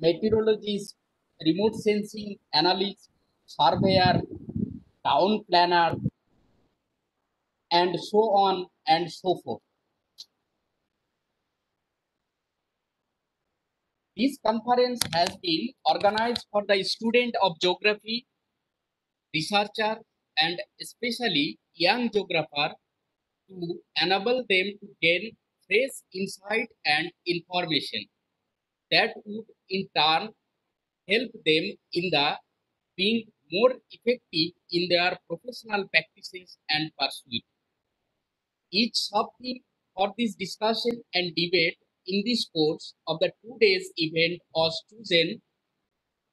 meteorologist, remote sensing analyst, surveyor, town planner, and so on and so forth. This conference has been organized for the student of geography, researcher, and especially young geographer to enable them to gain fresh insight and information that would in turn help them in the being more effective in their professional practices and pursuit. Each subtheme for this discussion and debate in this course of the two days event was chosen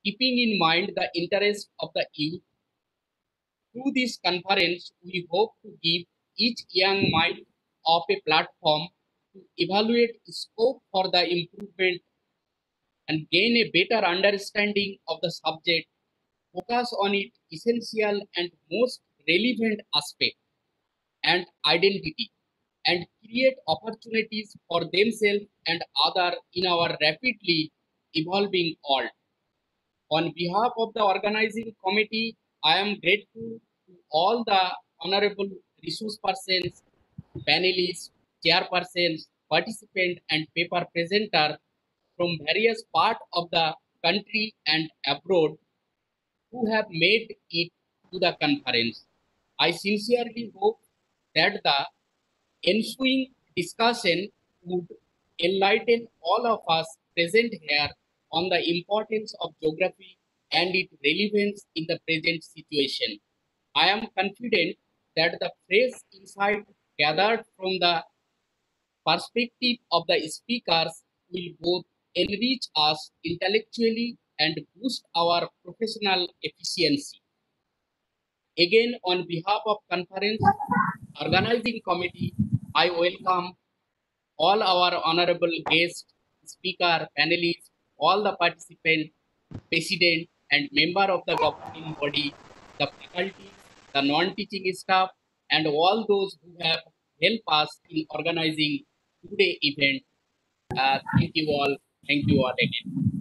keeping in mind the interest of the youth. Through this conference, we hope to give each young mind of a platform to evaluate scope for the improvement and gain a better understanding of the subject, focus on its essential and most relevant aspect and identity, and create opportunities for themselves and other in our rapidly evolving world. On behalf of the organizing committee, I am grateful to all the honorable resource persons, panelists, chairpersons, participants, and paper presenter from various parts of the country and abroad who have made it to the conference. I sincerely hope that the ensuing discussion would enlighten all of us present here on the importance of geography and its relevance in the present situation. I am confident that the fresh insight gathered from the perspective of the speakers will both enrich us intellectually and boost our professional efficiency. Again, on behalf of conference organizing committee, I welcome all our honorable guests, speaker, panelists, all the participants, president, and member of the governing body, the faculty, the non-teaching staff, and all those who have helped us in organizing today event. Uh, thank you all. Thank you all again.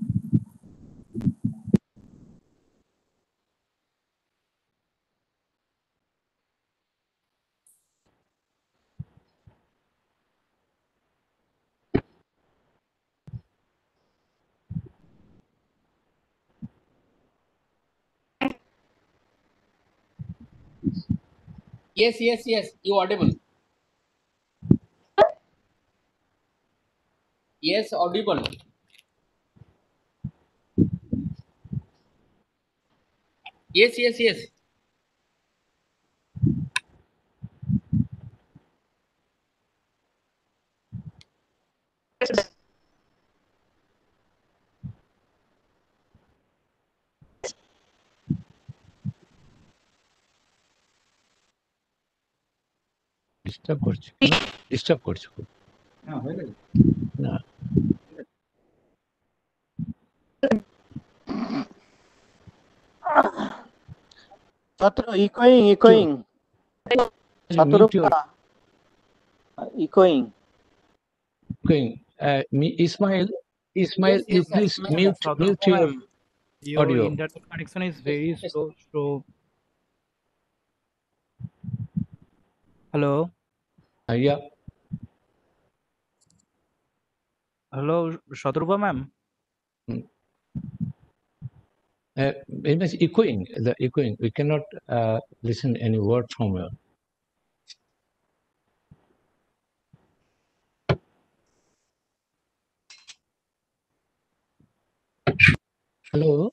Yes, yes, yes. You audible. Yes, audible. Yes, yes, yes. Disturb করছে disturb করছে খুব না ছাত্র Tatra echoing, echoing. Saturupa. Echoing. Echoing. Uh, me, Ismail, Ismail, yes, yes, please mute, mute your, your audio. internet connection is very slow. slow. Hello. Uh, yeah. Hello, Shatrupa ma'am. uh, it is echoing, the echoing. We cannot uh, listen any word from you. Hello.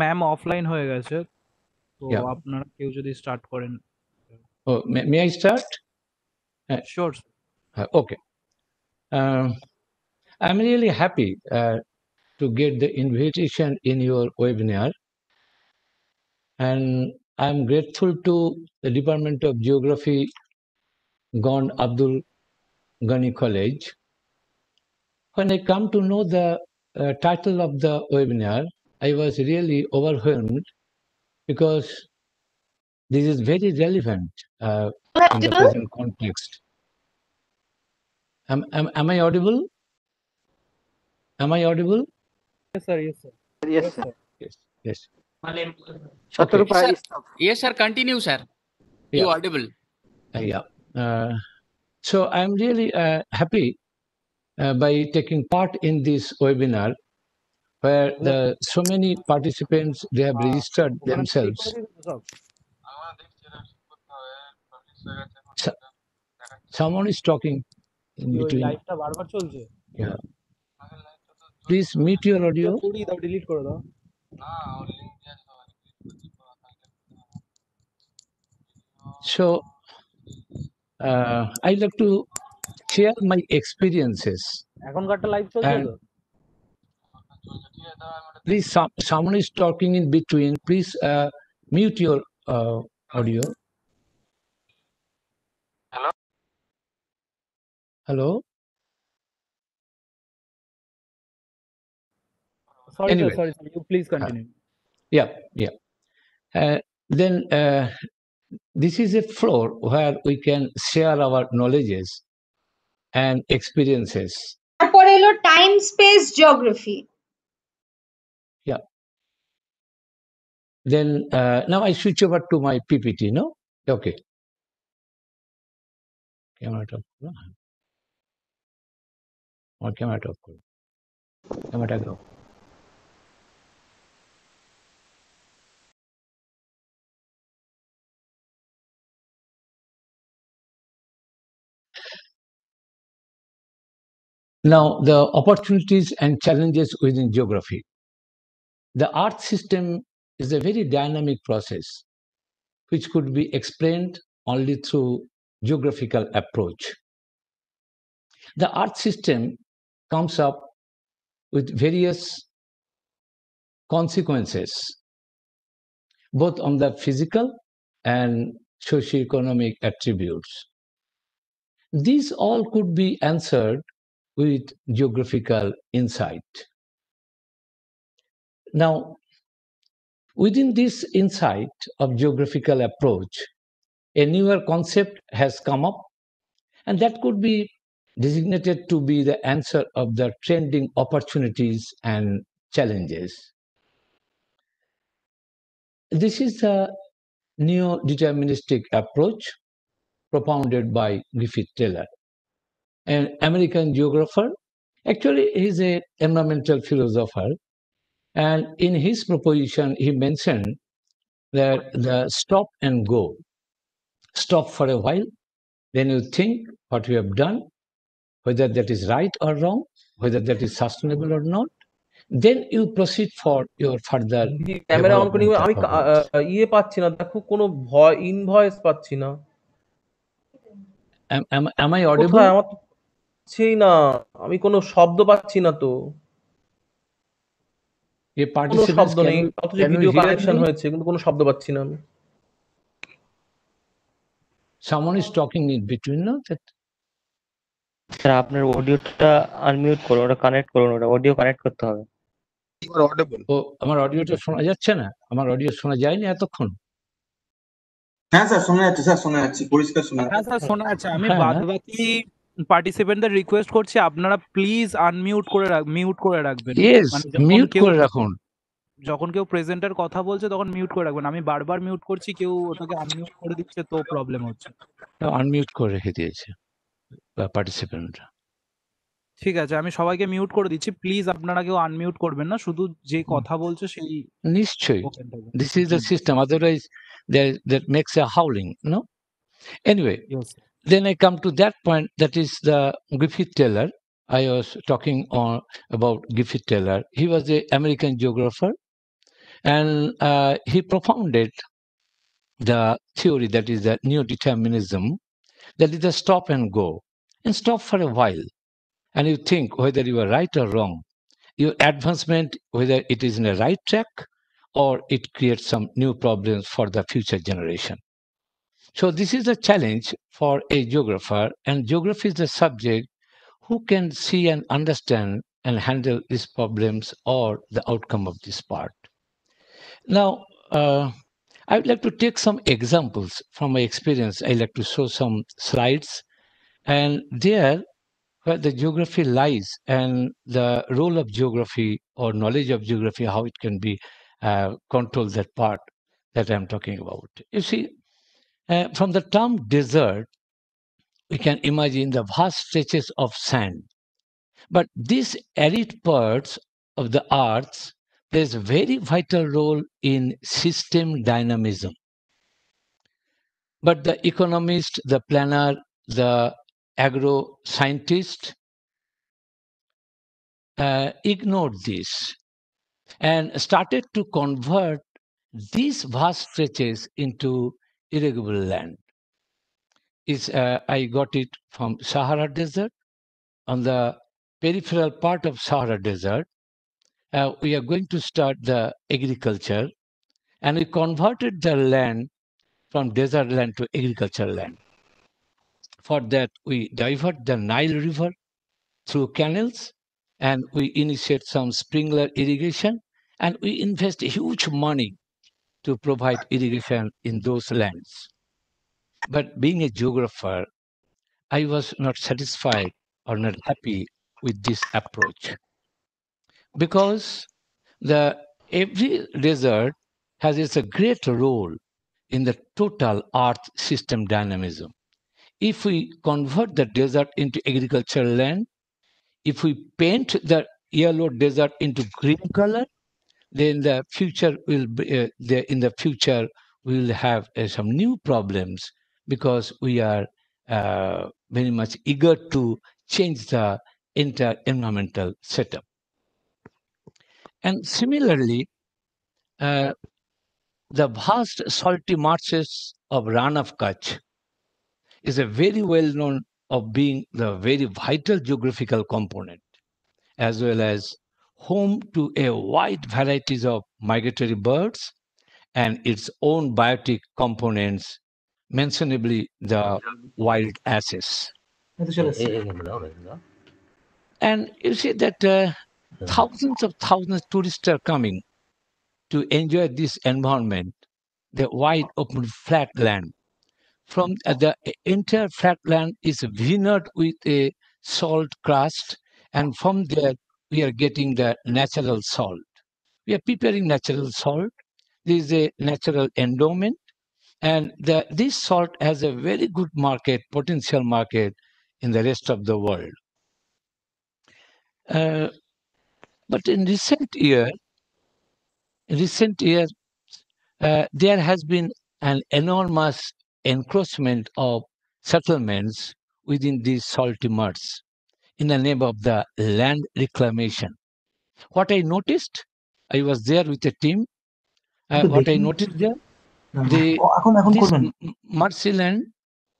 Ma'am offline হয়ে গেছে তো Yeah. আপনারা কেউ যদি start করেন Oh, may, may I start? Sure Uh, okay. Um, I'm really happy uh, to get the invitation in your webinar. And I'm grateful to the Department of Geography, Gond Abdul Ghani College. When I come to know the uh, title of the webinar, I was really overwhelmed because this is very relevant uh, in the present context. Am, am, am I audible? Am I audible? Yes, sir. Yes, sir. Yes, sir. Yes, yes. Okay. sir, yes, sir. Continue, sir. Yeah. You audible. Uh, yeah. Uh, so I'm really uh, happy uh, by taking part in this webinar where the, so many participants, they have registered themselves. Someone is talking in between. Yeah. Please mute your audio. করিয়ে দাও delete করে দাও So uh, I like to share my experiences. এখনকারটা live চলছে And- তো Please, some, someone is talking in between. Please uh, mute your uh, audio. Hello? Hello? Sorry Anyway. Sorry sorry you please continue Yeah, yeah. Uh, then uh, this is a floor where we can share our knowledges and experiences. তারপর এলো time space geography Then uh, now I switch over to my PPT, no? Okay. Camera off করো। আমার ক্যামেরাটা of করো ক্যামেরাটাকে Now, the opportunities and challenges within geography. The Earth system is a very dynamic process which could be explained only through geographical approach. The Earth system comes up with various consequences, both on the physical and socioeconomic attributes. These all could be answered with geographical insight. Now, within this insight of geographical approach, a newer concept has come up, and that could be designated to be the answer of the trending opportunities and challenges. This is the neo-deterministic approach propounded by Griffith Taylor, an American geographer. Actually, he's an environmental philosopher, and in his proposition, he mentioned that the stop and go. Stop for a while, then you think what you have done, whether that is right or wrong, whether that is sustainable or not. Then you proceed for your further. Camera on করি আমি ইয়ে পাচ্ছি না দেখো কোনো ভয় invoice পাচ্ছি না Am, am, am I audible? পাচ্ছেই না। আমি কোনো শব্দ পাচ্ছি না তো। A কোনো শব্দ নেই। অথচ ভিডিও কানেকশন হয়েছে কিন্তু কোনো শব্দ পাচ্ছি না আমি। Someone is talking in between, no? That sir আপনার অডিওটা আনমিউট করুন ওটা কানেক্ট করুন ওটা অডিও কানেক্ট করতে হবে। ও আমার অডিওটা শোনা যাচ্ছে না? আমার অডিও শোনা যায়নি এতক্ষণ? হ্যাঁ স্যার শোনা যাচ্ছে স্যার শোনা যাচ্ছে পরিষ্কার শোনা হ্যাঁ স্যার শোনা যাচ্ছে। আমি হ্যাঁ। পার্টিসিপেন্টদের রিকোয়েস্ট করছি আপনারা প্লিজ আনমিউট করে মিউট করে রাখবেন। ইয়েস মানে মিউট করে রাখুন। যখন কেউ প্রেজেন্টার কথা বলছে তখন মিউট করে রাখবেন। আমি বারবার মিউট করছি কেউ ওটাকে আনমিউট করে দিচ্ছে তো প্রবলেম হচ্ছে। আনমিউট করে রেখে দিয়েছে পার্টিসিপেন্টরা ঠিক আছে আমি সবাইকে মিউট করে দিচ্ছি। প্লিজ আপনারা কেউ আনমিউট করবেন না শুধু যে কথা বলছে সেই নিশ্চয়ই। open থাকবে। this is the Hmm. system otherwise there that makes then i come to that point that is the griffith taylor. I was talking on about griffith taylor. He was an american geographer and uh, he propounded the theory that is the neo-determinism that is the stop and go and stop for a while. And you think whether you are right or wrong. Your advancement whether it is in a right track or it creates some new problems for the future generation. So this is a challenge for a geographer, and geography is the subject who can see and understand and handle these problems or the outcome of this part. Now, uh, I would like to take some examples from my experience. I like to show some slides, and there where the geography lies and the role of geography or knowledge of geography, how it can be uh, control that part that I'm talking about. You see, uh, from the term desert, we can imagine the vast stretches of sand. But these arid parts of the earth plays a very vital role in system dynamism. But the economist, the planner, the agro scientist uh, ignored this and started to convert these vast stretches into irrigable land. Is uh, I got it from Sahara Desert. On the peripheral part of Sahara Desert, uh, we are going to start the agriculture, and we converted the land from desert land to agricultural land. For that, we divert the Nile River through canals, and we initiate some sprinkler irrigation, and we invest huge money to provide irrigation in those lands. But being a geographer, I was not satisfied or not happy with this approach because the every desert has its a great role in the total earth system dynamism. If we convert the desert into agricultural land, if we paint the yellow desert into green color, then the future will be uh, the, in the future we will have uh, some new problems because we are uh, very much eager to change the entire environmental setup. And similarly, uh, the vast salty marshes of Rann of Kutch is a very well known of being the very vital geographical component, as well as home to a wide varieties of migratory birds and its own biotic components, mentionably the wild asses. And you see that uh, thousands of thousands of tourists are coming to enjoy this environment, the wide open flat land. From uh, the entire flat land is veneered with a salt crust, and from there we are getting the natural salt. We are preparing natural salt. This is a natural endowment, and the, this salt has a very good market, potential market in the rest of the world. Uh, but in recent year, in recent years, uh, there has been an enormous encroachment of settlements within these salty muds in the name of the land reclamation. What I noticed, I was there with a team. Uh, what I noticed there, the this m- m- land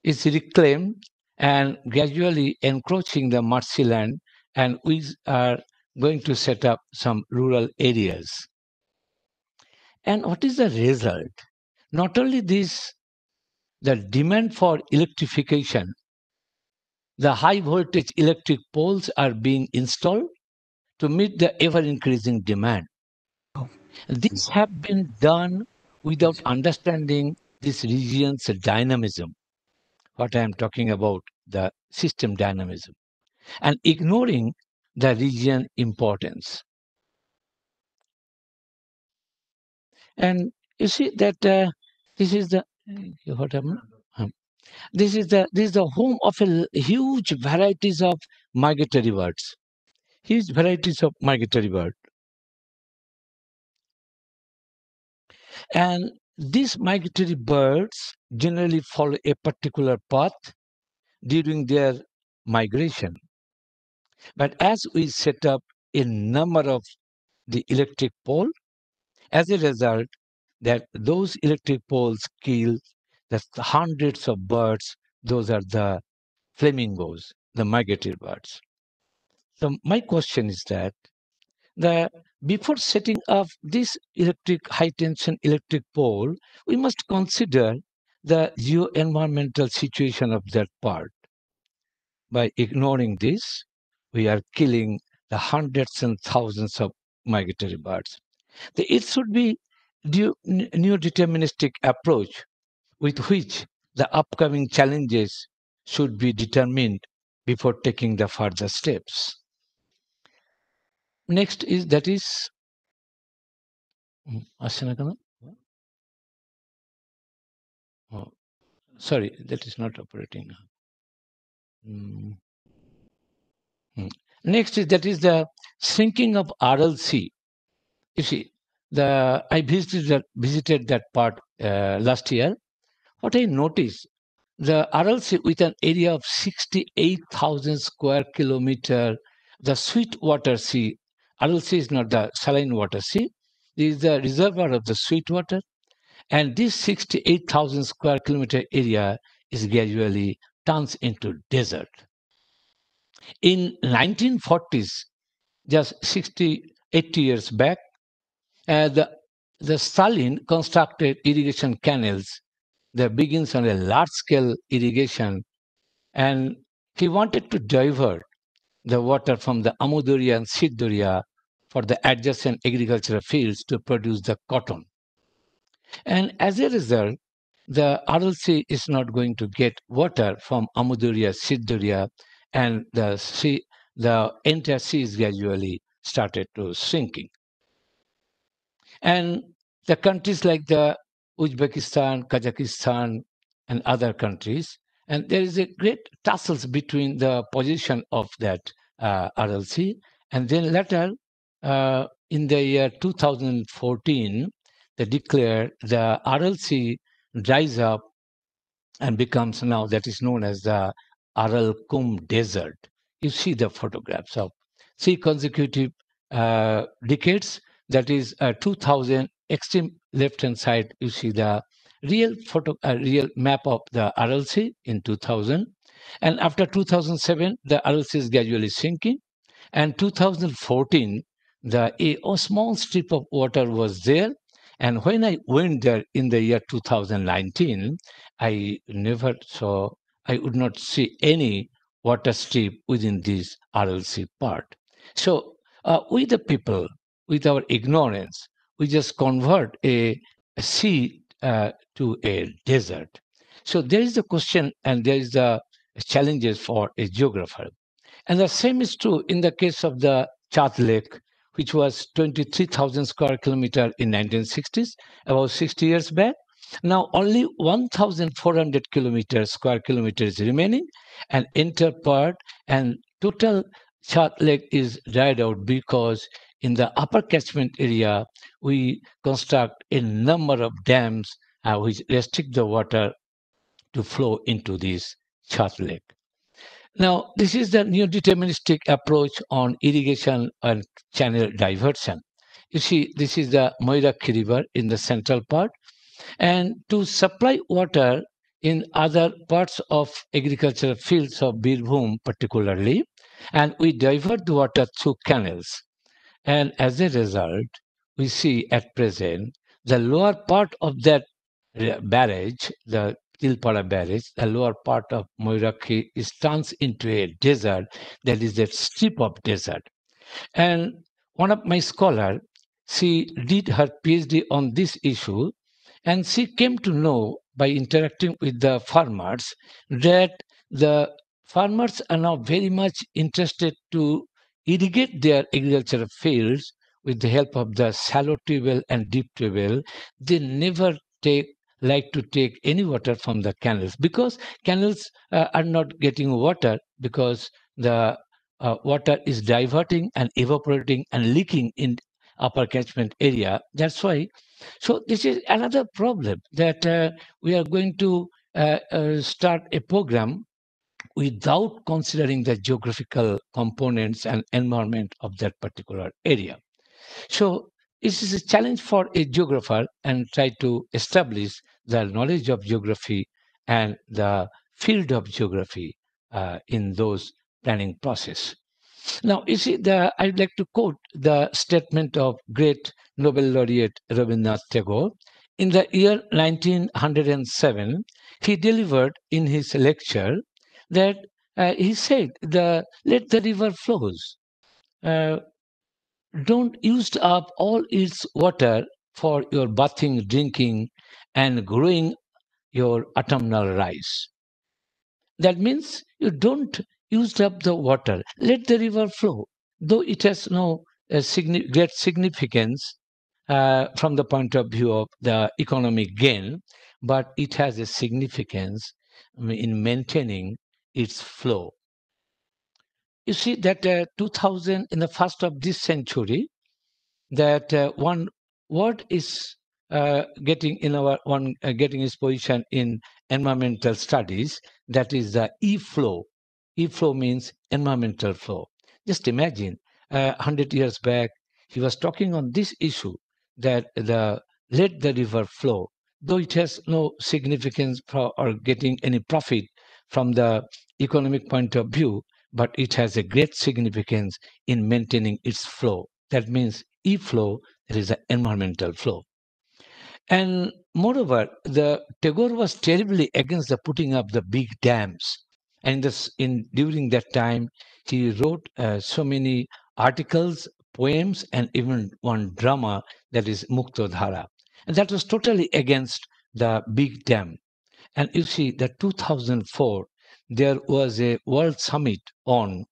is reclaimed and gradually encroaching the Marcy land, and we are going to set up some rural areas. And what is the result? Not only this, the demand for electrification, the high voltage electric poles are being installed to meet the ever increasing demand. These have been done without understanding this region's dynamism. What I am talking about, the system dynamism, and ignoring the region importance. And you see that uh, this is the what happened? This is the this is the home of a huge varieties of migratory birds. Huge varieties of migratory bird. And these migratory birds generally follow a particular path during their migration. But as we set up a number of the electric pole, as a result, that those electric poles kill the hundreds of birds. Those are the flamingos, the migratory birds. So my question is that the before setting up this electric high tension electric pole, we must consider the geo-environmental situation of that part. By ignoring this, we are killing the hundreds and thousands of migratory birds. It should be new deterministic approach with which the upcoming challenges should be determined before taking the further steps. Next is that is hmm, Asana oh, sorry, that is not operating now. Mm. Next is that is the sinking of Aral Sea. You see, the I visited that visited that part uh, last year what I noticed, the Aral Sea with an area of 68,000 square kilometer, the sweet water sea. Aral Sea is not the saline water sea. This is the reservoir of the sweet water. And this 68,000 square kilometer area is gradually turns into desert. In 1940s, just 60, 80 years back, uh, the, the Stalin constructed irrigation canals that begins on a large scale irrigation and he wanted to divert the water from the Amudarya and Syr Darya for the adjacent agricultural fields to produce the cotton. And as a result, the Aral Sea is not going to get water from Amudarya, Syr Darya, and the sea, the entire sea is gradually started to sinking. And the countries like the Uzbekistan, Kazakhstan, and other countries, and there is a great tussles between the position of that uh, Aral Sea, and then later uh, in the year 2014, they declared the Aral Sea dries up and becomes now that is known as the Aral Kum Desert. You see the photographs of three consecutive uh, decades. That is uh, 2000 extreme left hand side. You see the real photo, uh, real map of the Aral Sea in 2000, and after 2007, the Aral Sea is gradually sinking. And 2014, the a, a small strip of water was there. And when I went there in the year 2019, I never saw, I would not see any water strip within this Aral Sea part. So uh, we the people, with our ignorance, we just convert a, a sea uh, to a desert. So there is the question and there is the challenges for a geographer. And the same is true in the case of the Chad Lake, which was 23,000 square kilometer in 1960s, about 60 years back. Now only 1,400 kilometers square kilometers remaining, and enter part and total Chad Lake is dried out because in the upper catchment area we construct a number of dams uh, which restrict the water to flow into this Chad Lake. Now, this is the neo-deterministic approach on irrigation and channel diversion. You see, this is the Mayurakshi River in the central part. And to supply water in other parts of agricultural fields of Birbhum particularly, and we divert the water through canals. And as a result, we see at present the lower part of that uh, barrage, the Tilpara barrage, the lower part of Mayurakshi is turns into a desert that is a strip of desert. And one of my scholar, she did her PhD on this issue, and she came to know by interacting with the farmers that the farmers are now very much interested to irrigate their agricultural fields with the help of the shallow tube well and deep tube well. They never take like to take any water from the canals because canals uh, are not getting water because the uh, water is diverting and evaporating and leaking in upper catchment area. That's why. So this is another problem that uh, we are going to uh, uh, start a program without considering the geographical components and environment of that particular area. So this is a challenge for a geographer and try to establish the knowledge of geography and the field of geography uh, in those planning process. Now, you see, the, I'd like to quote the statement of great Nobel laureate Rabindranath Tagore. In the year 1907, he delivered in his lecture that uh, he said, the, let the river flows. Uh, don't use up all its water for your bathing, drinking, and growing your autumnal rice. That means you don't used up the water. Let the river flow. Though it has no uh, signi- great significance uh, from the point of view of the economic gain, but it has a significance in maintaining its flow. You see that uh, 2000 in the first of this century, that uh, one word is uh, getting in our one uh, getting its position in environmental studies. That is the e-flow. E-flow means environmental flow. Just imagine, uh, hundred years back, he was talking on this issue that the let the river flow, though it has no significance for or getting any profit from the economic point of view, but it has a great significance in maintaining its flow. That means e-flow, there is an environmental flow. And moreover, the Tagore was terribly against the putting up the big dams. And this, in during that time, he wrote uh, so many articles, poems, and even one drama that is Muktodhara. And that was totally against the big dam. And you see, that 2004, there was a world summit on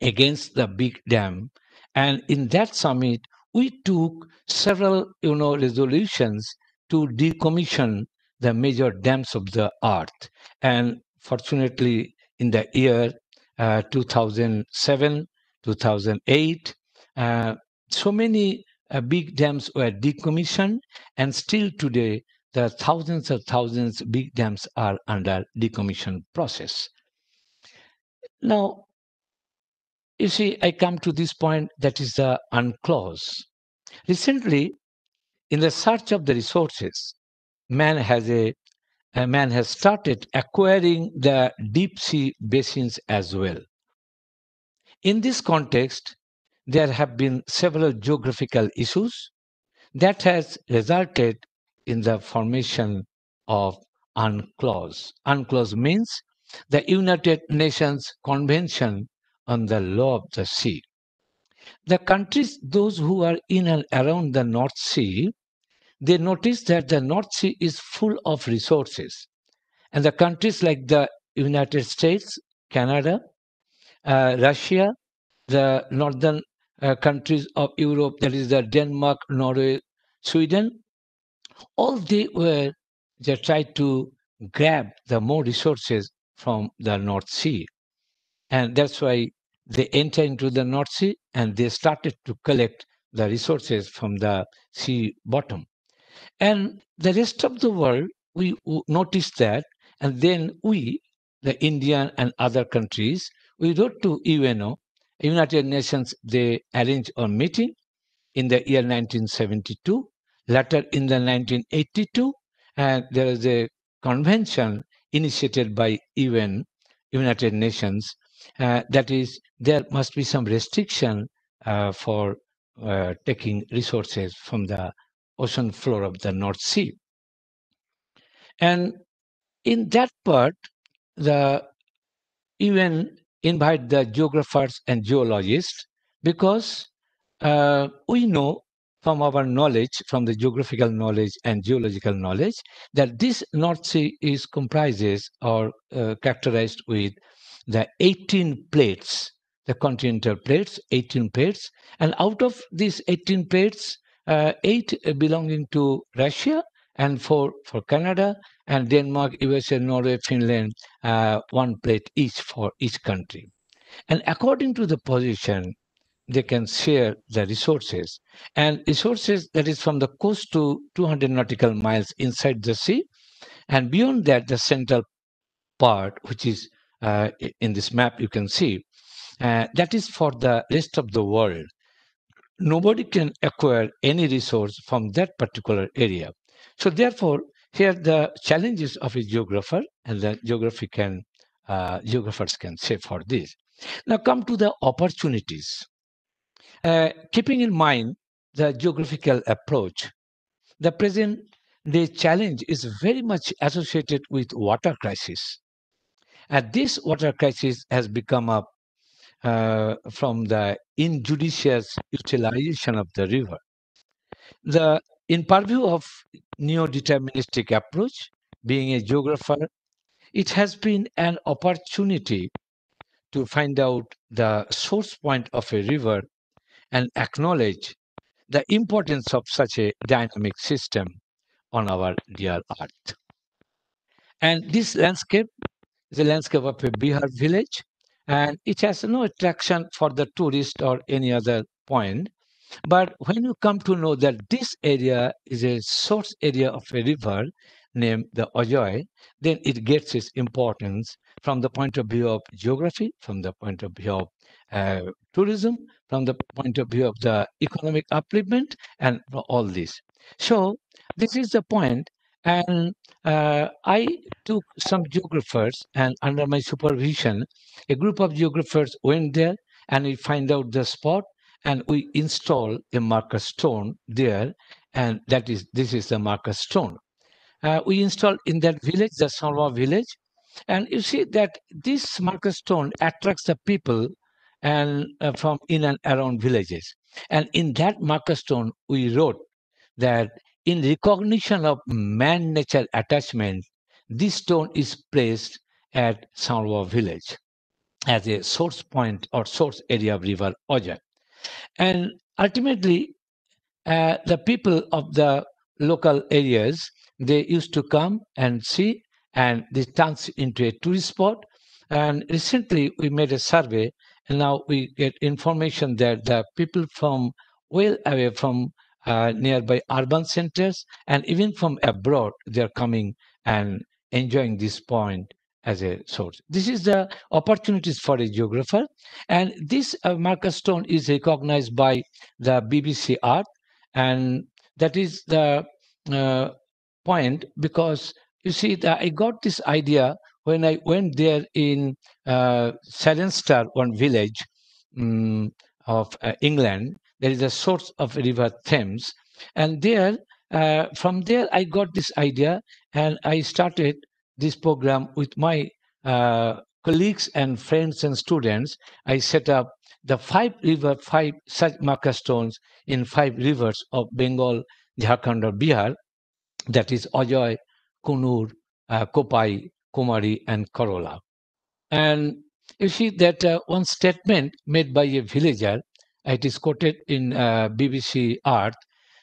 against the big dam. And in that summit, we took several you know, resolutions to decommission the major dams of the earth. And fortunately, in the year uh, 2007, 2008, uh, so many uh, big dams were decommissioned, and still today, the thousands of thousands big dams are under decommission process. Now, you see, I come to this point that is uh, the UNCLOS. Recently, in the search of the resources, man has a, a man has started acquiring the deep sea basins as well. In this context, there have been several geographical issues that has resulted in the formation of UNCLOS. UNCLOS means the United Nations Convention on the Law of the Sea. The countries, those who are in and around the North Sea, they notice that the North Sea is full of resources. And the countries like the United States, Canada, uh, Russia, the northern uh, countries of Europe, that is the Denmark, Norway, Sweden, all they were, they tried to grab the more resources from the North Sea. And that's why they enter into the North Sea and they started to collect the resources from the sea bottom. And the rest of the world, we noticed that, and then we, the Indian and other countries, we wrote to UNO, United Nations, they arranged a meeting in the year 1972, later in the 1982, and there is a convention initiated by UN, United Nations, uh, that is, there must be some restriction uh, for uh, taking resources from the ocean floor of the North Sea. And in that part, the UN invite the geographers and geologists because uh, we know from our knowledge, from the geographical knowledge and geological knowledge, that this North Sea is comprises or uh, characterized with the 18 plates, the continental plates, 18 plates, and out of these 18 plates, uh, eight belonging to Russia and four for Canada and Denmark, USA, Norway, Finland, uh, one plate each for each country. And according to the position, they can share the resources. And resources that is from the coast to 200 nautical miles inside the sea. And beyond that, the central part, which is uh, in this map you can see, uh, that is for the rest of the world. Nobody can acquire any resource from that particular area. So therefore, here the challenges of a geographer and the geography can, uh, geographers can say for this. Now come to the opportunities. Uh, keeping in mind the geographical approach, the present day challenge is very much associated with water crisis. And this water crisis has become up uh, from the injudicious utilization of the river. The in purview of neo-deterministic approach, being a geographer, it has been an opportunity to find out the source point of a river and acknowledge the importance of such a dynamic system on our dear earth. And this landscape is a landscape of a Bihar village, and it has no attraction for the tourist or any other point. But when you come to know that this area is a source area of a river named the Ajoy, then it gets its importance from the point of view of geography, from the point of view of uh, tourism, from the point of view of the economic upliftment, and all this. So this is the point, and uh, I took some geographers, and under my supervision, a group of geographers went there, and we find out the spot, and we install a marker stone there, and that is this is the marker stone. Uh, we installed in that village, the Salwa village, and you see that this marker stone attracts the people and uh, from in and around villages. And in that marker stone, we wrote that in recognition of man-nature attachment, this stone is placed at Salwa village as a source point or source area of river Oja. And ultimately, uh, the people of the local areas, they used to come and see, and this turns into a tourist spot. And recently, we made a survey, and now we get information that the people from well away from uh, nearby urban centers and even from abroad, they're coming and enjoying this point as a source. This is the opportunities for a geographer. And this uh, stone is recognized by the BBC Art. And that is the uh, point because you see that I got this idea when I went there in uh, Cirencester, one village um, of uh, England. There is a source of river Thames. And there, uh, from there, I got this idea and I started this program with my uh, colleagues and friends and students. I set up the five river, five such marker stones in five rivers of Bengal, Jharkhand, or Bihar. That is Ajoy, Kunur, uh, Kopai, Kumari, and Korola. And you see that uh, one statement made by a villager, it is quoted in uh, BBC Art,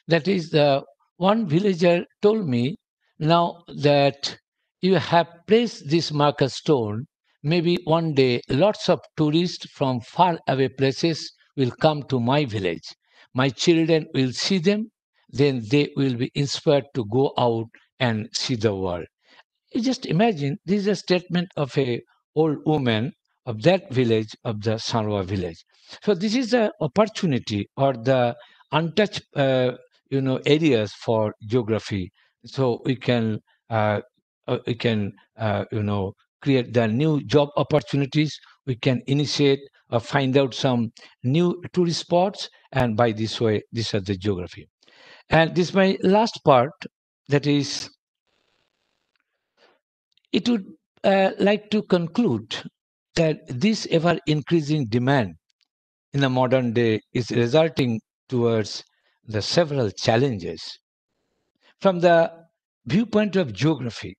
that is the one villager told me now that you have placed this marker stone, maybe one day lots of tourists from far away places will come to my village. My children will see them, then they will be inspired to go out and see the world. You just imagine this is a statement of a old woman of that village, of the Sanwa village. So this is the opportunity or the untouched, uh, you know, areas for geography. So we can, uh, uh, we can, uh, you know, create the new job opportunities. We can initiate or find out some new tourist spots, and by this way, this is the geography. And this is my last part. That is, it would uh, like to conclude that this ever increasing demand in the modern day is resulting towards the several challenges. From the viewpoint of geography,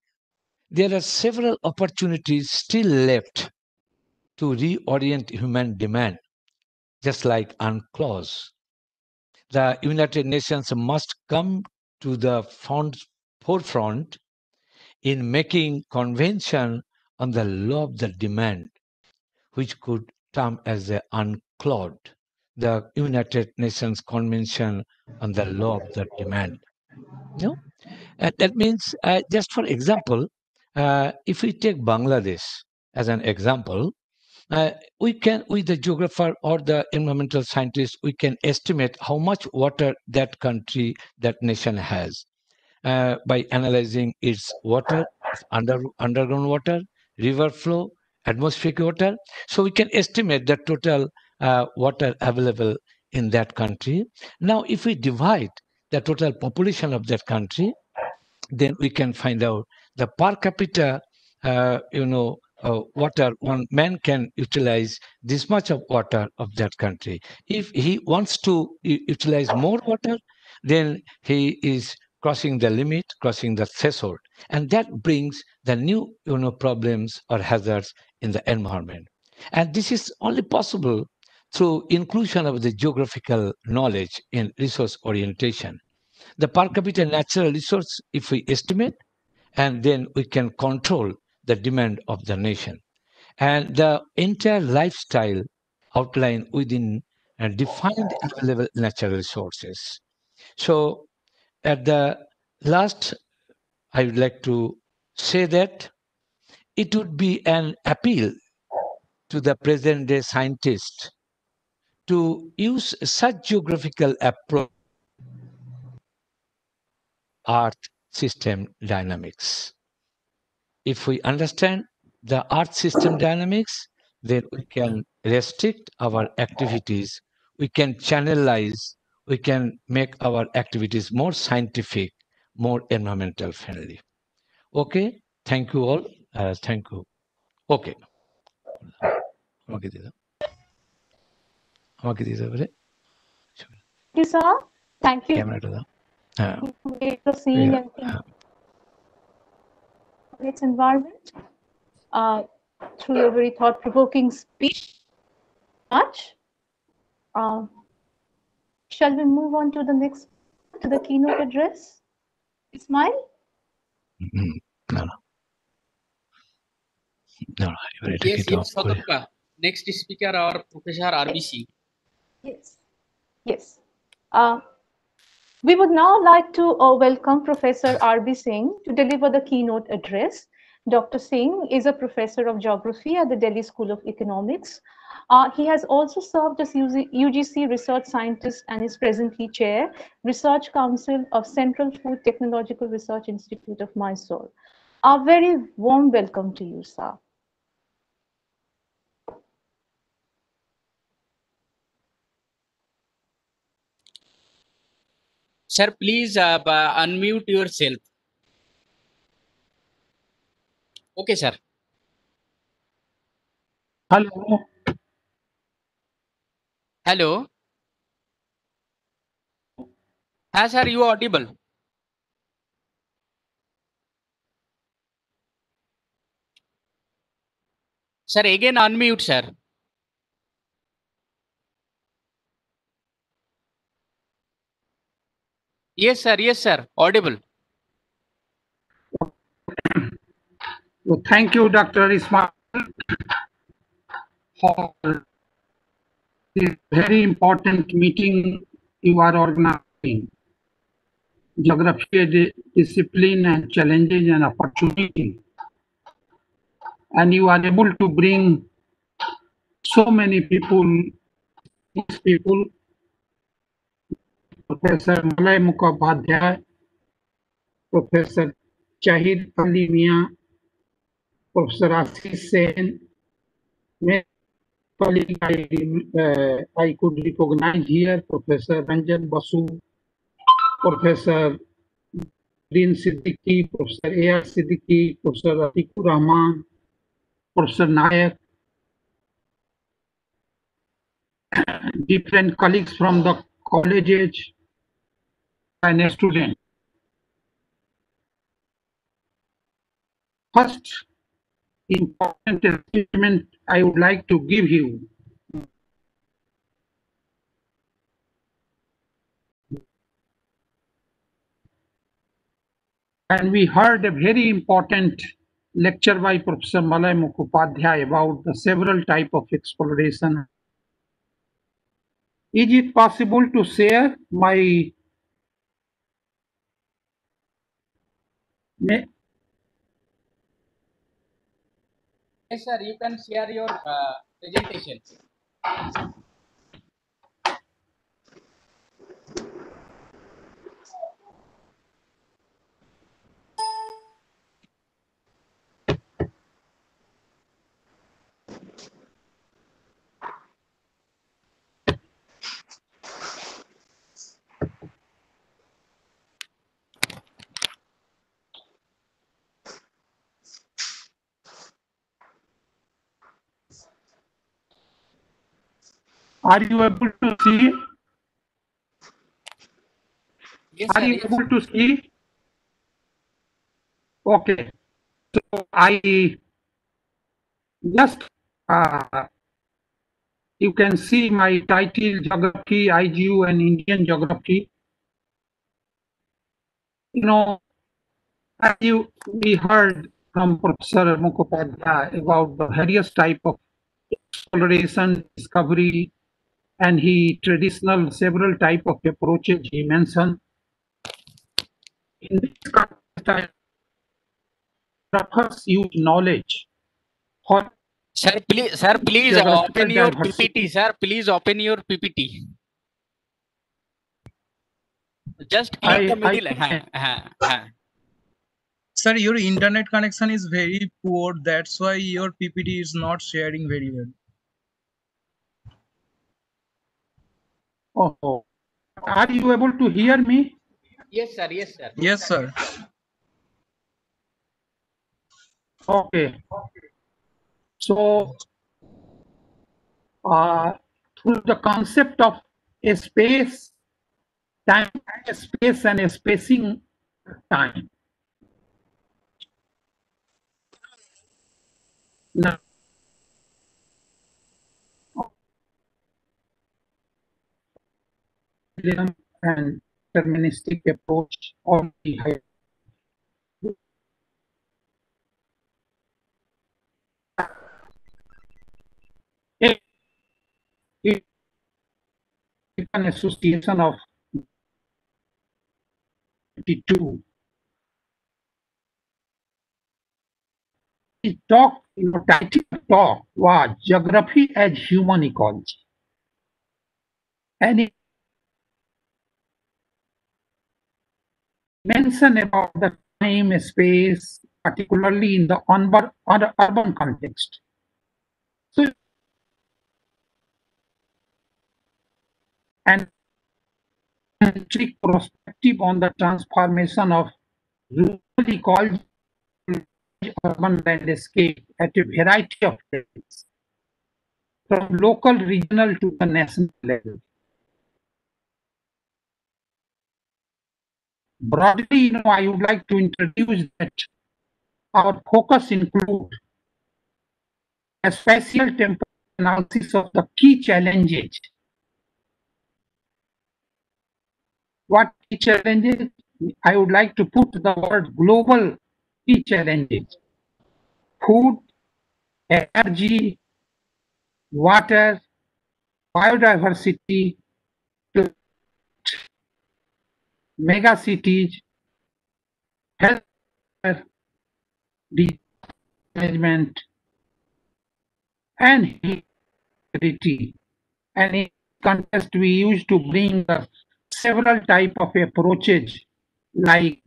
there are several opportunities still left to reorient human demand, just like UNCLOS. The United Nations must come to the front, forefront in making convention on the law of the demand, which could term as the UNCLOD, the United Nations Convention on the Law of the Demand. Know? Uh, that means, uh, just for example, uh, if we take Bangladesh as an example, uh, we can, with the geographer or the environmental scientist, we can estimate how much water that country, that nation has uh, by analyzing its water, under, underground water, river flow, atmospheric water. So we can estimate the total uh, water available in that country. Now, if we divide the total population of that country, then we can find out the per capita, uh, you know, uh, water one man can utilize this much of water of that country. If he wants to utilize more water, then he is crossing the limit, crossing the threshold, and that brings the new you know problems or hazards in the environment. And this is only possible through inclusion of the geographical knowledge in resource orientation. The per capita natural resource, if we estimate, and then we can control the demand of the nation. And the entire lifestyle outlined within uh, defined available natural resources. So at the last, I would like to say that it would be an appeal to the present day scientists to use such geographical approach earth system dynamics if we understand the earth system dynamics then we can restrict our activities we can channelize we can make our activities more scientific more environmental friendly okay thank you all uh, thank you okay আমাকে দিয়ে দাও আমাকে দিয়ে দাও বলে Thank you, sir. Thank you ক্যামেরাটা দাও হ্যাঁ its environment uh, through your very thought-provoking speech. Much. Uh, shall we move on to the next to the keynote address? Ismail. no, no. No, yes, yes, Next speaker, our Professor RBC. Yes, yes. Uh, we would now like to uh, welcome Professor R.B. Singh to deliver the keynote address. Dr. Singh is a professor of geography at the Delhi School of Economics. Uh, he has also served as UGC research scientist and is presently chair, Research Council of Central Food Technological Research Institute of Mysore. A very warm welcome to you, sir. Sir, please uh, unmute yourself. Okay, sir. Hello. Hello. Hi, sir, you audible. Sir, again unmute, sir. Yes, sir. Yes, sir. Audible. So thank you, Dr. Ismail, for this very important meeting you are organizing. Geography discipline and challenges and opportunity. And you are able to bring so many people, people, professor Malay Mukhopadhyay, professor Shahid Ali Miah, professor Ashish Sen I professor Ranjan Basu, professor Deen Siddiqui, professor A R Siddiqui, professor Rafiqur Rahman, professor Nayak, different colleagues from the colleges and students. First important achievement I would like to give you and we heard a very important lecture by Professor Malay Mukhopadhyay about the several type of exploration. Is it possible to share my ma- Yes, sir. You can share your uh, presentation. Are you able to see? Yes, Are sir. you Yes. able to see? Okay. So I just uh, you can see my title Geography, IGU and Indian Geography. You know, as you, we heard from Professor Mukhopadhyay about the various type of exploration, discovery, and he traditional several type of approaches he mentioned. In this context, use knowledge for Sir, please, sir, please open your PPT. Sir, please open your PPT. Just click I, the middle. I. Sir, your internet connection is very poor. That's why your PPT is not sharing very well. Oh, are you able to hear me? Yes, sir. Yes, sir. Yes, sir. Okay. So, uh, through the concept of a space, time, a space and a spacing time. Now, and deterministic approach on the higher an association of 52. The talk, you know, title talk was Geography as Human Ecology. And it mention about the time, space, particularly in the urban, context. So, and perspective on the transformation of rural ecology urban landscape at a variety of levels, from local, regional to the national level. Broadly, you know, I would like to introduce that our focus include a spatial temporal analysis of the key challenges. What key challenges? I would like to put the word global key challenges. Food, energy, water, biodiversity, mega cities, health, management, and security. And in contest, we used to bring the several type of approaches like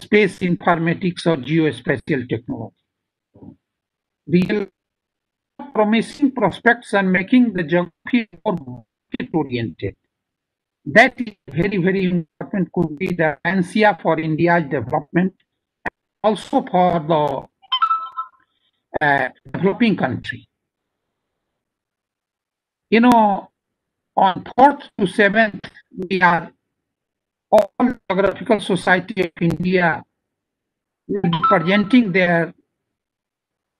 space informatics or geospatial technology. Real promising prospects and making the geography more oriented. That is very, very important, could be the ANSIA for India's development, also for the uh, developing country. You know, on 4th to 7th, we are all Geographical Society of India presenting their,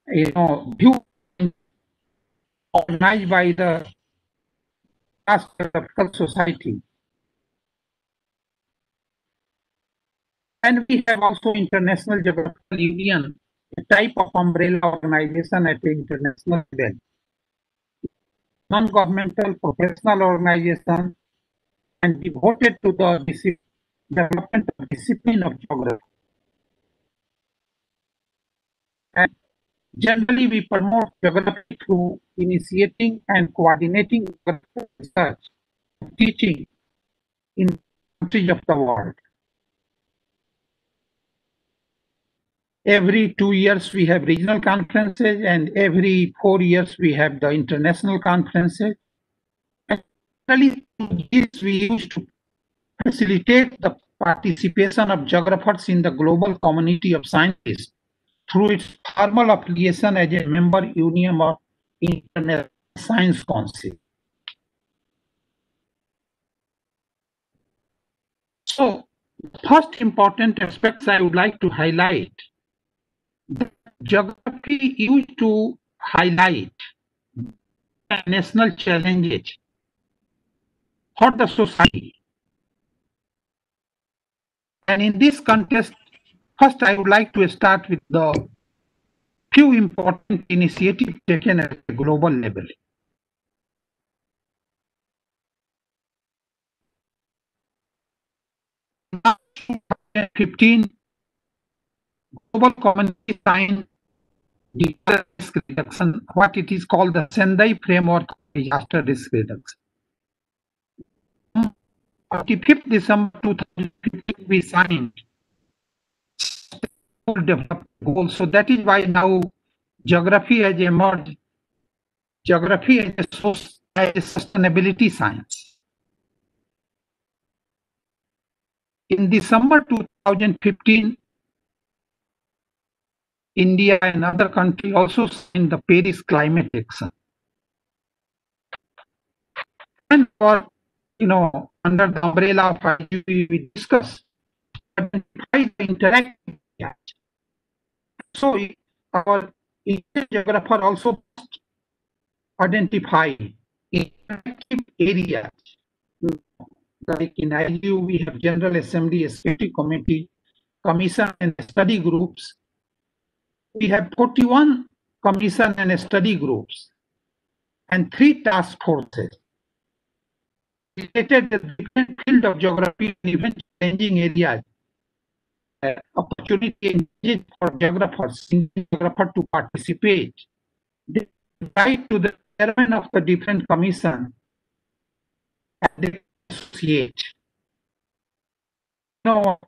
you know, view organized by the Geographical Society. And we have also International Geographical Union, a type of umbrella organization at the international level. Non-governmental professional organization and devoted to the development of discipline of geography. And generally, we promote geography through initiating and coordinating research, teaching in countries of the world. Every two years, we have regional conferences, and every four years, we have the international conferences. This, we used to facilitate the participation of geographers in the global community of scientists through its formal affiliation as a member union of International Science Council. So, first important aspects I would like to highlight. The geography used to highlight national challenges for the society. And in this context, first I would like to start with the few important initiatives taken at the global level. Now, 2015 global community signed risk reduction, what it is called the Sendai framework disaster risk reduction. 25th December 2015, we signed development goals. So that is why now geography has emerged. Geography as a source as a sustainability science. In December 2015, India and other countries also signed the Paris Climate Action. And for, you know, under the umbrella of IGU, we interactive areas. So our geographer also identify interactive areas. Like in IU, we have General Assembly, Security Committee, Commission and study groups we have 41 commission and study groups and three task forces related to different field of geography and even changing areas. Uh, opportunity for geographers, geographer to participate. They write to the chairman of the different commission and they associate. No,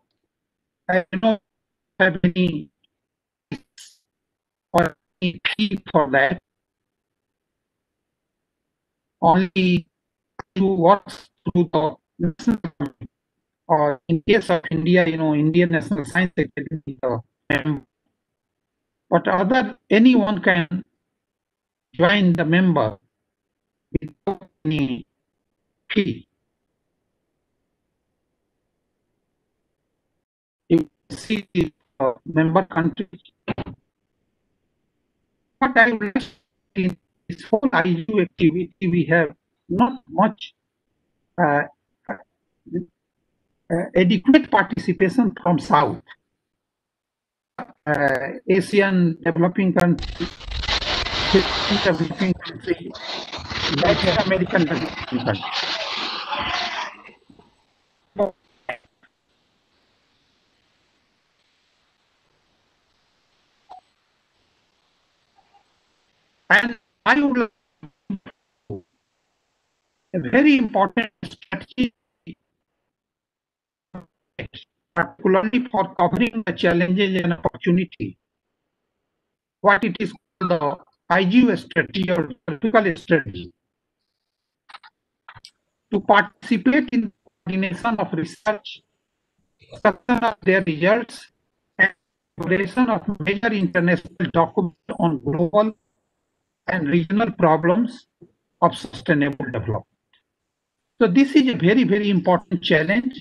I don't have any fee for that. Only to work through the or in case of India, you know, Indian National Science Academy. But other anyone can join the member without any fee. You see the uh, member countries what I will in this whole IU activity, we have not much uh, uh, adequate participation from South. Uh, Asian developing country, developing Latin American developing country. And I would like a very important strategy, particularly for covering the challenges and opportunity. What it is called the IGU strategy or political strategy. To participate in coordination of research, discussion of their results, and elaboration of major international documents on global and regional problems of sustainable development. So this is a very, very important challenge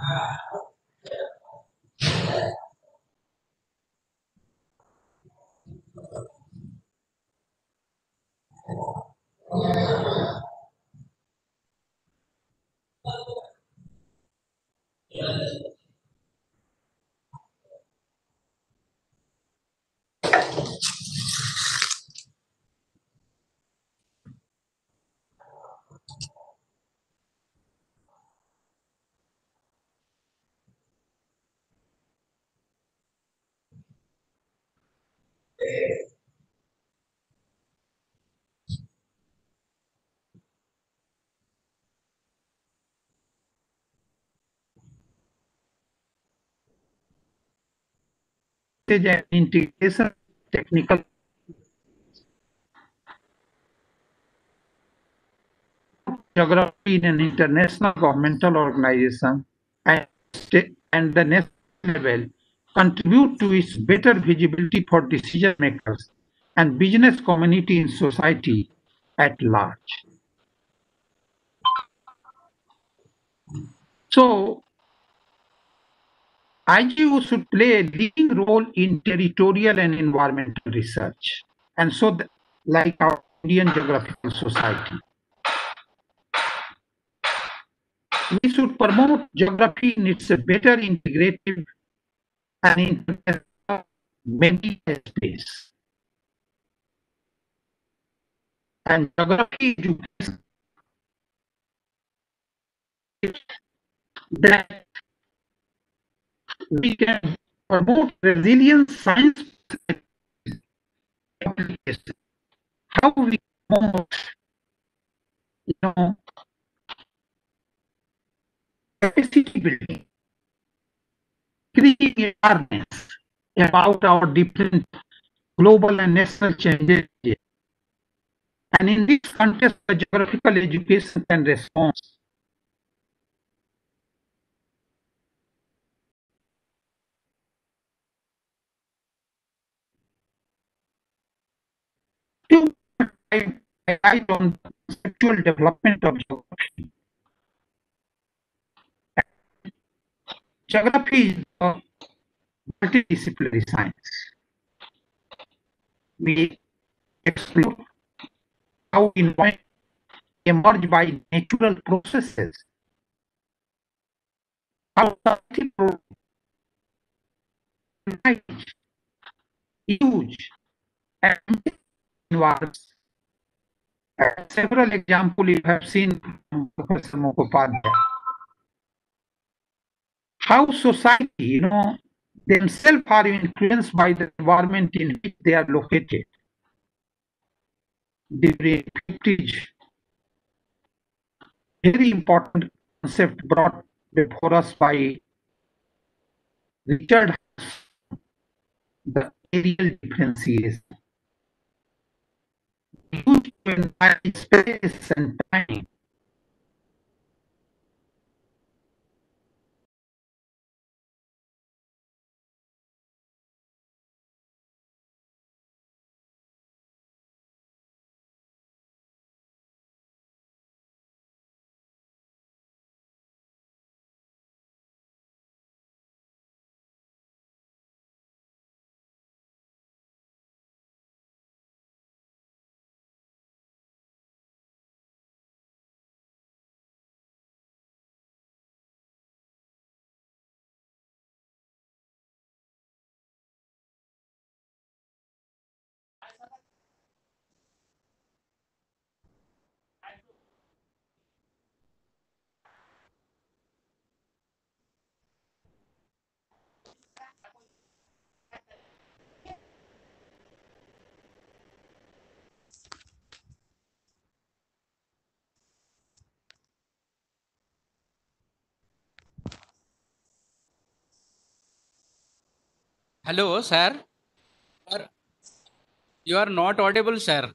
Ah. Yeah. And integration technical geography in an international governmental organization and, and the national level contribute to its better visibility for decision makers and business community in society at large. So, IGU should play a leading role in territorial and environmental research, and so th- like our Indian Geographical Society. We should promote geography in its better integrative and media space. And geography education that we can promote resilient science. How we promote, you know, capacity building, creating awareness about our different global and national changes. And in this context, the geographical education and respond to guide on the conceptual development of geography. Geography is a multidisciplinary science. We explore how environment emerge by natural processes. How something huge and environments. Several examples you have seen from Professor Mukhopadhyay. How society, you know, themselves are influenced by the environment in which they are located. The 50s, very important concept brought before us by Richard the areal differentiation. To entire space and time. Hello, sir. Sir, You are not audible, sir.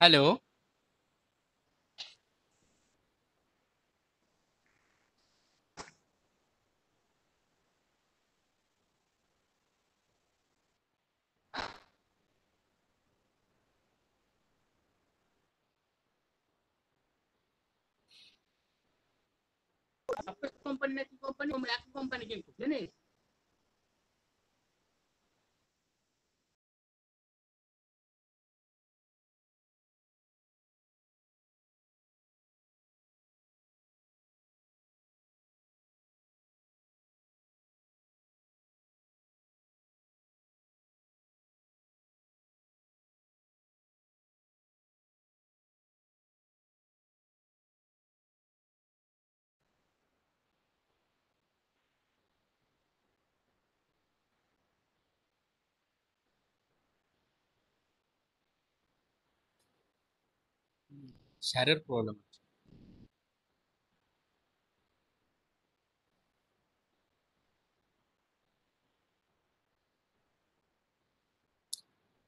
Hello. Software company নাকি company একই company কিন্তু জানিস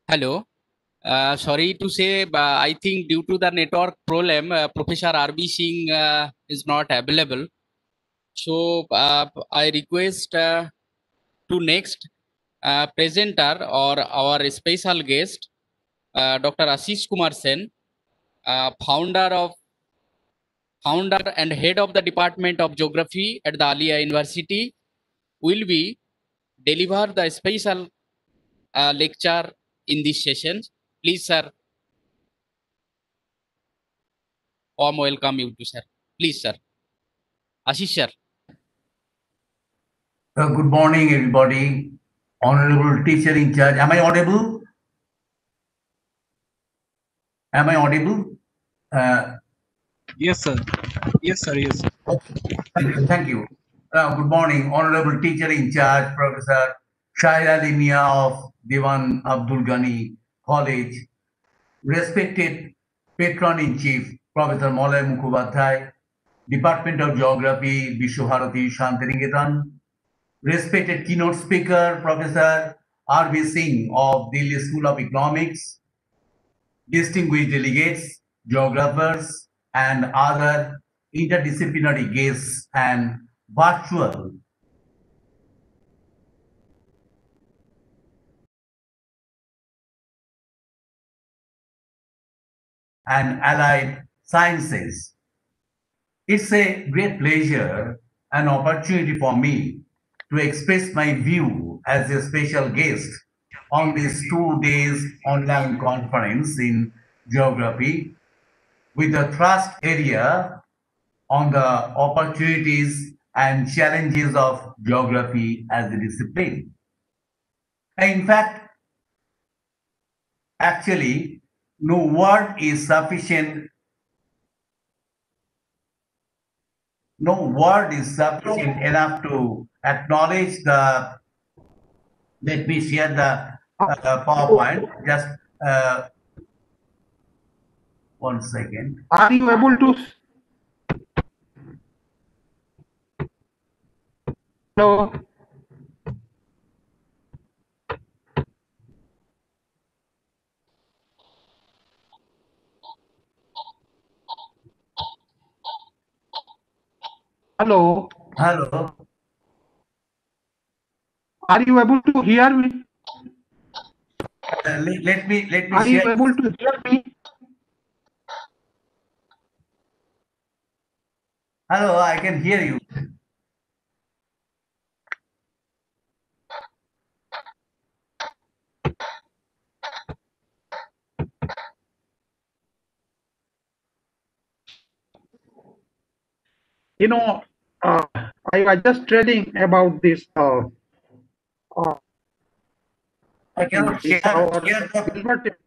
Hello. Uh, sorry to say, I think due to the network problem, uh, Professor RB Singh uh, is not available. So I request to next presenter or our special guest, Dr. Ashish Kumar Sen uh, founder of founder and head of the Department of Geography at the Aliah University, will be deliver the special uh, lecture in this session. Please, sir. Warm welcome you to sir. Please, sir. Ashish, sir. Uh, good morning, everybody. Honorable teacher in charge. Am I audible? Am I audible? Uh, Yes, sir. Yes, sir. Yes. sir. thank you. Thank you. Uh, good morning, Honorable teacher in charge, Professor Shaira Limia of Dewan Abdul Gani College, respected patron in chief, Professor Malay Mukhopadhyay, Department of Geography, Vishwabharati Shantiniketan, respected keynote speaker, Professor R.B. Singh of Delhi School of Economics, distinguished delegates, geographers, and other interdisciplinary guests and virtual and allied sciences. It's a great pleasure and opportunity for me to express my view as a special guest on this two days online conference in geography with a thrust area on the opportunities and challenges of geography as a discipline. In fact, actually, no word is sufficient. No word is sufficient enough to acknowledge the. Let me share the uh, PowerPoint. Just uh, one second. Are you able to? Hello. Hello. Hello. Are you able to hear me? Uh, let, let me let me Are you able to hear me? Hello, I can hear you. You know, uh, I was just reading about this. Uh, uh, I cannot this share, our share the Gilbert-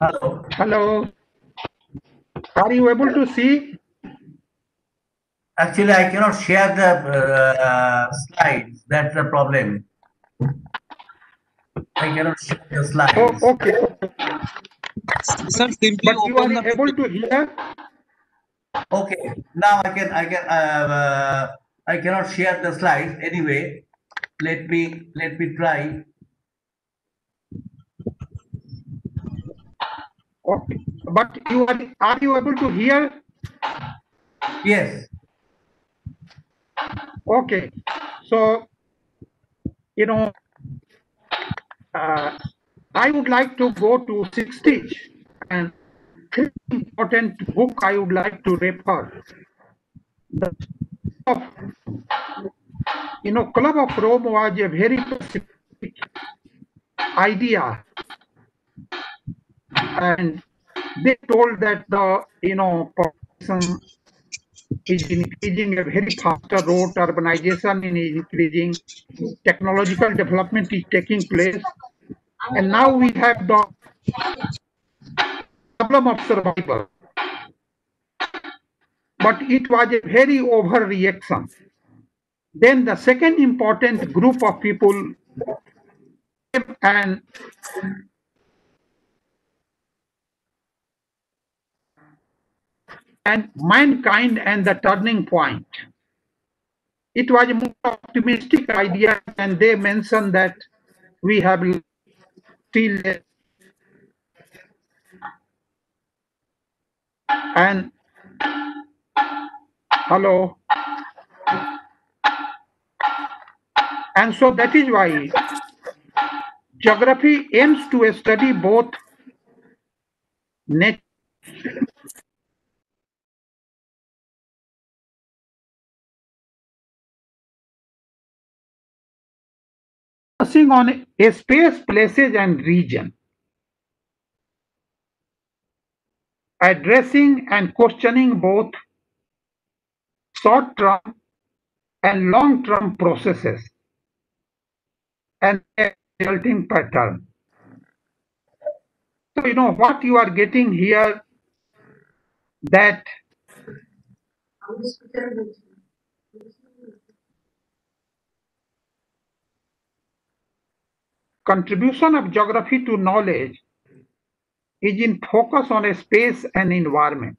Hello. Hello. Are you able to see? Actually, I cannot share the uh, slides. That's the problem. I cannot share the slides. Oh, okay. Sir, simply But you open are able to hear? Okay. Now I can I can uh, I cannot share the slides anyway. Let me let me try. Okay, but you are, are you able to hear? Yes. Okay, so, you know, uh, I would like to go to sixth stage. And important book I would like to refer. The of, you know, Club of Rome was a very specific idea, and they told that the you know is increasing a very faster rate, urbanization is increasing, technological development is taking place, and now we have the problem of survival. But it was a very overreaction. Then the second important group of people and and mankind and the turning point. It was a more optimistic idea, and they mentioned that we have still and hello and so that is why geography aims to study both nature focusing on a space, places, and region. Addressing and questioning both short term and long term processes and resulting pattern. So, you know, what you are getting here that contribution of geography to knowledge is in focus on a space and environment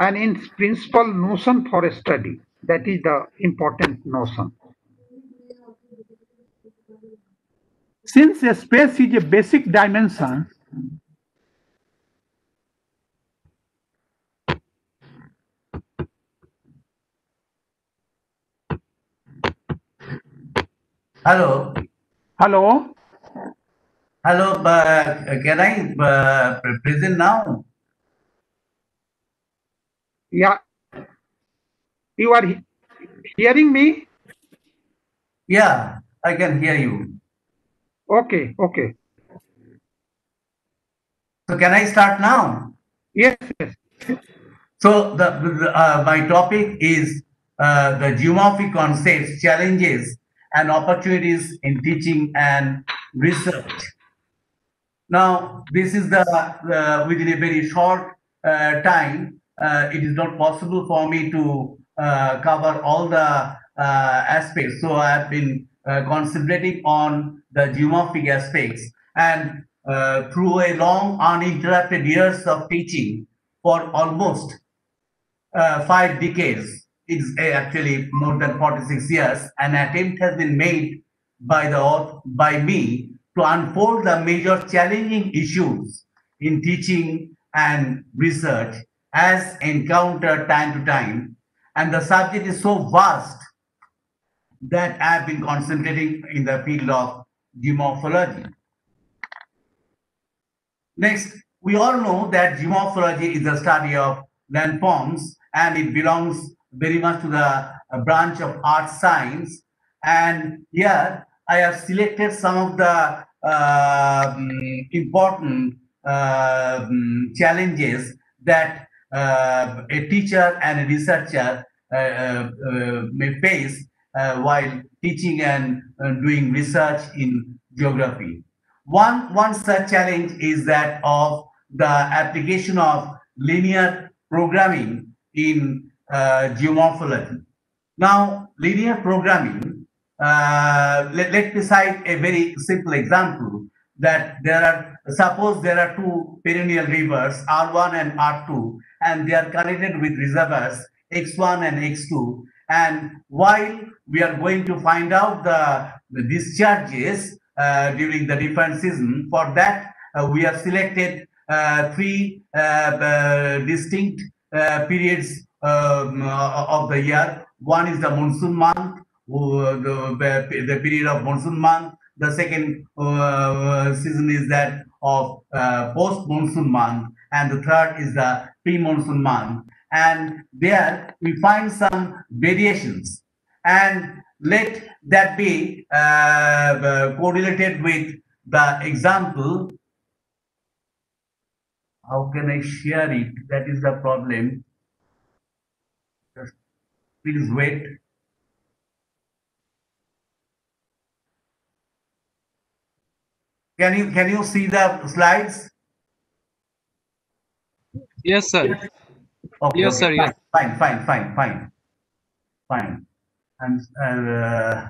and in principal notion for a study that is the important notion since a space is a basic dimension Hello. Hello Hello. Uh, can I uh, present now? yeah you are he- hearing me Yeah, I can hear you. okay okay So can I start now? yes yes So the, the uh, my topic is uh, the geomorphic concepts, challenges, and opportunities in teaching and research. Now, this is the uh, within a very short uh, time. Uh, it is not possible for me to uh, cover all the uh, aspects. So I have been uh, concentrating on the geomorphic aspects, and through a long uninterrupted years of teaching for almost five decades. It's actually more than 46 years. An attempt has been made by the by me to unfold the major challenging issues in teaching and research as encountered time to time. And the subject is so vast that I've been concentrating in the field of geomorphology. Next, we all know that geomorphology is the study of landforms and it belongs very much to the uh, branch of earth science. And here I have selected some of the uh, important uh, challenges that uh, a teacher and a researcher uh, uh, may face while teaching and doing research in geography. One, one such challenge is that of the application of linear programming in geomorphology. Now, linear programming, uh, let, let me cite a very simple example that there are, suppose there are two perennial rivers, R1 and R2, and they are connected with reservoirs X1 and X2. And while we are going to find out the, the discharges uh, during the different season, for that uh, we have selected uh, three uh, uh, distinct uh, periods um, uh, of the year. One is the monsoon month, uh, the, the period of monsoon month. The second uh, season is that of uh, post-monsoon month, and the third is the pre-monsoon month. And there we find some variations, and let that be uh, correlated with the example. How can I share it? That is the problem. Please wait. Can you can you see the slides? Yes, sir. Okay, Yes, okay, sir, yes. Fine, fine, fine, fine, fine. And uh,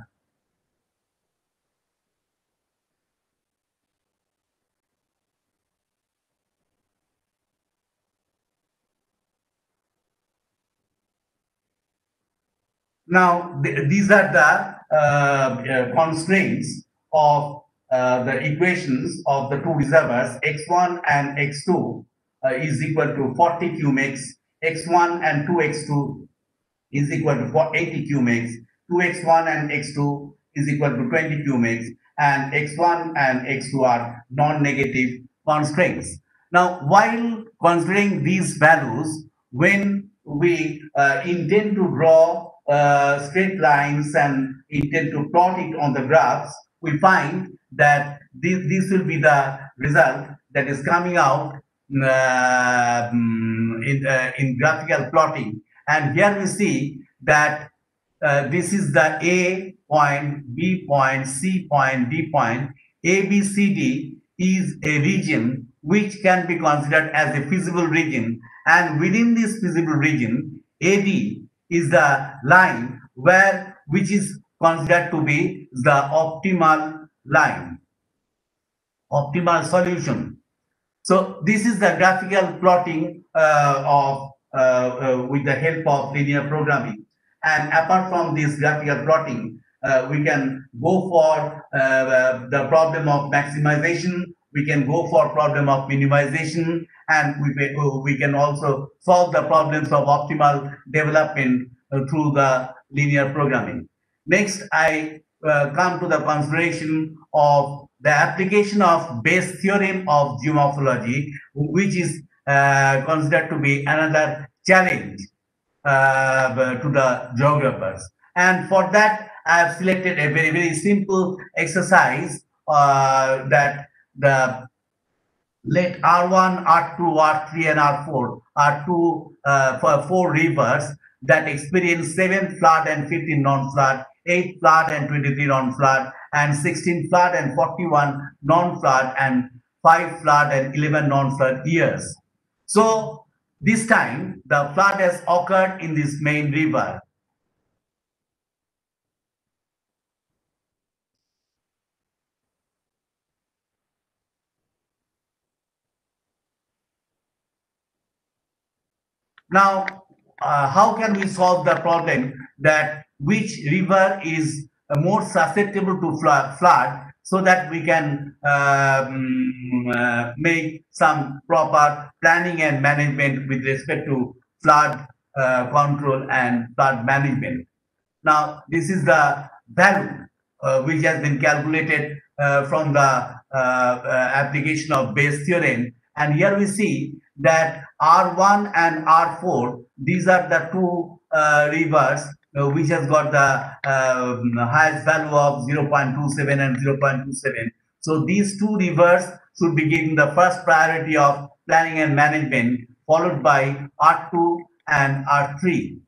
now th- these are the uh, uh, constraints of uh, the equations of the two reservoirs x1 and x2 uh, is equal to 40 cumecs, x1 and 2x2 is equal to 4- 80 cumecs, 2x1 and x2 is equal to 20 cumecs, and x1 and x2 are non-negative constraints. Now, while considering these values, when we uh, intend to draw uh, straight lines and intend to plot it on the graphs, we find that this, this will be the result that is coming out uh, mm, in, uh, in graphical plotting. And here we see that uh, this is the A point, B point, C point, D point. A, B, C, D is a region which can be considered as a feasible region. And within this feasible region, AD is the line where which is considered to be the optimal line, optimal solution. So this is the graphical plotting uh, of uh, uh, with the help of linear programming. And apart from this graphical plotting, uh, we can go for uh, the problem of maximization. We can go for problem of minimization, and we we can also solve the problems of optimal development uh, through the linear programming. Next, I uh, come to the consideration of the application of Bayes theorem of geomorphology, which is uh, considered to be another challenge uh, to the geographers. And for that, I have selected a very, very simple exercise uh, that the let R1, R2, R3, and R4 are two uh, for four rivers that experience seven flood and 15 non-flood, eight flood and 23 non-flood, and 16 flood and 41 non-flood, and five flood and 11 non-flood years. So this time the flood has occurred in this main river. Now, uh, how can we solve the problem that which river is more susceptible to flood, flood so that we can um, uh, make some proper planning and management with respect to flood uh, control and flood management. Now, this is the value uh, which has been calculated uh, from the uh, uh, application of Bayes theorem. And here we see that R1 and R4, these are the two uh, rivers uh, which has got the um, highest value of 0.27 and 0.27. So these two rivers should be given the first priority of planning and management, followed by R2 and R3.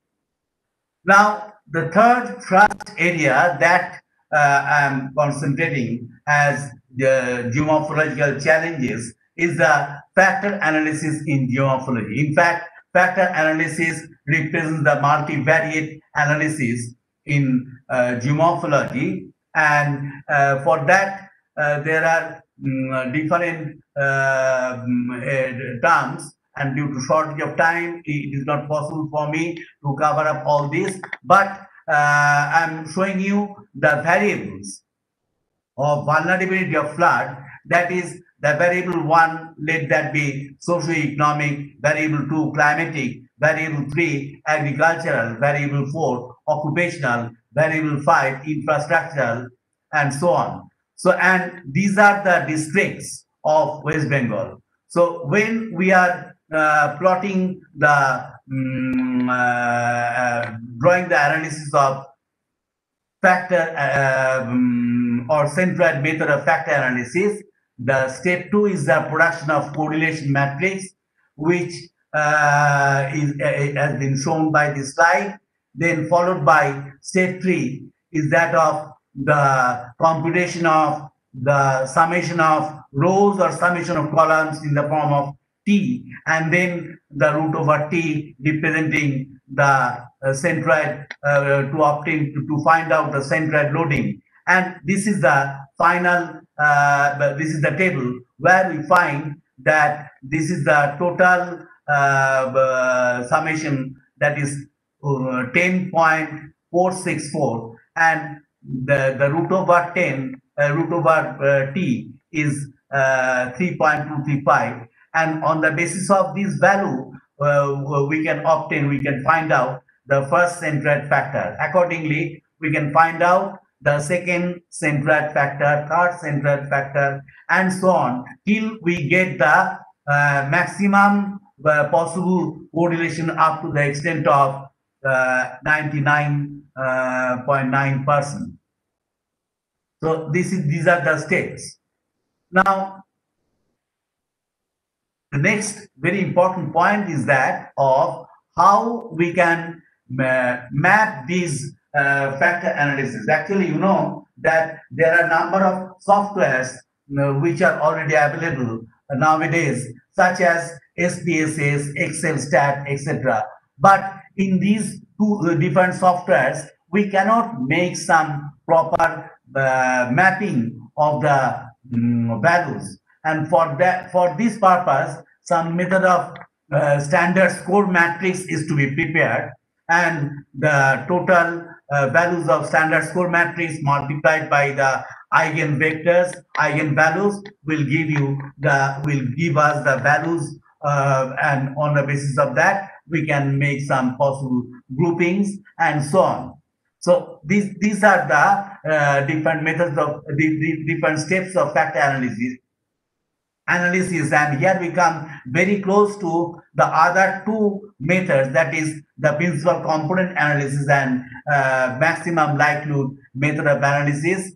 Now, the third thrust area that uh, I am concentrating as the geomorphological challenges is the factor analysis in geomorphology. In fact, factor analysis represents the multivariate analysis in uh, geomorphology. And uh, for that, uh, there are mm, different uh, mm, uh, terms and due to shortage of time, it is not possible for me to cover up all this, but I'm showing you the variables of vulnerability of flood, that is The variable one, let that be socio-economic, variable two, climatic, variable three, agricultural, variable four, occupational, variable five, infrastructural, and so on. So, and these are the districts of West Bengal. So, when we are uh, plotting the mm, uh, uh, drawing the analysis of factor um, or centroid method of factor analysis, the step two is the production of correlation matrix, which uh, is, uh, has been shown by this slide. Then followed by step three is that of the computation of the summation of rows or summation of columns in the form of T, and then the root over T representing the uh, centroid uh, to obtain to, to find out the centroid loading. And this is the final, uh, this is the table where we find that this is the total uh, uh, summation that is uh, 10.464 and the, the root over 10, root over t is 3.235 and on the basis of this value uh, we can obtain we can find out the first centroid factor. Accordingly we can find out the second centroid factor third centroid factor and so on till we get the uh, maximum uh, possible correlation up to the extent of 99.9 percent. So this is these are the steps now the next very important point is that of how we can uh, map these uh, factor analysis. Actually, you know that there are a number of softwares you know, which are already available nowadays, such as SPSS, XLSTAT, etc. But in these two uh, different softwares, we cannot make some proper uh, mapping of the um, values and for that for this purpose some method of uh, standard score matrix is to be prepared and the total uh, values of standard score matrix multiplied by the eigenvectors eigenvalues will give you the will give us the values uh, and on the basis of that we can make some possible groupings and so on. So these these are the uh, different methods of the, the different steps of factor analysis analysis and here we come very close to the other two methods that is the principal component analysis and uh, maximum likelihood method of analysis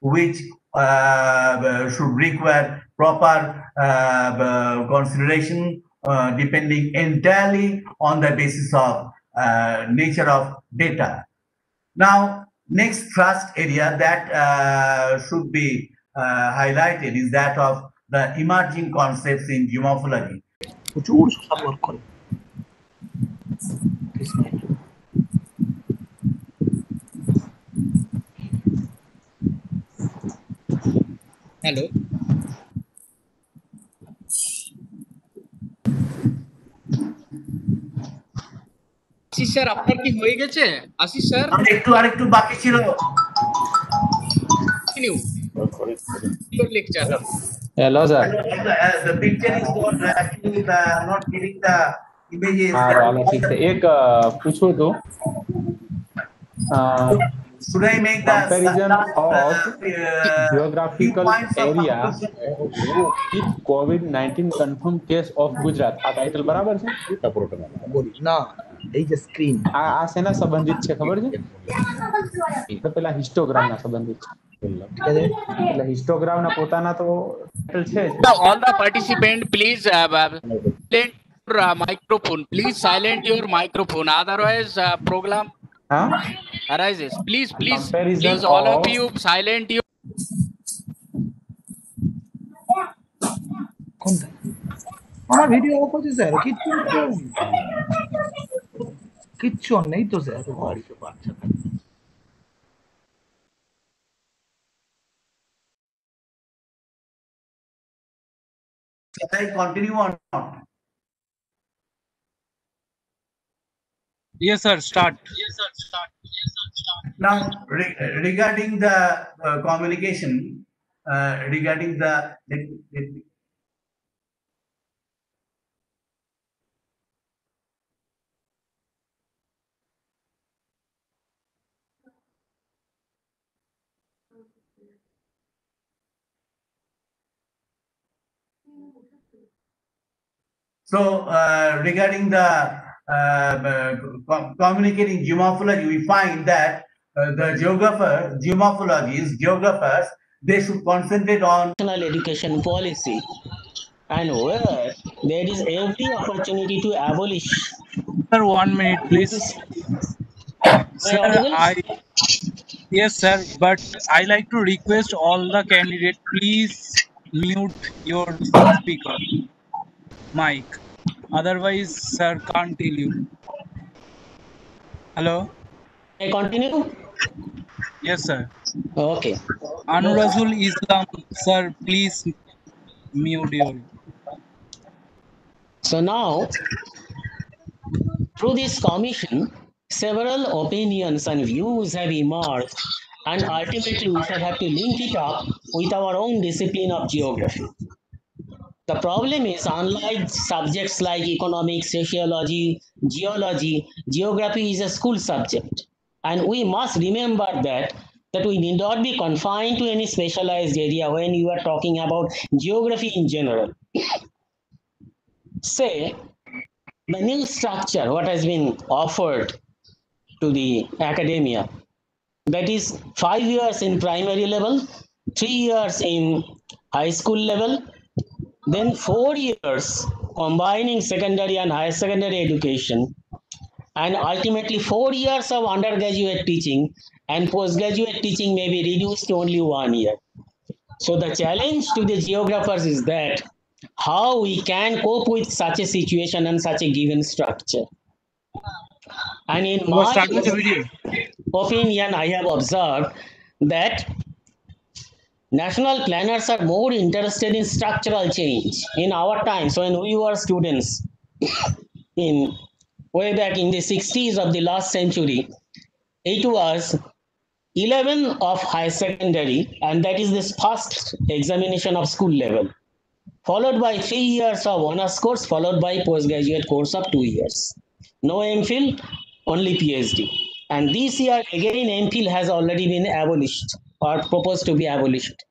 which uh, should require proper uh, consideration uh, depending entirely on the basis of uh, nature of data. Now next thrust area that uh, should be highlighted is that of the emerging concepts in geomorphology. প্রচুর social work করে। Hello Ashis sir আপনার কি হয়ে গেছে? Ashis sir? একটু আরেকটু বাকি ছিল। Lecture. Hello, sir. Uh, the picture is not actually the, not getting the images. हाँ वाला ठीक है एक पूछो तो Should I make the comparison uh, of uh, geographical points of area with COVID-19 confirmed case of Gujarat આ title બરાબર છે ના এই જે સ્ક્રીન આ આ શેના સંબંધિત છે ખબર છે તો પેલા હિસ્ટોગ્રામ ના સંબંધિત છે ઠીક છે એટલે હિસ્ટોગ્રામ ના પોતાના તો ટાઇટલ છે all the participant please microphone please silent your microphone otherwise uh, program huh? arises please please Comparison please all of, of you silent your మన వీడియో ఓపెన్ చేశారు కిచ్చు కిచ్చు అన్నయ్యతో సార్ వాడితో Shall I continue or not? Yes, sir. Start. Now, re- regarding the uh, communication, uh, regarding the, let, let, So uh, regarding the uh, uh, co- communicating geomorphology, we find that uh, the geographer, geomorphologists, geographers, they should concentrate on national education policy and where there is every opportunity to abolish. Sir, one minute, please. Sir. I yes, sir, but I like to request all the candidates, please mute your speaker mic. Otherwise, sir can't tell you. Hello. I continue. Yes, sir. Okay. Anurazul Islam, sir, please mute your. So now, through this commission, several opinions and views have emerged, and ultimately we shall have to link it up with our own discipline of geography. The problem is, unlike subjects like economics, sociology, geology, geography is a school subject. And we must remember that that we need not be confined to any specialized area when you are talking about geography in general. Say, the new structure, what has been offered to the academia, that is five years in primary level, three years in high school level, then four years combining secondary and higher secondary education, and ultimately four years of undergraduate teaching and postgraduate teaching may be reduced to only one year. So the challenge to the geographers is that how we can cope with such a situation and such a given structure. And in my opinion, I have observed that national planners are more interested in structural change. In our times, when we were students, in way back in the 60s of the last century, it was 11 of high secondary, and that is this first examination of school level, followed by three years of honors course, followed by postgraduate course of two years. No MPhil, only PhD. And this year, again, MPhil has already been abolished or proposed to be abolished.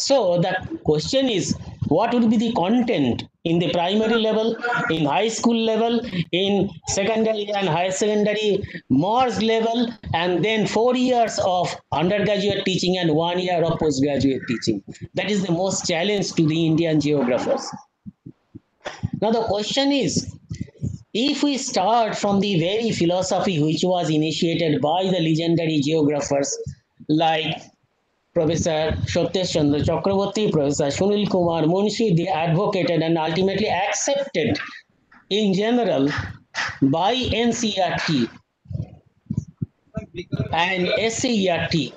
So the question is, what would be the content in the primary level, in high school level, in secondary and higher secondary merged level, and then four years of undergraduate teaching and one year of postgraduate teaching? That is the most challenge to the Indian geographers. Now the question is, if we start from the very philosophy which was initiated by the legendary geographers like Professor Satish Chandra Chakraborty, Professor Sunil Kumar Munshi, they advocated and ultimately accepted in general by NCRT and SCERT,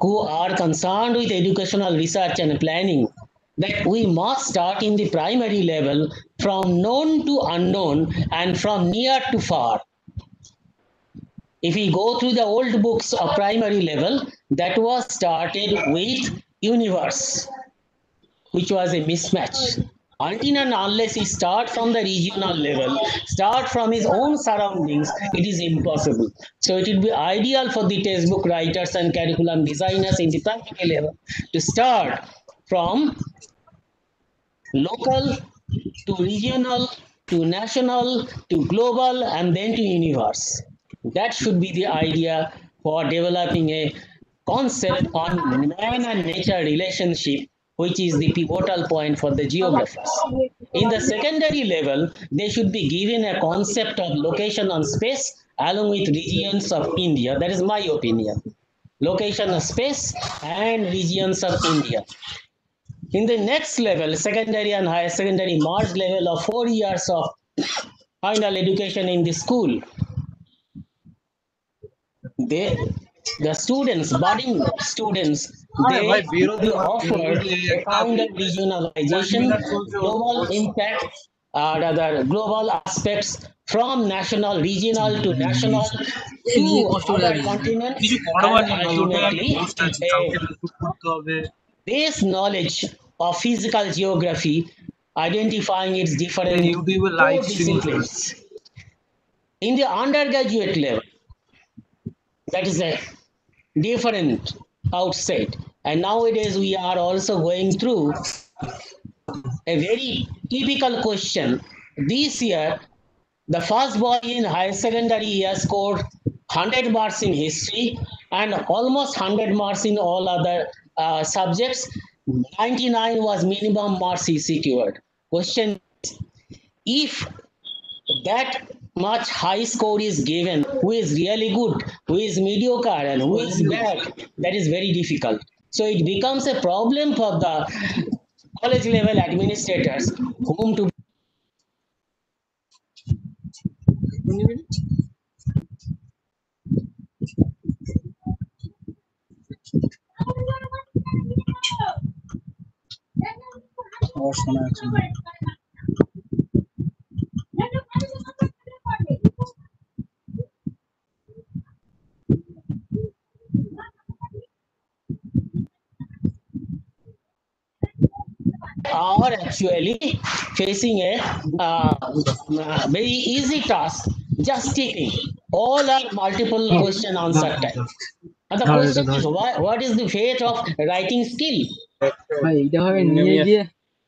who are concerned with educational research and planning, that we must start in the primary level from known to unknown and from near to far. If we go through the old books of primary level, that was started with universe, which was a mismatch. Until and unless he start from the regional level, start from his own surroundings, it is impossible. So it would be ideal for the textbook writers and curriculum designers in the primary level to start from local to regional to national to global and then to universe. That should be the idea for developing a concept on man and nature relationship, which is the pivotal point for the geographers. In the secondary level, they should be given a concept of location on space along with regions of India. That is my opinion. Location of space and regions of India. In the next level, secondary and higher secondary March level of four years of final education in the school, they the students, budding students, they will offer a regionalization, global impact, uh, rather global aspects from national, regional to national to other continents. Ultimately, this knowledge of physical geography, identifying its different disciplines. In the undergraduate level, that is a different outside. And nowadays we are also going through a very typical question this year, the first boy in higher secondary year scored 100 marks in history and almost 100 marks in all other uh, subjects. 99 was minimum marks he secured. Question if that much high score is given. Who is really good? Who is mediocre and who is bad? That is very difficult. So it becomes a problem for the college level administrators. Whom to और or actually facing a uh, very easy task just taking all are multiple question answer type and the question is why, what is the fate of writing skill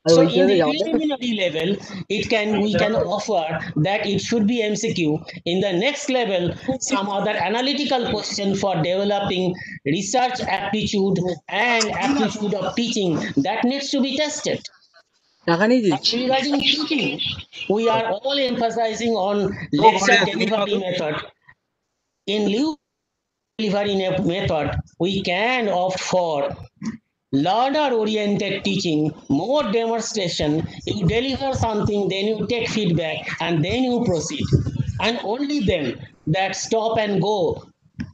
So in the preliminary level, it can we can offer that it should be MCQ. In the next level, some other analytical question for developing research aptitude and aptitude of teaching that needs to be tested. Regarding teaching, we are all emphasizing on lecture delivery method. In lieu delivery method, we can opt for learner-oriented teaching, more demonstration. You deliver something, then you take feedback, and then you proceed. And only then that stop and go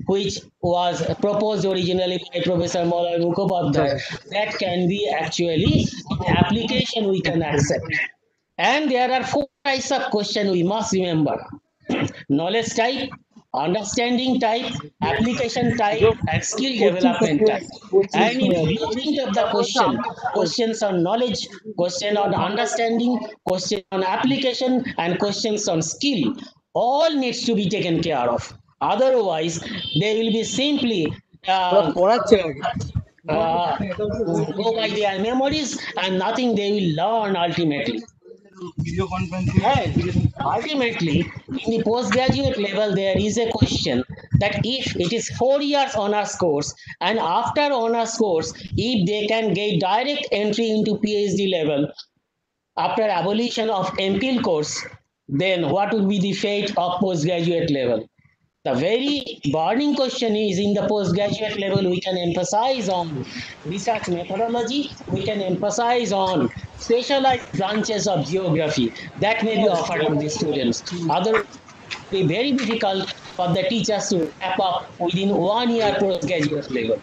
which was proposed originally by Professor Malay Mukhopadhyay, that can be actually an application we can accept. And there are four types of question we must remember. Knowledge type, understanding type, application type, and skill development type. And in of the question, questions on knowledge, question on understanding, question on application, and questions on skill, all needs to be taken care of. Otherwise, they will be simply uh, uh, go by their memories and nothing they will learn ultimately. And ultimately, in the postgraduate level, there is a question that if it is four years honors course, and after honors course, if they can get direct entry into PhD level after abolition of MPhil course, then what will be the fate of postgraduate level? The very burning question is in the postgraduate level, we can emphasize on research methodology, we can emphasize on specialized branches of geography that may be offered to the students. Otherwise, it be very difficult for the teachers to wrap up within one year postgraduate level.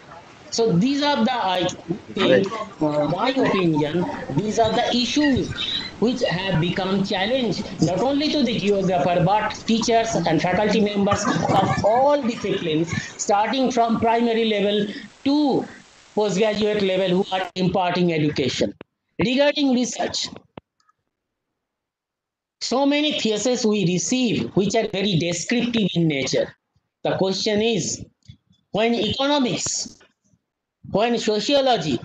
So these are the, I think, uh, my opinion, these are the issues which have become challenge not only to the geographer but teachers and faculty members of all disciplines, starting from primary level to postgraduate level who are imparting education. Regarding research, so many theses we receive which are very descriptive in nature. The question is, when economics, when sociology,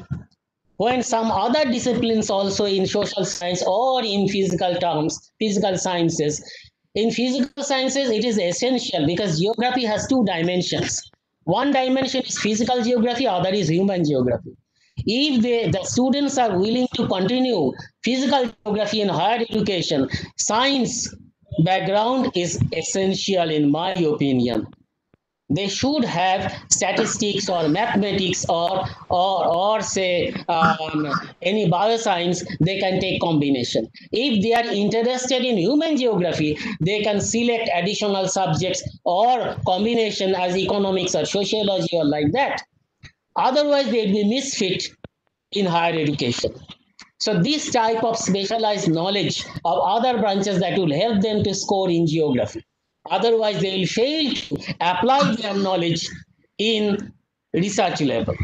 when some other disciplines also in social science or in physical terms, physical sciences, in physical sciences, it is essential because geography has two dimensions. One dimension is physical geography, other is human geography. If they, the students are willing to continue physical geography in higher education, science background is essential in my opinion they should have statistics or mathematics or or or say um, any bioscience they can take combination. If they are interested in human geography they can select additional subjects or combination as economics or sociology or like that. Otherwise they'll be misfit in higher education. So this type of specialized knowledge of other branches that will help them to score in geography Otherwise, they will fail to apply their knowledge in research level.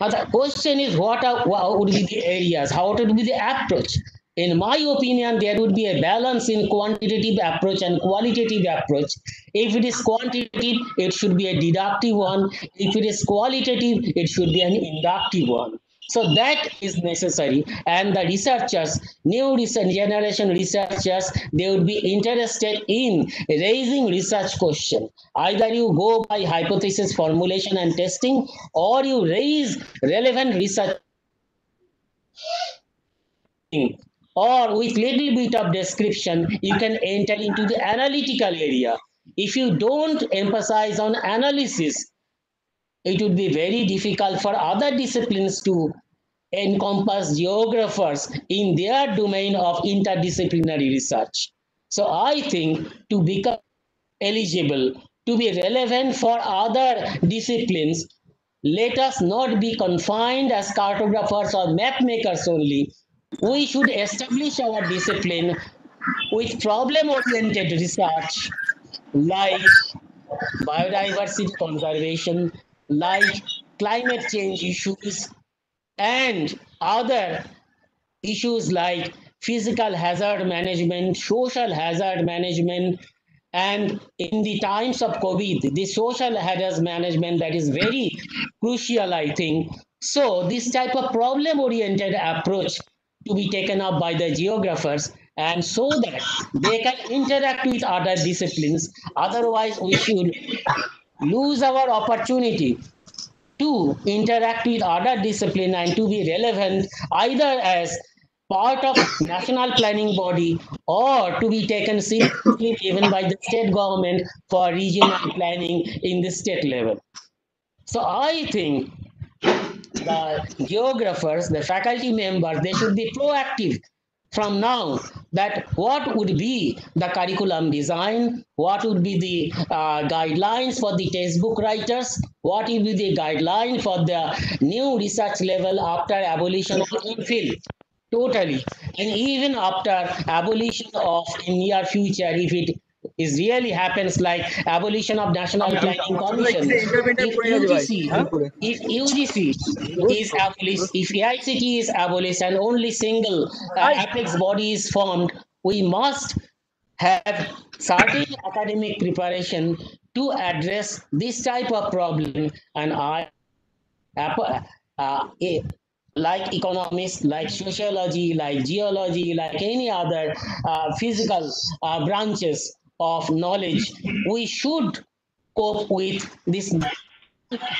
Now, the question is what, are, what would be the areas? How would be the approach? In my opinion, there would be a balance in quantitative approach and qualitative approach. If it is quantitative, it should be a deductive one. If it is qualitative, it should be an inductive one. So that is necessary. And the researchers, new research generation researchers, they would be interested in raising research question. Either you go by hypothesis formulation and testing, or you raise relevant research or with little bit of description you can enter into the analytical area if you don't emphasize on analysis it would be very difficult for other disciplines to encompass geographers in their domain of interdisciplinary research. So i think to become eligible to be relevant for other disciplines let us not be confined as cartographers or map makers only. We should establish our discipline with problem oriented research like biodiversity conservation, like climate change issues, and other issues like physical hazard management, social hazard management, and in the times of COVID, the social hazard management that is very crucial, I think. So this type of problem-oriented approach to be taken up by the geographers and so that they can interact with other disciplines. Otherwise, we should lose our opportunity to interact with other discipline and to be relevant either as part of national planning body or to be taken seriously even by the state government for regional planning in the state level. So I think the geographers, the faculty members, they should be proactive from now that what would be the curriculum design, what would be the uh, guidelines for the textbook writers, what will be the guideline for the new research level after abolition of MPhil, totally. And even after abolition of in near future, if it is really happens like abolition of National Planning Commission. If UGC, if UGC is abolished, if AICT is abolished and only single uh, apex body is formed, we must have certain academic preparation to address this type of problem. And I, uh, uh, like economics, like sociology, like geology, like any other uh, physical uh, branches of knowledge, we should cope with this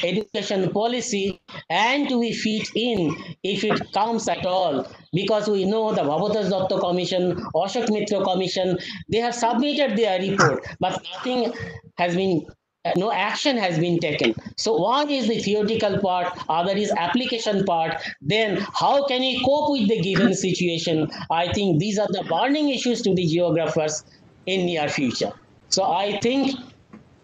education policy and we fit in if it comes at all because we know the Bhabatosh Datta Commission, Ashok Mitra Commission, they have submitted their report but nothing has been no action has been taken. So one is the theoretical part, other is application part. Then how can we cope with the given situation? I think these are the burning issues to the geographers in near future. So I think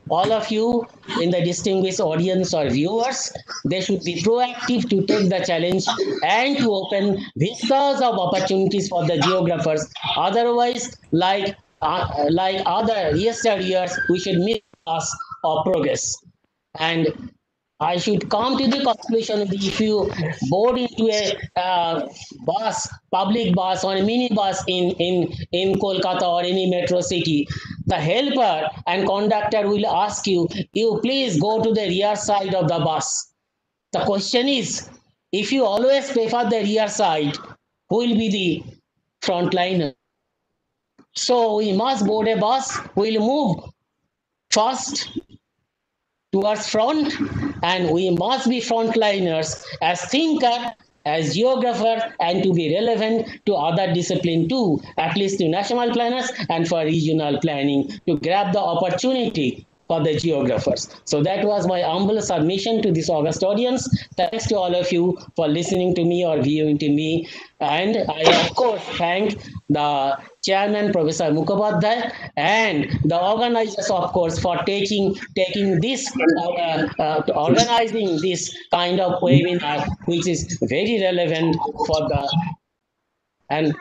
all of you in the distinguished audience or viewers, they should be proactive to take the challenge and to open vistas of opportunities for the geographers. Otherwise, like uh, like other yesteryears, we should miss us of progress. And I should come to the conclusion that if you board into a uh, bus, public bus or a mini bus in, in, in Kolkata or any metro city, the helper and conductor will ask you, you please go to the rear side of the bus. The question is, if you always prefer the rear side, who will be the frontliner? So we must board a bus, we'll move first towards front and we must be frontliners as thinker as geographer and to be relevant to other discipline too at least to national planners and for regional planning to grab the opportunity for the geographers. So that was my humble submission to this August audience. Thanks to all of you for listening to me or viewing to me. And I, of course, thank the chairman, Professor Mukhopadhyay, and the organizers, of course, for taking taking this, uh, uh, organizing this kind of webinar, which is very relevant for the, and in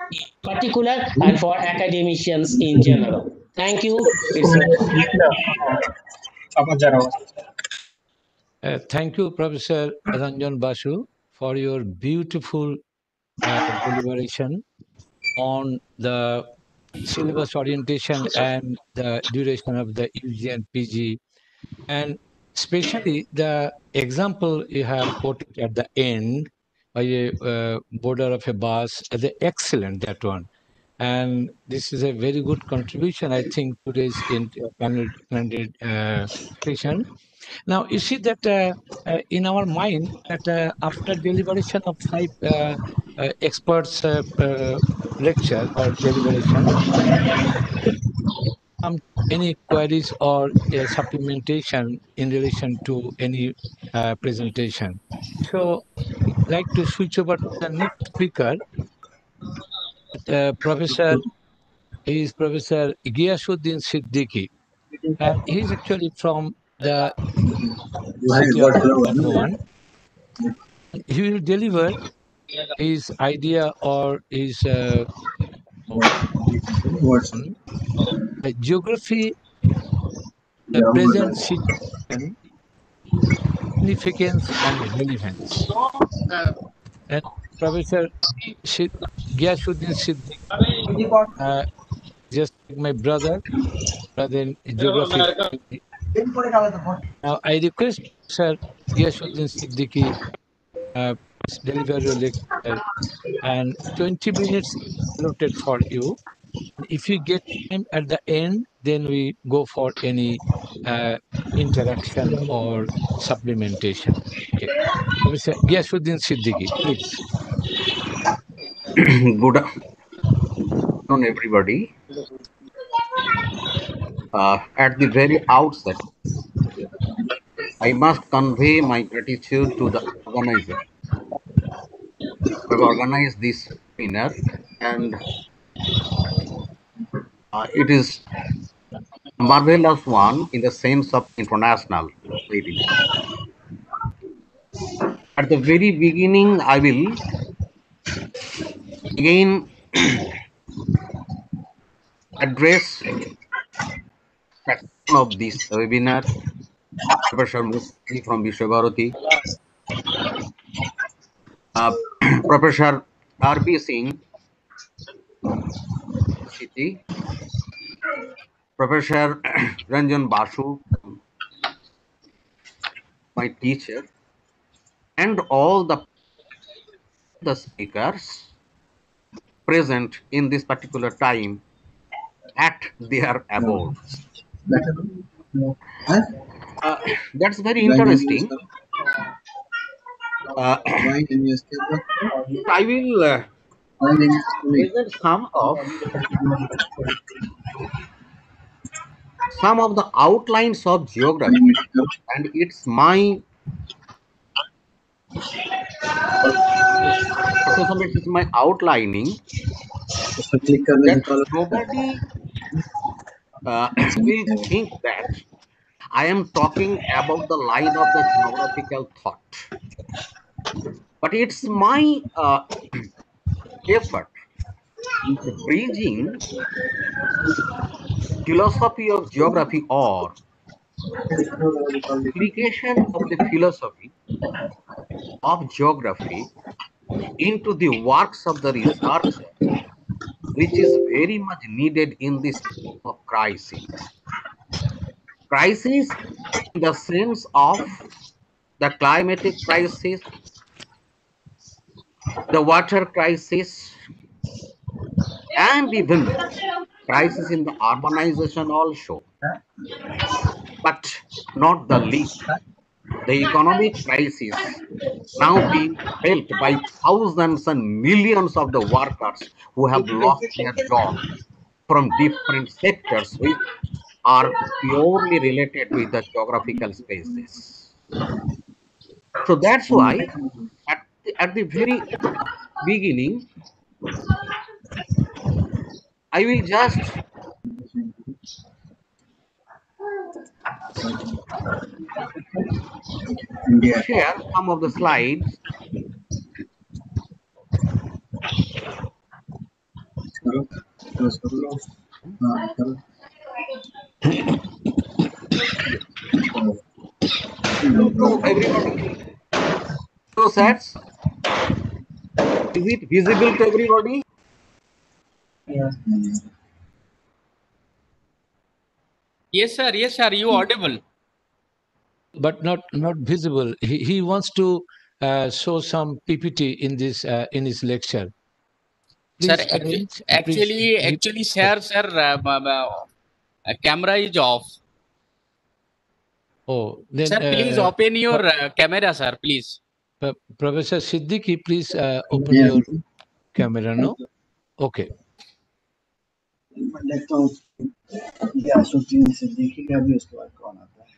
particular, and for academicians in general. Thank you. Uh, thank you, Professor Ranjan Basu, for your beautiful uh, deliberation on the syllabus orientation and the duration of the UG and PG, and especially the example you have quoted at the end by a uh, boarder of a bus. The excellent that one, and this is a very good contribution. I think today's panel uh, session. Now you see that uh, uh, in our mind that uh, after deliberation of five uh, uh, experts lecture or deliberation, um, any queries or supplementation in relation to any presentation. So, I'd like to switch over to the next speaker. Uh, Professor is Professor Giyasuddin Siddiqui. And he's actually from the city of. He will deliver his idea or his uh, uh, geography, the present situation, significance and relevance. And Professor Sid- Giyasuddin uh, just like my brother, brother in geography. Now I request Sir Giyasuddin Siddiqui uh, deliver your lecture and 20 minutes noted for you. If you get time at the end, then we go for any uh, interaction or supplementation. Okay. Professor Giyasuddin Siddiqui, please. Good afternoon, everybody. Uh, at the very outset, I must convey my gratitude to the organizer who organized this seminar, and uh, it is a marvelous one in the sense of international readiness. At the very beginning, I will again address section of this webinar, Professor from Vishwabharati, uh, Professor R.B. Singh, City, Professor Ranjan Basu, my teacher, and all the the speakers present in this particular time at their abodes. Uh, that's very interesting. Uh, I will uh, present some of some of the outlines of geography, and it's my so some it is my outlining that nobody uh, will think that I am talking about the line of the geographical thought. But it's my uh, effort bridging philosophy of geography or application of the philosophy of geography into the works of the researcher, which is very much needed in this of crisis. Crisis in the sense of the climatic crisis, the water crisis, and even crisis in the urbanization also. But not the least, the economic crisis now being felt by thousands and millions of the workers who have lost their jobs from different sectors which are purely related with the geographical spaces. So that's why at at the very beginning, I will just share some of the slides. So everybody, so sets, is it visible to everybody? Yes, sir. Yes, sir. You audible. but not not visible. He, he wants to uh, show some PPT in this uh, in his lecture. Sir, Please actu- arrange- actually, give- actually, sir, sir, uh, uh, uh, camera is off. Oh, then Sir, please uh, open your uh, camera, sir, please. Professor Siddiqui, please uh, open Yeah. your camera. No, okay. मैं देखता हूँ क्या सोचती तो है से देखेगा उसके बाद कौन आता है।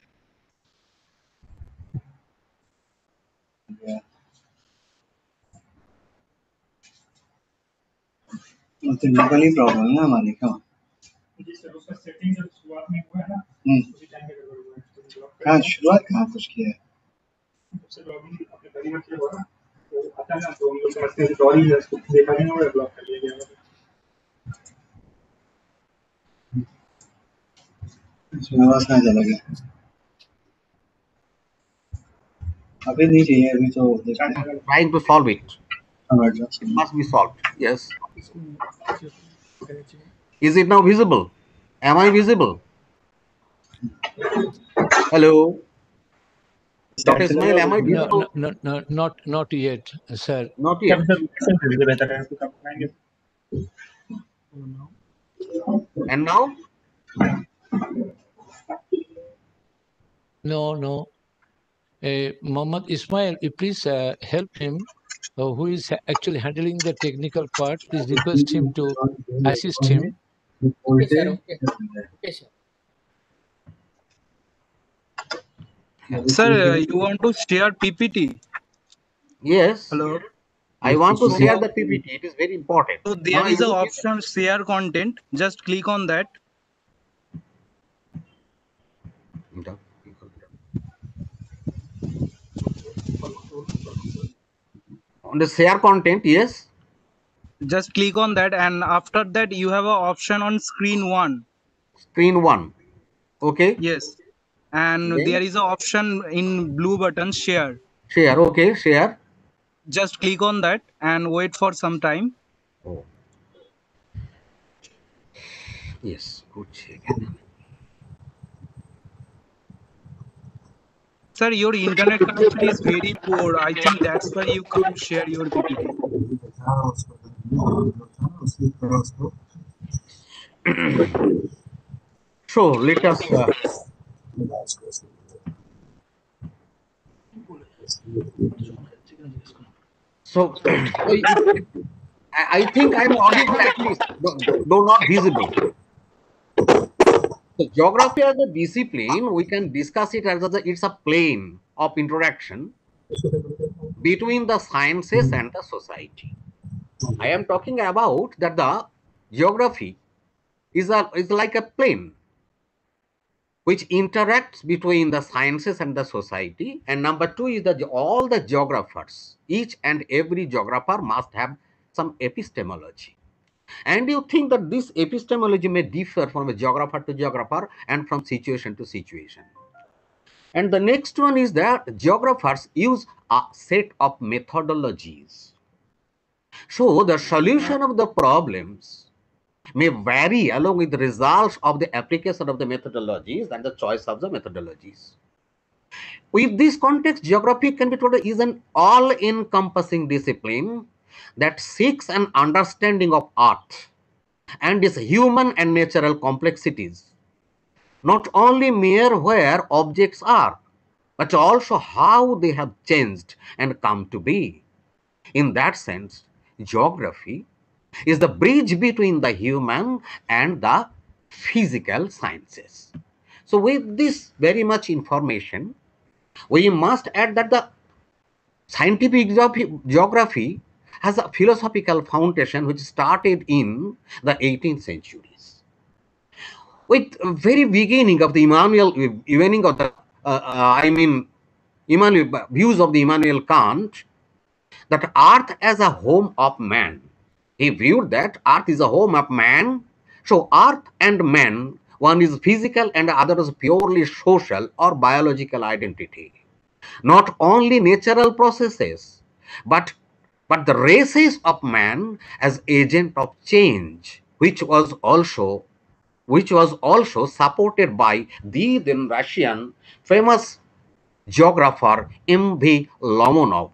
लोकल तो ही प्रॉब्लम है हमारी कम हम्म। कहाँ शुरुआत कहा कुछ किया है? तो अचानक इसमें आवाज कहाँ चला गया अभी नहीं चाहिए अभी तो देखते हैं Trying to solve it. हाँ, adjust It must be solved. Yes. Is it now visible? Am I visible? Hello. Dr. Ismail, am I No, visible? no, no, no, not not yet, sir. Not yet. And now? No, no. Uh, Muhammad Ismail, please uh, help him, uh, who is actually handling the technical part. Please request him to assist him. Okay, sir. Okay. Okay, sir. Sir, uh, you want to share PPT? Yes. Hello. I want to share the PPT. It is very important. So there Now is an option share content. Just click on that. get- On the share content, yes. Just click on that, and after that you have an option on screen one. Screen one. Okay. Yes. And Then- there is an option in blue button share. Share. Okay. Share. Just click on that and wait for some time. Oh. Yes. Good check. Sir, your internet connection is very poor. I think that's why you can't share your video. So let us. Uh, so I I think I'm audible at least, though not visible. So geography as a discipline, we can discuss it as a, it's a plane of interaction between the sciences hmm. and the society. I am talking about that the geography is a is like a plane which interacts between the sciences and the society. And number two is that all the geographers, each and every geographer must have some epistemology. And you think that this epistemology may differ from a geographer to geographer and from situation to situation. And the next one is that geographers use a set of methodologies. So the solution of the problems may vary along with the results of the application of the methodologies and the choice of the methodologies. With this context, geography can be told is an all-encompassing discipline that seeks an understanding of art and its human and natural complexities, not only mere where objects are, but also how they have changed and come to be. In that sense, geography is the bridge between the human and the physical sciences. So, with this very much information, we must add that the scientific geography- geography has a philosophical foundation which started in the 18th centuries. With very beginning of the Immanuel, beginning of the, uh, uh, I mean, Immanuel views of the Immanuel Kant, that earth as a home of man. He viewed that earth is a home of man. So earth and man, one is physical and the other is purely social or biological identity. Not only natural processes, but but the races of man as agent of change, which was also which was also supported by the then Russian famous geographer M.V. Lomonosov.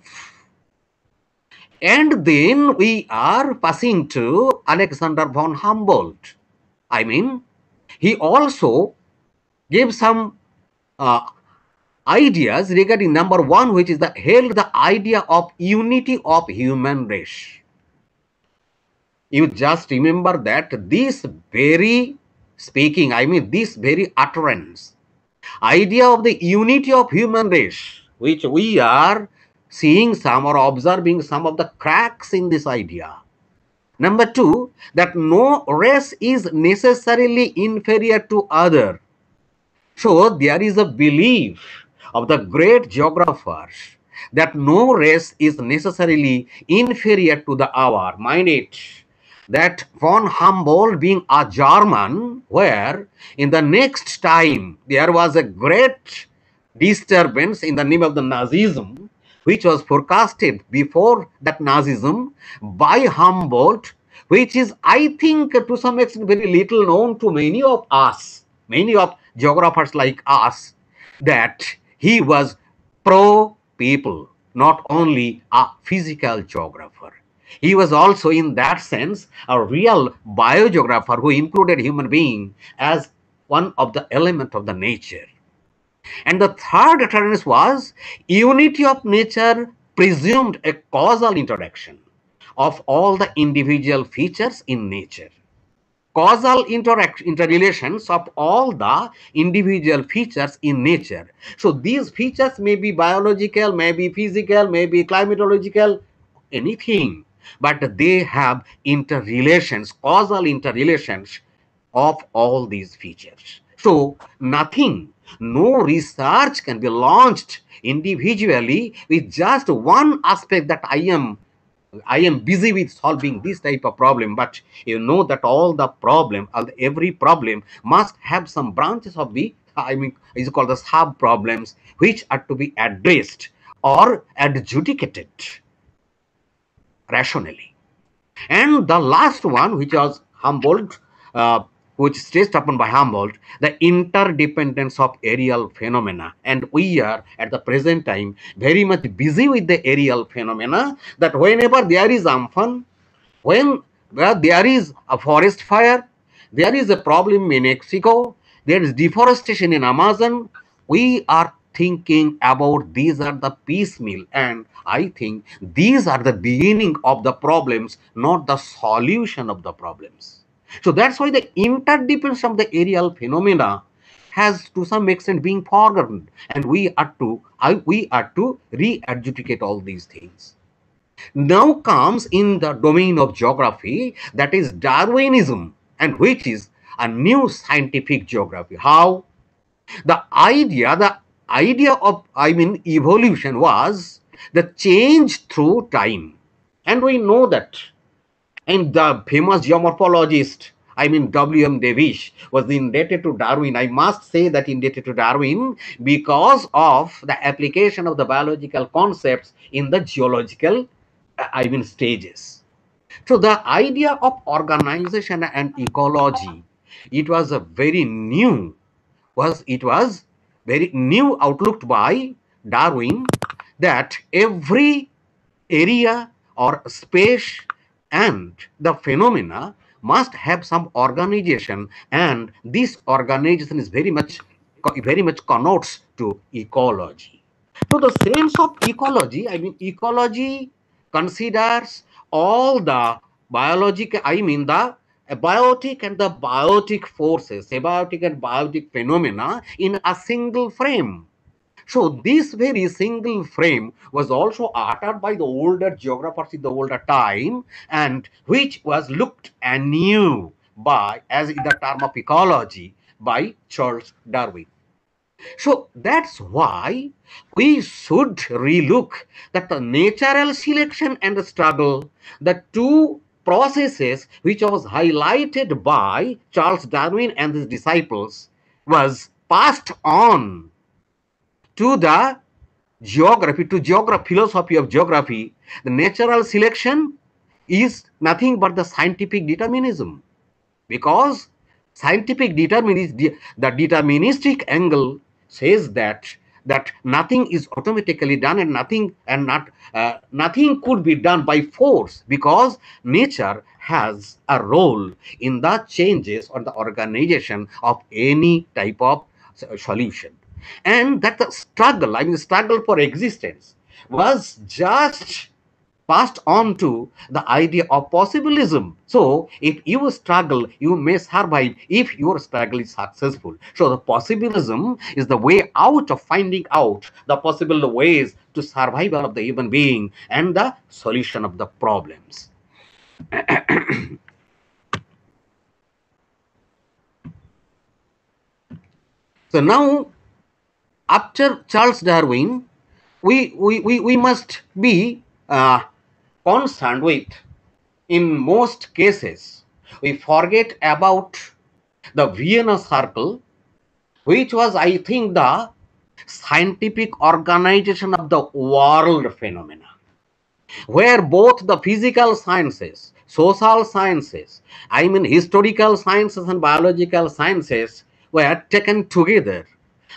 And then we are passing to Alexander von Humboldt. I mean, he also gave some uh, ideas regarding number one, which is the held the idea of unity of human race. You just remember that this very speaking, I mean this very utterance, idea of the unity of human race, which we are seeing some or observing some of the cracks in this idea. Number two, that no race is necessarily inferior to other. So there is a belief of the great geographers that no race is necessarily inferior to the our. Mind it, that von Humboldt being a German, where in the next time there was a great disturbance in the name of the Nazism, which was forecasted before that Nazism by Humboldt, which is, I think, to some extent very little known to many of us, many of geographers like us, that he was pro people, not only a physical geographer. He was also, in that sense, a real biogeographer who included human being as one of the element of the nature. And the third utterance was unity of nature presumed a causal interaction of all the individual features in nature. Causal interrelations of all the individual features in nature. So these features may be biological, may be physical, may be climatological, anything, but they have interrelations, causal interrelations of all these features. So nothing, no research can be launched individually with just one aspect that I am I am busy with solving this type of problem, but you know that all the problem, all the, every problem must have some branches of the, I mean, is called the sub problems, which are to be addressed or adjudicated rationally. And the last one, which was Humboldt, uh, which stressed upon by Humboldt, the interdependence of aerial phenomena. And we are at the present time very much busy with the aerial phenomena that whenever there is Amphan, when there is a forest fire, there is a problem in Mexico, there is deforestation in Amazon, we are thinking about these are the piecemeal and I think these are the beginning of the problems, not the solution of the problems. So that's why the interdependence of the aerial phenomena has to some extent been forgotten, and we are to I, we are to re-adjudicate all these things. Now comes in the domain of geography that is Darwinism, and which is a new scientific geography. How the idea the idea of I mean evolution was the change through time, and we know that and the famous geomorphologist, I mean W.M. Davis, was indebted to Darwin. I must say that indebted to Darwin because of the application of the biological concepts in the geological, uh, I mean, stages. So the idea of organization and ecology, it was a very new, was it was very new outlook by Darwin that every area or space and the phenomena must have some organization. And this organization is very much very much connotes to ecology. So the sense of ecology i mean ecology considers all the biological i mean the abiotic and the biotic forces abiotic and biotic phenomena in a single frame so this very single frame was also uttered by the older geographers in the older time and which was looked anew by as in the term of ecology by Charles Darwin. So that's why we should relook that the natural selection and the struggle, the two processes which was highlighted by Charles Darwin and his disciples was passed on to the geography, to geography, philosophy of geography, the natural selection is nothing but the scientific determinism. Because scientific determinism, the deterministic angle says that that nothing is automatically done and nothing and not uh, nothing could be done by force because nature has a role in the changes or the organization of any type of solution and that the struggle i mean struggle for existence was just passed on to the idea of possibilism. So, if you struggle, you may survive if your struggle is successful. So, the possibilism is the way out of finding out the possible ways to survival of the human being and the solution of the problems. so now, after Charles Darwin, we we, we, we must be uh, concerned with in most cases we forget about the vienna circle which was i think the scientific organization of the world phenomena where both the physical sciences social sciences i mean historical sciences and biological sciences were taken together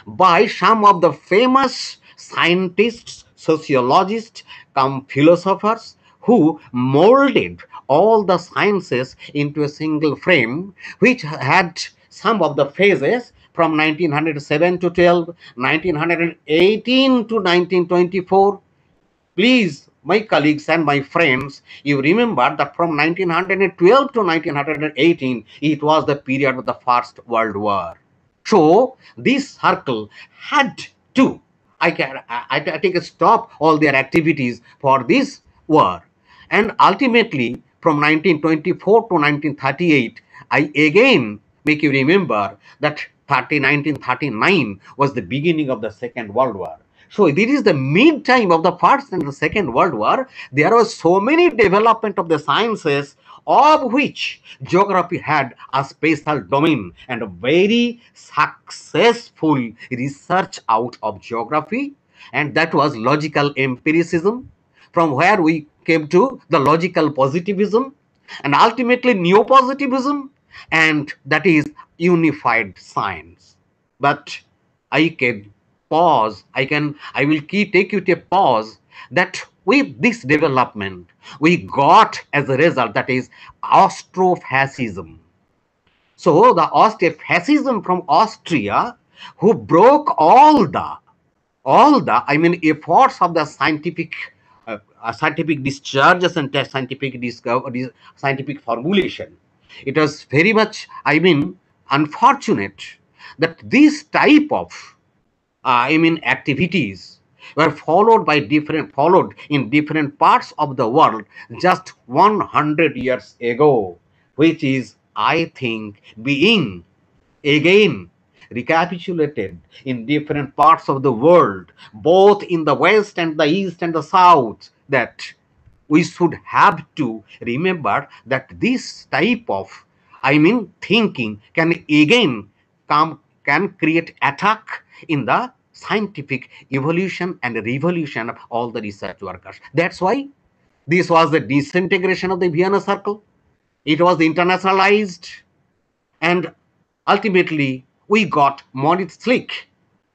by some of the famous scientists, sociologists, come philosophers who molded all the sciences into a single frame, which had some of the phases from 1907 to 12, 1918 to 1924. Please, my colleagues and my friends, you remember that from 1912 to 1918, it was the period of the First World War. So this circle had to, I can, I, I take a stop all their activities for this war. And ultimately, from 1924 to 1938, I again make you remember that 30, 1939 was the beginning of the Second World War. So this is the mid time of the First and the Second World War. There was so many development of the sciences of which geography had a special domain and a very successful research out of geography and that was logical empiricism from where we came to the logical positivism and ultimately neo-positivism and that is unified science. But i can pause i can i will keep take you to a pause that with this development we got as a result that is austrofascism. So the austrofascism from austria who broke all the all the i mean efforts of the scientific uh, uh, scientific discharges and scientific discovery scientific formulation. It was very much i mean unfortunate that this type of uh, i mean activities were followed by different followed in different parts of the world just 100 years ago which is i think being again recapitulated in different parts of the world both in the west and the east and the south that we should have to remember that this type of i mean thinking can again come can create attack in the scientific evolution and revolution of all the research workers that's why this was the disintegration of the vienna circle it was internationalized and ultimately we got Moritz Schlick.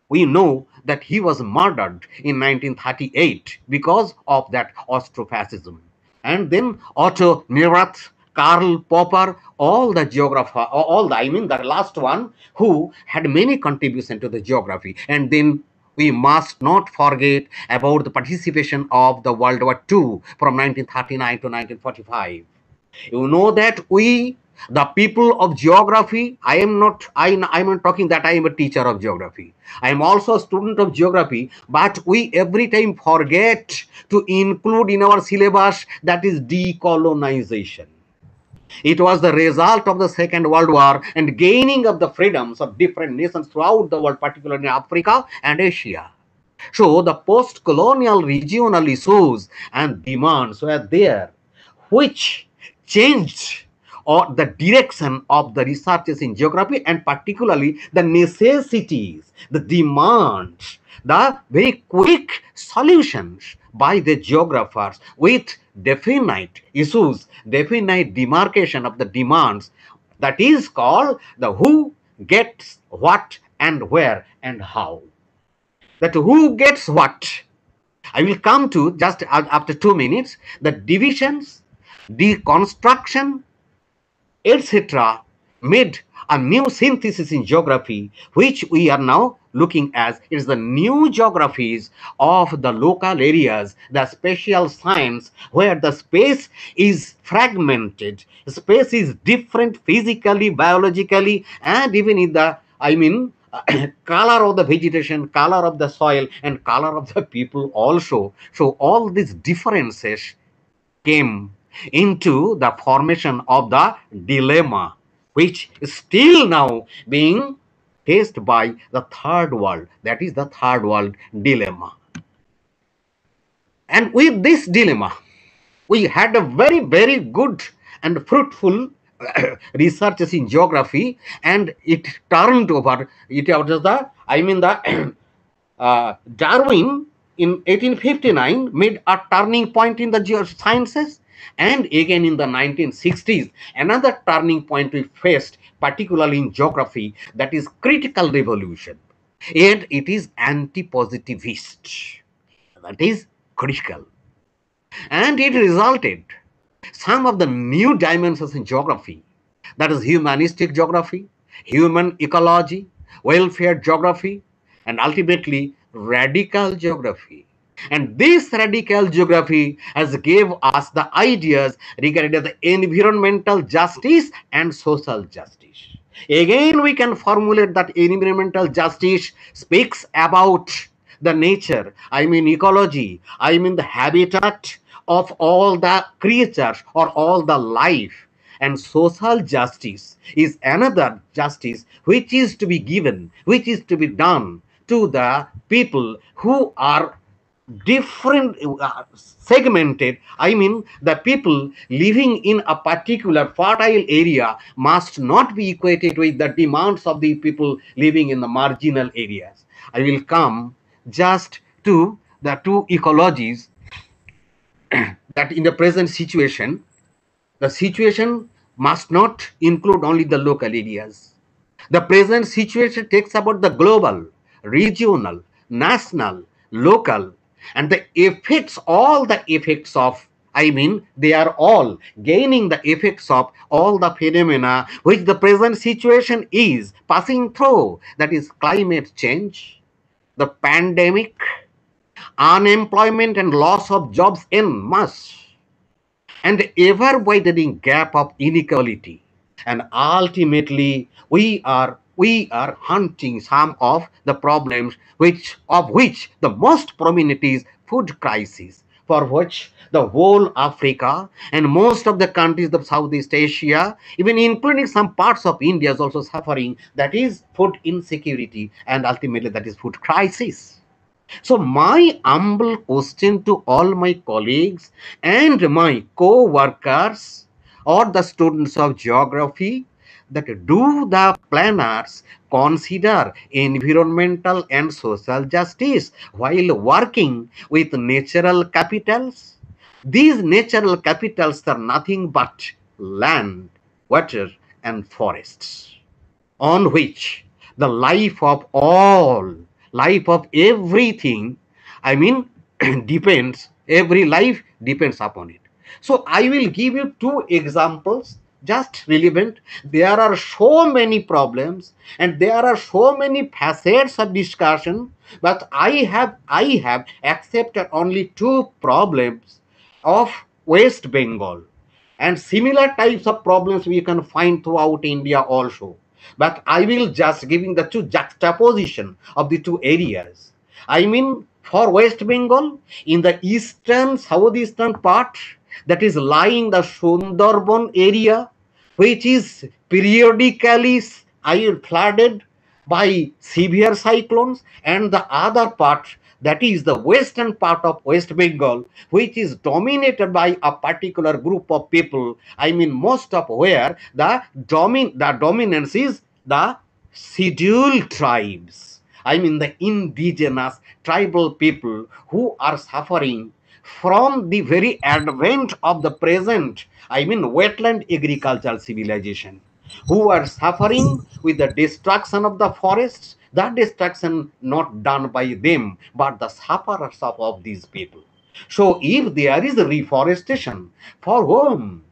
We know that he was murdered in 1938 because of that austrofascism. And then Otto Neurath, Karl Popper, all the geographer, all the, I mean the last one who had many contributions to the geography. And then we must not forget about the participation of the World War II from 1939 to 1945. You know that we the people of geography i am not i i'm not talking that i am a teacher of geography i am also a student of geography but we every time forget to include in our syllabus that is decolonization it was the result of the second world war and gaining of the freedoms of different nations throughout the world particularly in africa and asia. So the post-colonial regional issues and demands were there which changed or the direction of the researches in geography and particularly the necessities, the demands, the very quick solutions by the geographers with definite issues, definite demarcation of the demands that is called the who gets what and where and how. that who gets what. I will come to just after two minutes the divisions, deconstruction, etc. made a new synthesis in geography, which we are now looking as it is the new geographies of the local areas, the spatial science, where the space is fragmented, space is different physically, biologically, and even in the, I mean, color of the vegetation, color of the soil, and color of the people also. So all these differences came into the formation of the dilemma, which is still now being faced by the third world. That is the third world dilemma. And with this dilemma, we had a very, very good and fruitful researches in geography, and it turned over. It was the, I mean, the uh, Darwin in 1859 made a turning point in the geosciences, and again in the 1960s, another turning point we faced, particularly in geography, that is critical revolution, and it is anti-positivist. That is critical, and it resulted some of the new dimensions in geography. That is humanistic geography human ecology welfare geography and ultimately radical geography and this radical geography has gave us the ideas regarding the environmental justice and social justice. Again we can formulate that environmental justice speaks about the nature i mean ecology i mean the habitat of all the creatures or all the life. And social justice is another justice which is to be given which is to be done to the people who are different uh, segmented i mean the people living in a particular fertile area must not be equated with the demands of the people living in the marginal areas i will come just to the two ecologies that in the present situation, the situation must not include only the local areas. The present situation takes about the global, regional, national, local, and the effects, all the effects of, I mean, they are all gaining the effects of all the phenomena which the present situation is passing through. That is climate change, the pandemic, unemployment and loss of jobs en masse, and the ever widening gap of inequality. And ultimately, we are we are hunting some of the problems which of which the most prominent is food crisis, for which the whole Africa and most of the countries of Southeast Asia, even including some parts of India, is also suffering. That is food insecurity, and ultimately that is food crisis. So, my humble question to all my colleagues and my co workers or the students of geography that do the planners consider environmental and social justice while working with natural capitals? These natural capitals are nothing but land, water, and forests on which the life of all life of everything i mean depends every life depends upon it so i will give you two examples just relevant there are so many problems and there are so many facets of discussion but i have i have accepted only two problems of west bengal and similar types of problems we can find throughout india also but I will just giving the two juxtaposition of the two areas. I mean, for West Bengal, in the eastern, southeastern part, that is lying the Sundarban area, which is periodically flooded by severe cyclones, and the other part that is the western part of West Bengal, which is dominated by a particular group of people. I mean, most of where the domin the dominance is the scheduled tribes. I mean, the indigenous tribal people who are suffering from the very advent of the present, I mean, wetland agricultural civilization. who are suffering with the destruction of the forests, that destruction not done by them, but the sufferers of, of these people. So if there is reforestation, for whom?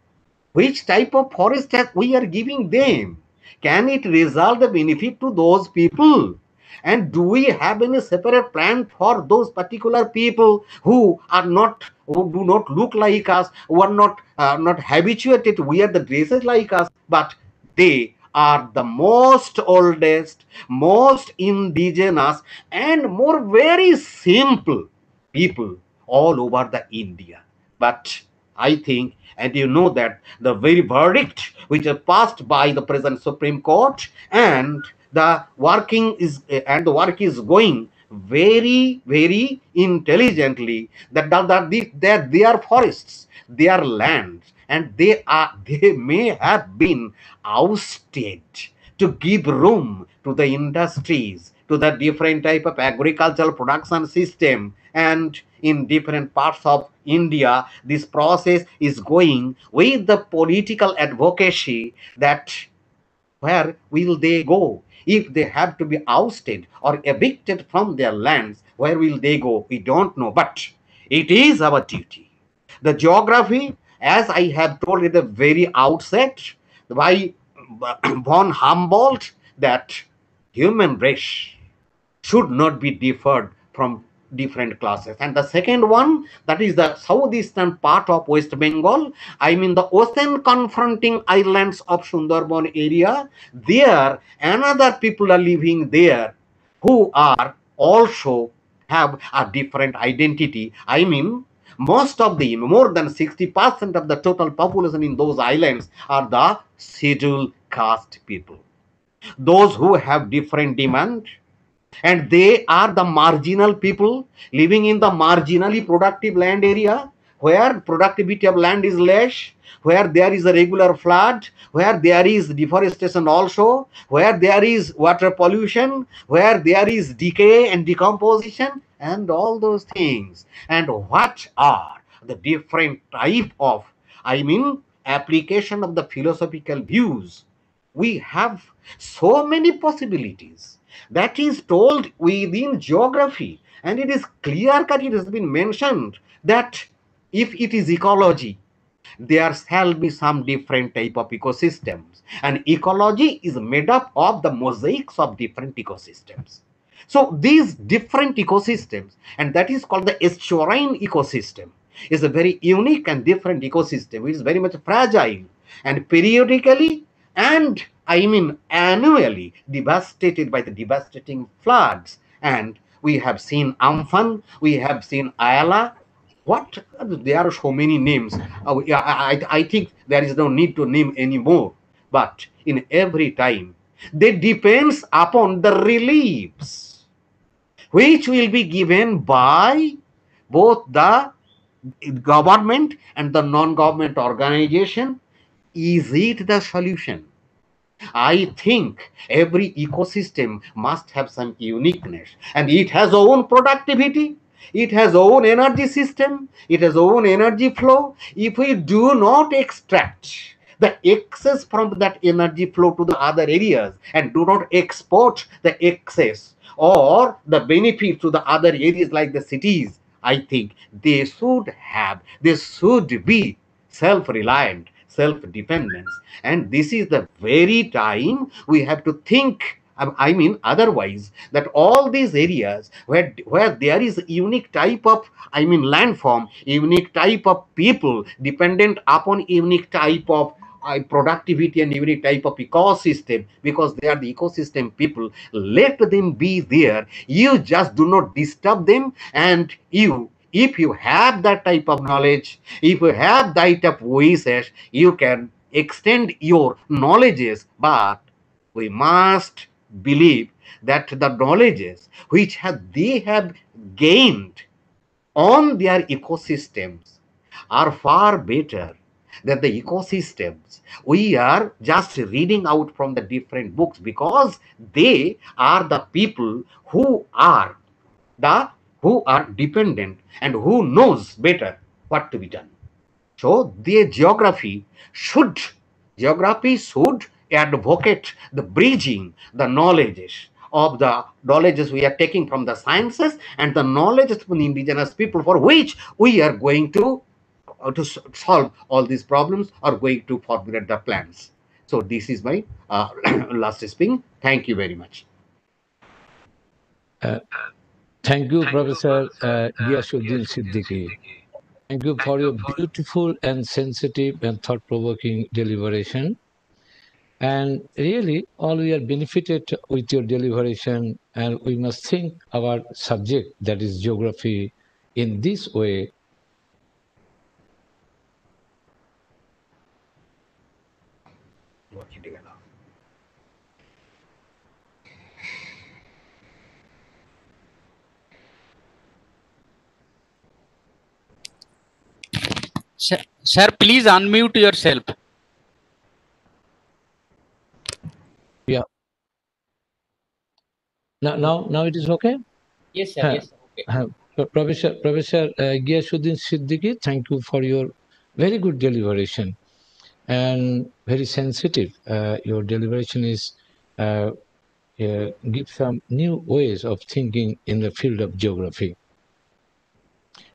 Which type of forest that we are giving them? Can it result the benefit to those people? And do we have any separate plan for those particular people who are not, who do not look like us, who are not uh, not habituated to wear the dresses like us, but they are the most oldest, most indigenous, and more very simple people all over the India. But I think, and you know that the very verdict which is passed by the present Supreme Court and the working is and the work is going very very intelligently that that, that, the- that they are forests they are lands and they are they may have been ousted to give room to the industries to the different type of agricultural production system. And in different parts of india this process is going with the political advocacy that where will they go if they have to be ousted or evicted from their lands where will they go? We don't know but it is our duty. The geography as i have told at the very outset by von humboldt that human race should not be differed from different classes. And the second one, that is the southeastern part of West Bengal, I mean the ocean confronting islands of Sundarban area, there another people are living there who are also have a different identity. I mean, most of the more than 60% of the total population in those islands are the scheduled caste people. Those who have different demand, and they are the marginal people living in the marginally productive land area where productivity of land is less where there is a regular flood where there is deforestation also where there is water pollution where there is decay and decomposition and all those things. And what are the different type of i mean application of the philosophical views? We have so many possibilities that is told within geography. And it is clear cut it has been mentioned that if it is ecology there shall be some different type of ecosystems. And ecology is made up of the mosaics of different ecosystems. So these different ecosystems and that is called the estuarine ecosystem is a very unique and different ecosystem. It is very much fragile and periodically and I mean annually devastated by the devastating floods. And we have seen Amphan, we have seen Aila. What? There are so many names. Uh, I, I, I think there is no need to name anymore. But in every time, they depends upon the reliefs, which will be given by both the government and the non-government organization. Is it the solution? I think every ecosystem must have some uniqueness and it has own productivity. It has own energy system. It has own energy flow. If we do not extract the excess from that energy flow to the other areas and do not export the excess or the benefit to the other areas like the cities, I think they should have, they should be self-reliant self-dependence. And this is the very time we have to think um, i mean otherwise that all these areas where where there is unique type of i mean landform unique type of people dependent upon unique type of uh, productivity and unique type of ecosystem because they are the ecosystem people let them be there. You just do not disturb them and you if you have that type of knowledge, if you have that type of wishes, you can extend your knowledges, but we must believe that the knowledges which have they have gained on their ecosystems are far better than the ecosystems. We are just reading out from the different books because they are the people who are the who are dependent and who knows better what to be done. So the geography should geography should advocate the bridging the knowledges of the knowledges we are taking from the sciences and the knowledges from the indigenous people for which we are going to uh, to solve all these problems are going to formulate the plans. So this is my uh, last speaking thank you very much. Uh, thank you, Professor uh, Giyasuddin Siddiqui. Thank you for your beautiful and sensitive and thought-provoking deliberation. And really, all we are benefited with your deliberation, and we must think our subject, that is geography, in this way. Sir, sir, please unmute yourself. Yeah. Now, now, now it is okay. Yes, sir. Huh. Yes, sir. Okay. Uh, Professor Professor uh, Giyasuddin Siddiqui, thank you for your very good deliberation and very sensitive. Uh, your deliberation is uh, uh, give some new ways of thinking in the field of geography.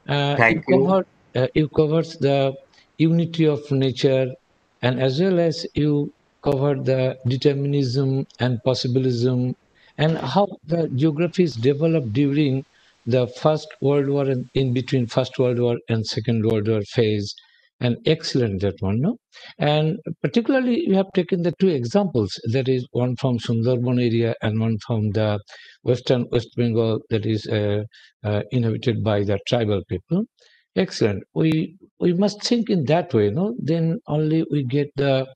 Uh, Thank you. Covered, uh, you covered the unity of nature, and as well as you cover the determinism and possibilism, and how the geography is developed during the First World War and in between First World War and Second World War phase. And excellent that one, no? And particularly, you have taken the two examples. That is one from Sundarban area and one from the western West Bengal that is uh, uh, inhabited by the tribal people. Excellent. We we must think in that way, no? Then only we get the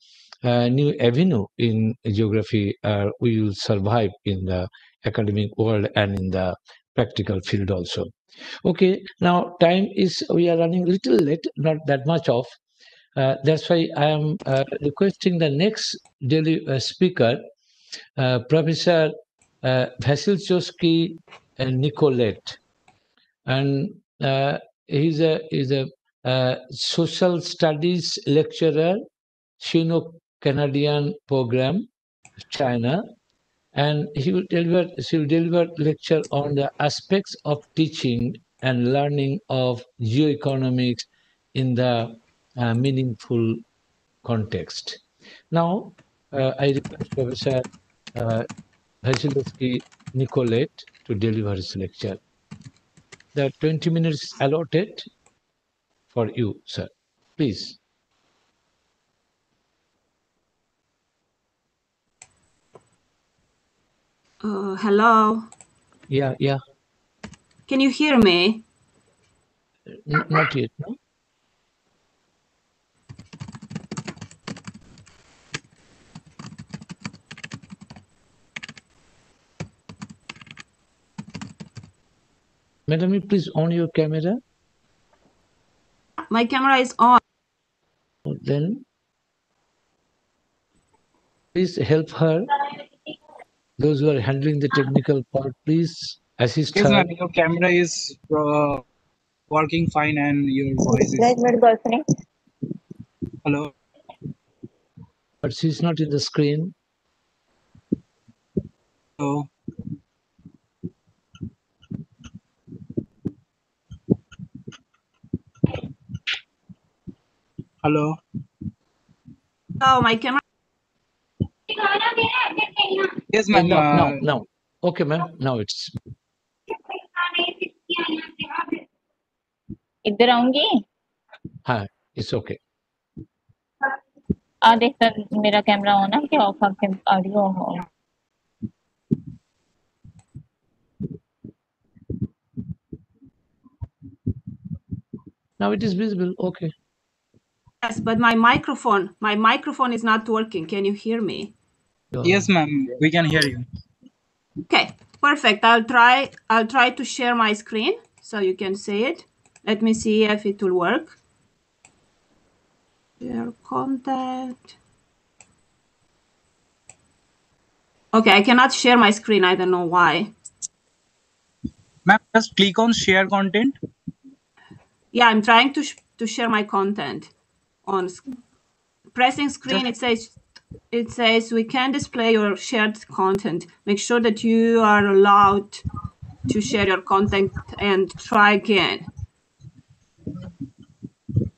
uh, new avenue in geography. Uh, we will survive in the academic world and in the practical field also. Okay, now time is we are running little late, not that much off. Uh, that's why I am uh, requesting the next daily uh, speaker, uh, Professor uh, and Nicolette, and uh, he's a is a uh, social studies lecturer, Sino Canadian program, China, and he will deliver she will deliver lecture on the aspects of teaching and learning of geoeconomics in the uh, meaningful context. Now, uh, I request Professor uh, Vasilevsky Nicolette to deliver his lecture. The 20 minutes allotted for you, sir. Please. Uh, hello. Yeah, yeah. Can you hear me? N- not yet, no? Madam, you please on your camera. My camera is on. Then please help her. Those who are handling the technical part, please assist Yes, her. ma'am. Your camera is uh, working fine and your voice is. Hello. But she's not in the screen. Hello. Hello. Oh, my camera. Yes, Eh, ma'am. no, no, uh, no. Okay, ma'am. Now it's इधर आऊंगी hi. It's okay. आ देख sir मेरा camera on है क्या of है audio on Now it is visible. Okay. Yes, but my microphone, my microphone is not working. Can you hear me? Yes, ma'am. We can hear you. Okay, perfect. I'll try. I'll try to share my screen so you can see it. Let me see if it will work. Share content. Okay, I cannot share my screen. I don't know why. Ma'am, just click on share content. Yeah, I'm trying to sh- to share my content on pressing screen. It says it says we can display your shared content. Make sure that you are allowed to share your content and try again.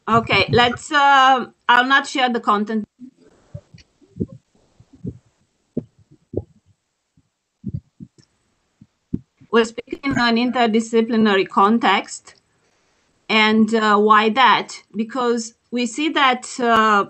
Okay, let's, uh, I'll not share the content. We're speaking in an interdisciplinary context. And uh, why that? Because we see that uh,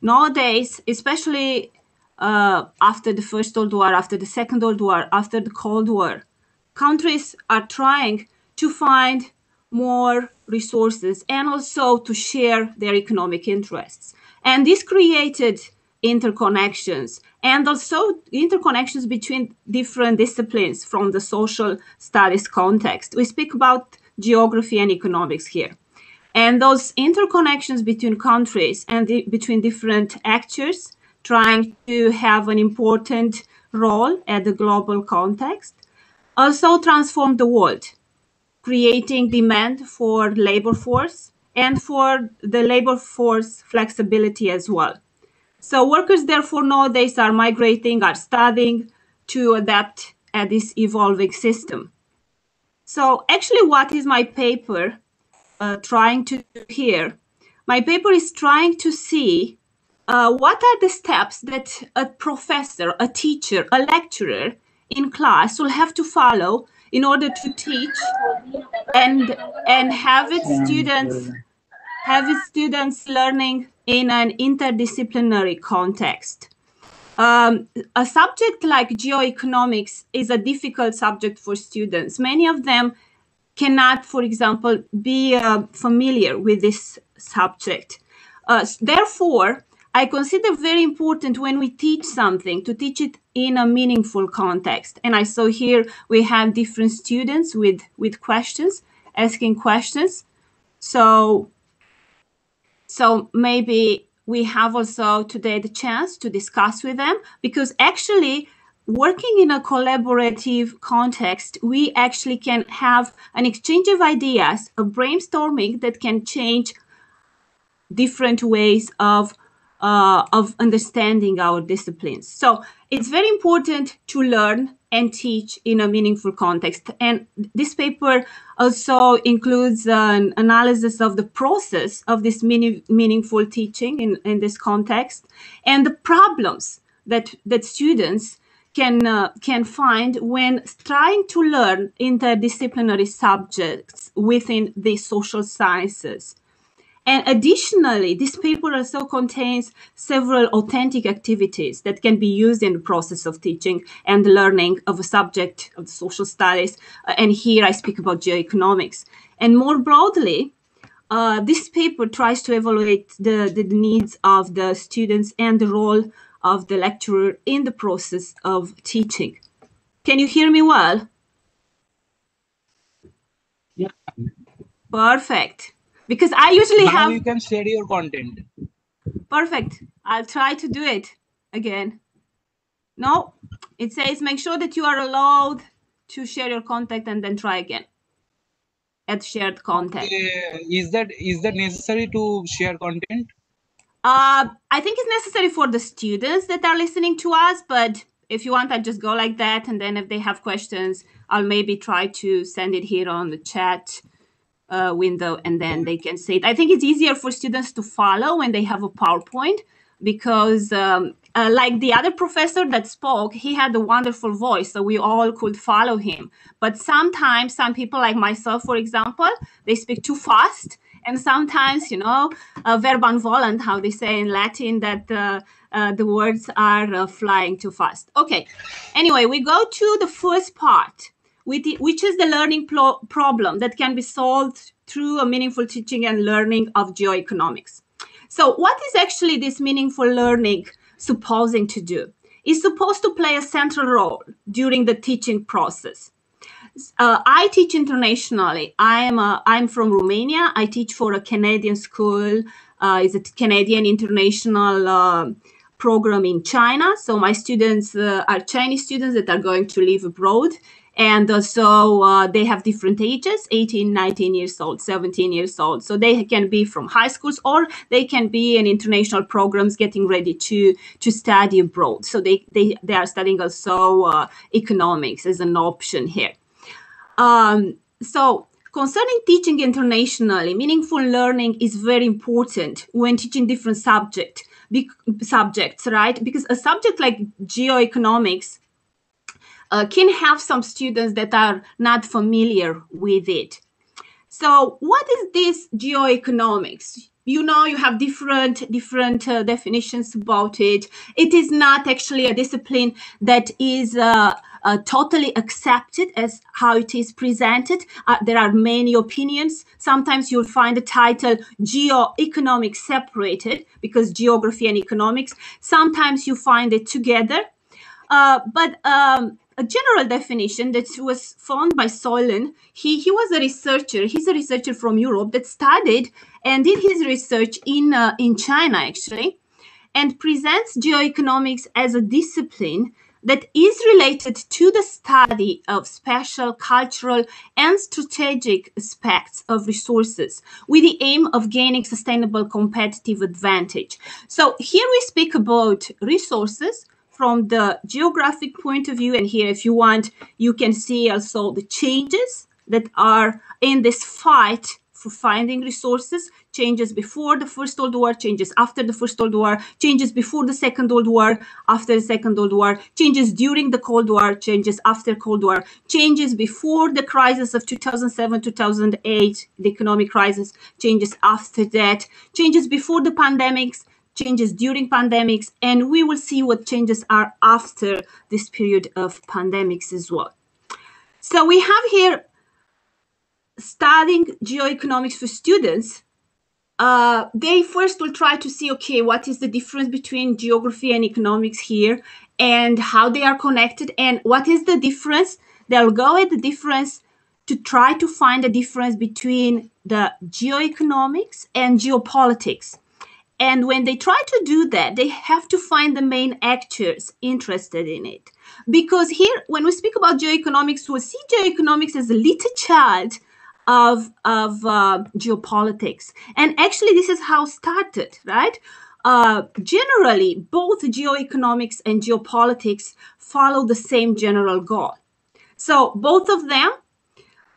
nowadays, especially uh, after the First World War, after the Second World War, after the Cold War, countries are trying to find more resources and also to share their economic interests. And this created interconnections and also interconnections between different disciplines from the social studies context. We speak about geography and economics here. And those interconnections between countries and the, between different actors trying to have an important role at the global context also transform the world, creating demand for labor force and for the labor force flexibility as well. So workers therefore nowadays are migrating, are studying to adapt at this evolving system. So actually what is my paper uh, trying to do here? My paper is trying to see uh, what are the steps that a professor, a teacher, a lecturer in class will have to follow in order to teach and and have its students have its students learning in an interdisciplinary context. Um, a subject like geoeconomics is a difficult subject for students. Many of them cannot, for example, be uh, familiar with this subject. Uh, therefore, I consider very important when we teach something to teach it in a meaningful context. And I saw here we have different students with, with questions, asking questions. So, so maybe we have also today the chance to discuss with them because actually working in a collaborative context, we actually can have an exchange of ideas, a brainstorming that can change different ways of uh, of understanding our disciplines. So it's very important to learn and teach in a meaningful context. And this paper also includes an analysis of the process of this meaning, meaningful teaching in, in this context and the problems that, that students can, uh, can find when trying to learn interdisciplinary subjects within the social sciences. And additionally, this paper also contains several authentic activities that can be used in the process of teaching and learning of a subject of the social studies. Uh, and here I speak about geoeconomics. And more broadly, uh, this paper tries to evaluate the, the, the needs of the students and the role of the lecturer in the process of teaching. Can you hear me well? Yeah. Perfect because I usually now have. you can share your content. Perfect. I'll try to do it again. No, it says make sure that you are allowed to share your contact and then try again. at shared content. Okay. Is that is that necessary to share content? Uh, I think it's necessary for the students that are listening to us, but if you want, I just go like that, and then if they have questions, I'll maybe try to send it here on the chat uh, window and then they can see it. I think it's easier for students to follow when they have a PowerPoint because um, uh, like the other professor that spoke, he had a wonderful voice, so we all could follow him. But sometimes some people like myself, for example, they speak too fast. And sometimes, you know, uh, verbum volant, how they say in Latin, that uh, uh, the words are uh, flying too fast. Okay. Anyway, we go to the first part which is the learning problem that can be solved through a meaningful teaching and learning of geoeconomics. So what is actually this meaningful learning supposing to do? It's supposed to play a central role during the teaching process. Uh, I teach internationally. I am a, I'm from Romania. I teach for a Canadian school. Uh, it's a Canadian international uh, program in China. So my students uh, are Chinese students that are going to live abroad. And uh, so uh, they have different ages 18, 19 years old, 17 years old. So they can be from high schools or they can be in international programs getting ready to, to study abroad. So they, they, they are studying also uh, economics as an option here. Um, so concerning teaching internationally, meaningful learning is very important when teaching different subject, subjects, right? Because a subject like geoeconomics uh, can have some students that are not familiar with it. So what is this geoeconomics? You know, you have different different uh, definitions about it. It is not actually a discipline that is uh, uh, totally accepted as how it is presented. Uh, there are many opinions. Sometimes you'll find the title geoeconomics separated because geography and economics. Sometimes you find it together. Uh, but um, a general definition that was found by Soilen. He, he was a researcher. He's a researcher from Europe that studied and did his research in, uh, in China, actually, and presents geoeconomics as a discipline that is related to the study of spatial cultural and strategic aspects of resources with the aim of gaining sustainable competitive advantage. So here we speak about resources, from the geographic point of view. And here, if you want, you can see also the changes that are in this fight for finding resources, changes before the First World War, changes after the First World War, changes before the Second World War, after the Second World War, changes during the Cold War, changes after Cold War, changes before the crisis of 2007, 2008, the economic crisis, changes after that, changes before the pandemics, changes during pandemics, and we will see what changes are after this period of pandemics as well. So we have here studying geoeconomics for students. Uh, they first will try to see, okay, what is the difference between geography and economics here and how they are connected and what is the difference. They'll go at the difference to try to find the difference between the geoeconomics and geopolitics. And when they try to do that, they have to find the main actors interested in it. Because here, when we speak about geoeconomics, we see geoeconomics as a little child of, of uh, geopolitics. And actually, this is how started, right? Uh, generally, both geoeconomics and geopolitics follow the same general goal. So both of them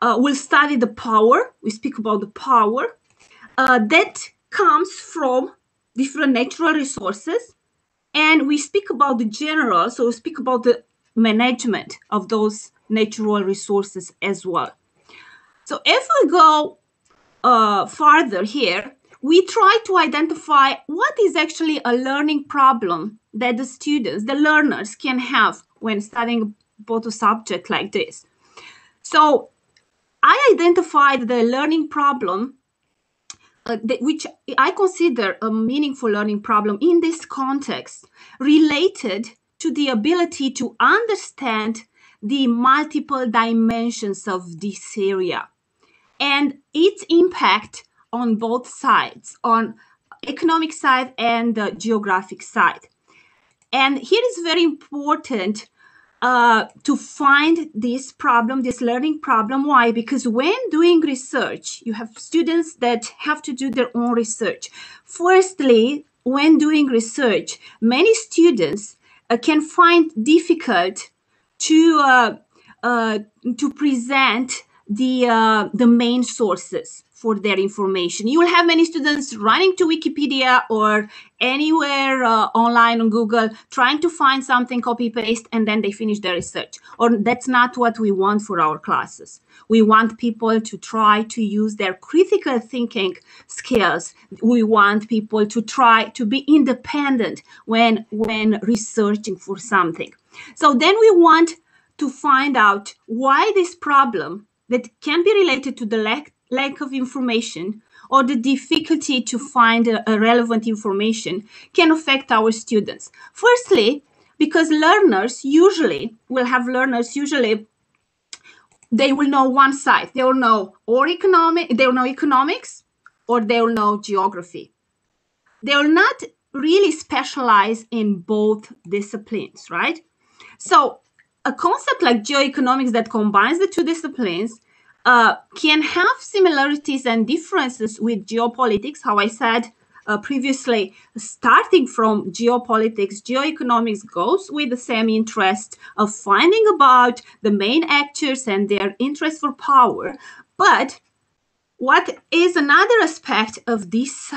uh, will study the power. We speak about the power uh, that comes from different natural resources and we speak about the general so we speak about the management of those natural resources as well so if we go uh, farther here we try to identify what is actually a learning problem that the students the learners can have when studying both a subject like this. So i identified the learning problem uh, which I consider a meaningful learning problem in this context, related to the ability to understand the multiple dimensions of this area and its impact on both sides, on economic side and the geographic side. And here is very important uh, to find this problem, this learning problem. Why? Because when doing research, you have students that have to do their own research. Firstly, when doing research, many students uh, can find difficult to uh, uh to present the uh, the main sources for their information. You will have many students running to Wikipedia or anywhere uh, online on Google trying to find something, copy paste, and then they finish their research. Or that's not what we want for our classes. We want people to try to use their critical thinking skills. We want people to try to be independent when when researching for something. So then we want to find out why this problem that can be related to the lack lack of information or the difficulty to find a, a relevant information can affect our students. Firstly, because learners usually will have learners usually they will know one side. They will know or economic, they will know economics or they will know geography. They will not really specialize in both disciplines, right? So a concept like geoeconomics that combines the two disciplines uh, can have similarities and differences with geopolitics. How I said uh, previously, starting from geopolitics, geoeconomics goes with the same interest of finding about the main actors and their interest for power. But what is another aspect of this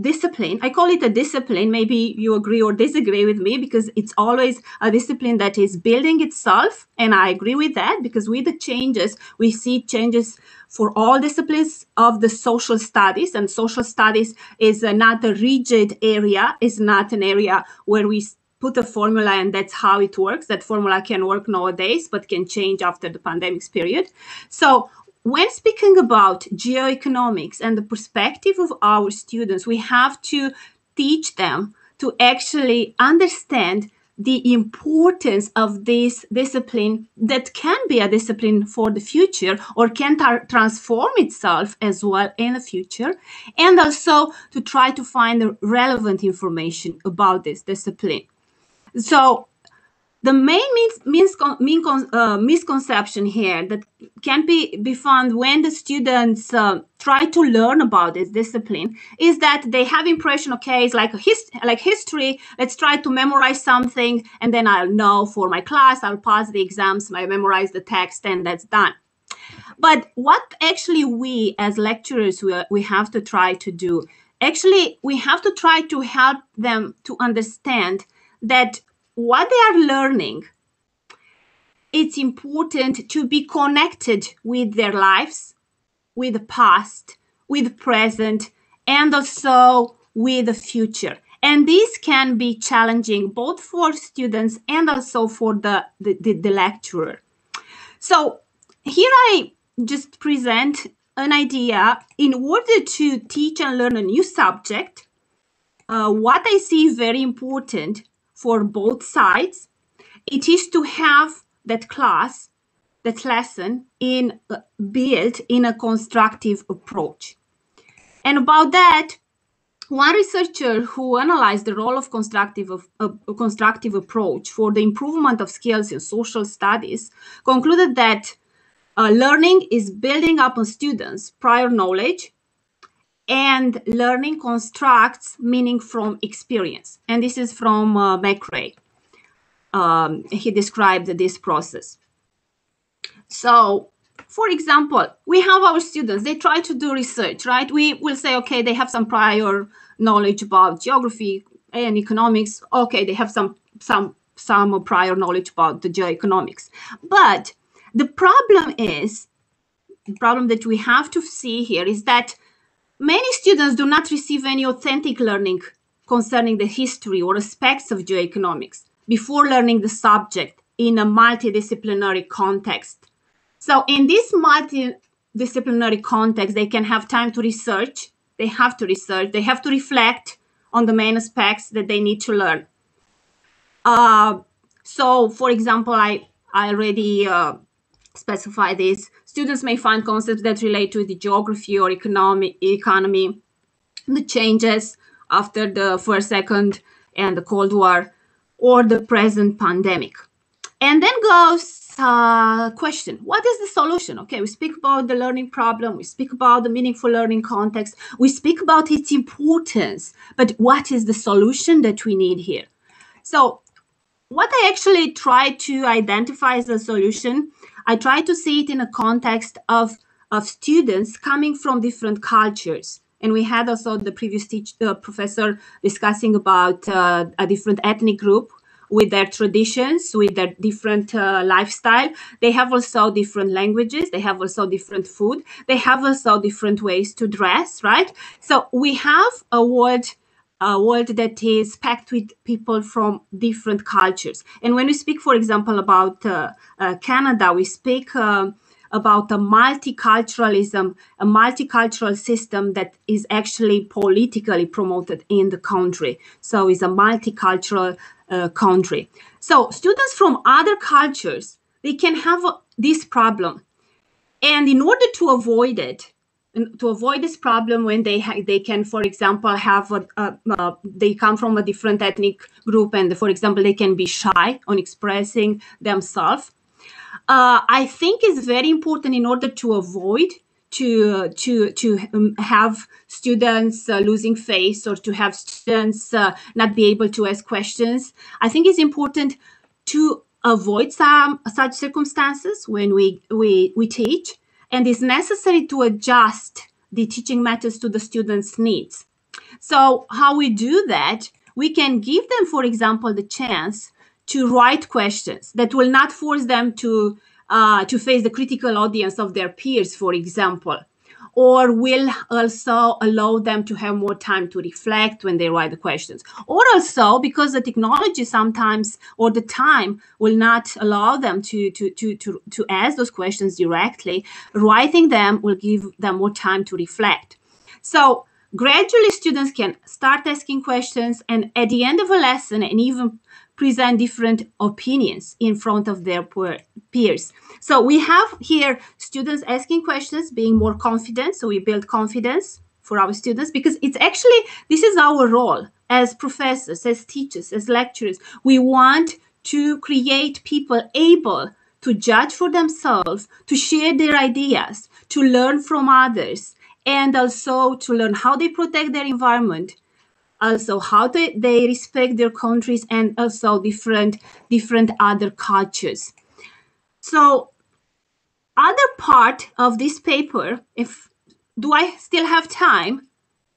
discipline? I call it a discipline. Maybe you agree or disagree with me because it's always a discipline that is building itself and i agree with that because with the changes we see changes for all disciplines of the social studies and social studies is not a rigid area is not an area where we put a formula and that's how it works. That formula can work nowadays but can change after the pandemic period. So when speaking about geoeconomics and the perspective of our students, we have to teach them to actually understand the importance of this discipline that can be a discipline for the future or can tar- transform itself as well in the future and also to try to find the relevant information about this discipline. So the main uh, misconception here that can be, be found when the students uh, try to learn about this discipline is that they have impression okay it's like hist- like history let's try to memorize something and then i'll know for my class i'll pass the exams i memorize the text and that's done. But what actually we as lecturers we, we have to try to do actually we have to try to help them to understand that what they are learning it's important to be connected with their lives with the past with the present and also with the future and this can be challenging both for students and also for the, the, the, the lecturer so here I just present an idea in order to teach and learn a new subject. Uh, what I see very important for both sides, it is to have that class, that lesson in uh, built in a constructive approach. And about that, one researcher who analyzed the role of constructive of, uh, constructive approach for the improvement of skills in social studies concluded that uh, learning is building up on students prior knowledge and learning constructs meaning from experience. And this is from uh, mccrae um, he described this process. So for example we have our students they try to do research right? We will say okay they have some prior knowledge about geography and economics. Okay they have some some some prior knowledge about the geoeconomics. But the problem is the problem that we have to see here is that many students do not receive any authentic learning concerning the history or aspects of geoeconomics before learning the subject in a multidisciplinary context. So, in this multidisciplinary context, they can have time to research, they have to research, they have to reflect on the main aspects that they need to learn. Uh, so, for example, I, I already uh, specify this. Students may find concepts that relate to the geography or economic economy, the changes after the first, second, and the Cold War, or the present pandemic. And then goes uh, question: What is the solution? Okay, we speak about the learning problem, we speak about the meaningful learning context, we speak about its importance, but what is the solution that we need here? So, what I actually try to identify as a solution I try to see it in a context of, of students coming from different cultures. And we had also the previous uh, professor discussing about uh, a different ethnic group with their traditions, with their different uh, lifestyle. They have also different languages. They have also different food. They have also different ways to dress, right? So we have a world a world that is packed with people from different cultures. And when we speak, for example, about uh, uh, Canada, we speak uh, about a multiculturalism, a multicultural system that is actually politically promoted in the country. So it's a multicultural uh, country. So students from other cultures, they can have this problem. And in order to avoid it, to avoid this problem when they they can for example have a, a, a they come from a different ethnic group and for example they can be shy on expressing themselves. Uh, i think is very important in order to avoid to to to um, have students uh, losing face or to have students uh, not be able to ask questions i think it's important to avoid some such circumstances when we we we teach and it's necessary to adjust the teaching methods to the students needs. So how we do that we can give them for example the chance to write questions that will not force them to uh, to face the critical audience of their peers, for example, or will also allow them to have more time to reflect when they write the questions. Or also because the technology sometimes or the time will not allow them to, to, to, to, to ask those questions directly, writing them will give them more time to reflect. So gradually students can start asking questions and at the end of a lesson and even present different opinions in front of their peers. So we have here students asking questions, being more confident. So we build confidence for our students because it's actually, this is our role as professors, as teachers, as lecturers. We want to create people able to judge for themselves, to share their ideas, to learn from others, and also to learn how they protect their environment also how they, they respect their countries and also different different other cultures so other part of this paper if do i still have time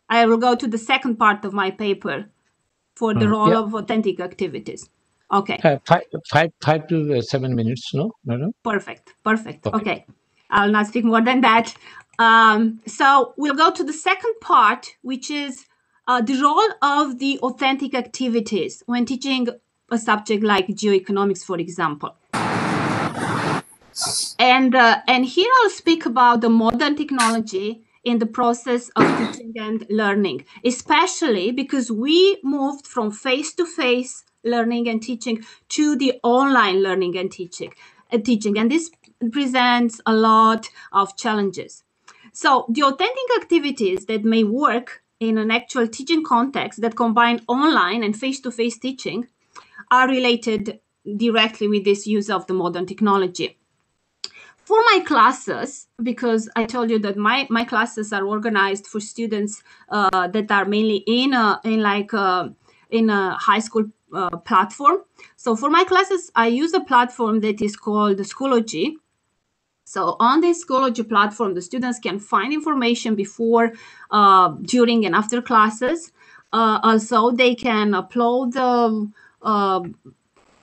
i will go to the second part of my paper for the Mm, role yeah. of authentic activities okay Uh, five, five, five to uh, seven minutes, no? No, no? Perfect. Perfect. Okay. Okay. I'll not speak more than that. Um, so we'll go to the second part, which is uh, the role of the authentic activities when teaching a subject like geoeconomics, for example. And uh, and here I'll speak about the modern technology in the process of teaching and learning, especially because we moved from face-to-face learning and teaching to the online learning and teaching, uh, teaching, and this presents a lot of challenges. So the authentic activities that may work in an actual teaching context that combine online and face-to-face teaching are related directly with this use of the modern technology. For my classes because i told you that my my classes are organized for students uh, that are mainly in a in like a, in a high school uh, platform. So for my classes i use a platform that is called schoology so on this Schoology platform, the students can find information before, uh, during, and after classes. Uh, also, they can upload the uh,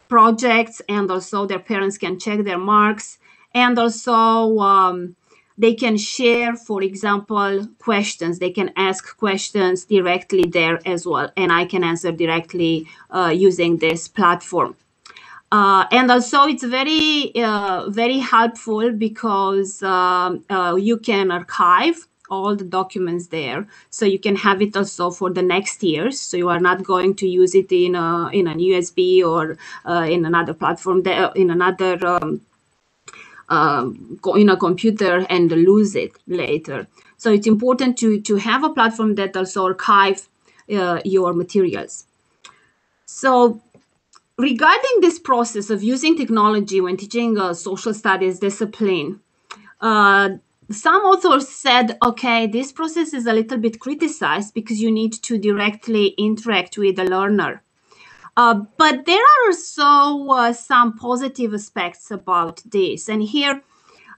projects, and also their parents can check their marks, and also um, they can share, for example, questions. They can ask questions directly there as well, and I can answer directly uh, using this platform. Uh, and also it's very uh, very helpful because um, uh, you can archive all the documents there. So you can have it also for the next years. So you are not going to use it in a in an usb or uh, in another platform there in another um, um, in a computer and lose it later. So it's important to to have a platform that also archive uh, your materials. So regarding this process of using technology when teaching a social studies discipline, uh, some authors said, okay, this process is a little bit criticized because you need to directly interact with the learner. Uh, but there are also uh, some positive aspects about this. And here,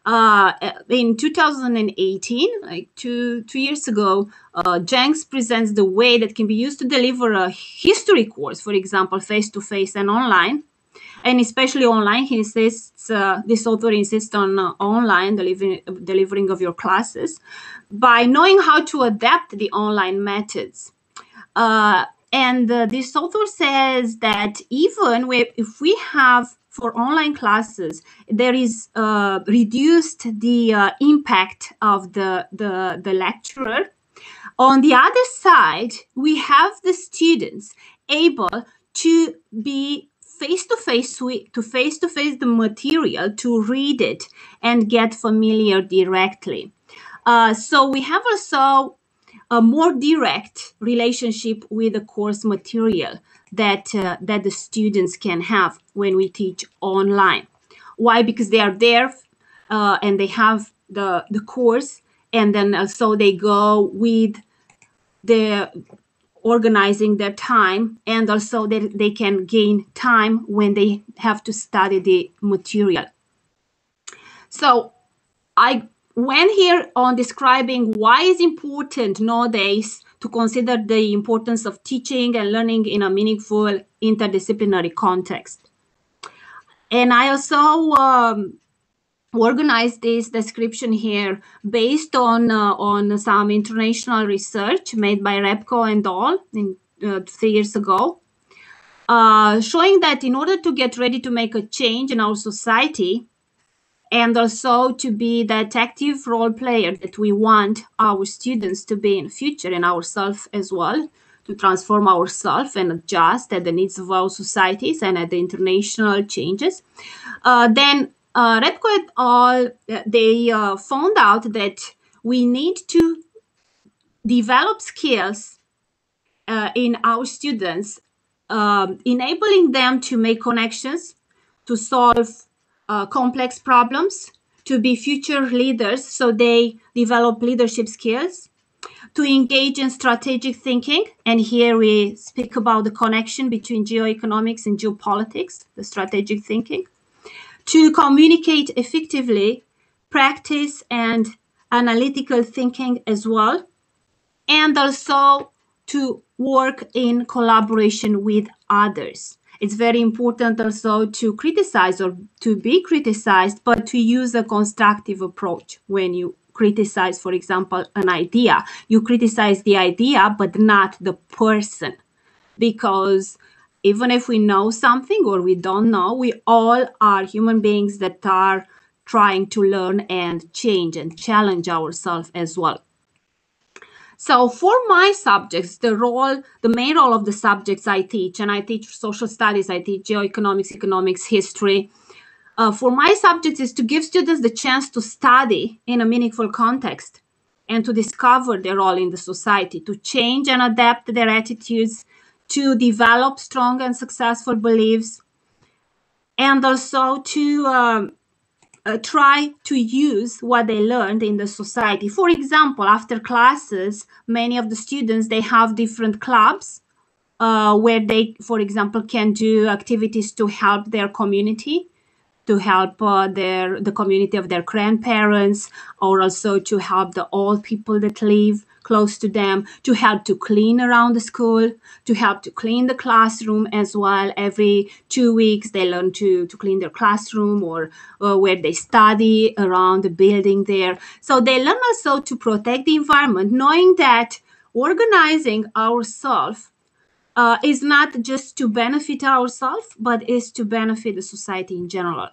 uh, in 2018, like two two years ago, uh, Jenks presents the way that can be used to deliver a history course, for example, face to face and online. And especially online, he insists, uh, this author insists on uh, online delivering, delivering of your classes by knowing how to adapt the online methods. Uh, and uh, this author says that even if we have for online classes, there is uh, reduced the uh, impact of the, the, the lecturer. On the other side, we have the students able to be face to face with to face to face the material to read it and get familiar directly Uh, so we have also a more direct relationship with the course material that uh, that the students can have when we teach online. Why? Because they are there uh, and they have the the course, and then so they go with the organizing their time and also they, they can gain time when they have to study the material so i went here on describing why it's important nowadays to consider the importance of teaching and learning in a meaningful interdisciplinary context. And i also um, organized this description here based on uh, on some international research made by Repko and all in, uh, three years ago, uh, showing that in order to get ready to make a change in our society, and also to be that active role player that we want our students to be in future and ourselves as well, to transform ourselves and adjust at the needs of our societies and at the international changes, uh, then uh, Repko et al. They uh, found out that we need to develop skills uh, in our students, um, enabling them to make connections, to solve uh, complex problems, to be future leaders, so they develop leadership skills, to engage in strategic thinking. And here we speak about the connection between geoeconomics and geopolitics, the strategic thinking to communicate effectively, practice and analytical thinking as well, and also to work in collaboration with others. It's very important also to criticize or to be criticized, but to use a constructive approach when you criticize, for example, an idea. You criticize the idea, but not the person, because even if we know something or we don't know, we all are human beings that are trying to learn and change and challenge ourselves as well. So for my subjects, the role, the main role of the subjects I teach, and I teach social studies, I teach geoeconomics, economics, history. Uh, for my subjects is to give students the chance to study in a meaningful context and to discover their role in the society, to change and adapt their attitudes to develop strong and successful beliefs, and also to um, uh, try to use what they learned in the society. For example, after classes, many of the students they have different clubs uh, where they, for example, can do activities to help their community, to help uh, their the community of their grandparents, or also to help the old people that live close to them, to help to clean around the school, to help to clean the classroom as well. Every two weeks, they learn to, to clean their classroom or, or where they study around the building there. So they learn also to protect the environment, knowing that organizing ourselves uh, is not just to benefit ourselves, but is to benefit the society in general.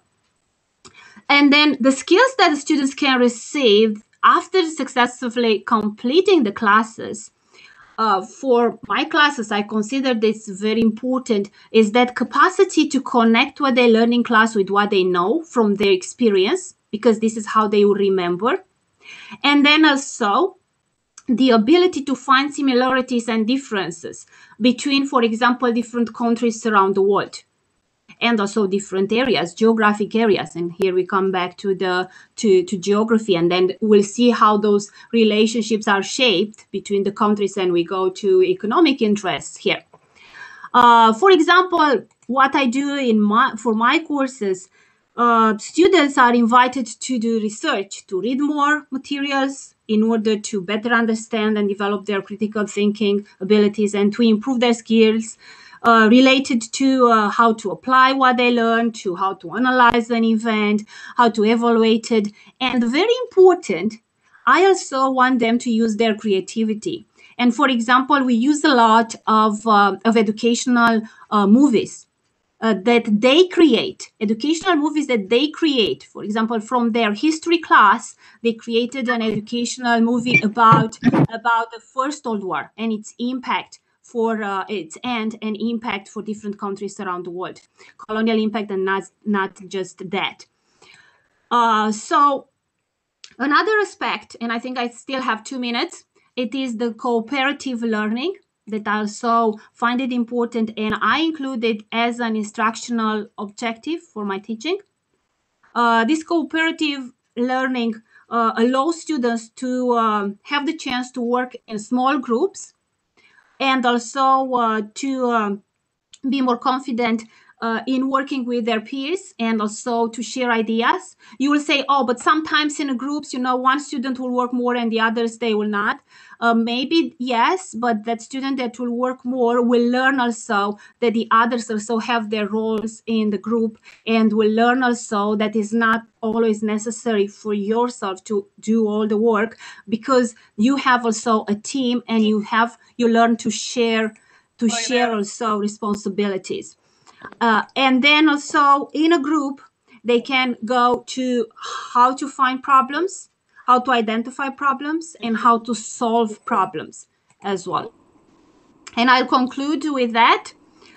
And then the skills that the students can receive after successfully completing the classes, uh, for my classes, I consider this very important is that capacity to connect what they learn in class with what they know from their experience, because this is how they will remember. And then also the ability to find similarities and differences between, for example, different countries around the world and also different areas geographic areas. And here we come back to the to, to geography and then we'll see how those relationships are shaped between the countries and we go to economic interests here. Uh, for example what i do in my for my courses uh, students are invited to do research to read more materials in order to better understand and develop their critical thinking abilities and to improve their skills uh, related to uh, how to apply what they learned, to how to analyze an event, how to evaluate it. And very important, I also want them to use their creativity. And for example, we use a lot of, uh, of educational uh, movies. Uh, that they create educational movies that they create for example from their history class they created an educational movie about about the first world war and its impact for uh, its end and impact for different countries around the world, colonial impact and not, not just that. Uh, so Another aspect, and I think I still have two minutes, it is the cooperative learning that I also find it important and I include it as an instructional objective for my teaching. Uh, this cooperative learning uh, allows students to um, have the chance to work in small groups and also uh, to um, be more confident uh, in working with their peers and also to share ideas. You will say, oh, but sometimes in groups, you know, one student will work more and the others they will not. Uh, maybe yes, but that student that will work more will learn also that the others also have their roles in the group and will learn also that it's not always necessary for yourself to do all the work because you have also a team and you have you learn to share to share also responsibilities. Uh, and then also in a group, they can go to how to find problems, how to identify problems, and how to solve problems as well. And I'll conclude with that.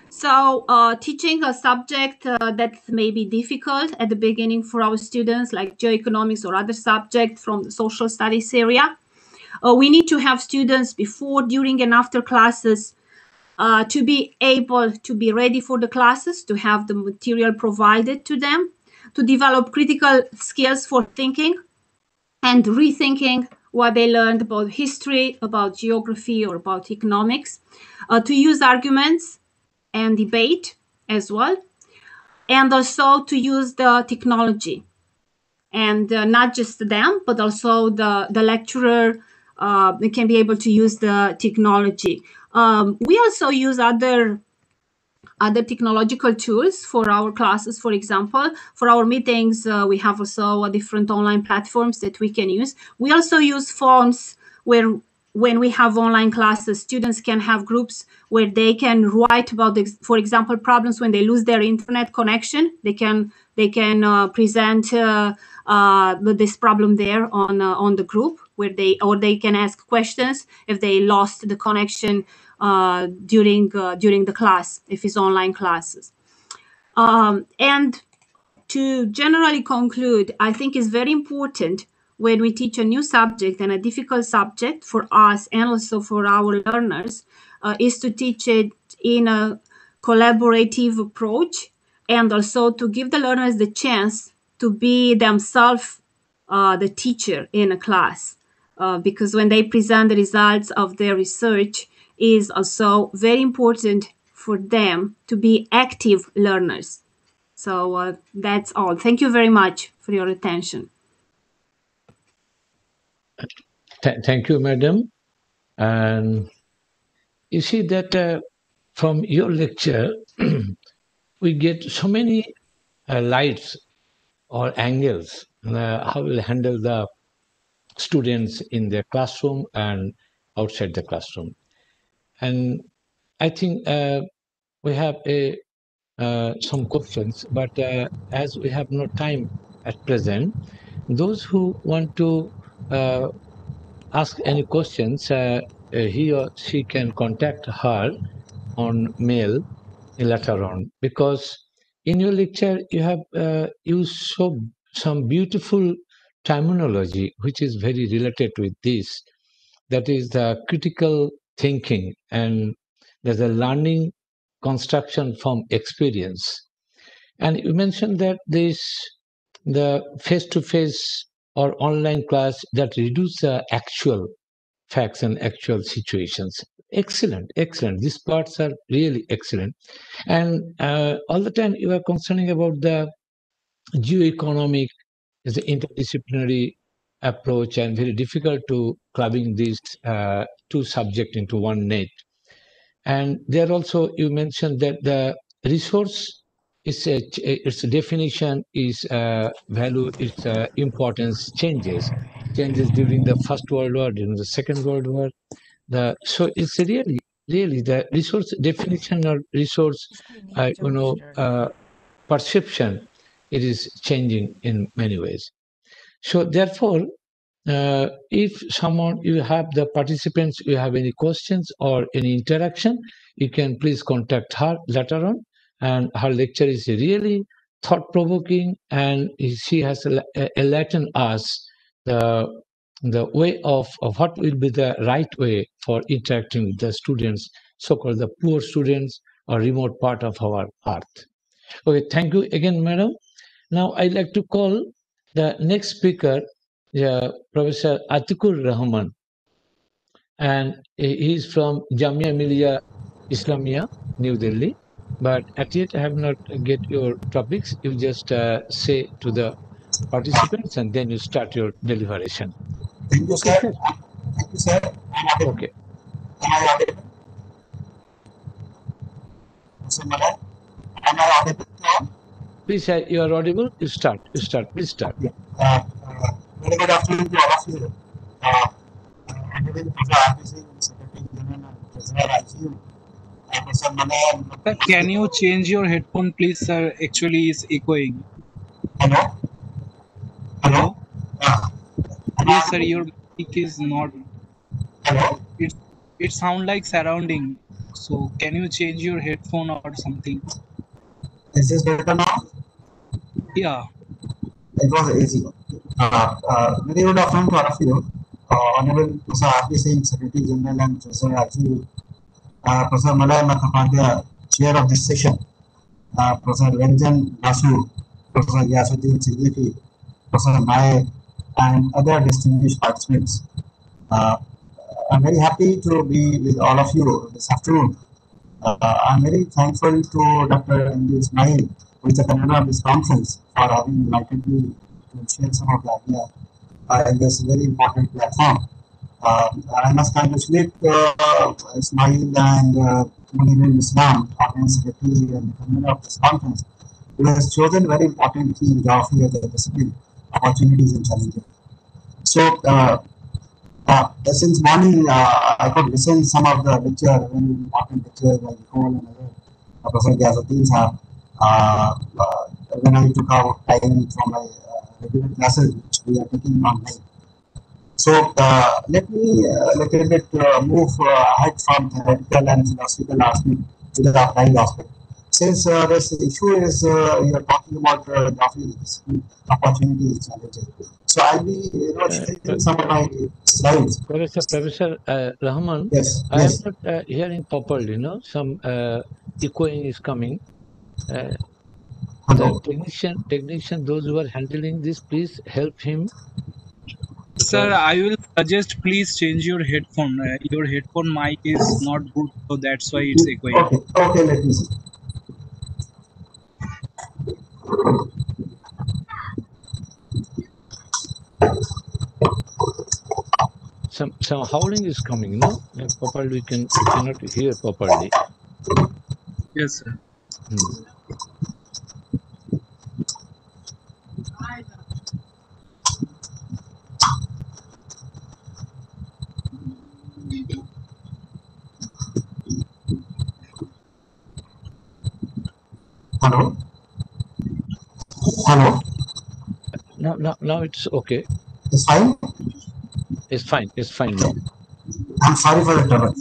So, uh, teaching a subject uh, that may be difficult at the beginning for our students, like geoeconomics or other subject from the social studies area, uh, we need to have students before, during, and after classes uh, to be able to be ready for the classes, to have the material provided to them, to develop critical skills for thinking and rethinking what they learned about history, about geography, or about economics, uh, to use arguments and debate as well, and also to use the technology. And uh, not just them, but also the, the lecturer uh, can be able to use the technology. Um, we also use other other technological tools for our classes. For example, for our meetings, uh, we have also different online platforms that we can use. We also use phones where when we have online classes, students can have groups where they can write about, the, for example, problems when they lose their internet connection. They can they can uh, present uh, uh, this problem there on uh, on the group where they or they can ask questions if they lost the connection uh, during uh, during the class if it's online classes. Um, and to generally conclude, I think it's very important when we teach a new subject and a difficult subject for us and also for our learners uh, is to teach it in a collaborative approach and also to give the learners the chance to be themselves uh, the teacher in a class. Uh, because when they present the results of their research is also very important for them to be active learners. So uh, that's all. Thank you very much for your attention. Th- thank you, madam. And you see that uh, from your lecture, we get so many uh, lights or angles uh, how we'll handle the students in their classroom and outside the classroom. And I think uh, we have a, uh, some questions, but uh, as we have no time at present, those who want to uh, ask any questions, uh, uh, he or she can contact her on mail later on because in your lecture you have used so some beautiful terminology which is very related with this that is the critical thinking and there's a learning construction from experience. And you mentioned that this the face to face or online class that reduce the actual facts and actual situations. Excellent excellent. These parts are really excellent. And uh, all the time you are concerning about the geoeconomic is the interdisciplinary approach and very difficult to clubbing these uh, two subject into one net. And there also you mentioned that the resource is a, its definition is uh, value its uh, importance changes. Changes during the first world war during the second world war. The so it's really really the resource definition or resource uh, you know uh, perception it is changing in many ways so therefore uh, if someone you have the participants you have any questions or any interaction you can please contact her later on and her lecture is really thought provoking and she has enlightened us the the way of, of what will be the right way for interacting with the students, so-called the poor students or remote part of our earth. Okay, thank you again, madam. Now I'd like to call the next speaker, uh, Professor Atikur Rahman, and he is from Jamia Millia Islamia, New Delhi. But at yet I have not get your topics. You just uh, say to the participants and then you start your deliberation. Thank you, sir. Thank you, sir. Okay. Am I audible? Am I audible? Please, uh, you are audible. You start. You start. Please start. Uh, uh, very good afternoon to all of you. Uh, I'm having Professor Secretary General, and Treasurer IGU. Uh, Professor Malay and Sir, can you change your headphone, please, sir? Actually, is echoing. Hello? Hello? Uh, Yes, sir. Your mic is not. Hello? It it sound like surrounding. So can you change your headphone or something? Is this better now? Yeah. It was easy. Uh, uh, very good afternoon to all of you. Uh, Honorable Professor R.B. Singh, Secretary General and Treasurer IGU. Uh, Professor Malay Mukhopadhyay, Chair of this session. Uh, Professor Ranjan Basu, Professor Yasuddin Siddiqui, Professor Nayak, and other distinguished participants. Uh, I'm very happy to be with all of you this afternoon. Uh, I'm very thankful to Dr. D. Ismail, who is the convener of this conference, for having invited me to share some of the idea uh, in this very important platform. Uh, I must congratulate uh, Ismail and uh, Islam, Organizing Secretary and the convener of this conference, who has chosen very important theme, geography as a discipline, opportunities and challenges. So, uh, uh, since morning, uh, I could listen some of the lecture, very important lectures by Nicole and other uh, Professor Gyazuddin sir. Uh, uh, when I took out time from my uh, regular classes, which we are taking online. So, uh, let me uh, little bit move ahead from theoretical and philosophical aspect to the applied aspect. Since uh, this issue is uh, you are talking about uh, geography, opportunities, challenges. So I'll be you know sharing some of my slides. Professor, Professor uh, Rahman, Yes, I am not uh, hearing properly, you know, some uh, echoing is coming. Uh, the technician, technician, those who are handling this, please help him. Sir, I will suggest please change your headphone. Uh, your headphone mic is not good, so that's why it's echoing. Okay, okay, let me see. Some some howling is coming, no? Uh, properly we can we cannot hear properly. Yes, sir. Hmm. Hello? Hello? Now, now, now it's okay. It's fine? It's fine. It's fine now. I'm sorry for the trouble.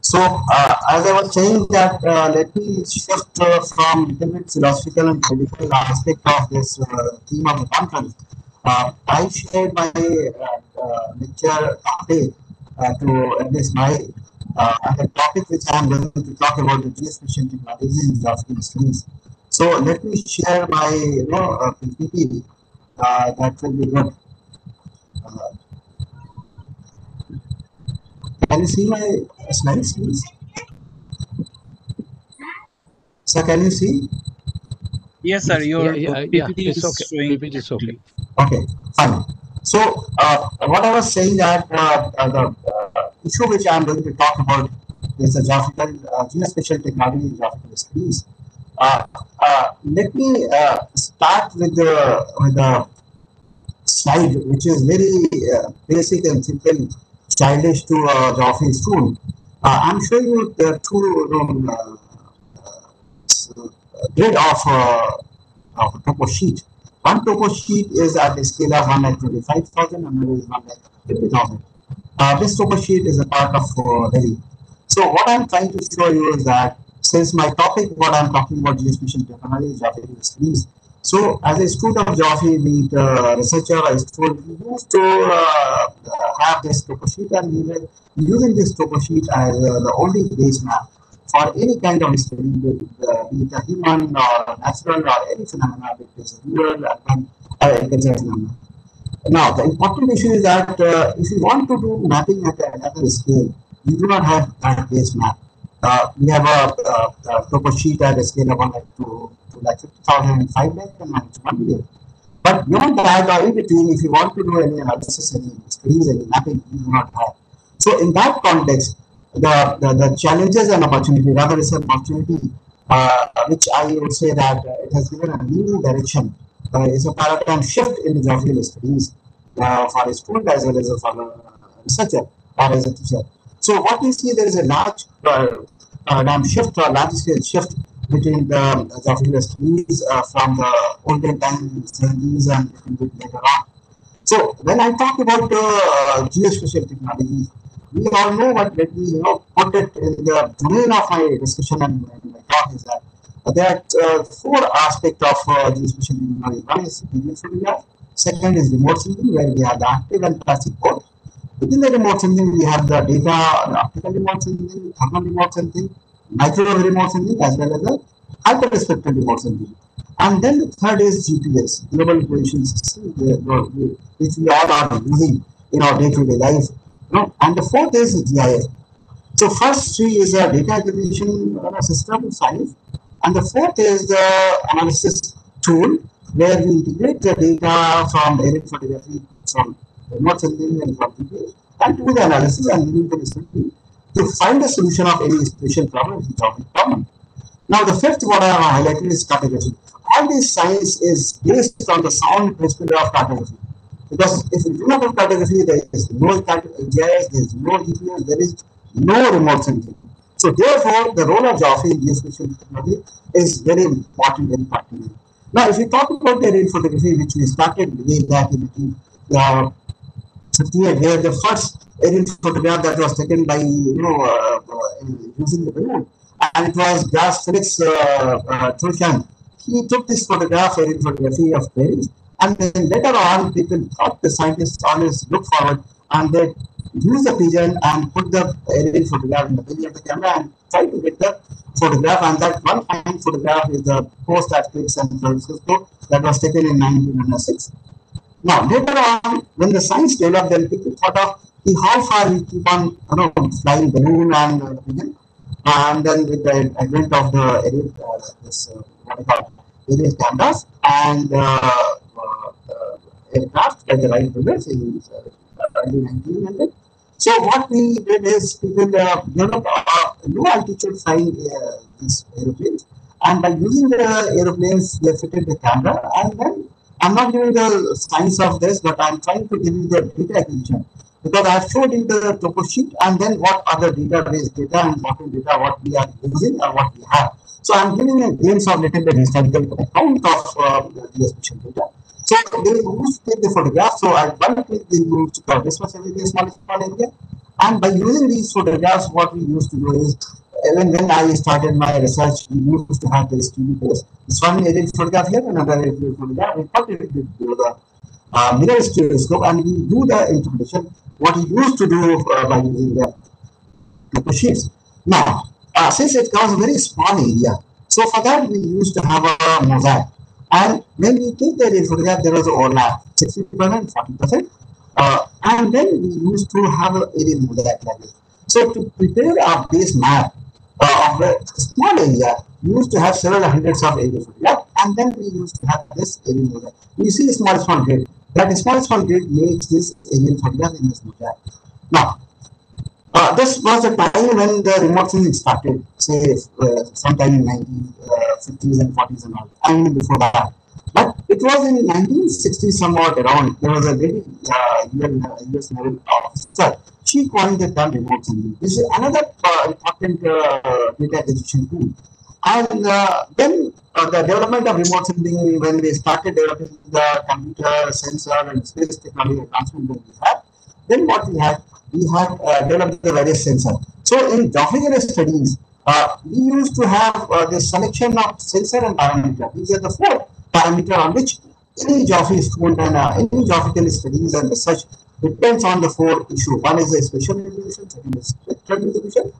So, uh, as I was saying that, uh, let me shift uh, from little bit philosophical and political aspect of this uh, theme of the conference. Uh, I shared my uh, lecture today uh, to address my uh, the topic which I am going to talk about the geospatial technologies in geographical studies. So let me share my you know uh, PPT. Uh, that will be good. Uh, can you see my slides, please? Sir, can you see? Yes, sir. Your Yeah, yeah, yeah. PPT It's is okay. showing. PPT is okay. Okay, fine. So, uh, what I was saying that uh, uh, the uh, issue which I am going to talk about is the geographical, uh, geospatial technology in geographical studies. Uh, uh, let me uh, start with the with the slide, which is very uh, basic and simple, childish to a geography student. Uh, I'm showing you the two uh, uh, grid of uh, of a topo sheet. One topo sheet is at the scale of 1 lakh 25,000, another is 1 lakh 50,000. Uh, this topo sheet is a part of uh, Delhi. So what I'm trying to show you is that since my topic, what I'm talking about geospatial technology, geographical studies, So as a student of geography, it researcher student, we used to uh, have this topo sheet and we were using this topo sheet as uh, the only base map for any kind of study, be it, uh, a human or natural or any phenomena, be it is rural. Now, the important issue is that uh, if you want to do mapping at another scale, you do not have that base map. Uh, we have a, a, a topo sheet at a scale of 1 like to, to like 50,000 and 5 lakh and minus 1 million. But beyond that, or in between, if you want to do any analysis, any studies, any mapping, you do not have. So, in that context, the, the, the challenges and opportunity, rather, it's an opportunity uh, which I would say that it has given a new direction. Uh, it's a paradigm shift in the geographical studies uh, for a student as well as for a researcher or as a teacher. So what we see there is a large uh, shift or large scale shift between the geographical studies uh, from the olden times, 70s and a little later on. So when I talk about uh, geospatial technology, we all know what let me you know put it in the domain of my discussion and my talk is that there are uh, four aspects of uh, geospatial technology. One is photograph, second is remote sensing where we have the active and passive both. Within the remote sensing, we have the data, the optical remote sensing, thermal remote sensing, microwave remote sensing, as well as the hyperspectral remote sensing. And then the third is GPS, global position system, which we all are using in our day-to-day life. You know, and the fourth is GIS. So first three is a data acquisition uh, system science, and the fourth is the analysis tool where we integrate the data from aerial photography, from remote sensing and GPS, and do the analysis and leading the to find a solution of any spatial problem, problem. Now, the fifth one I have highlighted is cartography. All this science is based on the sound principle of cartography. Because if you do not have cartography, there is no GIS, there is no GPS, there is no remote sensing. So, therefore, the role of geography in geospatial technology is very important and practical. Now, if we talk about the aerial photography, which we started way back in the 58, where the first aerial photograph that was taken by, you know, uh, using the balloon, and it was Gas Felix uh, uh, He took this photograph, aerial photography of planes, and then later on, people thought the scientists always look forward and they use the pigeon and put the aerial photograph in the belly of the camera and try to get the photograph. And that one fine photograph is the post at San Francisco that was taken in 1906. Now, later on, when the science developed, then people thought of the how far we keep on you know, flying balloon and uh. And then with the advent of the uh, this, uh, what call aerial cameras and uh, uh, aircraft like the Wright brothers in uh, early 1900. So what we did is people uh, developed uh, low altitude flying uh, these aeroplanes, and by using the aeroplanes, they fitted the camera, and then I'm not giving the science of this, but I'm trying to give you the data acquisition because I've showed in the topo sheet, and then what other database data and important data what we are using or what we have. So I'm giving a glimpse of little bit historical account of uh, the geospatial data. So they used to take the photograph. So at one click they to this was a very small, small area. And by using these photographs, what we used to do is even when I started my research, we used to have this TV post. This one aerial photograph here, another aerial photograph. We put it with the uh, mirror stereoscope and we do the interpretation what we used to do uh, by using the topo sheets. Now, uh, since it covers a very small area, so for that we used to have a mosaic. And when we take the aerial photograph, there was an overlap, 60%, 40%. Uh, and then we used to have a mosaic like this. So to prepare a base map uh, small area, we used to have several hundreds of aerial photographs, and then we used to have this aerial mosaic. You see small, small grid. That small, small grid makes this aerial photograph in this mosaic. Now, uh, this was the time when the remote sensing started, say uh, sometime in 1950s and 40s and all, and before that. But it was in 1960s somewhat around, there was a lady, uh, US Naval officer, she coined the term remote sensing. This is another uh, important uh, data acquisition tool. And uh, then uh, the development of remote sensing, when we started developing the computer, sensor, and space technology advancement that we then what we had, we had uh, developed the various sensors. So in geophysical studies, uh, we used to have this selection of sensor and parameter. These are the four parameter on which any geophysical and any geographical studies and research depends on the four issue. One is the spatial resolution, second is spectral resolution,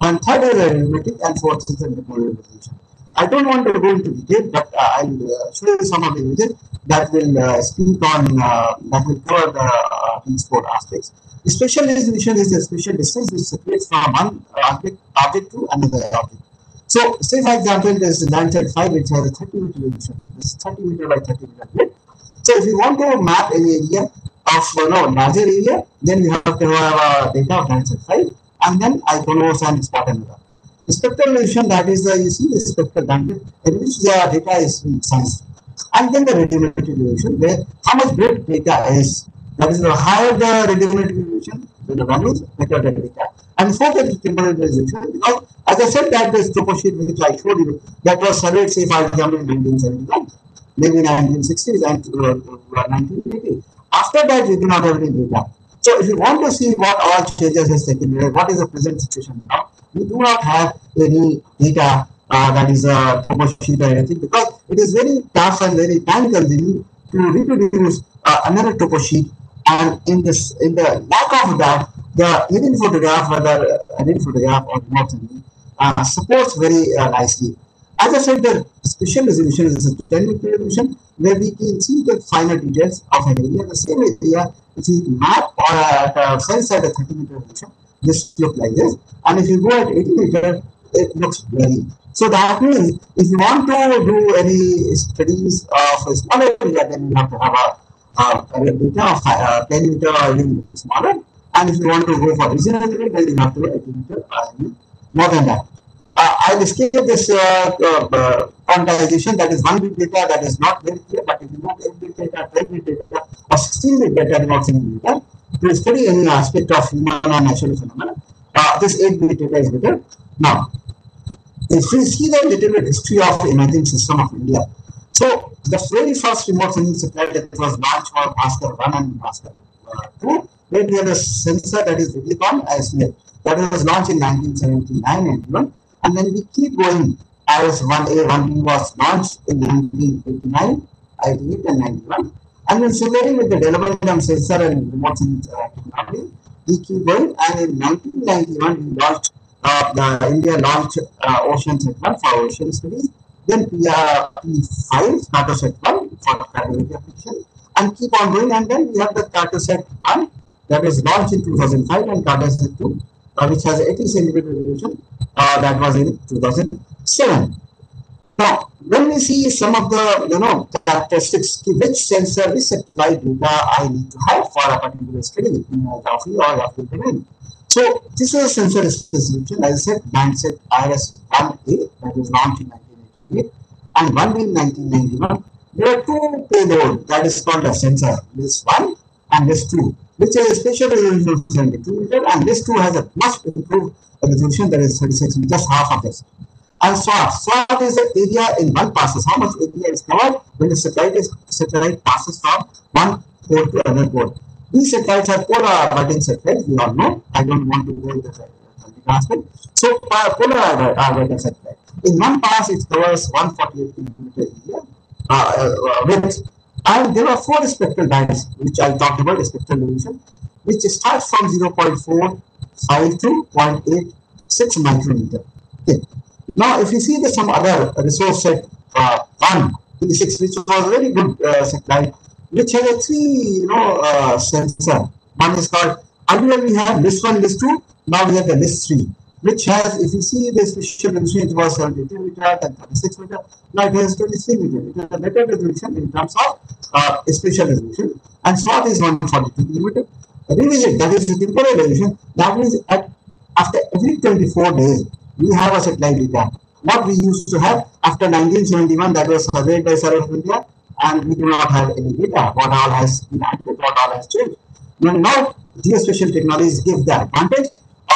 and third is arithmetic, and fourth is the temporal resolution. I don't want to go into detail, but uh, I'll uh, show you some of the images that will uh, speak on, uh, that will cover the, uh, these four aspects. The spatial resolution is the spatial distance which separates from one object, object to another object. So, say for example, there is a Landsat 5 which has a 30 meter resolution. This is 30 meter by 30 meter. So, if you want to map an area of you know, larger area, then you have to have uh, data of Landsat 5 and then IKONOS and another. The spectral resolution that is the you see the spectral bandwidth in which the data is sensed. And then the radiometric resolution where how much grid data is. That is the higher the radiometric resolution, the values, better the data. And fourth is temporal resolution because as I said that this topo sheet which I showed you that was surveyed say for example in 1971, maybe 1960s and uh, 1980. After that we do not have any data. So if you want to see what all changes has taken place, what is the present situation now, we do not have any data uh, that is a sheet or anything because it is very tough and very time consuming to reproduce uh, another topo sheet and in this in the lack of that the hidden photograph whether hidden photograph or not uh, supports very uh, nicely as I said, the spatial resolution is a 10 meter resolution where we can see the finer details of an area. The same area, if you map or at a sense at a 30 meter resolution, this look like this. And if you go at 80 meter, it looks blurry. So that means if you want to do any studies of a smaller area, then you have to have a, a, a of uh, 10 meter or even smaller. And if you want to go for regional area, then you have to 80 meter or more than that uh, I'll skip this uh, uh, quantization that is 1 bit data that is not very clear, but if you know 8 bit data, 12 bit data, or 16 bit data, not single data, to study any aspect of human or natural phenomena, uh, this 8 bit data is better. Now, if we see the little bit history of the imaging system of India, so the very first remote sensing satellite that was launched was Bhaskar 1 and uh, 2, where we have a sensor that is Vidicon ISL that was launched in 1979 and 81 and then we keep going. As 1A, 1B was launched in 1989, 88 and 91. And then similarly with the development of sensor and remote uh, technology, we keep going. And in 1991 we launched, uh, the India launched uh, Ocean 1 for ocean studies, then PR P5, Cartosat 1 for cartography application and keep on going. And then we have the Cartosat 1 that was launched in 2005 and Cartosat 2 uh, which has 80 centimeter resolution uh, that was in 2007. Now, when we see some of the you know characteristics, which sensor, which satellite data I need to have for a particular study in a geography or geographical domain. So this is a sensor resolution, as I said, Landsat IRS-1A that was launched in 1988 and one in 1991. There are two payload that is called a sensor. This one and this two, which is a spatial resolution of 72 meter, and this two has a much improved resolution that is 36 meters, just half of this. And swath, swath is the area in one passes. How much area is covered when the satellite is satellite passes from one port to another port. These satellites are polar orbiting satellites. We all know. I don't want to go into the aspect. So polar orbiting satellite. In one pass, it covers 148 kilometer area uh, uh, width and there are four spectral bands, which I talked about, spectral division, which starts from 0.45 to 0.86 micrometer. Okay. Now, if you see the some other Resourcesat uh, one, P6, which was a very good uh, satellite, which has a three, you know, uh, sensor. One is called, earlier we have LISS one, LISS two, now we have the LISS three which has, if you see the spatial resolution, it was 72 meter, then 36 meter, now it has 23 meter. It is a better resolution in terms of uh, spatial resolution. And swath is 142 kilometer. Revisit, that is the temporal resolution, that means at, after every 24 days, we have a satellite data. What we used to have after 1971, that was surveyed by Survey India, and we do not have any data. What all has been acted, what all has changed. Now, geospatial technologies give the advantage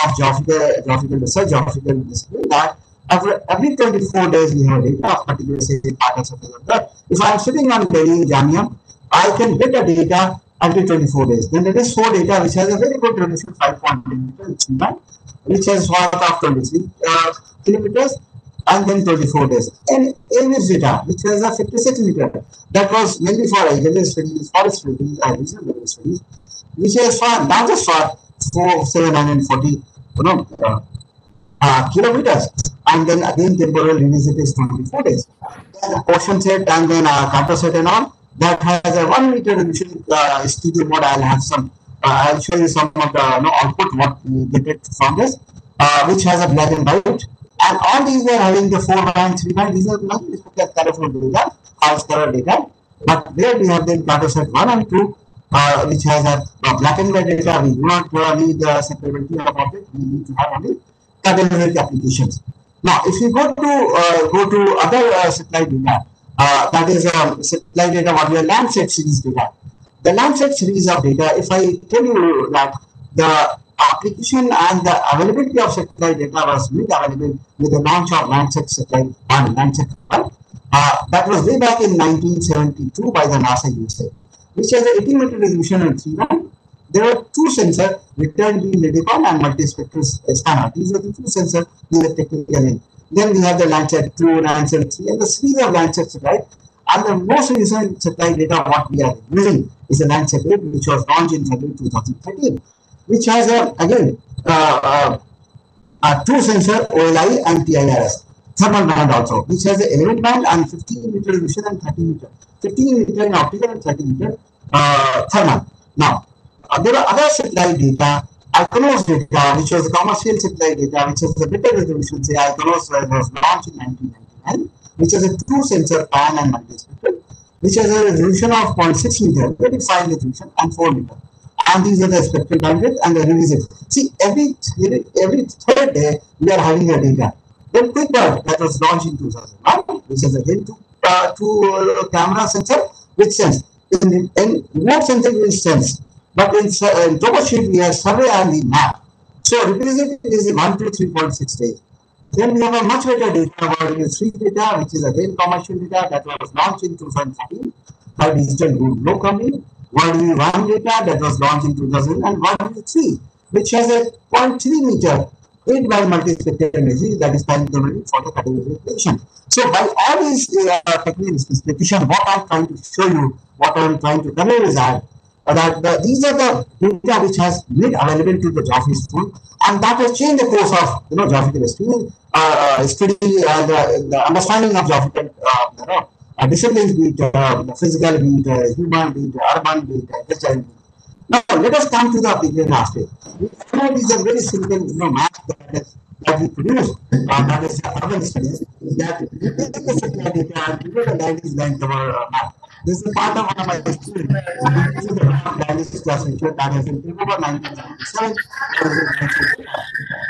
of geographical, geographical research, geographical discipline that every, every 24 days we have data of particular say patterns of the If I am sitting on Delhi Jamia, I can get a data every 24 days. Then there is four data which has a very good resolution 5.2 meters, which has swath of 23 uh, kilometers. and then 24 days. And AWS data, which has a 56 meter, that was mainly for agricultural studies, forest studies, and regional studies, which is for just for 4, 740, know, uh, uh, kilometers. And then again, temporal revisit is 24 days. Then Oceansat and then uh, Cartosat and all, that has a 1 meter resolution uh, studio mode. I'll have some, uh, I'll show you some of the you know, output, what we get it from this, uh, which has a black and white. And all these were having the 4 band, 3 band, these are not respective colorful data, house color data. But there we have the Cartosat 1 and 2 uh, which has a, black and white data. We do not need the separability of object. We need to have only categorized applications. Now, if you go to uh, go to other uh, supply data, uh, that is um, supply data, what we are Landsat series data. The Landsat series of data, if I tell you that the application and the availability of satellite data was made available with the launch of Landsat supply one, Landsat one, uh, that was way back in 1972 by the NASA USA which has an 18 meter resolution and 3 band. There are two sensors, return beam vidicon and multispectral scanner. These are the two sensors we are technical. Then we have the Landsat 2, Landsat 3, and the series of Landsats, right? And the most recent supply data what we are using is the Landsat 8, which was launched in February 2013, which has a, again uh, uh, a two sensor OLI and TIRS thermal band also, which has an 11 band and 15 meter resolution and 30 meter. 15 meter in optical and 30 meter uh, thermal. Now, uh, there are other satellite data, IKONOS data, which was commercial satellite data, which has a better resolution, say IKONOS was launched in 1999, which has a two sensor pan and multispectral, which has a resolution of 0.6 meter, very fine resolution, and 4 meter. And these are the spectral bandwidth and the revisit. See, every every third day we are having a data. Then that was launched in 2001, which is again two, uh, two uh, camera sensor which sense. In, in remote sensing sense, but in, uh, in troubleshoot we have survey and the map. So representative is 1 to 3.6 days. Then we have a much better data about the three data, which is again commercial data that was launched in 2014 by Digital Group Globe Company. World View 1 data that was launched in 2000 and World View 3, which has a 0.3 meter 8 by multi-spectral energy that is primarily for the categorization. So by all these uh, technical specification, what I'm trying to show you, what I'm trying to you is that, uh, that the, these are the data which has made available to the geography school and that has changed the course of you know geographical study, uh, uh, study uh, the, the understanding of geographical uh, you know, uh, disciplines, be it uh, physical, be it human, be it urban, be it agricultural. Now let us come to the aspect. It is a very simple you know, math that, that we produce, uh, that is urban studies, that we take the supply data and land cover uh, map. This is part of one of my students. This is the land is classification that has been over 1997.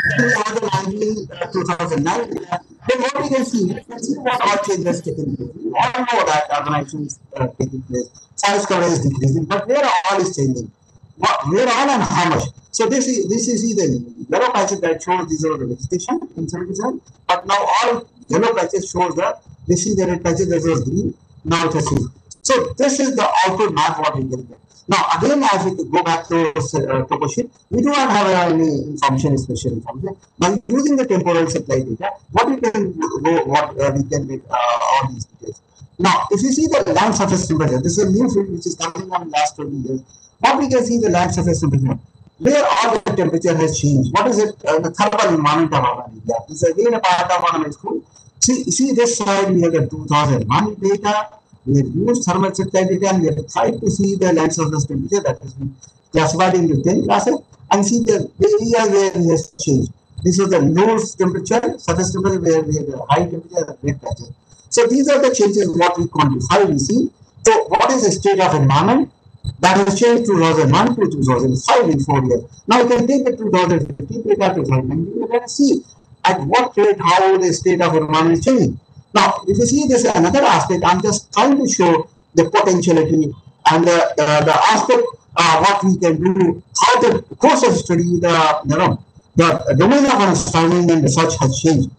Then we have the land in uh, 2009. Then what we can see, we can see what all changes taking place. We all know that urbanization is uh, taking place. Size coverage is decreasing, but where all is changing? What, where all and how much? So this is this is either yellow patches that shows these are the vegetation in 77, but now all yellow patches shows the this is the red patches that was green, now it has changed. So this is the output map what we get. Now again, as we go back to uh, topo we do not have any information, spatial information. By using the temporal supply data, what we can go, what uh, we can get uh, all these details. Now, if you see the land surface temperature, this is a new field which is coming on the last 20 years. What we can see the land surface temperature, where all the temperature has changed. What is it? Uh, the thermal environment of our area. This is again a part of my school. See, see this side we have the 2001 data. We have used thermal supply data and we have tried to see the land surface temperature that has been classified into 10 classes and see the area where it has changed. This is the low temperature, surface temperature where we have the high temperature, the red patches. So these are the changes what we quantify, we see. So what is the state of environment? That has changed 2001 to 2005 in four years. Now you can take the 2015 data to 2019 you can see at what rate how the state of environment is changing. Now, if you see this another aspect, I'm just trying to show the potentiality and the, the, the aspect uh, what we can do, how the course of study, the you know, the domain of understanding and research has changed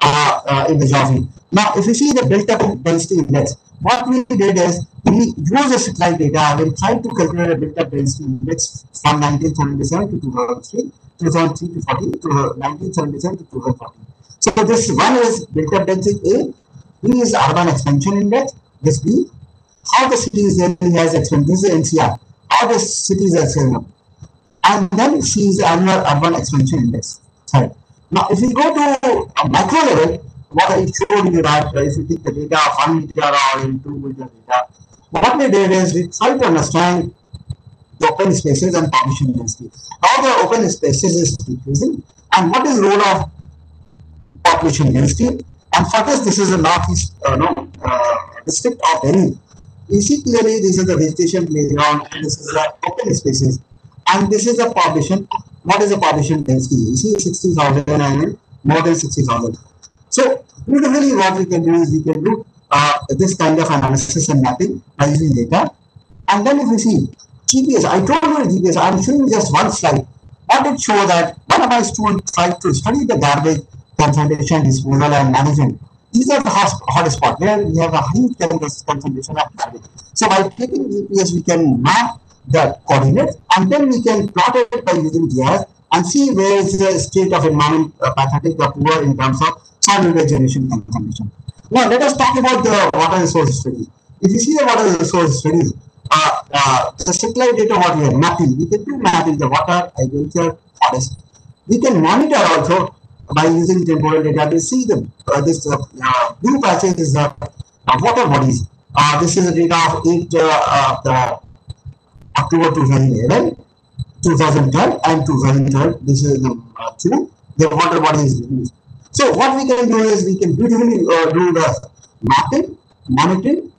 uh, uh, in the geography. Now, if you see the built-up density index, what we did is we used the satellite data and tried to calculate a built-up density index from 1977 to 2003, 2003 to 14, to 1977 to 2014. So this one is built-up density A, B is urban expansion index, this B, how the city is has expanded, this is NCR, how the city is expanded. And then C is urban expansion index. Right. Now, if we go to a micro level, what I showed you that uh, if the data of one meter or in two meter data, what we did is we tried to understand the open spaces and population density. How the open spaces is decreasing and what is the role of population density. And for this, this is a northeast uh, no, uh, district of Delhi. You see clearly this is the vegetation playground, and this is the open spaces, and this is the population. What is the population density? You see 60,000 and more than 60,000. So beautifully what we can do is we can do uh, this kind of analysis and mapping by using data. And then if we see GPS, I told you GPS, I'm showing just one slide. I did show that one of my students tried to study the garbage concentration, disposal, and management. These are the hot spots where we have a huge concentration of garbage. So by taking GPS, we can map the coordinates and then we can plot it by using GIS and see where is the state of environment uh, pathetic or poor in terms of soil regeneration concentration. Now let us talk about the water resource study. If you see the water resource studies, uh, uh, the satellite data what we are mapping, we can do mapping the water, agriculture, forest. We can monitor also by using temporal data to see the uh, this uh, uh, blue patches is the water bodies. Uh, this is the data of 8 uh, the October 2011, 2012 and 2012. This is the uh, two. The water body is reduced. So what we can do is we can beautifully uh, do the mapping, monitoring,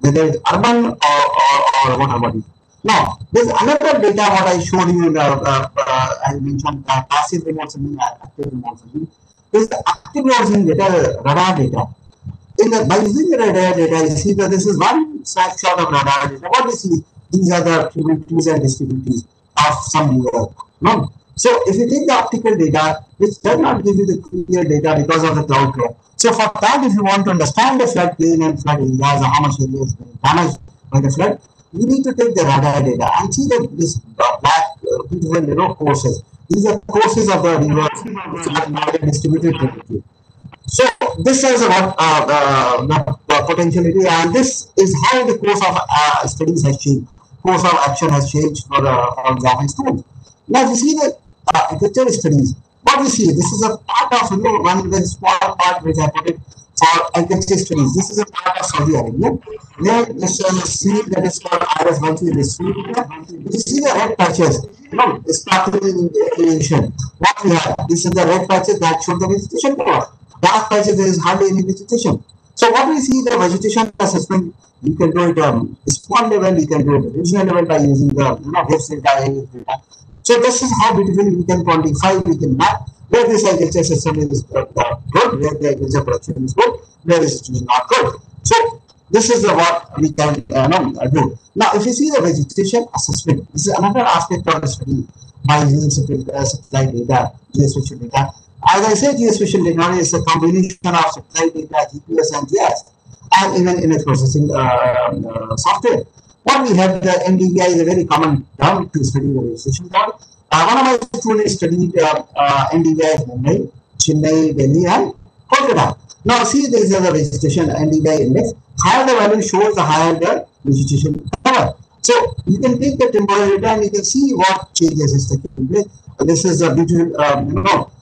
whether it's urban or, or, or water body. Now, there's another data what I showed you, in uh, uh, I mentioned uh, passive remote sensing, active remote sensing. Is the active remote sensing data, radar data. In the, by using the radar data, you see that this is one snapshot of radar data. What we see, these are the activities and distributors of some layer. No. So if you take the optical data, which does not give you the clear data because of the cloud flow. So for that, if you want to understand the flood plain and flood areas or how much area is damaged by the flood, you need to take the radar data and see that this uh, black uh, beautiful know courses. These are courses of the rivers which are distributed perfectly. So this is what uh, the, the, the potentiality and this is how the course of uh, studies has changed. Course of action has changed for the for example students. Now you see the uh, agriculture studies, what we see, this is a part of you know one very small part which I put it for agriculture studies. This is a part of Saudi Arabia. Where this uh, seed that is called Iris monthly this seed. You see the red patches. You know, in creation. What we have, this is the red patches that show the vegetation cover. Dark patches there is hardly any vegetation. So what we see the vegetation assessment, you can do it um, small level, you can do it regional level by using the you know wave data, data. So this is how beautifully we can quantify, we can map where this agriculture system is uh, uh, good, where the agriculture production is good, where it is not good. So this is uh, what we can uh, uh, do. Now, if you see the vegetation assessment, this is another aspect of the study by using satellite data, geospatial data. As I said, geospatial technology is a combination of satellite data, GPS, and GIS, and even image processing uh, software. What we have, the NDVI is a very common term to study the plot. Uh, one of my students studied uh, uh, NDVI in Mumbai, Chennai, Delhi, and Kolkata. Now, see, there is the vegetation NDVI index. Higher the value shows, the higher the vegetation cover. So, you can take the temporal data and you can see what changes is taking place. This is a beautiful, um, you know, uh, uh, uh,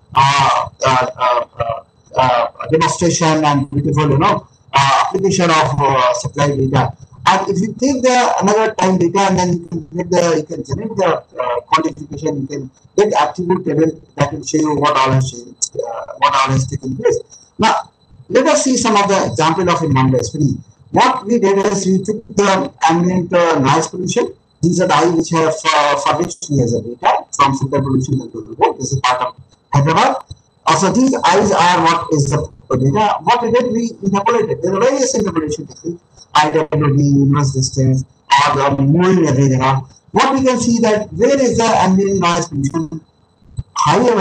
demonstration and beautiful, you know, application of supply data. And if you take the another time data and then you can get the you can generate the uh, quantification, you can get attribute table that will show you what all has uh, what all has taken place. Now let us see some of the example of in Monday. What we did is we took the ambient uh, noise pollution. These are the eyes which have uh, for which we has a data from filter pollution control report. This is part of Hyderabad. Also, these eyes are what is the data. What did, we interpolated. There are various interpolation techniques. IWD, inverse distance, or the moving everything on. What we can see that where is the ambient noise pollution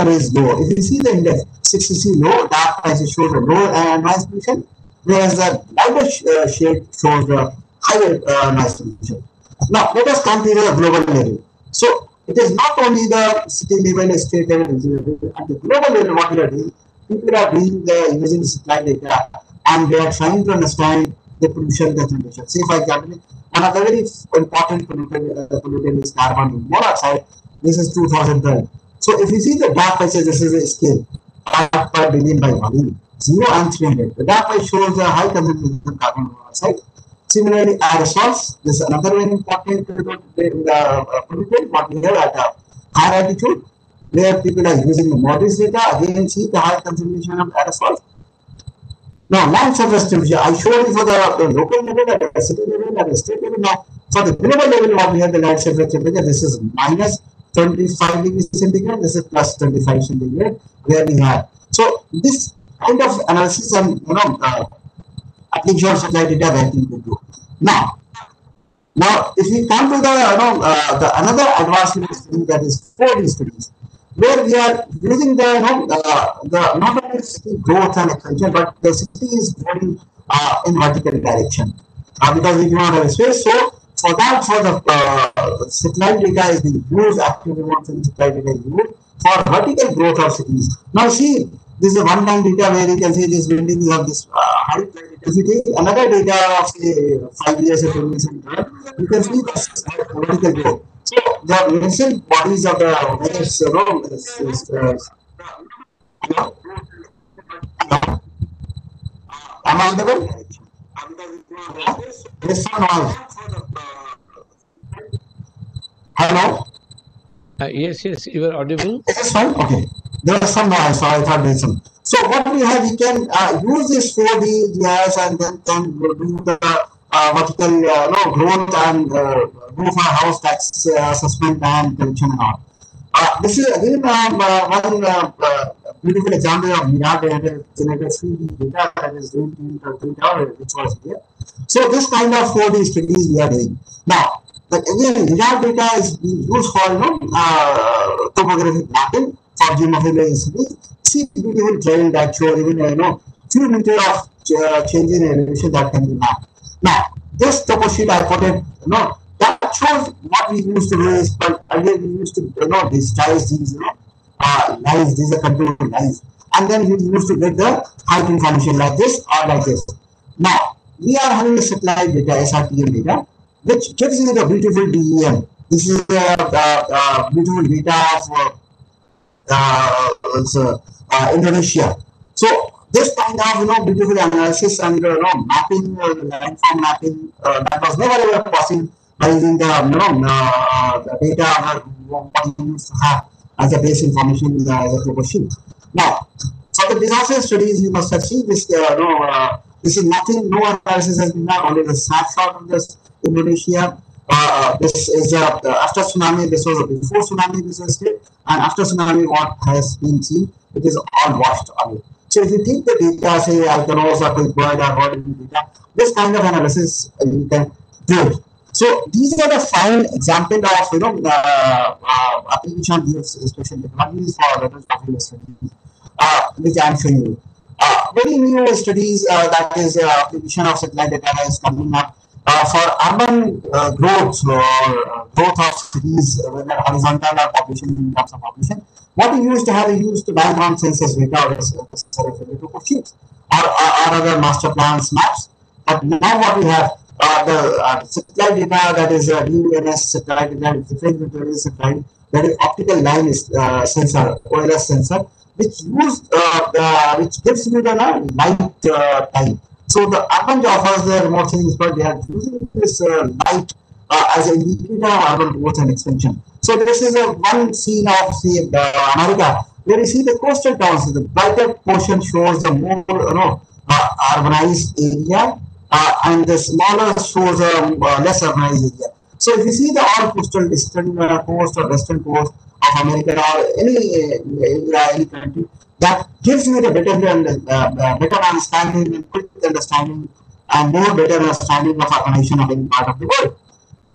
is low. If you see the index 60 low, dark prices shows a low uh, noise pollution, whereas the lighter sh uh, shade shows the higher uh, noise pollution. Now let us come to the global level. So it is not only the city level, state level, at the global level what we are doing, people are doing the using satellite data and they are trying to understand the pollution concentration. Say, for example, the very important pollutant, uh, pollutant is carbon monoxide. This is 2012. So if you see the dark patches, this is a scale part per billion by volume, 0 and 300. The dark patch shows the high concentration of carbon monoxide. Similarly, aerosols, this is another very important uh, pollutant, what we have at a higher altitude, where people are using the MODIS data, again see the high concentration of aerosols. Now, land surface temperature, I showed you for the, the local level, at the city level, at the state level. Now, for the global level, what we have the land surface temperature, this is minus 25 degrees centigrade, this is plus 25 centigrade, where we have. So, this kind of analysis and, you know, uh, application satellite data that we could do. Now, now, if we come to the, you know, uh, the another advancement study that is 4D studies, where we are using the, you know, uh, the not only city growth and expansion, but the city is growing uh, in vertical direction uh, because we do not have space. So, for that, for the uh, satellite data is being used, active remote satellite data is used for vertical growth of cities. Now, see, this is one-time data where you can see this buildings of this uh, height. If you take another data of say five years or ten years, you can see the vertical growth. So the recent bodies of the various, you is, is, uh? Am I audible? Yes or no? Hello? Uh, yes, yes, you are audible. Yes, fine. Okay. There was some noise, so I thought there's some. So what we have, we can uh, use this 4D GIS and then can do the uh, vertical uh, no, growth and uh, roof or house tax uh, assessment and collection and all. Uh, this is again um, uh, one uh, uh, beautiful example of Mirage generated generated 3D data that is doing which was here. So this kind of 4D studies we are doing. Now, but again, Mirage data is used for you know, uh, topographic mapping for studies. See that shows even you know few meter of uh, change in elevation that can be mapped. Now, this topo sheet I it, you know, that shows what we used to is, but again, we used to, you know, disguise these, you know, uh, these are controlled lines. And then we used to get the height information like this or like this. Now, we are having a satellite data, SRTM data, which gives you the beautiful DEM. This is the beautiful data of Indonesia. So this kind of you know beautiful analysis and uh, you know mapping, uh, landform mapping uh, that was never ever possible by using the you know uh, the data uh, what we used to have as a base information uh, as a. Now, for the disaster studies, you must have seen this. Uh, you know, uh, this is nothing. No analysis has been done. Only the snapshot of this Indonesia. Uh, this is uh, after tsunami. This was before tsunami. Was state, and after tsunami, what has been seen, it is all washed away. So if you take the data, say Alcanos or Pillbird or body data, this kind of analysis uh, you can do. So these are the fine example of you know the uh, application of special technologies for letters of studies, uh, which I am showing you. Uh, very new studies uh, that is uh, application of satellite data is coming up uh, for urban uh, growth or uh, growth of cities, whether horizontal or population in terms of population. What we used to have, used to background census data or uh, sheets or, or, other master plans maps. But now what we have, uh, the uh, satellite data that is uh, DNS satellite data, different materials satellite, that is optical line is, uh, sensor, OLS sensor, which use uh, the, which gives you the light time. So the urban offers the remote sensing but they are using this uh, light uh, as an indicator of urban growth and expansion. So this is a one scene of say uh, America where you see the coastal towns. The brighter portion shows the more you know uh, urbanized area, uh, and the smaller shows a uh, less urbanized area. So if you see the all coastal eastern coast or western coast of America or any any country, that gives me the better uh, uh, better understanding and quick understanding and more better understanding of urbanization of any part of the world.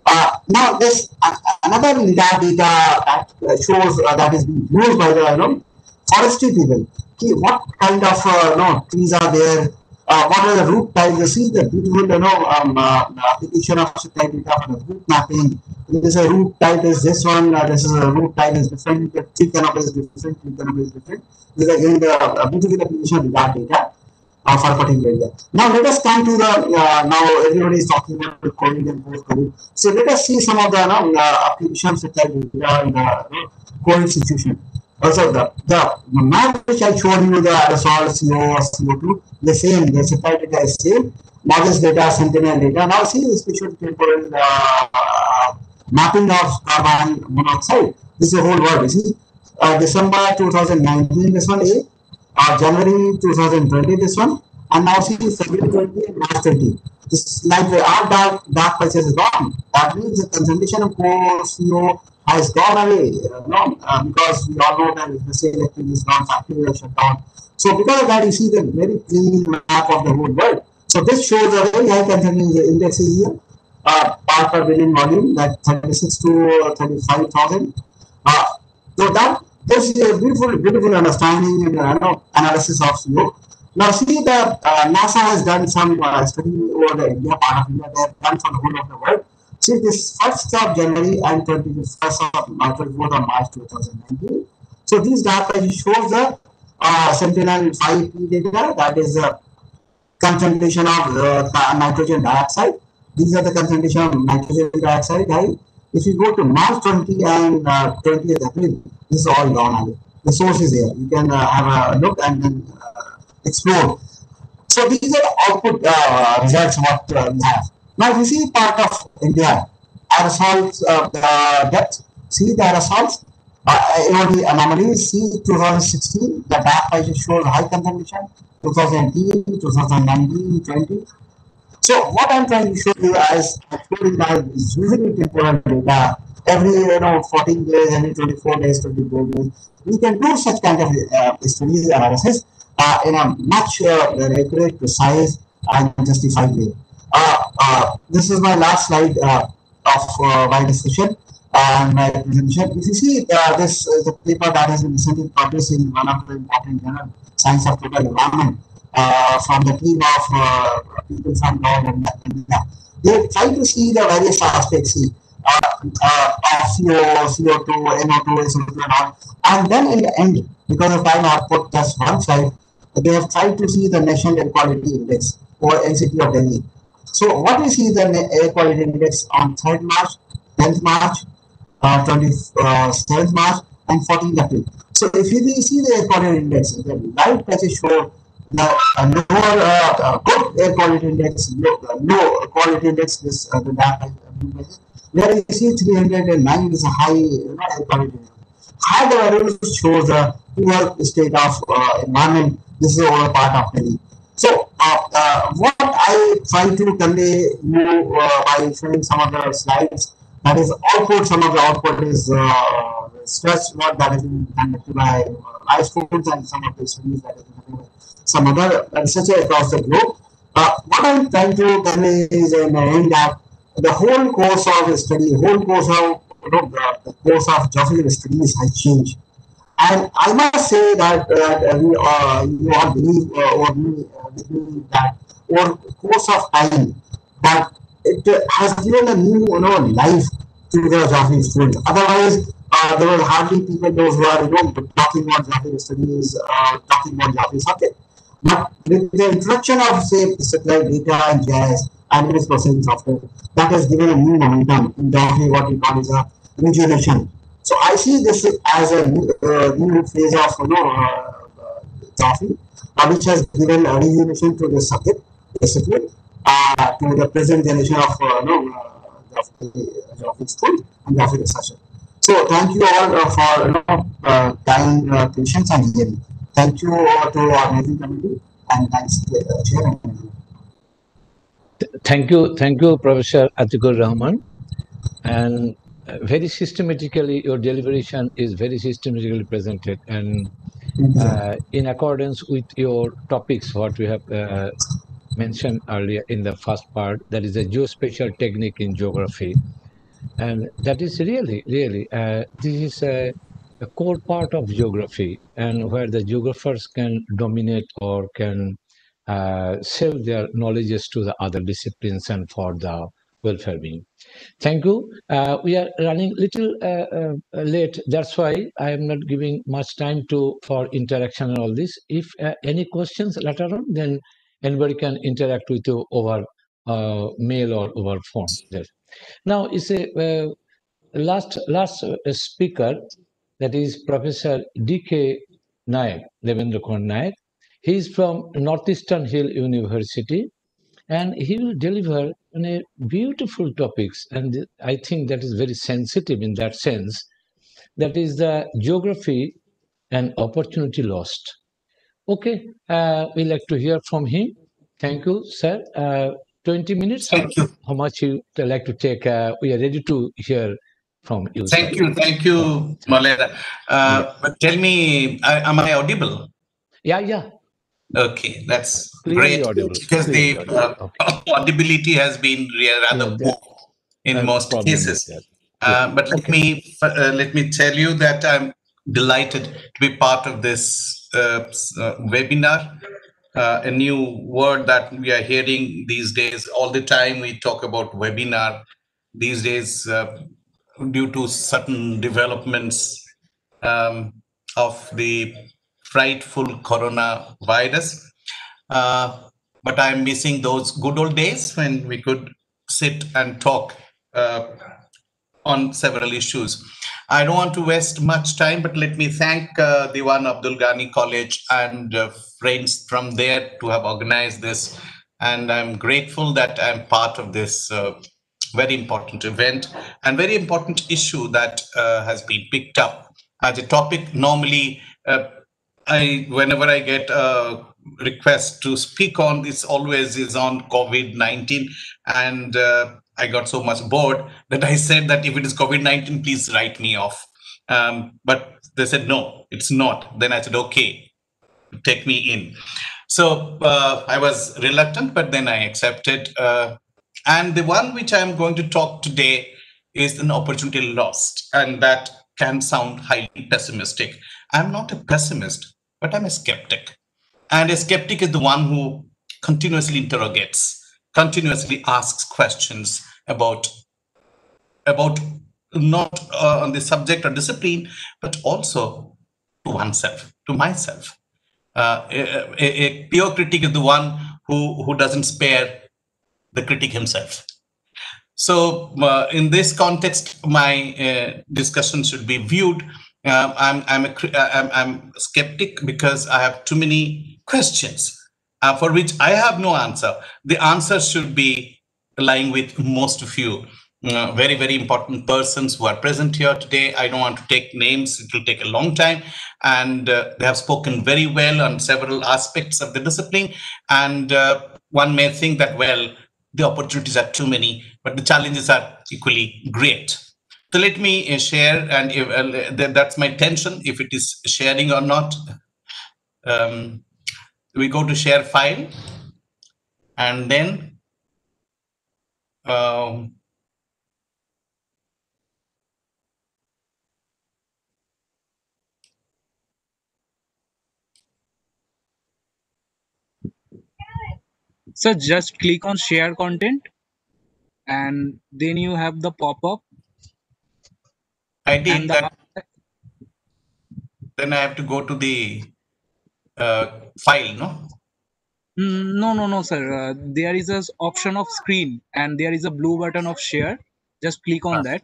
Uh, now, this uh, another data that uh, shows uh, that is being used by the you know, forestry people. What kind of uh, you know, trees are there? Uh, what are the root tiles? You see the beautiful, you know, um, uh, application of satellite data for the root mapping. This is a root type is this one. Uh, this is a root type is different. The tree canopy is different. Tree canopy is different. This is again the uh, beautiful application of that data uh, for particular area. Now let us come to the uh, now everybody is talking about the COVID and post COVID. So let us see some of the uh, applications of satellite data in the uh, COVID situation. Also, the, the map which I showed you, the aerosol, CO, CO2, the same, the satellite data is same. MODIS data, sentinel data. Now see the spatial temporal uh, mapping of carbon monoxide. This is the whole world. You see, uh, December 2019, this one A, uh, January 2020, this one, and now see February 20 and March 20. This like the all dark dark patches is gone. That means the concentration of CO has gone away. Uh, uh, because we all know that the sale activity is non factory shut down. So because of that, you see the very clean map of the whole world. So this shows a very high concentration index here. Uh, part per billion volume, that 36 to 35,000. Uh, so that is a beautiful, beautiful understanding and uh, analysis of CO. Now see that uh, NASA has done some uh, study over the India part of India. They have done for the whole of the world. See this first of January and 21st of March, 24th of March 2019. So these data shows the uh, Sentinel 5P data that is the concentration of uh, nitrogen dioxide. These are the concentration of nitrogen dioxide. If you go to March 20 and uh, 20th April, this is all gone. The source is here. You can uh, have a look and then uh, explore. So these are the output uh, results what uh, we have. Now this is part of India, aerosols uh, the depth, see the aerosols, uh, AOD anomalies, see 2016, the dark patches shows high concentration, 2018, 2019, 20. So what I'm trying to show you is actually that is temporal data every you know 14 days, every 24 days, 24 days. We can do such kind of uh, studies analysis uh, in a much uh, accurate, precise, and justified way. Uh, uh, this is my last slide uh, of my discussion and my presentation. If you see, this is a paper that has been recently published in one of the important journal, Science of Total Environment, from the team of people from and India. They try to see the various aspects see, uh, uh, of CO, CO2, NO2, SO2 and all. And then in the end, because of time, I have put just one slide. They have tried to see the National Air Quality Index or NCT of Delhi. So what see the air quality index on 3rd March, 10th March, uh, 27th March, and 14th April. So if you see the air quality index, the light patches show the uh, lower uh, uh, good air quality index, low, uh, low quality index, this uh, the dark patches. Where you see 309 is a high you air quality index. High the value shows a poor state of uh, environment. This is all part of Delhi. So, uh, uh, what I try to convey you uh, by showing some of the slides, that is output, some of the output is stress work that has been conducted by life schools and some of the studies that conducted by some other researchers across the globe. Uh, what I'm trying to convey is in end that the whole course of study, whole course of you know, the, course of geographical studies has changed. And I must say that uh, we, uh, you all believe uh, or we that over course of time but it has given a new you know, life to the geography field. Otherwise, uh, there were hardly people those who are you know, talking about geography studies, uh, talking about geography subject. But with the introduction of say satellite data and GIS and image processing software, that has given a new momentum in geography, what we call is a rejuvenation. So I see this as a new, uh, new phase of you know uh, uh, which has given a to the subject discipline uh, to the present generation of uh, know, uh, geography school and researcher. So thank you all uh, for you know, uh, time, uh, patience and hearing. Thank you uh, to our meeting committee and thanks to the chair and. Thank you, thank you, Professor Atikur Rahman. And uh, very systematically, your deliberation is very systematically presented and uh, in accordance with your topics, what we have uh, mentioned earlier in the first part, that is a geospatial technique in geography. And that is really, really, uh, this is a, a core part of geography and where the geographers can dominate or can uh, sell their knowledges to the other disciplines and for the welfare being. Thank you. Uh, we are running little uh, uh, late. That's why I am not giving much time to for interaction and all this. If uh, any questions later on, then anybody can interact with you over uh, mail or over phone. Yes. Now, it's a uh, last last speaker that is Professor D.K. Nayak, Devendra Kumar Nayak. He is from Northeastern Hill University and he will deliver on a beautiful topics and I think that is very sensitive in that sense. That is the geography and opportunity lost. Okay, uh, we like to hear from him. Thank you, sir. Uh, 20 minutes. Thank you. How much you like to take? Uh, we are ready to hear from you. Thank sir. you, thank you, Malera. Uh, but tell me, uh, am I audible? Yeah, yeah. Okay, that's Clearly great audible, because the clearly uh, audibility has been re- rather poor in most cases. that. Uh, but let me uh, let me tell you that I'm delighted to be part of this uh, uh, webinar. Uh, a new word that we are hearing these days all the time. We talk about webinar these days uh, due to certain developments um, of the frightful coronavirus. Uh, but I'm missing those good old days when we could sit and talk uh, on several issues. I don't want to waste much time, but let me thank uh, Dewan Abdul Gani College and uh, friends from there to have organized this. And I'm grateful that I'm part of this uh, very important event and very important issue that uh, has been picked up as a topic. Normally, I whenever I get a request to speak on this, always is on COVID nineteen, and uh, I got so much bored that I said that if it is COVID nineteen, please write me off. Um, but they said no, it's not. Then I said okay, take me in. So uh, I was reluctant, but then I accepted. Uh, and the one which I'm going to talk today is an opportunity lost, and that can sound highly pessimistic. I'm not a pessimist, but I'm a skeptic. And a skeptic is the one who continuously interrogates, continuously asks questions about about not uh, on the subject or discipline, but also to oneself, to myself. Uh, a, a- pure critic is the one who, who doesn't spare the critic himself. So, uh, in this context, my uh, discussion should be viewed. Um, I'm I'm a uh, I'm, I'm a skeptic because I have too many questions uh, for which I have no answer. The answer should be lying with most of you. Uh, very very important persons who are present here today. I don't want to take names; it will take a long time, and uh, they have spoken very well on several aspects of the discipline. And uh, one may think that well, the opportunities are too many, but the challenges are equally great. So let me uh, share, and if, uh, that's my tension if it is sharing or not. Um, we go to share file, and then um, So just click on share content and then you have the pop-up. I did that. Then I have to go to the uh, file, no? Mm, No, no, no, sir. Uh, there is a s- option of screen and there is a blue button of share. Just click on that.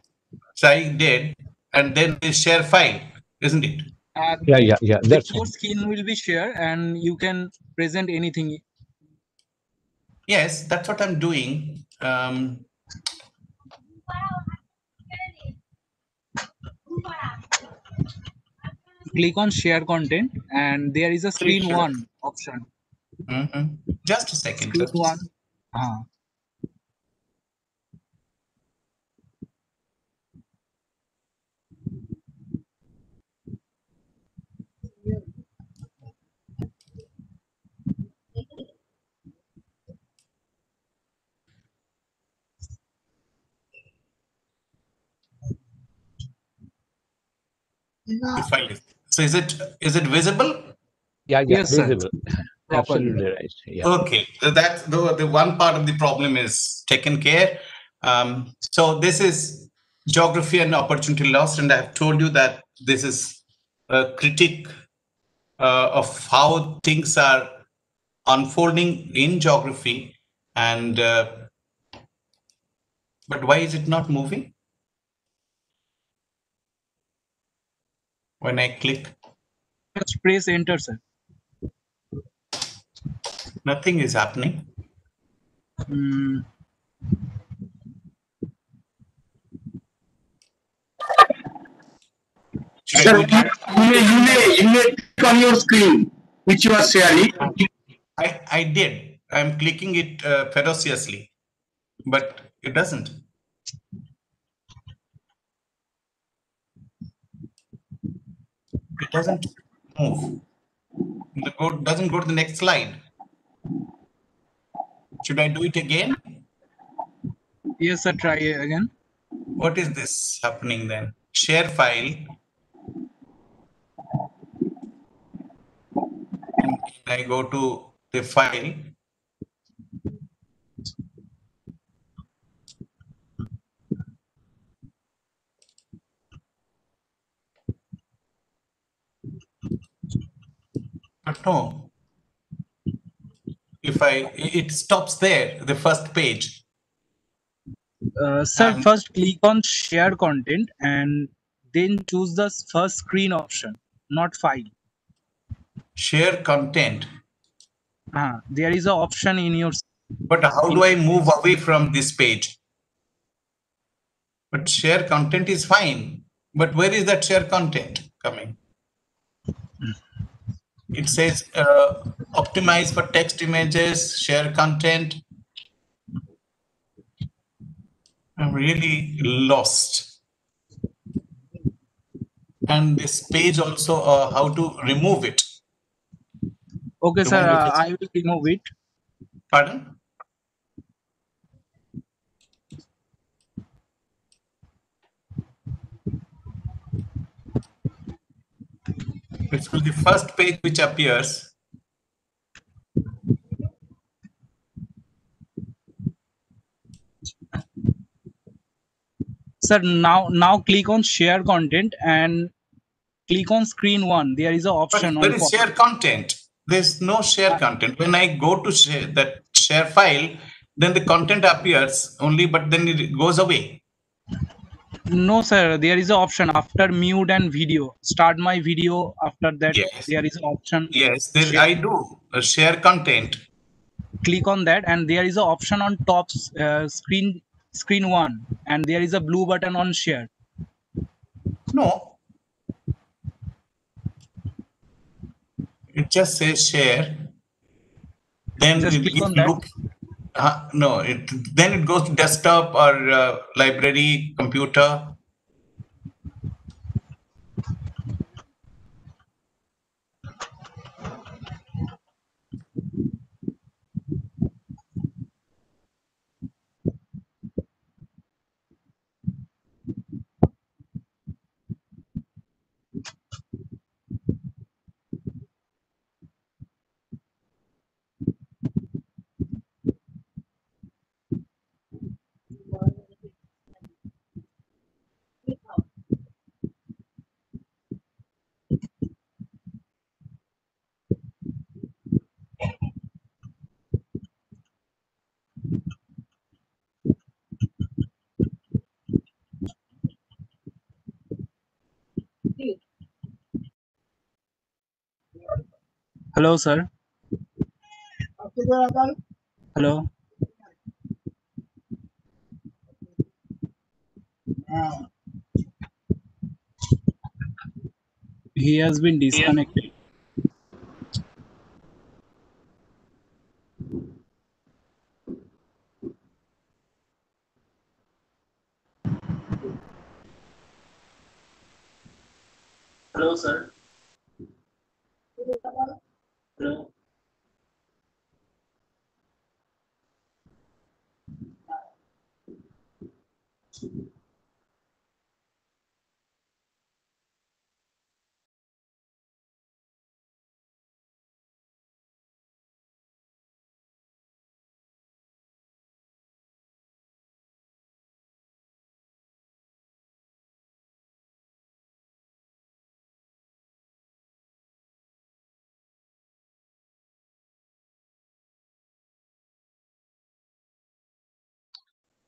So I did, and then the share file, isn't it? And Yeah, yeah, yeah. That's your screen will be share and you can present anything. Yes, that's what I'm doing. Um, Click on share content and there is a screen one option. mhm. Just a second. Screen one. Uh, The file is. So is it is it visible? Yeah, yeah, Yes, visible. properly. Absolutely right. Yeah. Okay, so that's the, the one part of the problem is taken care. Um, so this is geography and opportunity lost, and I have told you that this is a critique uh, of how things are unfolding in geography, and uh, but why is it not moving? When I click, Just press enter, sir. nothing is happening. Mm, Sir, you may, you may, you may click on your screen, which you are sharing. I, I did. I'm clicking it uh, ferociously, but it doesn't. It doesn't move. The code doesn't go to the next slide. Should I do it again? yes, sir. Try again. What is this happening then? Share file. And I go to the file. No. If I, it stops there, the first page. Uh, sir, And- first click on share content and then choose the first screen option, not file. Share content. Ah, there is an option in your But how do I move away from this page? But share content is fine. But where is that share content coming? It says uh, optimize for text images, share content. I'm really lost. And this page also, uh, how to remove it. Okay, The sir. which Uh, I will remove it. Pardon? It will be the first page which appears. Sir, now now click on share content and click on screen one. There is an option on is share content? There's no share content. When I go to share that share file, then the content appears only, but then it goes away. No, sir. There is an option after mute and video. Start my video. After that, Yes. there is an option. Yes, there Share. I do uh, share content. Click on that, and there is an option on top uh, screen screen one, and there is a blue button on share. No. It just says share. Then Just click on that. Uh, no, it then it goes to desktop or uh, library, computer. Hello, sir. Hello. He has been disconnected. Hello, sir. Hello.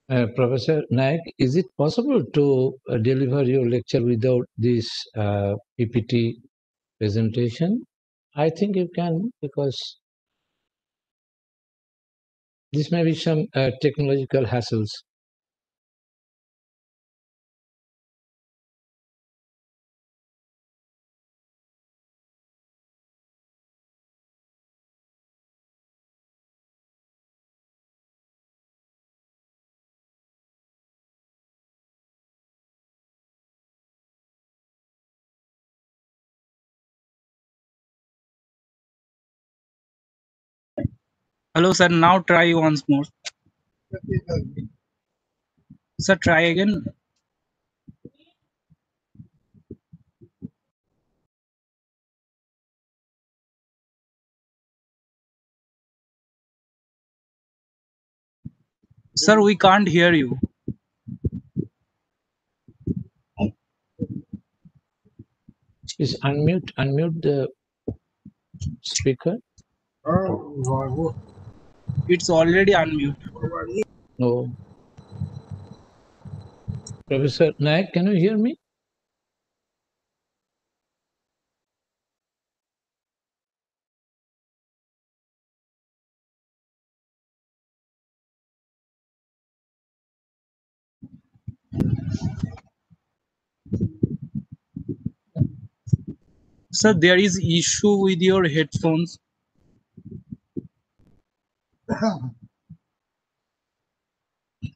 Uh, Professor Nayak, is it possible to uh, deliver your lecture without this uh, PPT presentation? I think you can because this may be some uh, technological hassles. Hello, sir. Now try once more. Sir, try again. Sir, we can't hear you. Please unmute, unmute the speaker. Oh, It's already unmute. No. Professor Nayak, can you hear me? Sir, there is issue with your headphones.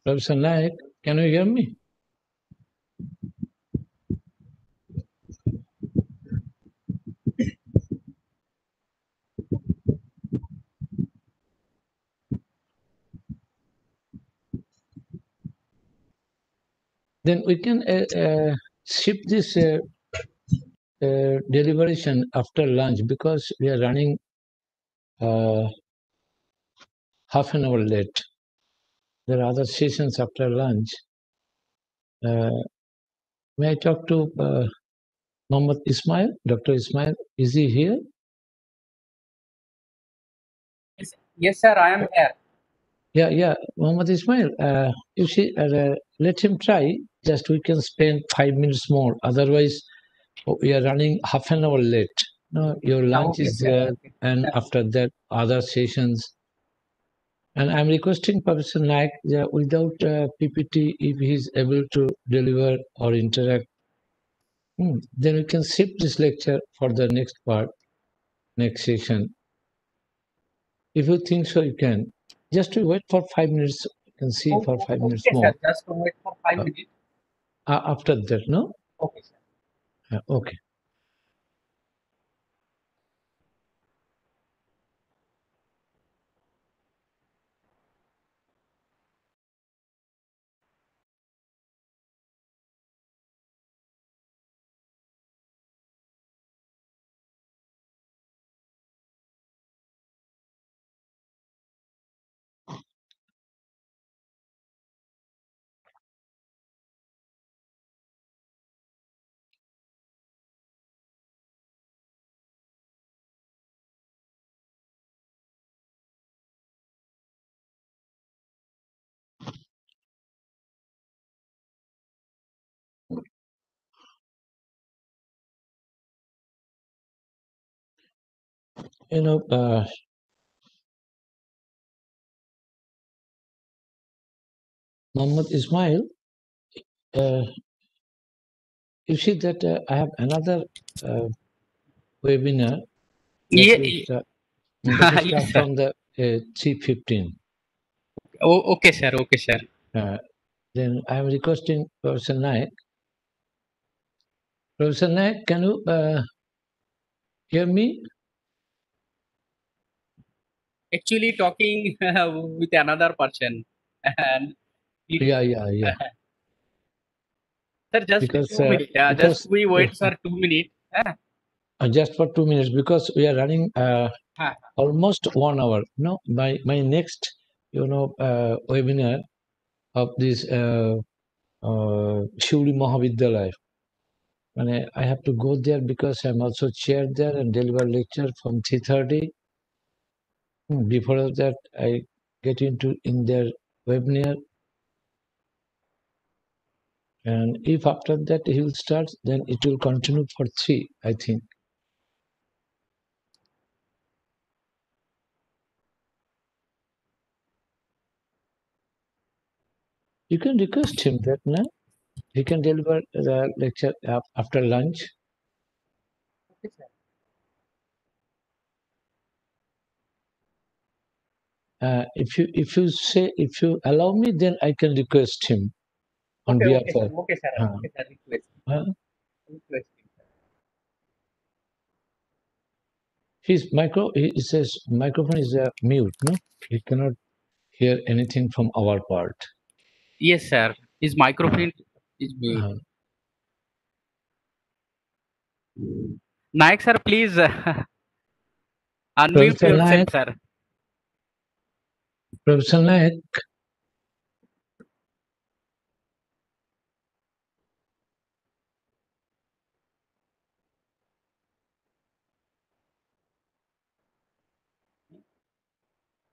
Professor Nayak, can you hear me? Then we can uh, uh, shift this uh, uh, deliberation after lunch because we are running uh, half an hour late. There are other sessions after lunch. Uh, may I talk to uh, Mohammed Ismail? Dr. Ismail, is he here? Yes, sir, I am here. Yeah, yeah, Mohammed Ismail. Uh, you see, uh, let him try. Just we can spend five minutes more. Otherwise, we are running half an hour late. No, your lunch okay, is there, Okay. and after that, other sessions. And I'm requesting Professor Nayak that without uh, PPT, if he's able to deliver or interact, hmm, then we can shift this lecture for the next part, next session. If you think so, you can. Just to wait for five minutes. You can see Oh, for five minutes okay, more. Just to wait for five Uh, minutes. Uh, after that, no? Okay, sir. Uh, okay. You know, uh, Muhammad Ismail, uh, you see that uh, I have another uh, webinar Yeah, start, yes, from the uh, 3.15. Oh, okay, sir. Okay, sir. Uh, then I am requesting Professor Nayak. Professor Nayak, can you uh, hear me? Actually, talking with another person, and it- Yeah, yeah, yeah. sir, just Because, two uh, minutes. Yeah, because just we wait, sir, two minutes. Ah, uh, just for two minutes because we are running uh, ah, almost one hour. No, my my next, you know, uh, webinar of this uh, uh, Shuri Mahavidyalaya. And I, I have to go there because I'm also chair there and deliver lecture from 3.30. Hmm, Before that, I get into in their webinar And if after that he will start, then it will continue for three, I think. You can request him that now. He can deliver the lecture after lunch. Okay, sir. Uh, if you if you say if you allow me, then I can request him on Okay, behalf okay, sir. of. Okay, sir. uh, Okay, sir. Request. uh, Request. his micro he he says microphone is uh, mute. No, he cannot hear anything from our part. Yes, sir. His microphone is mute. Uh, Nayak, sir, please uh, unmute Professor yourself, sir. Professor Nayak,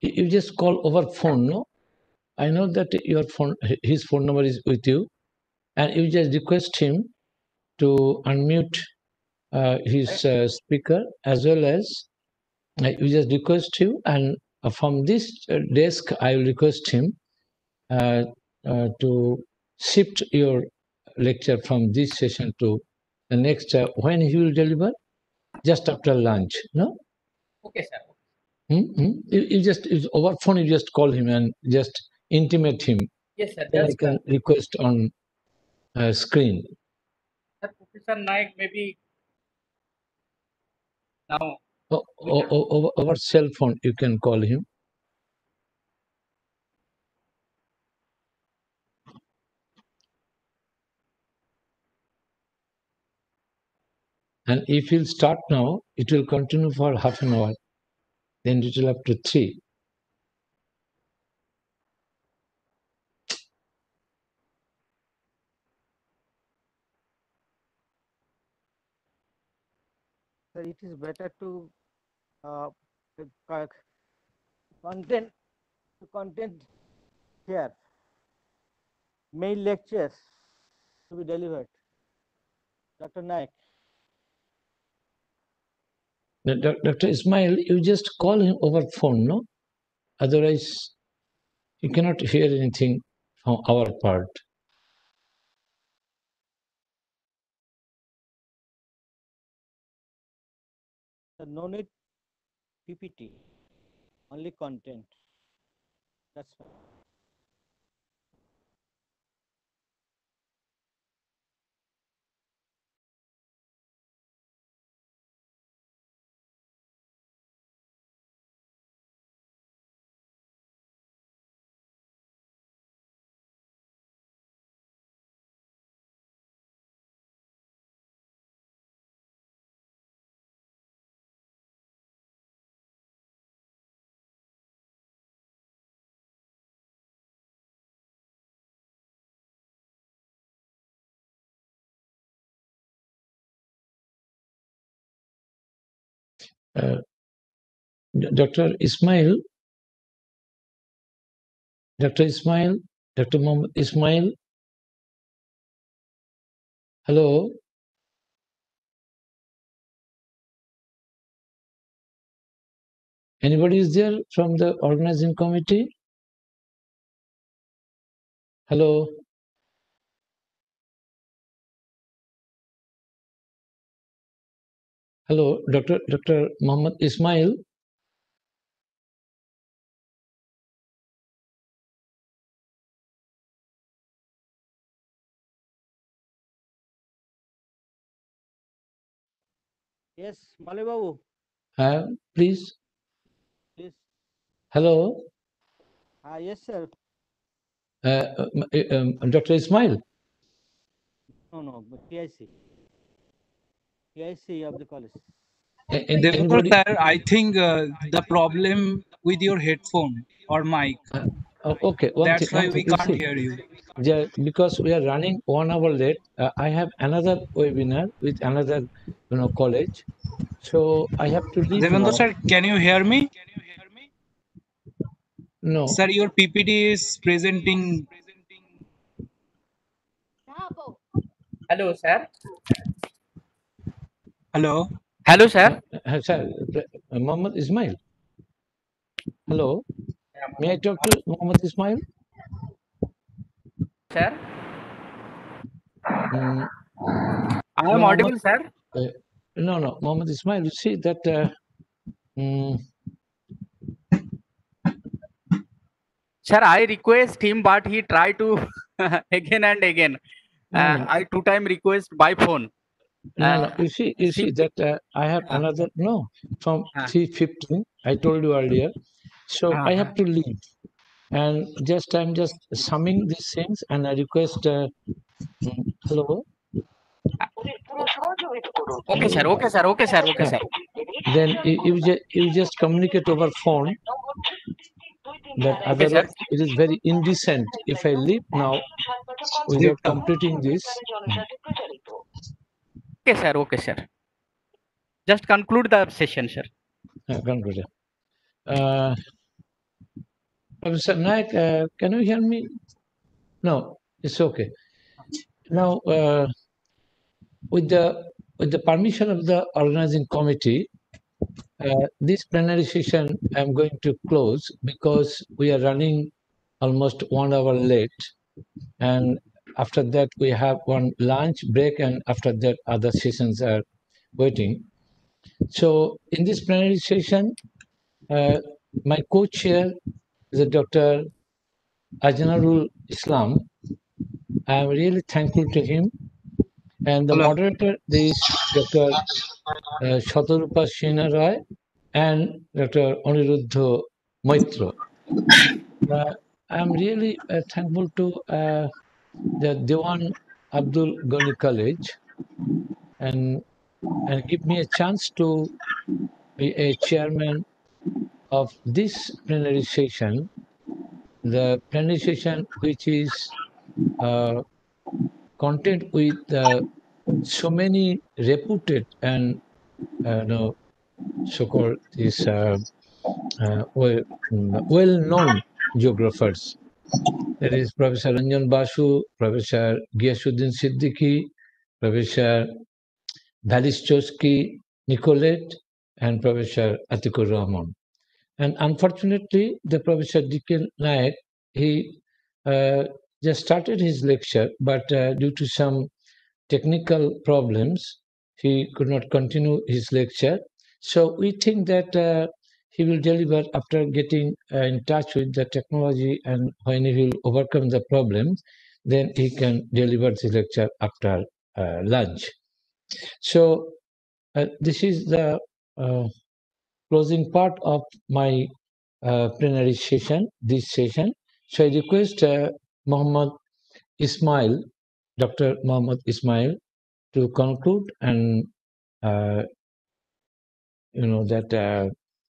you just call over phone. No, I know that your phone his phone number is with you, and you just request him to unmute uh, his uh, speaker as well as uh, you just request him and from this uh, desk I will request him uh, uh, to shift your lecture from this session to the next uh, when he will deliver just after lunch no Okay, sir. Hmm? Hmm? You, you just it's over phone you just call him and just intimate him Yes, sir. then I can request on uh, screen Sir, Professor Nayak, maybe now. O- o- o- over, over cell phone you can call him. And if he'll start now it will continue for half an hour. Then it will up to three it is better to uh, the content to content here. Main lectures to be delivered. Dr. Nayak. The Dr. Ismail, you just call him over phone, no? Otherwise, you cannot hear anything from our part. No need PPT, only content. That's fine. Uh, Dr. Ismail, Dr. Ismail, Dr. Mohammed Ismail, hello. Anybody is there from the organizing committee? Hello. Hello, Dr. Dr. Mohammed Ismail. Yes, Malay Babu, Uh, please. please. Hello. Ah, yes, sir. Uh, um, uh, um, Dr. Ismail. No, no, but TIC. TIC of the college. A- an- Therefore, sir, I think uh, the problem with your headphone or mic. Oh, okay, one That's thing. why One we thing. Can't see, hear you. Yeah, because we are running one hour late. Uh, I have another webinar with another, you know, college. So I have to leave Devendra now. sir, can you hear me? No. Sir, your PPT is presenting. Hello, sir. Hello. Hello, sir. Uh, sir, uh, Mohammed Ismail. Hello. May I talk to Mohammed Ismail? Sir. Mm, I am Mohammed- audible, sir. uh, no, no, Mohammed Ismail. You see that. Uh, mm, Sir, I request him, but he try to again and again. No, Uh, no. I two time request by phone. No, Uh, no. You see, you see that uh, I have another no from Ah. three fifteen. I told you earlier, so I Ah, have to leave, and just I'm just summing these things, and I request. Uh, hello. Okay, sir. Okay, sir. Okay, sir. Okay, sir. Then you, you just you just communicate over phone. That otherwise it is very indecent if I leave now without completing this. Okay, sir. Okay, sir. Just conclude the session, sir. Conclude. Uh, Professor Nayak, uh, can you hear me? No, it's okay. Now, uh, with the with the permission of the organizing committee, uh, this plenary session I'm going to close because we are running almost one hour late, and after that we have one lunch break, and after that other sessions are waiting. So in this plenary session, uh, my co-chair is Dr. Aznarul Islam. I am really thankful to him. And the Hello. moderator is Dr. Uh, Shatarupa Sina Roy and Dr. Aniruddha Maitra. Uh, I'm really uh, thankful to uh, the Dewan Abdul Gani College and and give me a chance to be a chairman of this plenary session, the plenary session which is uh, content with uh, so many reputed and uh, no, so-called these uh, uh, well, mm, well-known geographers. That is Professor Ranjan Basu, Professor Giyasuddin Siddiqui, Professor Valis Chosky, Nicolette, and Professor Atikur Rahman. And unfortunately, the Professor D.K. Nayak, he uh, just started his lecture, but uh, due to some technical problems, he could not continue his lecture. So we think that uh, he will deliver after getting uh, in touch with the technology and when he will overcome the problems, then he can deliver the lecture after uh, lunch. So uh, this is the uh, closing part of my uh, plenary session, this session. So I request uh, Muhammad Ismail, Dr. Muhammad Ismail, to conclude and you know that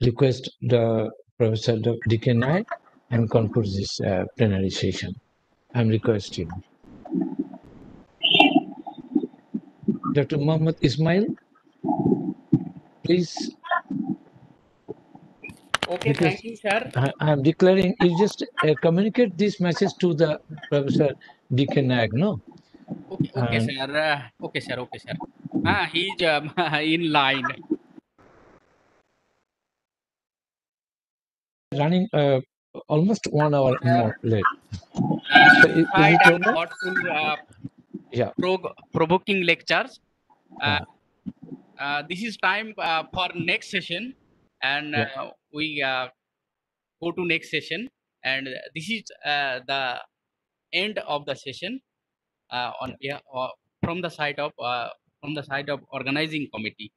request the Professor Dr. D.K. Nayak and conclude this uh, plenary session. I'm requesting. Dr. Muhammad Ismail, please. Okay, Because thank you, sir. I, I'm declaring, you just uh, communicate this message to the Professor D.K. Nayak, no? Okay, okay, And- sir. Uh, okay, sir. Okay, sir. Ah, he's um, in line. Running uh, almost one hour more late. So is, is Right it and thoughtful, uh, Yeah. prog- provoking lectures. Uh, uh, this is time uh, for next session, and uh, Yeah. we uh, go to next session. And this is uh, the end of the session uh, on yeah, uh, from the side of uh, from the side of organizing committee.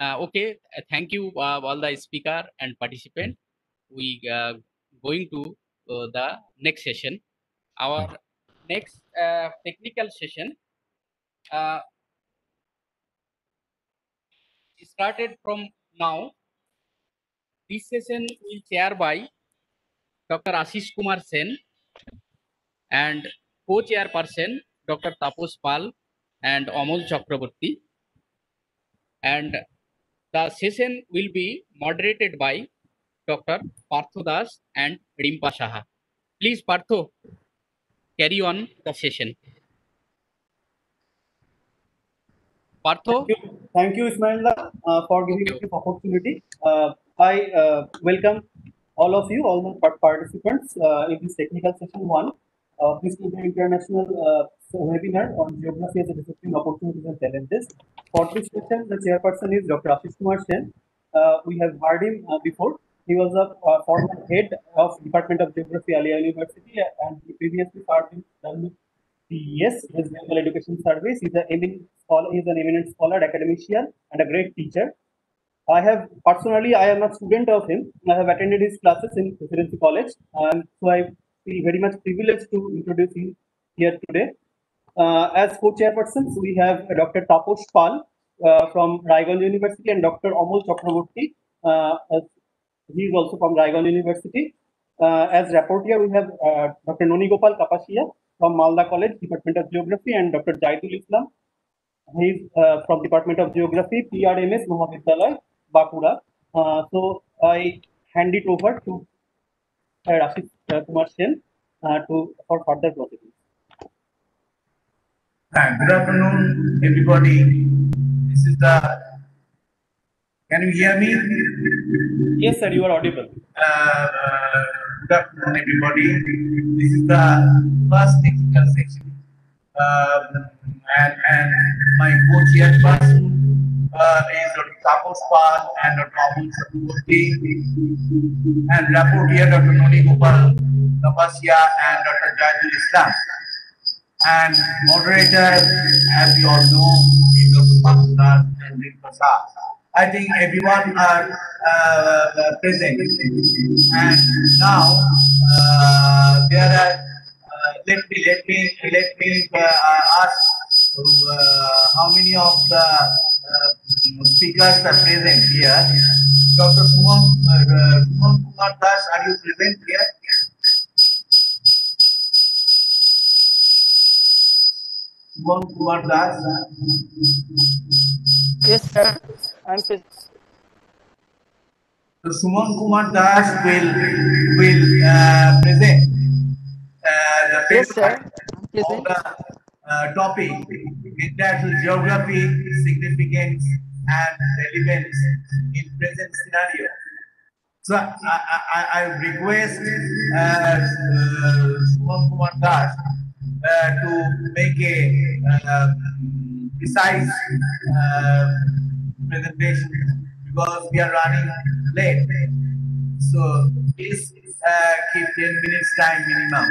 Uh, okay, thank you uh, all the speaker and participant. We uh, going to uh, the next session. Our next uh, technical session uh, started from now. This session will chair by Dr. Ashish Kumar Sen and co-chairperson Dr. Tapos Pal and Amol Chakraborty. And the session will be moderated by Dr. Partho Das and Rimpa Saha. Please, Partho, carry on the session. Partho? Thank you, Thank you Ismailda, uh, for giving me this opportunity. Uh, I uh, welcome all of you, all the participants uh, in this technical session one of this international uh, webinar on geography as a discipline, opportunities and challenges. For this session, the chairperson is Dr. Ashish Kumar Sen. Uh, we have heard him before. He was a uh, former head of Department of Geography, Aliah University, and he previously served in WBES, West Bengal Education Service. He's an eminent scholar, he's an eminent scholar, academician, and a great teacher. I have personally, I am a student of him. I have attended his classes in Presidency College, and so I feel very much privileged to introduce him here today. Uh, as co-chairpersons, we have Dr. Taposh Pal uh, from Raiganj University and Dr. Amol Chakraborty. Uh, he is also from Raiganj University. Uh, as rapporteur, we have uh, Dr. Noni Gopal Kapasia from Malda College, Department of Geography, and Dr. Jaidul Islam. He is uh, from Department of Geography, PRMS Mahavidyalay, Bankura. Uh, so I hand it over to uh, Rashid uh, Kumar Sen uh, to for further proceedings. Good afternoon, everybody. This is the. Can you hear me? Yes, sir, you are audible. Uh, good afternoon, everybody. This is the first technical section. Um, and, and my co-chairperson uh, is Dr. Taposh Pal and Dr. Amul Chakraborty and rapporteur Dr. Noni Gopal Kapasia and Dr. Jadul Islam. And moderator, as you all know, is Dr. Makhtar and Rin Prasad. I think everyone are uh, present. And now uh, there are. Uh, let me let me let me uh, ask uh, how many of the uh, speakers are present here. Dr. Suman Kumar Das, are you present here? Suman Kumar Das. Yes, sir. I'm present. So Suman Kumar Das will will uh, present uh, the Yes, paper sir. of the uh, topic international geography, significance and relevance in present scenario. So I, I, I- I request uh, uh, Suman Kumar Das uh, to make a uh, precise uh, presentation because we are running late. So please uh, keep 10 minutes time minimum.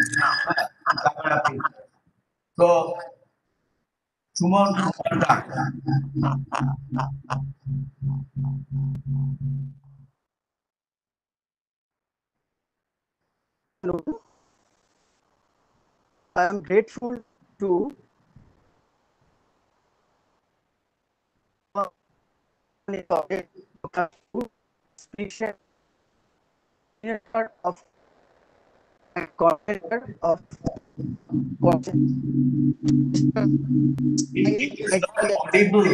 So, Kumar Hello. I'm grateful to speaker of coordinator of It is not audible.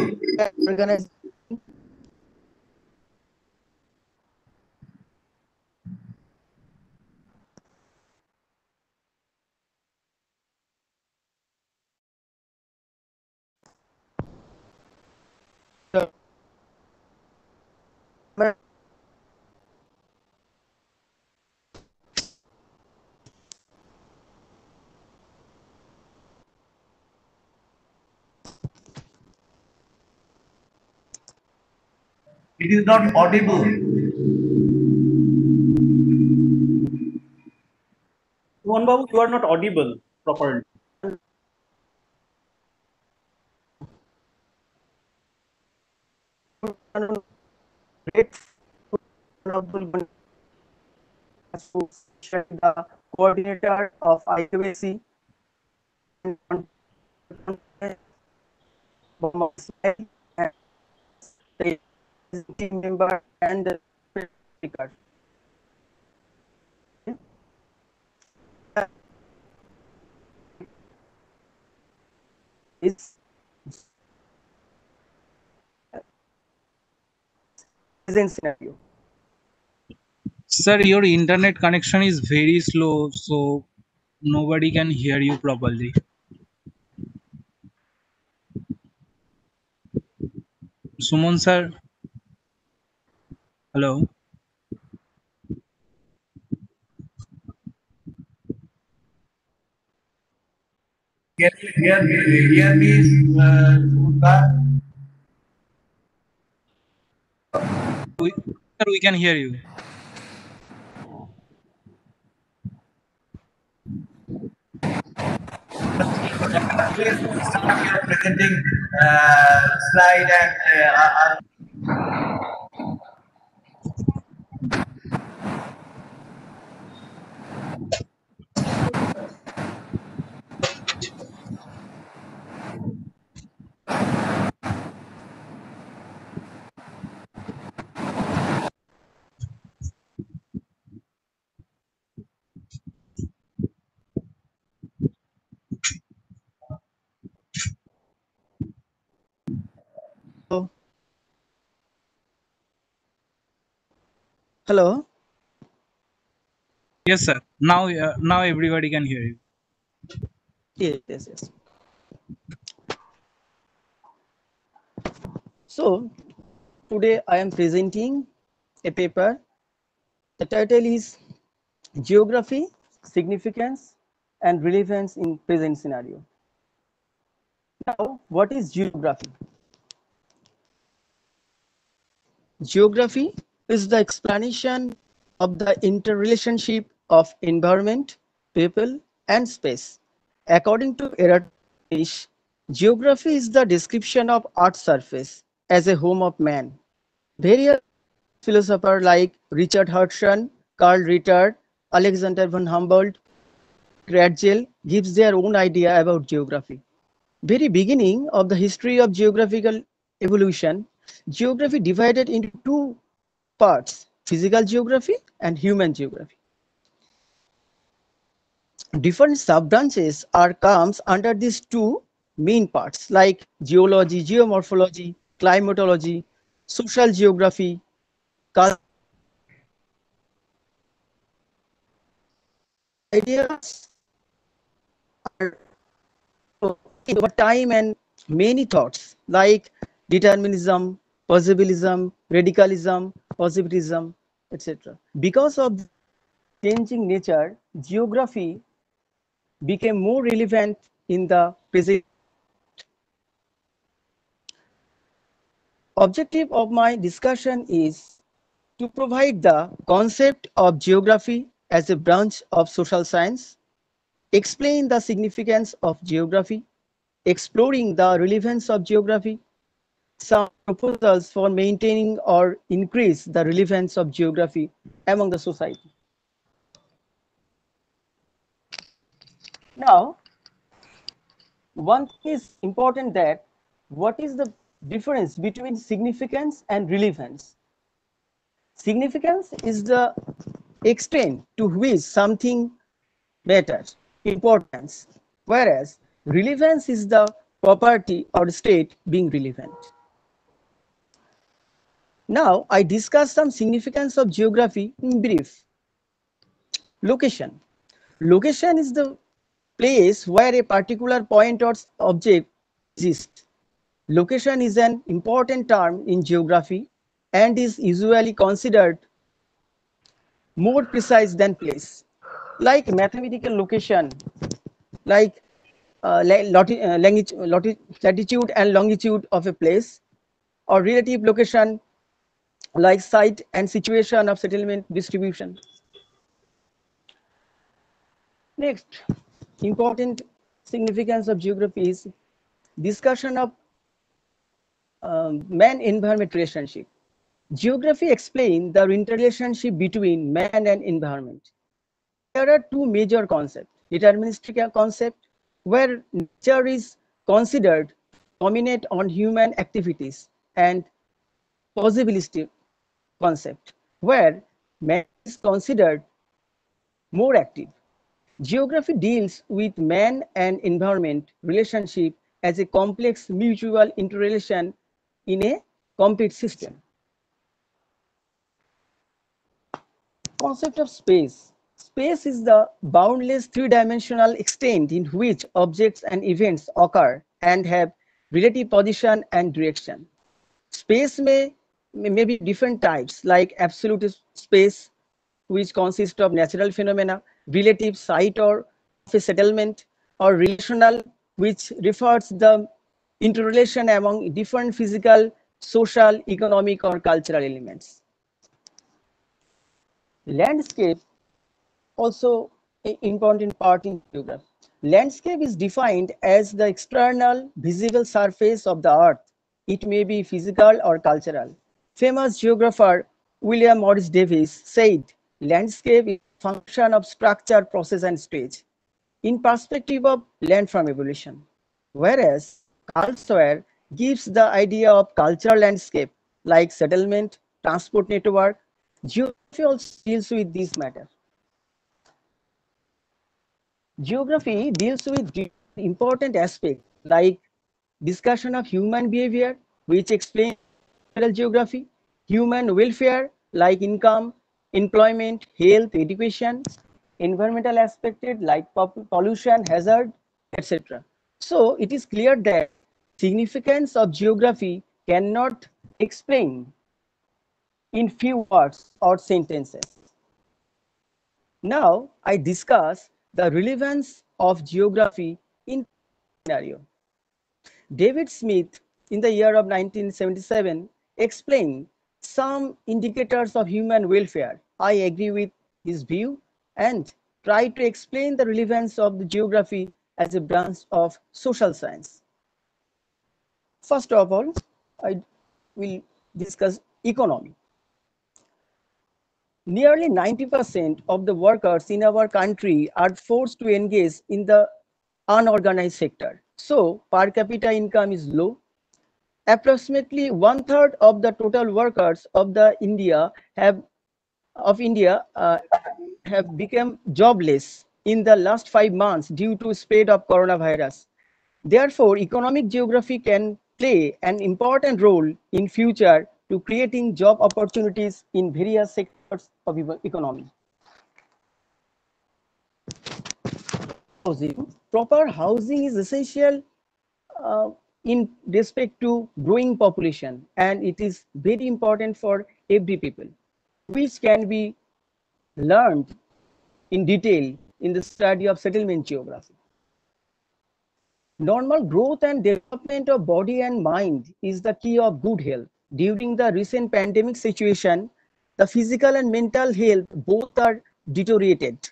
Organize It is not audible. Suman Babu, you are not audible properly. Honorable the coordinator of the team member and the speaker. Is present scenario. Sir, your internet connection is very slow, so nobody can hear you properly. Suman sir. Hello. Can you hear me? Hear me, uh, Sundar? We, we can hear you. Presenting uh, slide and uh, uh, Hello. Yes, sir. Now, uh, now everybody can hear you. Yes, yes, yes. So today I am presenting a paper. The title is Geography, Significance and Relevance in Present Scenario. Now, what is geography? Geography is the explanation of the interrelationship of environment, people, and space. According to Eratosthenes, geography is the description of Earth's surface as a home of man. Various philosophers like Richard Hudson, Carl Ritter, Alexander von Humboldt, Ratzel gives their own idea about geography. Very beginning of the history of geographical evolution, geography divided into two parts, physical geography and human geography. Different sub-branches are comes under these two main parts like geology, geomorphology, climatology, social geography, ideas are over time and many thoughts like determinism, possibilism, radicalism, positivism, etc. Because of changing nature, geography became more relevant in the present. Objective of my discussion is to provide the concept of geography as a branch of social science, explain the significance of geography, exploring the relevance of geography, some proposals for maintaining or increase the relevance of geography among the society. Now, one thing is important that what is the difference between significance and relevance? Significance is the extent to which something matters, importance, whereas relevance is the property or state being relevant. Now, I discuss some significance of geography in brief. Location. Location is the place where a particular point or object exists. Location is an important term in geography and is usually considered more precise than place. Like mathematical location, like uh, uh, latitude and longitude of a place, or relative location like site and situation of settlement distribution. Next, important significance of geography is discussion of um, man-environment relationship. Geography explains the interrelationship between man and environment. There are two major concepts, deterministic concept, where nature is considered dominant on human activities, and possibilistic concept, where man is considered more active. Geography deals with man and environment relationship as a complex mutual interrelation in a complete system. Concept of space. Space is the boundless three-dimensional extent in which objects and events occur and have relative position and direction. Space may, may be different types like absolute space, which consists of natural phenomena, relative site or settlement, or relational, which refers the interrelation among different physical, social, economic, or cultural elements. Landscape also an important part in geography. Landscape is defined as the external visible surface of the earth. It may be physical or cultural. Famous geographer William Morris Davis said, landscape is a function of structure, process, and stage in perspective of landform evolution. Whereas culture gives the idea of cultural landscape like settlement, transport network. Geography also deals with this matter. Geography deals with important aspects like discussion of human behavior, which explains geography, human welfare like income, employment, health, education, environmental aspects like pollution, hazard, etc. So it is clear that significance of geography cannot explain in few words or sentences. Now I discuss the relevance of geography in scenario. David Smith in the year of 1977 explained some indicators of human welfare. I agree with his view and try to explain the relevance of the geography as a branch of social science. First of all, I will discuss economy. Nearly 90% of the workers in our country are forced to engage in the unorganized sector. So per capita income is low. Approximately one third of the total workers of the India have of India uh, have become jobless in the last five months due to spread of coronavirus. Therefore, economic geography can play an important role in future to creating job opportunities in various sectors of economy. Housing. Proper housing is essential uh, in respect to growing population and it is very important for every people which can be learned in detail in the study of settlement geography. Normal growth and development of body and mind is the key of good health. During the recent pandemic situation, the physical and mental health both are deteriorated.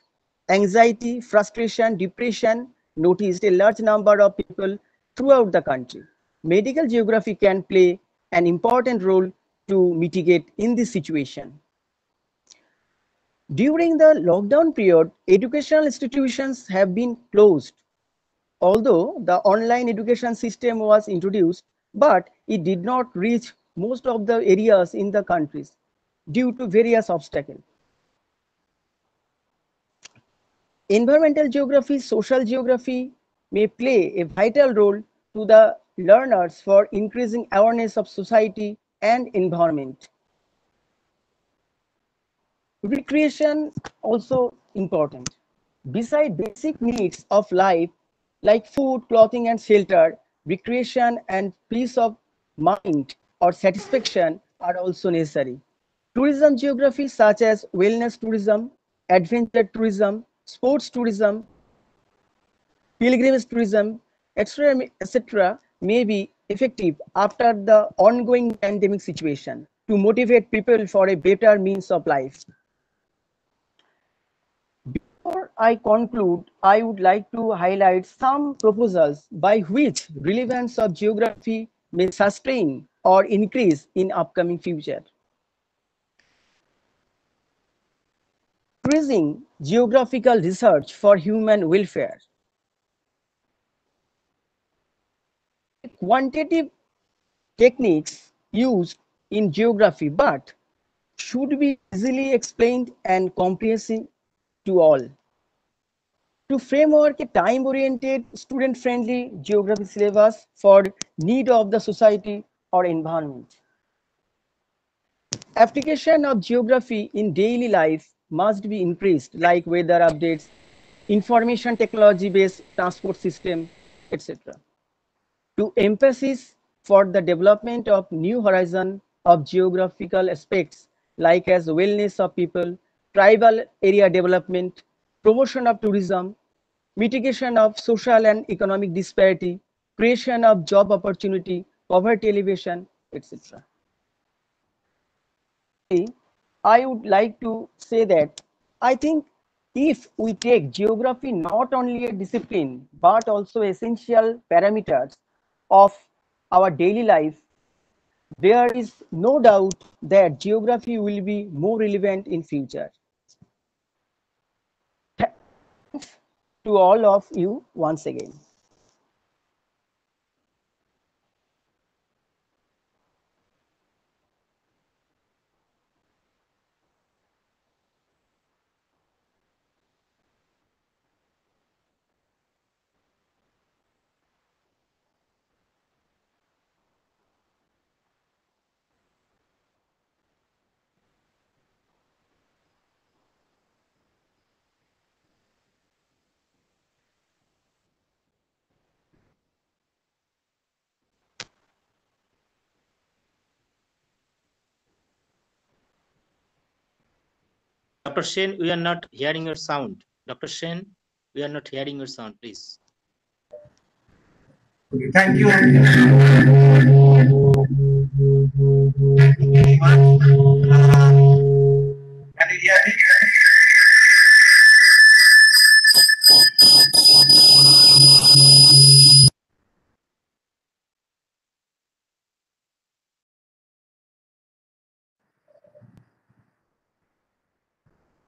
Anxiety, frustration, depression noticed a large number of people throughout the country. Medical geography can play an important role to mitigate in this situation. During the lockdown period, educational institutions have been closed. Although the online education system was introduced, but it did not reach most of the areas in the countries due to various obstacles. Environmental geography, social geography may play a vital role to the learners for increasing awareness of society and environment. Recreation also important. Beside basic needs of life like food, clothing and shelter, recreation and peace of mind or satisfaction are also necessary. Tourism geography such as wellness tourism, adventure tourism, sports tourism, pilgrimage tourism, etc., etc., may be effective after the ongoing pandemic situation to motivate people for a better means of life. Before I conclude, I would like to highlight some proposals by which relevance of geography may sustain or increase in upcoming future. Increasing geographical research for human welfare. Quantitative techniques used in geography, but should be easily explained and comprehensive to all. To framework a time-oriented, student-friendly geography syllabus for need of the society or environment. Application of geography in daily life must be increased like weather updates, information technology-based transport system, etc. To emphasize for the development of new horizon of geographical aspects like as wellness of people, tribal area development, promotion of tourism, mitigation of social and economic disparity, creation of job opportunity, poverty elevation, etc. I would like to say that I think if we take geography not only a discipline but also essential parameters of our daily life, there is no doubt that geography will be more relevant in future. Thanks to all of you once again. Dr. Shen, we are not hearing your sound. Dr. Shen, we are not hearing your sound, please. Thank you. Can you hear me?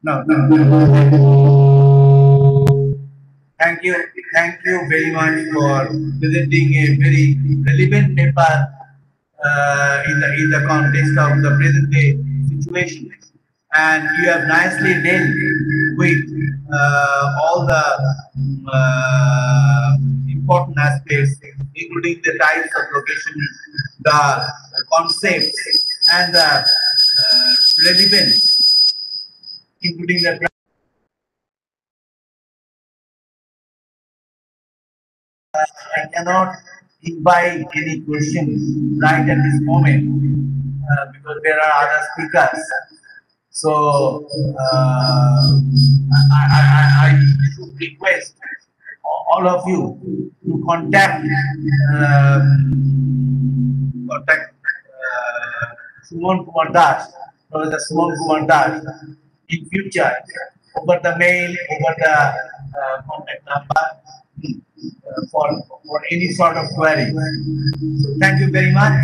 No, no, no. Thank you, thank you very much for presenting a very relevant paper uh, in the in the context of the present day situation, and you have nicely dealt with uh, all the uh, important aspects, including the types of location, the concepts, and the uh, relevance, including the I cannot invite any questions right at this moment uh, because there are other speakers. So uh, I, I, I, I should request all of you to contact um, contact uh, Sumon Kumar Das, Professor Sumon Kumar Das in future over the mail, over the uh, contact number uh, for, for any sort of query. So thank you very much.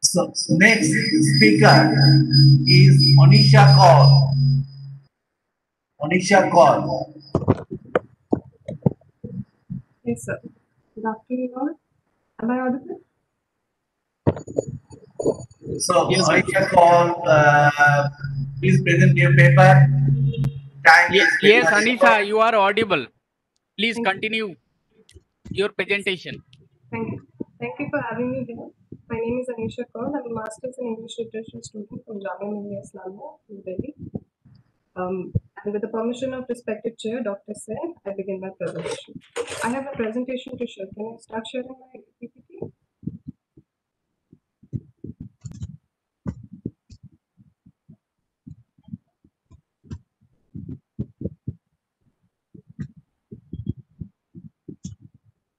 So next speaker is Onisha Kaur. Onisha Kaur. Yes, sir. Good afternoon. Am I audible? So Onisha Kaur, uh, please present your paper. Time Yes, yes, much Anisha, you are audible. Please continue your presentation. Thank you. Thank you for having me here. My name is Anisha Kaur. I'm a master's in English literature student from Jamia Millia Islamia, New Delhi. Um, and with the permission of respected chair, Dr. Sen, I begin my presentation. I have a presentation to share. Can I start sharing my PPT?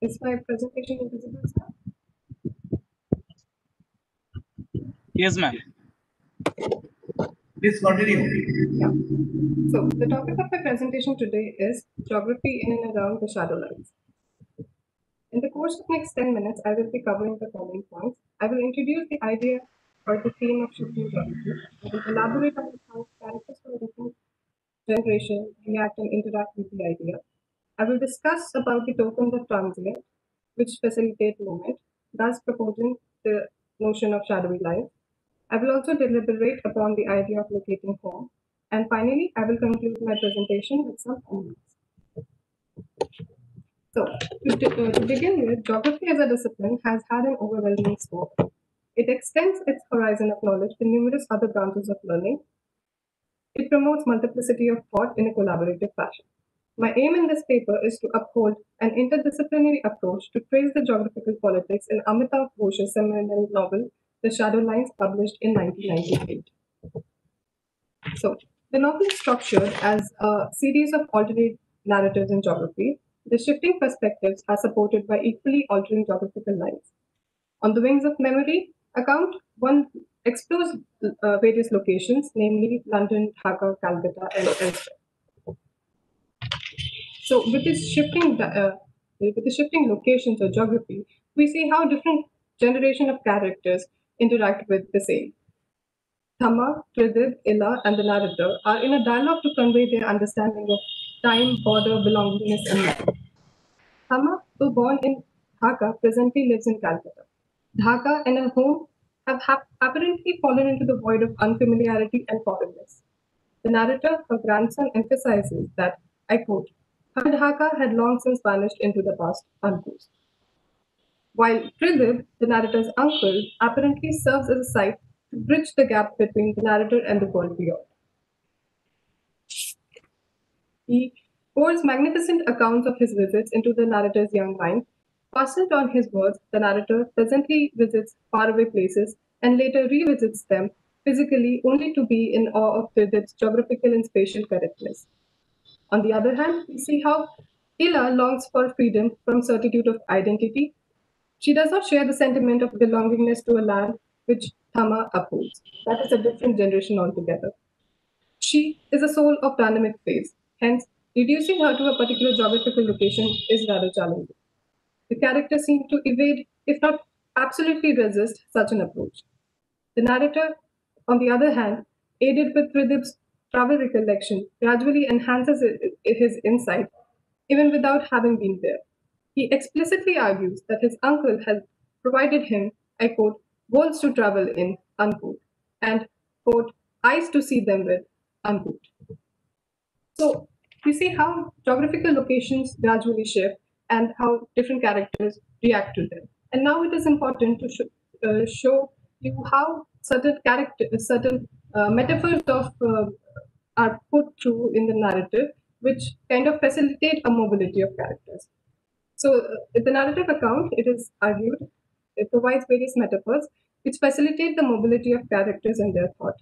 Is my presentation visible, sir? Yes, ma'am. Please continue. Yeah. So the topic of my presentation today is geography in and around the Shadowlands. In the course of the next 10 minutes, I will be covering the following points. I will introduce the idea or the theme of shifting geography. I will elaborate on how characters from different generations react and interact with the idea. I will discuss about the tokens of transient, which facilitate movement, thus proposing the notion of shadowy lines. I will also deliberate upon the idea of locating home. And finally, I will conclude my presentation with some comments. So, to, uh, to begin with, geography as a discipline has had an overwhelming scope. It extends its horizon of knowledge to numerous other branches of learning. It promotes multiplicity of thought in a collaborative fashion. My aim in this paper is to uphold an interdisciplinary approach to trace the geographical politics in Amitav Ghosh's seminal novel, The Shadow Lines, published in 1998. So, the novel is structured as a series of alternate narratives in geography. The shifting perspectives are supported by equally altering geographical lines. On the wings of memory, account one explores uh, various locations, namely London, Dhaka, Calcutta, and elsewhere. So, with this shifting, uh, with the shifting locations or geography, we see how different generation of characters interact with the same. Thama, Tridib, Ila, and the narrator are in a dialogue to convey their understanding of time, border, belongingness, and life. Thama, though born in Dhaka, presently lives in Calcutta. Dhaka and her home have hap- apparently fallen into the void of unfamiliarity and foreignness. The narrator, her grandson, emphasizes that, I quote, her Dhaka had long since vanished into the past, unquote. While Tridib, the narrator's uncle, apparently serves as a site to bridge the gap between the narrator and the world beyond. He pours magnificent accounts of his visits into the narrator's young mind. Fastened on his words, the narrator presently visits faraway places and later revisits them physically only to be in awe of Tridib's geographical and spatial correctness. On the other hand, we see how Ila longs for freedom from certitude of identity. She does not share the sentiment of belongingness to a land which Thama upholds. That is a different generation altogether. She is a soul of dynamic phase. Hence, reducing her to a particular geographical location is rather challenging. The character seems to evade, if not absolutely resist, such an approach. The narrator, on the other hand, aided with Tridib's travel recollection, gradually enhances his insight, even without having been there. He explicitly argues that his uncle has provided him, I quote, worlds to travel in, unquote, and, quote, eyes to see them with, unquote. So we see how geographical locations gradually shift and how different characters react to them. And now it is important to sh uh, show you how certain character, certain uh, metaphors of uh, are put through in the narrative, which kind of facilitate a mobility of characters. So, uh, the narrative account, it is argued, it provides various metaphors which facilitate the mobility of characters and their thought.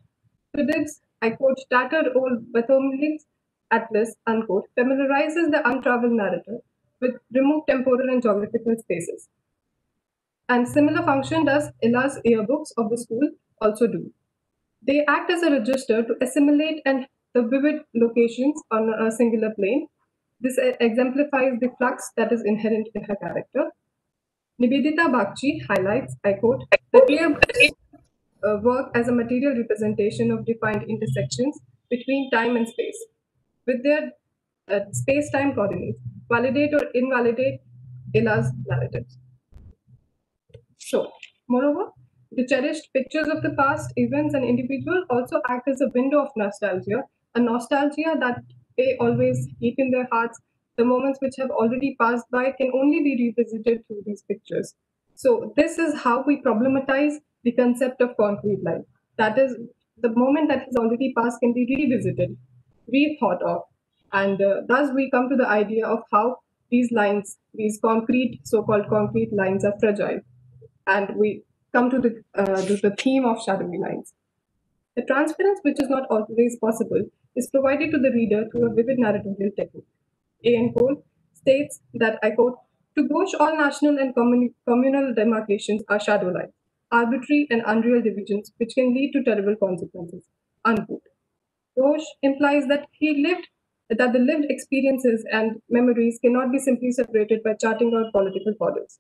Tridib's, I quote, tattered old Bartholomew's atlas, unquote, familiarizes the untraveled narrator with removed temporal and geographical spaces. And similar function does Ila's yearbooks of the school also do. They act as a register to assimilate and the vivid locations on a singular plane. This exemplifies the flux that is inherent in her character. Nivedita Bagchi highlights, I quote, the clear uh, work as a material representation of defined intersections between time and space, with their uh, space-time coordinates, validate or invalidate Ila's narratives. So, moreover, the cherished pictures of the past, events, and individual also act as a window of nostalgia, a nostalgia that they always keep in their hearts. The moments which have already passed by can only be revisited through these pictures. So, this is how we problematize the concept of concrete life. That is, the moment that has already passed can be revisited, rethought of. And uh, thus, we come to the idea of how these lines, these concrete, so called concrete lines, are fragile. And we come to the, uh, the, the theme of shadowy lines. The transference, which is not always possible, is provided to the reader through a vivid narrative technique. A. N. Kaul states that, I quote, to Ghosh, all national and communi- communal demarcations are shadow lines, arbitrary and unreal divisions which can lead to terrible consequences. Unquote. Ghosh implies that he lived that the lived experiences and memories cannot be simply separated by charting out political borders.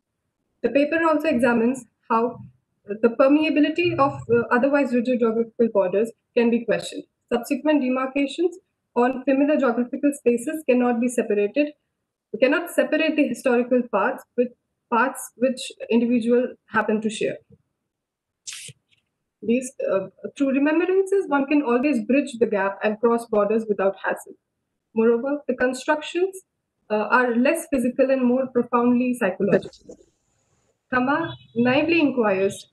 The paper also examines how the permeability of uh, otherwise rigid geographical borders can be questioned. Subsequent demarcations on familiar geographical spaces cannot be separated. We cannot separate the historical parts with parts which individual happen to share. These, uh, through remembrances, one can always bridge the gap and cross borders without hassle. Moreover, the constructions uh, are less physical and more profoundly psychological. Thama naively inquires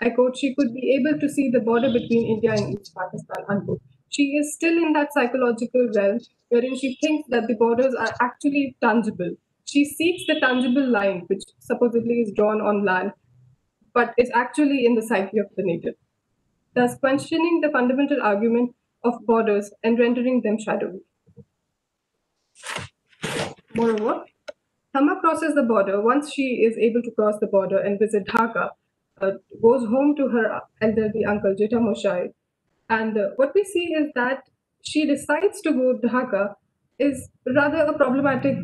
I quote, she could be able to see the border between India and East Pakistan, unquote. she is still in that psychological realm wherein she thinks that the borders are actually tangible. She seeks the tangible line, which supposedly is drawn on land, but is actually in the psyche of the native, thus questioning the fundamental argument of borders and rendering them shadowy. Moreover, Thama crosses the border. Once she is able to cross the border and visit Dhaka, uh, goes home to her elderly uncle Jeta Moshai. And uh, what we see is that she decides to go to Dhaka is rather a problematic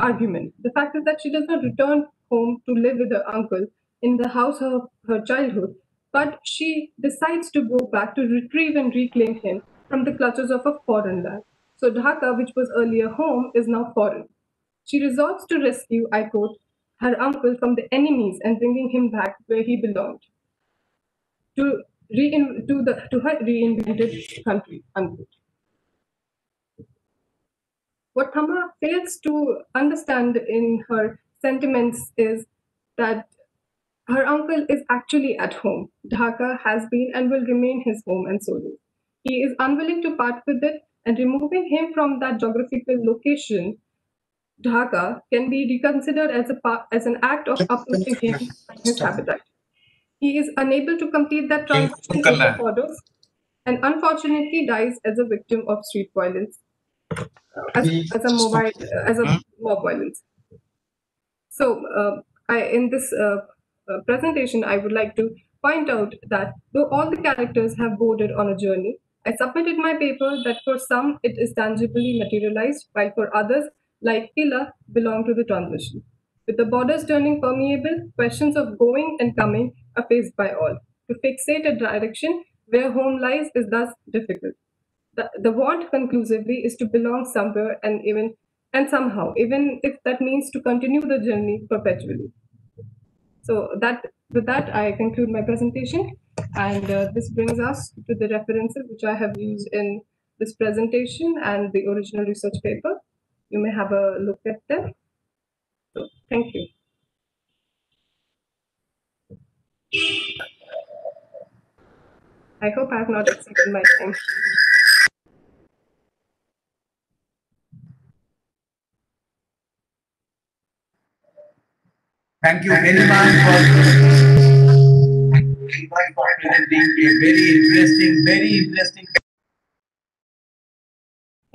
argument. The fact is that she does not return home to live with her uncle in the house of her childhood, but she decides to go back to retrieve and reclaim him from the clutches of a foreign land. So Dhaka, which was earlier home, is now foreign. She resorts to rescue, I quote, her uncle from the enemies and bringing him back where he belonged to, rein, to, the, to her reinvented country, unquote. What Thama fails to understand in her sentiments is that her uncle is actually at home. Dhaka has been and will remain his home and solely. He is unwilling to part with it, and removing him from that geographical location Dhaka can be reconsidered as, a, as an act of uprooting his habitat. He is unable to complete that transition into Podos and unfortunately dies as a victim of street violence, uh, as, as, a mobile, as a mob violence. So, uh, I, in this uh, uh, presentation, I would like to point out that though all the characters have boarded on a journey, I submitted my paper that for some it is tangibly materialized, while for others like Pila, belong to the transmission. With the borders turning permeable, questions of going and coming are faced by all. To fixate a direction where home lies is thus difficult. The, the want conclusively is to belong somewhere and even and somehow, even if that means to continue the journey perpetually. So that with that, I conclude my presentation, and uh, this brings us to the references which I have used in this presentation and the original research paper you may have a look at them. So, thank you. I hope I have not exceeded my time. Thank you very much for, for presenting a very interesting, very interesting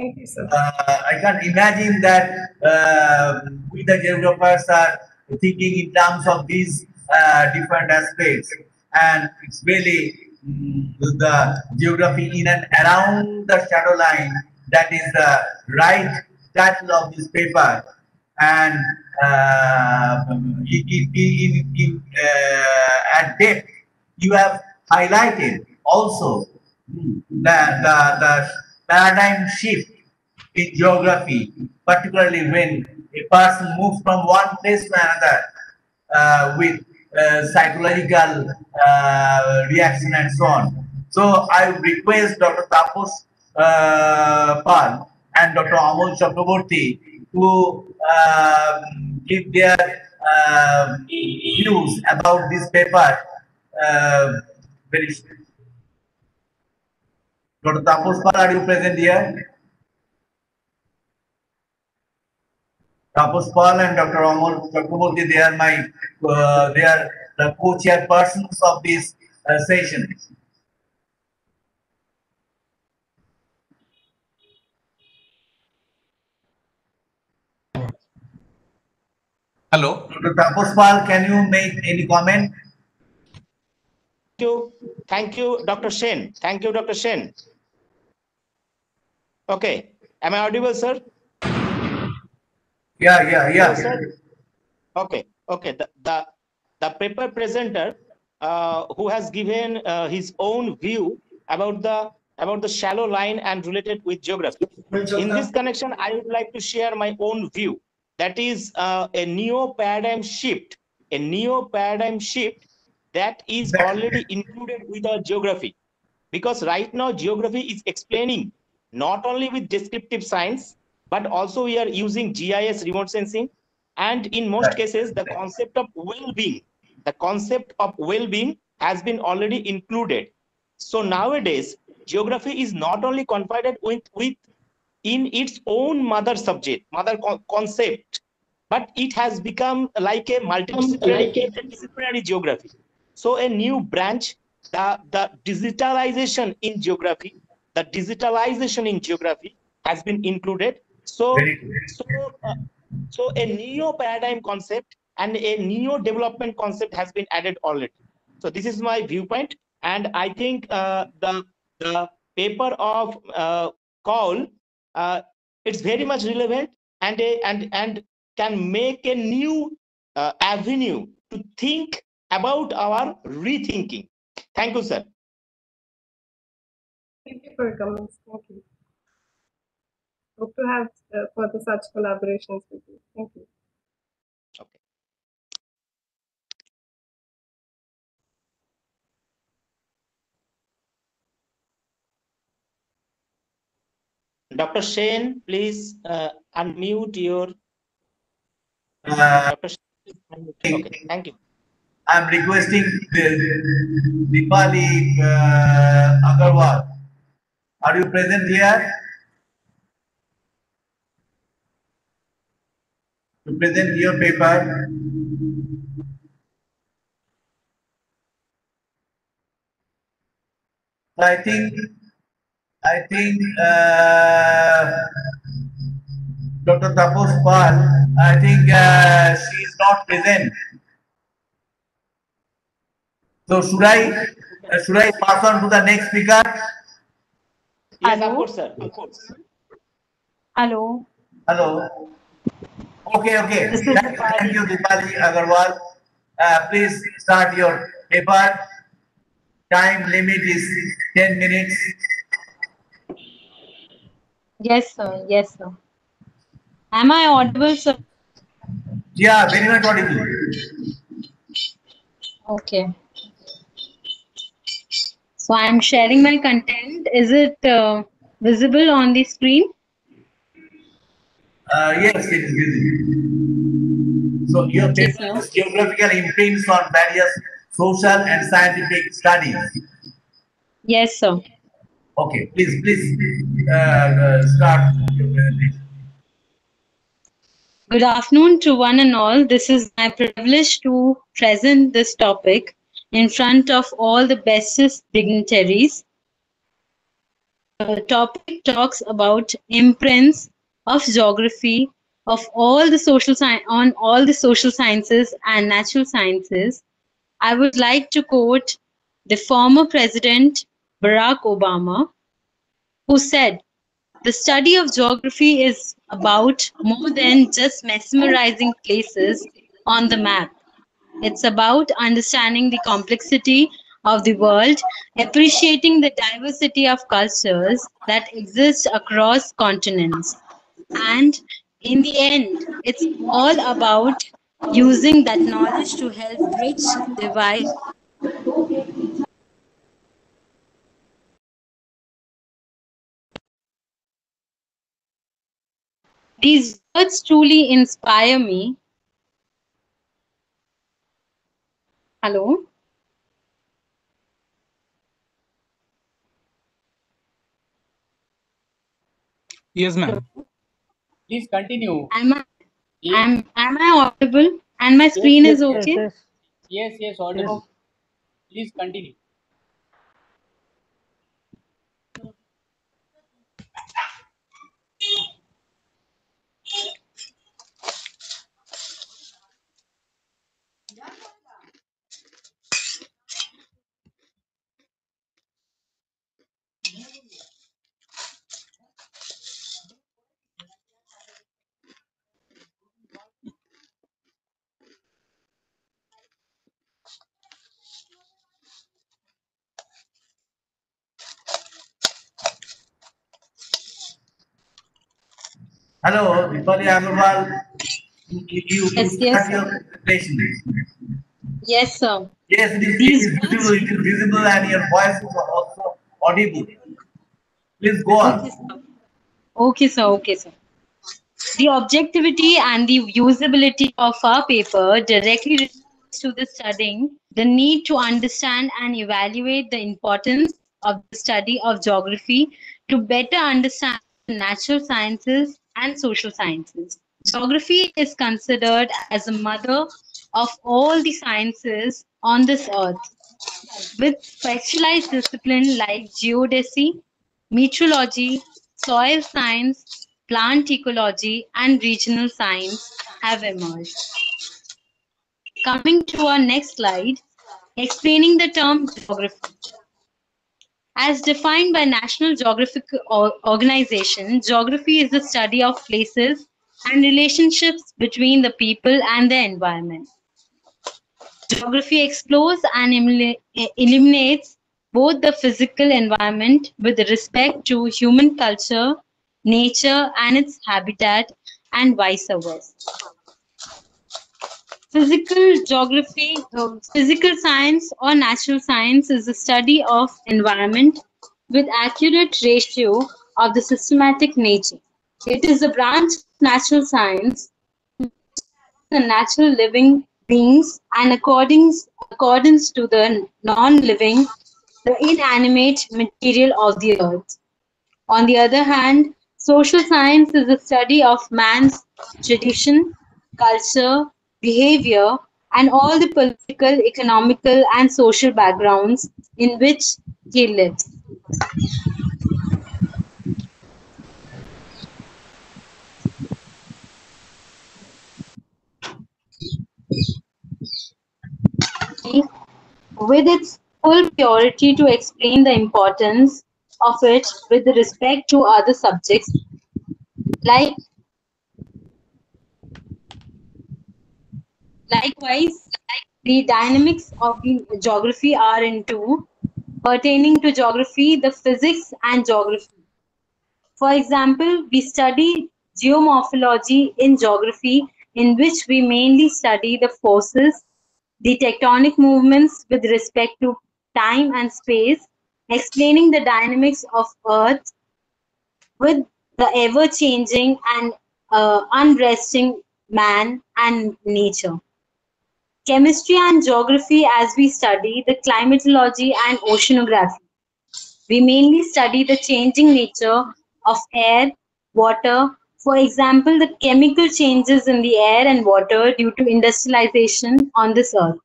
Thank you, sir. Uh, I can imagine that uh, we the geographers are thinking in terms of these uh, different aspects and it's really mm, the geography in and around the shadow line that is the right title of this paper and uh, in, in, in, at depth you have highlighted also the, the, the paradigm shift in geography, particularly when a person moves from one place to another uh, with uh, psychological uh, reaction and so on. So I request Dr. Tapos uh, Pal and Dr. Amol Chakraborty to um, give their um, views about this paper uh, very Dr. Tapos Pal, are you present here? Tapos Pal and Dr. Amol Chakraborty, they are my, uh, they are the co-chairpersons of this uh, session. Hello. Dr. Tapos Pal, can you make any comment? Thank you. Thank you, Dr. Shen. Thank you, Dr. Shen. Okay. Am I audible, sir? Yeah, yeah, yeah. Yes. Okay, okay. The, the, the paper presenter uh, who has given uh, his own view about the about the shallow line and related with geography. In this connection, I would like to share my own view. That is uh, a neo paradigm shift, a neo paradigm shift that is already included with our geography. Because right now, geography is explaining not only with descriptive science, but also we are using GIS remote sensing. And in most cases, the concept of well-being, the concept of well-being has been already included. So nowadays, geography is not only confided with with in its own mother subject, mother co- concept, but it has become like a multidisciplinary interdisciplinary geography. So a new branch, the, the digitalization in geography, the digitalization in geography has been included. So, so, uh, so a neo paradigm concept and a neo development concept has been added already. So this is my viewpoint, and I think uh, the the paper of uh, call uh, it's very much relevant and a, and and can make a new uh, avenue to think about our rethinking. Thank you, sir. Thank you for your comments. Thank you. Hope to have uh, further such collaborations with you. Thank you. Okay. Dr. Shane, please uh, unmute your. Uh, Dr. Shane, unmute. okay, thank you. I'm requesting the Dipali uh, Agarwal. Are you present here? To present your paper. So I think, I think uh, Dr. Tapos Pal, I think uh, she is not present. So should I uh, should I pass on to the next speaker? Yes, of course, sir. Of course. Hello. Hello. Okay, okay. Thank you, thank you, Dipali Agarwal. Uh, please start your paper. Time limit is 10 minutes. Yes, sir. Yes, sir. Am I audible, sir? Yeah, very much audible. Okay. So I'm sharing my content. Is it uh, visible on the screen? Uh, yes, it is. So your paper is geographical imprints on various social and scientific studies. Yes, sir. Okay, please, please uh, uh, start your presentation. Good afternoon to one and all. This is my privilege to present this topic in front of all the bestest dignitaries. The topic talks about imprints of geography of all the social sci- on all the social sciences and natural sciences. I would like to quote the former president Barack Obama, who said, the study of geography is about more than just mesmerizing places on the map. It's about understanding the complexity of the world, appreciating the diversity of cultures that exist across continents. And in the end, it's all about using that knowledge to help bridge divide These words truly inspire me. Hello? Yes, ma'am. Please continue. Am I, am, am I audible? And my screen yes, is yes, okay? Yes, yes, audible. Please continue. Hello, Dipali Agarwal. You, you Yes, yes, your presentation. Yes, sir. Yes, it is, it These is visible, it is visible and your voice is also audible. Please go on. Okay, sir. Okay, sir. Okay, sir. The objectivity and the usability of our paper directly relates to the studying the need to understand and evaluate the importance of the study of geography to better understand natural sciences and social sciences. Geography is considered as the mother of all the sciences on this earth, with specialized discipline like geodesy, meteorology, soil science, plant ecology, and regional science have emerged. Coming to our next slide, explaining the term geography. As defined by National Geographic Organization, geography is the study of places and relationships between the people and the environment. Geography explores and eliminates both the physical environment with respect to human culture, nature, and its habitat, and vice versa. Physical geography, physical science or natural science is the study of environment with accurate ratio of the systematic nature. It is a branch of natural science, the natural living beings and according accordance to the non-living, the inanimate material of the earth. On the other hand, social science is the study of man's tradition, culture, behavior, and all the political, economical, and social backgrounds in which he lives. With its full purity to explain the importance of it with respect to other subjects like Likewise, the dynamics of the geography are into pertaining to geography, the physics and geography. For example, we study geomorphology in geography, in which we mainly study the forces, the tectonic movements with respect to time and space, explaining the dynamics of Earth with the ever changing and uh, unresting man and nature. Chemistry and geography, as we study the climatology and oceanography. We mainly study the changing nature of air, water, for example, the chemical changes in the air and water due to industrialization on this earth.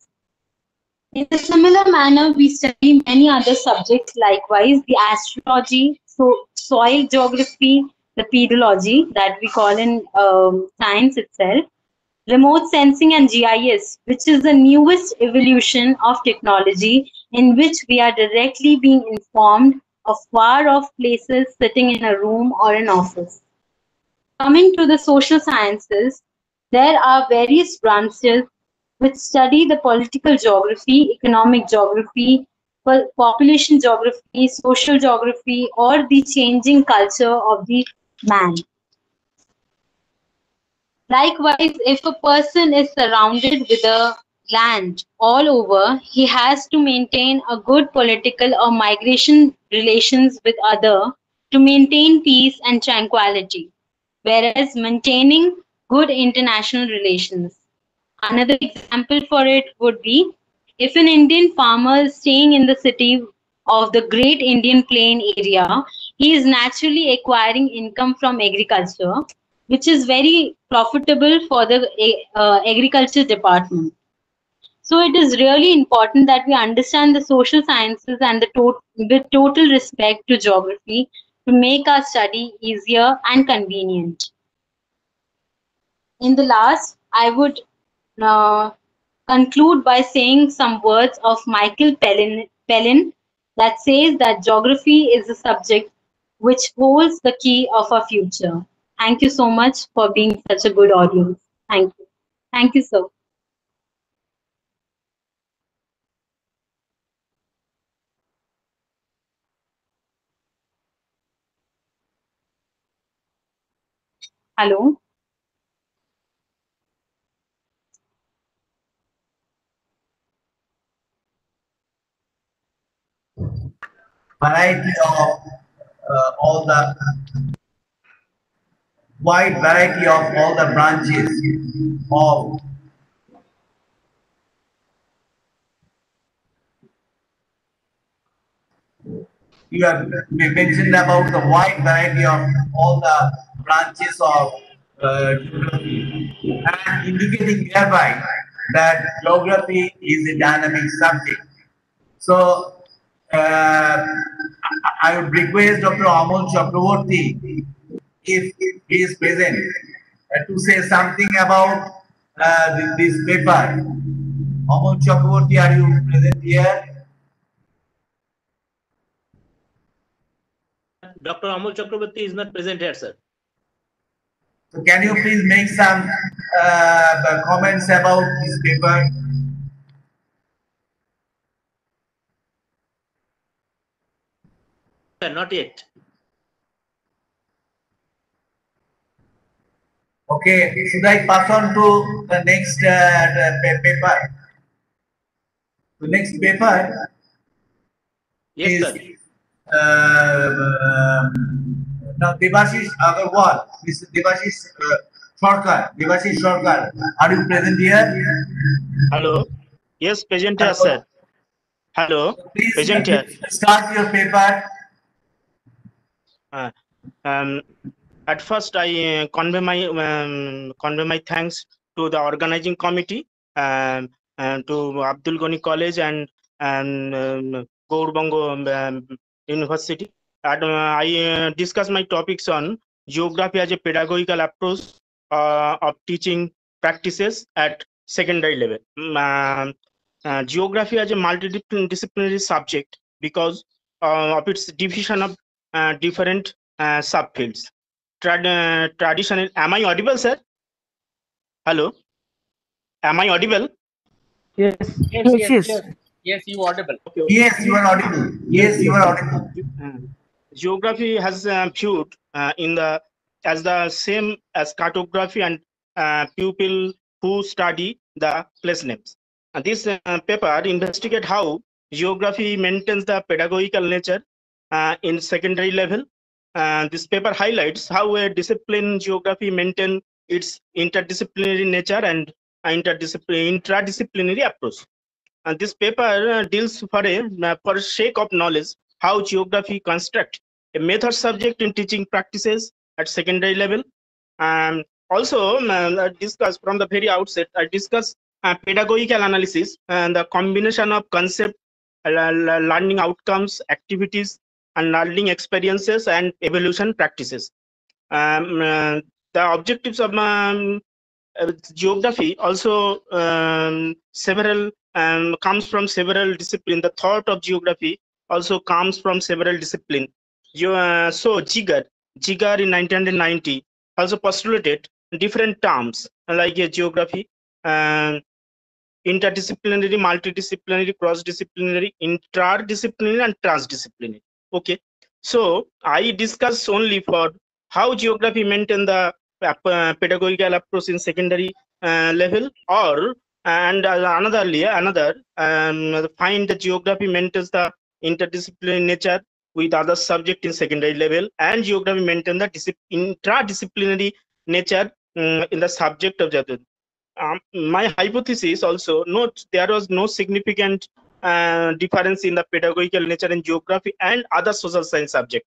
In a similar manner, we study many other subjects likewise, the astrology, so soil geography, the pedology that we call in um, science itself, remote sensing and GIS, which is the newest evolution of technology in which we are directly being informed of far off places sitting in a room or an office. Coming to the social sciences, there are various branches which study the political geography, economic geography, population geography, social geography, or the changing culture of the man. Likewise, if a person is surrounded with a land all over, he has to maintain a good political or migration relations with other to maintain peace and tranquility, whereas maintaining good international relations. Another example for it would be if an Indian farmer is staying in the city of the Great Indian Plain area, he is naturally acquiring income from agriculture, which is very profitable for the uh, agriculture department. So it is really important that we understand the social sciences and the to- with total respect to geography to make our study easier and convenient. In the last, I would uh, conclude by saying some words of Michael Palin, Palin that says that geography is a subject which holds the key of our future. Thank you so much for being such a good audience. Thank you. Thank you, sir. Hello. variety of uh, all the wide variety of all the branches of you have mentioned about the wide variety of all the branches of uh, geography and indicating thereby that geography is a dynamic subject. So uh, I would request Dr. Amol Chakraborty, if he is present, uh, to say something about uh, this, this paper. Amol Chakraborty, are you present here? Dr. Amol Chakraborty is not present here, sir. So can you please make some uh, comments about this paper? Not yet. Okay, should I pass on to the next uh, paper? The next paper Yes, is sir. uh, um, now Devashish Agarwal, Mr. Devashish uh, Sarkar, Devashish Sarkar, are you present here? Hello. Yes, present here, sir. Hello. Please Present here. start your paper. Uh, um, at first, I uh, convey my um, convey my thanks to the organizing committee, um, and to Abdul Gani College and and um, Gour Banga um, University. And, uh, I uh, discuss my topics on geography as a pedagogical approach uh, of teaching practices at secondary level. Mm, um, uh, geography as a multidisciplinary subject because uh, of its division of uh, different subfields. Trad uh, traditional, am I audible, sir? Hello? Am I audible? Yes. Yes, yes, yes. Yes, you audible. Yes, you are audible. Yes, you are audible. Uh, geography has uh, viewed uh, in the as the same as cartography and uh, pupil who study the place names. And this uh, paper investigate how geography maintains the pedagogical nature uh, in secondary level. Uh, this paper highlights how a discipline geography maintain its interdisciplinary nature and interdisciplinary intradisciplinary approach. And this paper uh, deals for a uh, for sake of knowledge how geography construct a method subject in teaching practices at secondary level. And also um, uh, discuss from the very outset, I discuss uh, pedagogical analysis and the combination of concept, uh, learning outcomes, activities, and learning experiences and evolution practices. Um, uh, the objectives of um, uh, geography also um, several um, comes from several discipline. The thought of geography also comes from several discipline. You, uh, so Jigar, Jigar in 1990 also postulated different terms like uh, geography, um, interdisciplinary, multidisciplinary, cross-disciplinary, interdisciplinary, and transdisciplinary. Okay, so I discuss only for how geography maintain the uh, pedagogical approach in secondary uh, level or and uh, another layer another um, find the geography maintains the interdisciplinary nature with other subject in secondary level and geography maintain the discip- intradisciplinary nature um, in the subject of the um, my hypothesis also note there was no significant difference in the pedagogical nature in geography and other social science subject.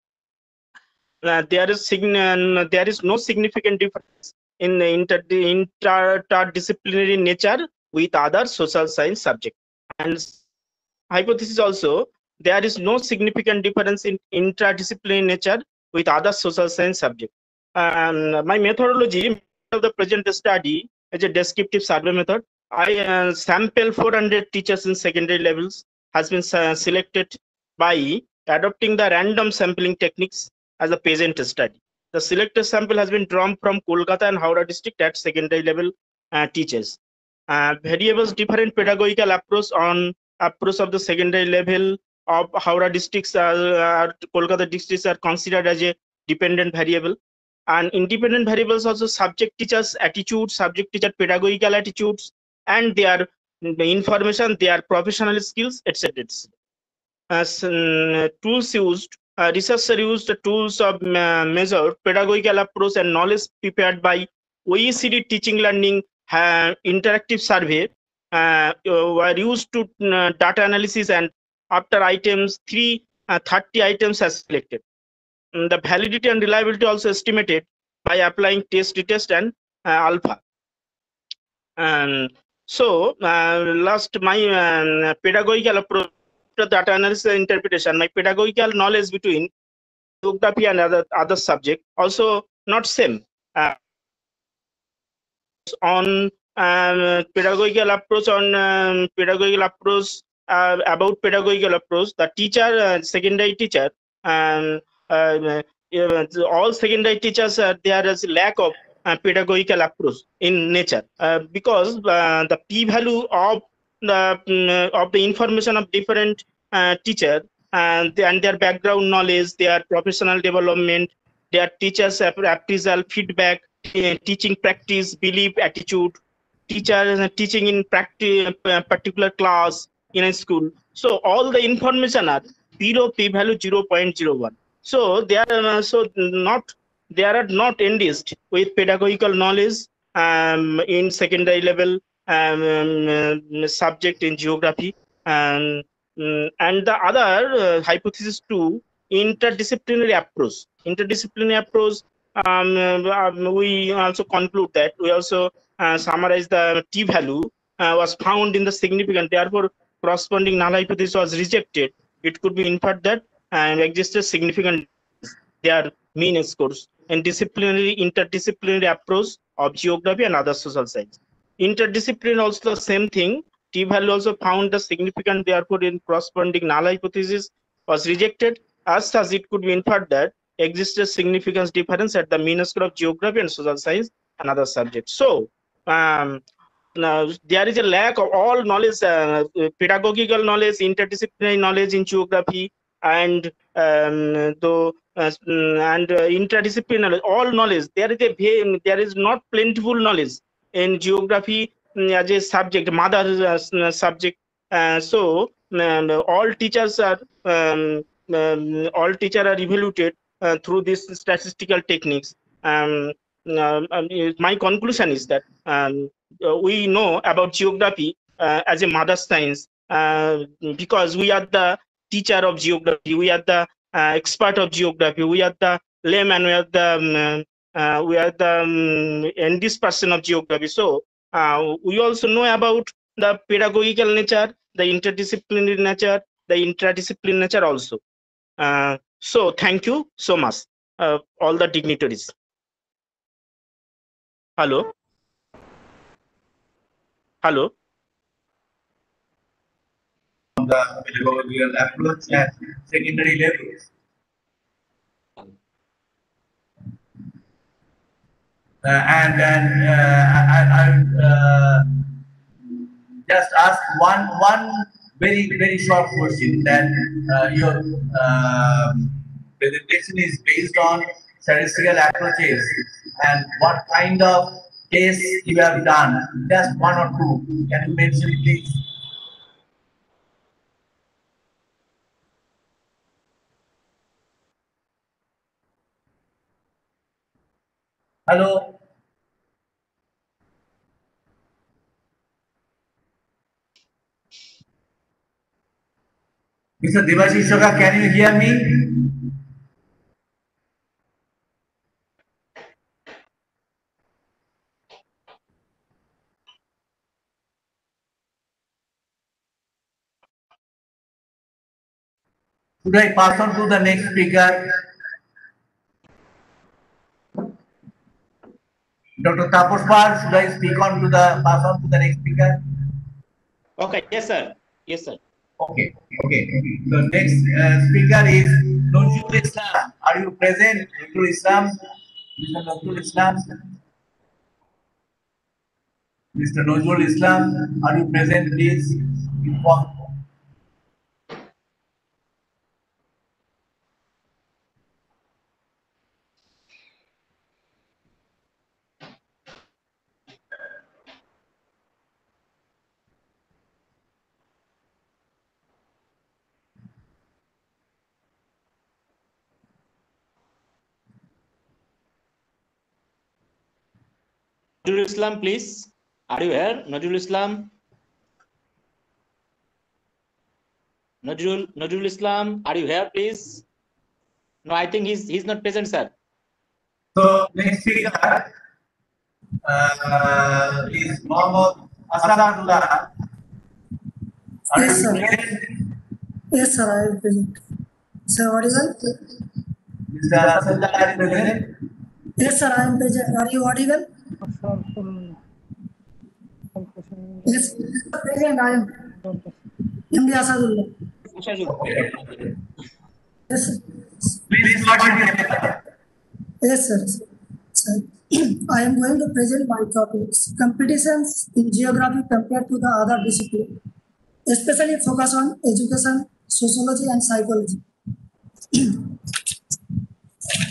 Uh, there is there is no significant difference in the inter- inter- interdisciplinary nature with other social science subject. And hypothesis also there is no significant difference in interdisciplinary nature with other social science subject. Um, my methodology of the present study is a descriptive survey method i uh, sample 400 teachers in secondary levels has been uh, selected by adopting the random sampling techniques as a patient study. The selected sample has been drawn from Kolkata and Howrah district at secondary level uh, teachers. Uh, variables different pedagogical approach on approach of the secondary level of Howrah districts are, are Kolkata districts are considered as a dependent variable and independent variables also subject teachers attitudes subject teacher pedagogical attitudes and their information their professional skills etc as um, tools used uh, researcher used the tools of uh, measure pedagogical approach and knowledge prepared by OECD teaching learning uh, interactive survey uh, were used to uh, data analysis and after items three uh, 30 items as selected. Mm, the validity and reliability also estimated by applying test retest and uh, alpha. And so uh, last my um, pedagogical approach to data analysis interpretation, my pedagogical knowledge between geography and other other subject also not same. Uh, on um, pedagogical approach on um, pedagogical approach uh, about pedagogical approach the teacher uh, secondary teacher um, uh, uh, all secondary teachers uh, there is lack of uh, pedagogical approach in nature uh, because uh, the p value of the mm, of the information of different uh, teacher and, and their background knowledge their professional development their teachers app- appraisal feedback uh, teaching practice belief attitude teacher uh, teaching in practice particular class in a school. So all the information are below p value 0.01 so they are uh, so not they are not enriched with pedagogical knowledge um, in secondary level um, um, subject in geography and mm, and the other uh, hypothesis two interdisciplinary approach. Interdisciplinary approach um, um, we also conclude that. We also uh, summarize the t value uh, was found in the significant. Therefore corresponding null hypothesis was rejected. It could be inferred that and existed significant. Their mean scores and disciplinary interdisciplinary approach of geography and other social science. Interdisciplinary also the same thing. T value also found the significant therefore in corresponding null hypothesis was rejected. As such it could be inferred that existed significance difference at the mean score of geography and social science and other subjects. So um, now there is a lack of all knowledge uh, pedagogical knowledge interdisciplinary knowledge in geography and um, though mm, and uh, interdisciplinary all knowledge. There is a there is not plentiful knowledge in geography mm, as a subject mother uh, uh, subject. Uh, so um, all teachers are um, um, all teachers are evaluated uh, through these statistical techniques. Um, um, um, my conclusion is that um, uh, we know about geography uh, as a mother science uh, because we are the teacher of geography. We are the uh, expert of geography. We are the layman we are the um, uh, we are the um, and this person of geography. So uh, we also know about the pedagogical nature the interdisciplinary nature the interdisciplinary nature also. Uh, so thank you so much. Uh, all the dignitaries. Hello? Hello the pedagogical approach at secondary levels. Uh, and then uh, I, I uh, just ask one one very very short question that uh, your um presentation is based on statistical approaches and what kind of tests you have done. Just one or two. Can you mention please? Hello. Mr. Devashish Shoka, can you hear me? Should I pass on to the next speaker? Dr. Tapos Pal, should I speak on to the pass on to the next speaker? Okay, yes, sir. Yes, sir. Okay, okay. So next uh, speaker is Nurjul Islam. Are you present? Nurjul Islam? Mr. Nurjul Islam? Mr. Nurjul Islam, are you present, please? Inform. Najul Islam, please. Are you here, Najul Islam? Najrul, Najrul Islam, are you here, please? No, I think he's he's not present, sir. So next speaker uh, is Mohammad Asadullah. Yes, sir. Yes, sir, I am present. Sir, what is it? Mr. Asadullah are you present? Yes, sir, I am present. Are you audible? Yes, present, I am. MD Asadullah. Yes, sir. Please watch it. Yes, sir. Sir, I am going to present my topics. Competitions in geography compared to the other discipline, especially focus on education, sociology, and psychology.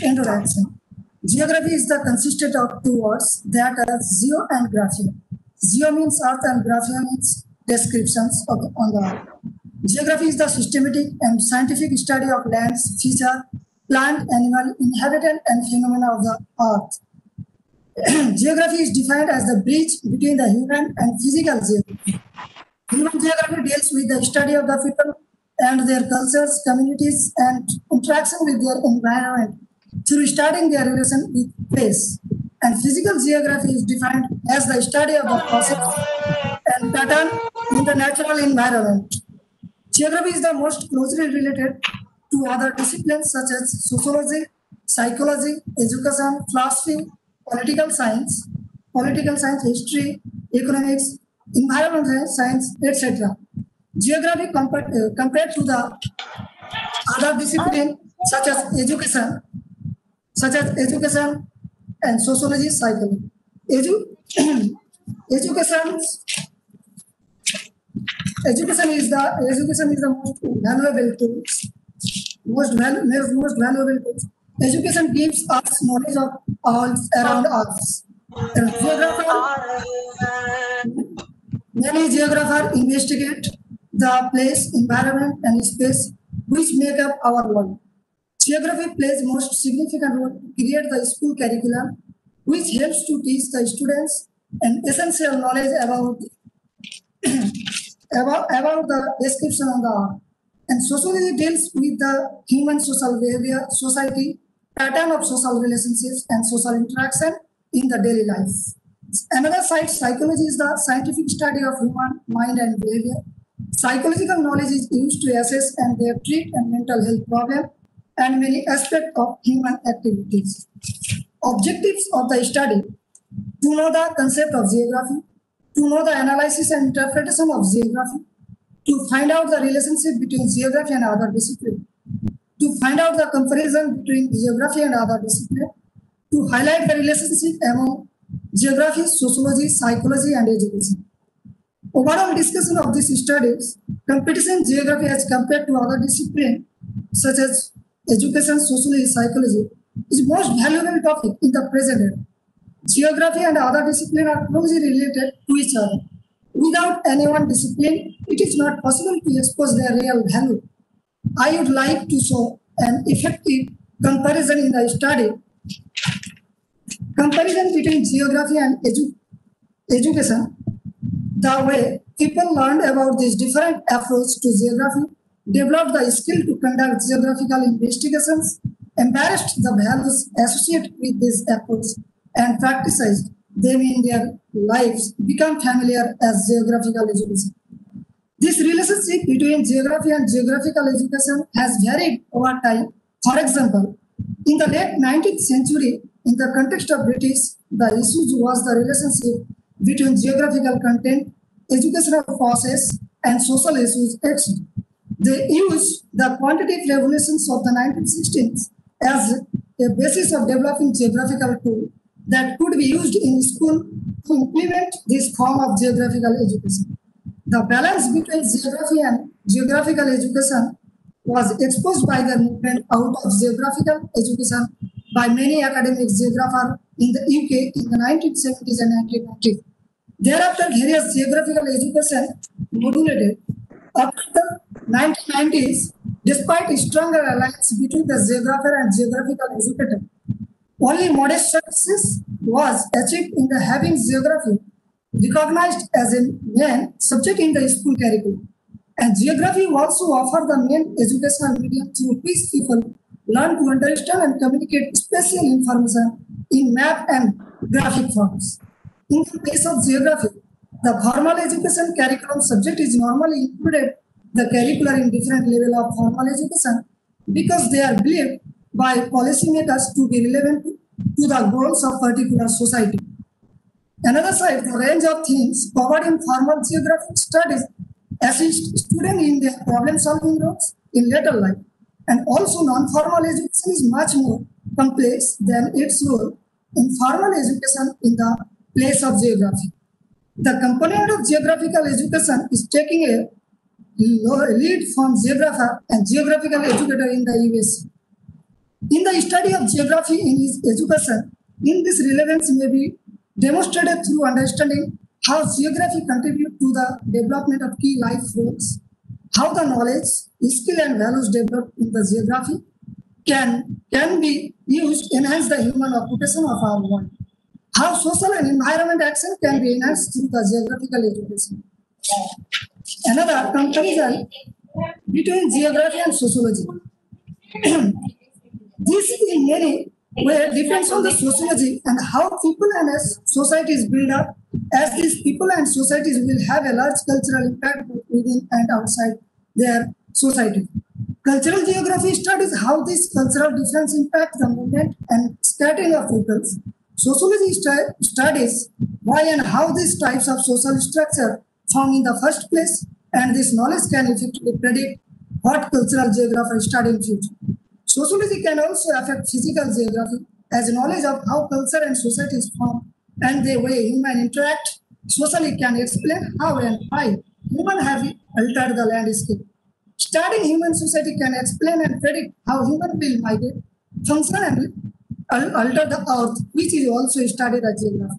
Introduction. Geography is the consisted of two words that are geo and graphia. Geo means earth and graphia means descriptions of on the earth. Geography is the systematic and scientific study of lands, feature, plant, animal, inhabitant, and phenomena of the earth. geography is defined as the bridge between the human and physical geography. Human geography deals with the study of the people and their cultures, communities, and interaction with their environment through studying their relation with place. And physical geography is defined as the study of the process and pattern in the natural environment. Geography is the most closely related to other disciplines such as sociology, psychology, education, philosophy, political science, political science, history, economics, environmental science, etc. Geography compared, uh, compared to the other discipline such as education, such as education and sociology, cycle. Edu- education education is the education is the most valuable tool. Most, val- most, valuable tool. Education gives us knowledge of all around us. Geographer many geographers investigate the place environment and space which make up our world geography plays most significant role to create the school curriculum which helps to teach the students an essential knowledge about about, about the description of the earth. And sociology deals with the human social behavior, society, pattern of social relationships, and social interaction in the daily life. Another side, psychology is the scientific study of human mind and behavior. Psychological knowledge is used to assess and their treat and mental health problem and many aspects of human activities. Objectives of the study. To know the concept of geography, to know the analysis and interpretation of geography, to find out the relationship between geography and other disciplines, to find out the comparison between geography and other disciplines, to highlight the relationship among geography, sociology, psychology, and education. Overall discussion of these studies, competition geography as compared to other disciplines such as education, sociology, psychology, is most valuable topic in the present era. Geography and other disciplines are closely related to each other. Without any one discipline, it is not possible to expose their real value. I would like to show an effective comparison in the study. Comparison between geography and edu- education. The way people learned about this different approach to geography, developed the skill to conduct geographical investigations, embraced the values associated with these efforts, and practiced them in their lives become familiar as geographical education. This relationship between geography and geographical education has varied over time. For example, in the late 19th century, in the context of British, the issue was the relationship between geographical content, educational process, and social issues. They used the quantitative revolutions of the 1960s as a basis of developing geographical tool that could be used in school to implement this form of geographical education. The balance between geography and geographical education was exposed by the movement out of geographical education by many academic geographers in the UK in the 1970s and 1990s. Thereafter, various geographical education modulated after 1990s, despite a stronger alliance between the geographer and geographical educator. Only modest success was achieved in the having geography recognized as a main subject in the school curriculum And geography also offer the main educational medium through which people learn to understand and communicate spatial information in map and graphic forms. In the case of geography, the formal education curriculum subject is normally included the curricular in different level of formal education because they are believed by policymakers to be relevant to the goals of particular society. Another side, the range of themes covered in formal geographic studies assist students in their problem solving roles in later life. And also non-formal education is much more complex than its role in formal education in the place of geography. The component of geographical education is taking a lead from geographer and geographical educator in the US. In the study of geography in his education, in this relevance may be demonstrated through understanding how geography contribute to the development of key life roles, how the knowledge, skill and values developed in the geography can, can be used to enhance the human occupation of our world, how social and environment action can be enhanced through the geographical education. Another comparison between geography and sociology. this in many ways depends on the sociology and how people and societies build up as these people and societies will have a large cultural impact within and outside their society. Cultural geography studies how this cultural difference impact the movement and scattering of peoples. Sociology stu- studies why and how these types of social structure form in the first place, and this knowledge can effectively predict what cultural geography study in future. Sociology can also affect physical geography as knowledge of how culture and societies form and the way human interact socially can explain how and why human have altered the landscape. Studying human society can explain and predict how human will migrate, function and alter the earth, which is also studied as geography.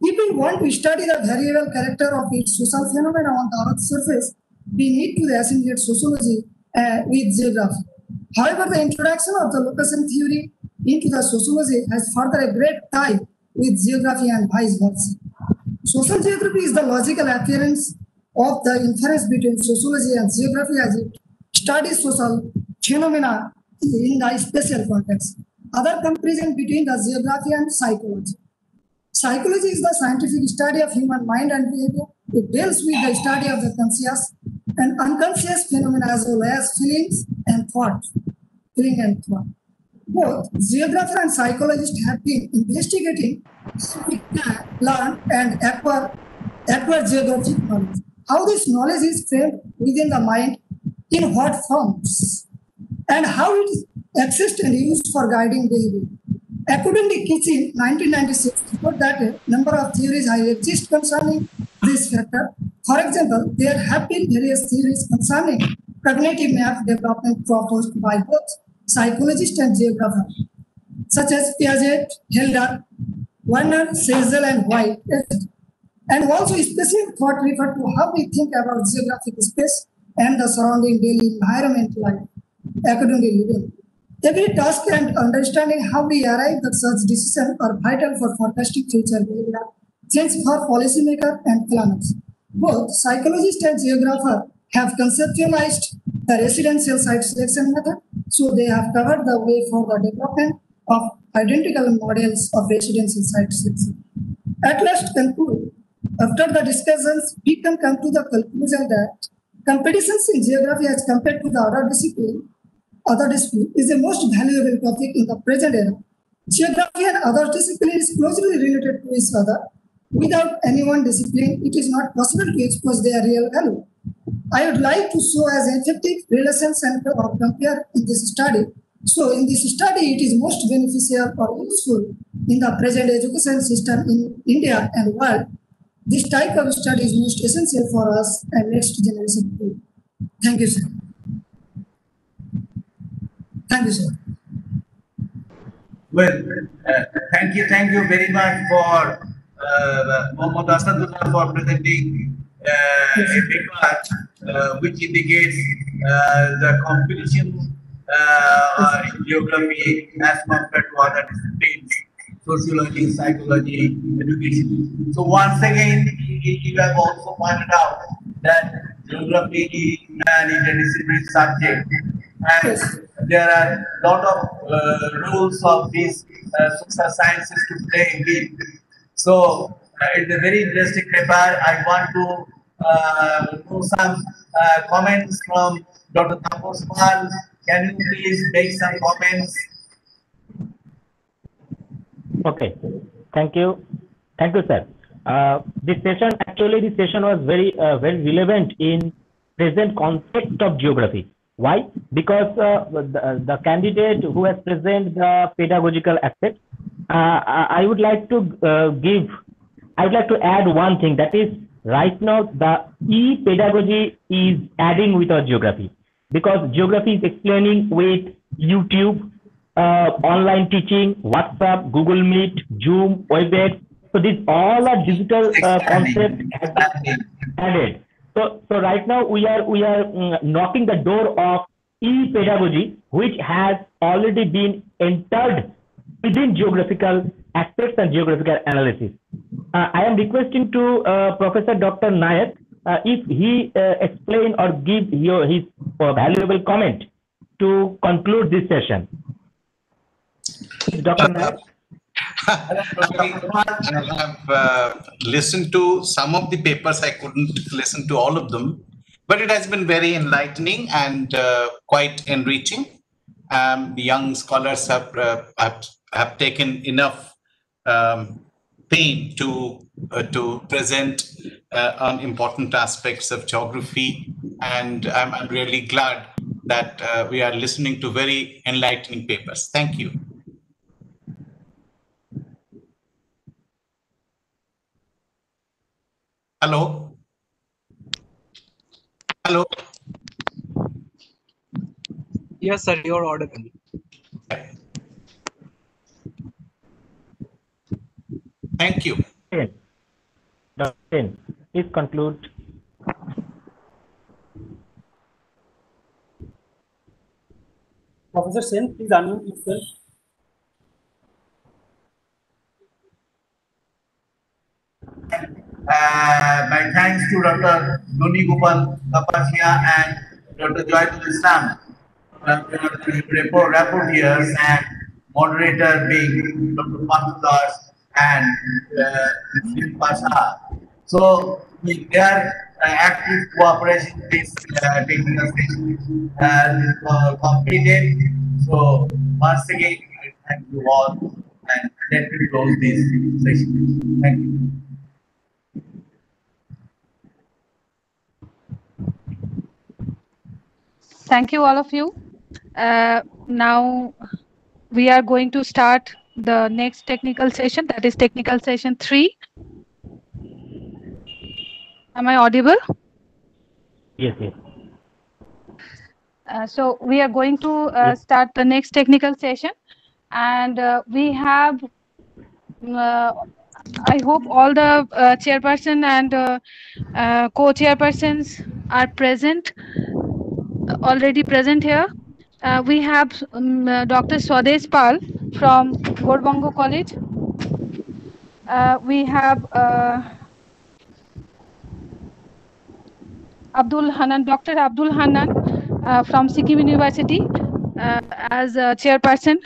If we want to study the variable character of its social phenomena on the Earth's surface, we need to assimilate sociology uh, with geography. However, the introduction of the location theory into the sociology has further a great tie with geography and vice versa. Social geography is the logical appearance of the inference between sociology and geography as it studies social phenomena in the spatial context. Other comparison between the geography and psychology. Psychology is the scientific study of human mind and behavior. It deals with the study of the conscious and unconscious phenomena as well as feelings and thought. Feeling and thought. Both geographer and psychologist have been investigating how we can learn and acquire, acquire geographic knowledge. How this knowledge is framed within the mind, in what forms, and how it is accessed and used for guiding behavior. According to Kitchin, 1996, report that a number of theories exist concerning this factor. For example, there have been various theories concerning cognitive map development proposed by both psychologists and geographers, such as Piaget, Helder, Werner, Siegel, and White. And also specific thought referred to how we think about geographic space and the surrounding daily environment like to living. Every task and understanding how we arrive at such decisions are vital for forecasting future behavior change for policymakers and planners. Both psychologists and geographers have conceptualized the residential site selection method, so they have covered the way for the development of identical models of residential site selection. At last, conclude, after the discussions, we can come to the conclusion that competitions in geography as compared to the other discipline other discipline is the most valuable topic in the present era. Geography and other disciplines is closely related to each other. Without any one discipline, it is not possible to expose their real value. I would like to show as effective relations and compare in this study. So in this study, it is most beneficial or useful in the present education system in India and world. This type of study is most essential for us and next generation too. Thank you, sir. Thank you, sir. Well, uh, thank you, thank you very much for uh, Mohammad Asadullah for presenting uh, a paper uh, which indicates uh, the competition uh, in geography as compared to other disciplines, sociology, psychology, education. So once again, you you have also pointed out that geography is an interdisciplinary subject, and there are a lot of uh, rules of these uh, social sciences to play with. So uh, it's a very interesting paper. I want to uh, know some uh, comments from Dr. Tapos. Can you please make some comments? Okay, thank you. Thank you, sir. Uh, this session, actually, this session was very, uh, very relevant in present context of geography. Why? Because uh, the, the candidate who has presented the pedagogical aspect, uh, I would like to uh, give, I would like to add one thing that is right now the e-pedagogy is adding with our geography because geography is explaining with YouTube, uh, online teaching, WhatsApp, Google Meet, Zoom, WebEx. So these all are digital uh, concepts added. So, so right now we are we are mm, knocking the door of e-pedagogy, which has already been entered within geographical aspects and geographical analysis. Uh, I am requesting to uh, Professor Dr. Nayak uh, if he uh, explain or give your, his uh, valuable comment to conclude this session. Dr. Nayak. I have uh, listened to some of the papers. I couldn't listen to all of them, but it has been very enlightening and uh, quite enriching. Um, the young scholars have, uh, have have taken enough um, pain to uh, to present uh, on important aspects of geography, and I'm, I'm really glad that uh, we are listening to very enlightening papers. Thank you. Hello. Hello. Yes, sir, you're audible. Thank you. Dr. Sen, please conclude. Professor Sen, please unmute yourself. Uh, my thanks to Dr. Nani Gopal Kapasia and Dr. Joytul Islam, report, rapporteurs and moderator being Dr. Patu and uh, Muslim Pasha. So their uh, active cooperation, this uh, technical session has uh, completed. So once again, thank you all and let me close this session. Thank you. Thank you, all of you. Uh, now we are going to start the next technical session, that is technical session three. Am I audible? Yes, yes. Uh, so we are going to uh, start the next technical session and uh, we have uh, i hope all the uh, chairperson and uh, uh, co-chairpersons are present already present here uh, we have um, uh, dr swades pal from Gour Banga college uh, we have uh, abdul hanan dr abdul hanan uh, from Sikkim University uh, as a chairperson.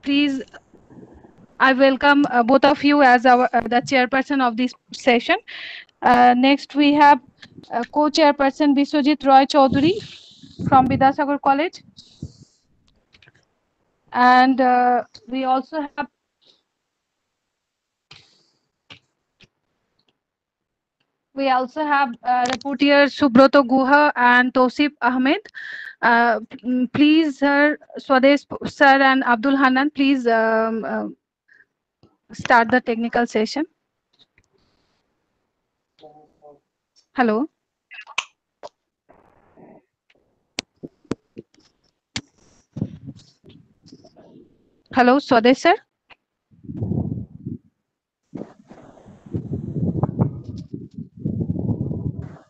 Please, I welcome both of you as our the chairperson of this session. Next, we have co-chairperson Biswajit Roy Chaudhary from Vidyasagar College. And uh, we also have We also have uh, reporter Subroto Guha and Tosif Ahmed. Uh, mm, please, sir, Swades sir and Abdul Hanan, please um, uh, start the technical session. Hello. Hello, Swades sir.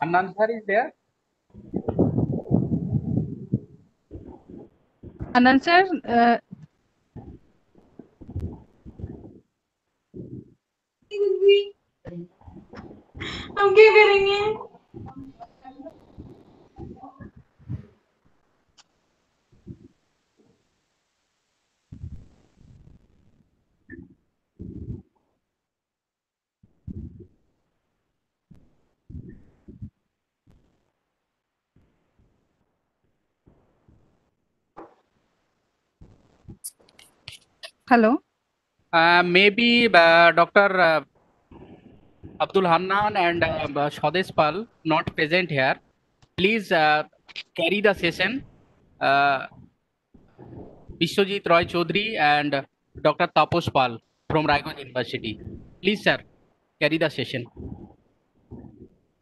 Anand sir is there? Anand sir, uh, हम क्या करेंगे Hello. Uh, maybe uh, Dr. Uh, Abdul Hannan and uh, Swadesh Pal not present here. Please uh, carry the session. Uh, Vishwajit Roy Chaudhary and Dr. Taposh Pal from Raiganj University. Please, sir, carry the session.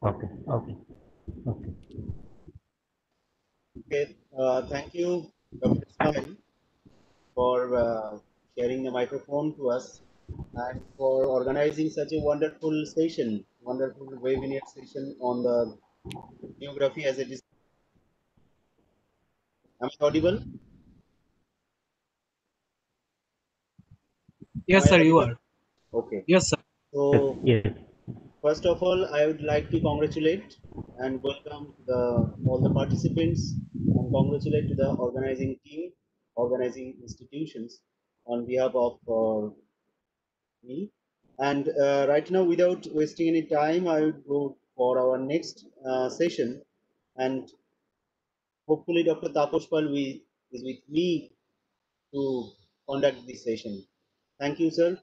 Okay, okay, okay. Okay, uh, thank you, Dr. Ismail, for uh, sharing the microphone to us and for organizing such a wonderful session, wonderful webinar session on the geography as it is. Am I audible? Yes, sir, you are. Okay. Yes, sir. So, Yes. first of all, I would like to congratulate and welcome the all the participants and congratulate to the organizing team, organizing institutions on behalf of uh, me. And uh, right now, without wasting any time, I would go for our next uh, session. And hopefully, Dr. Taposh will, is with me to conduct this session. Thank you, sir.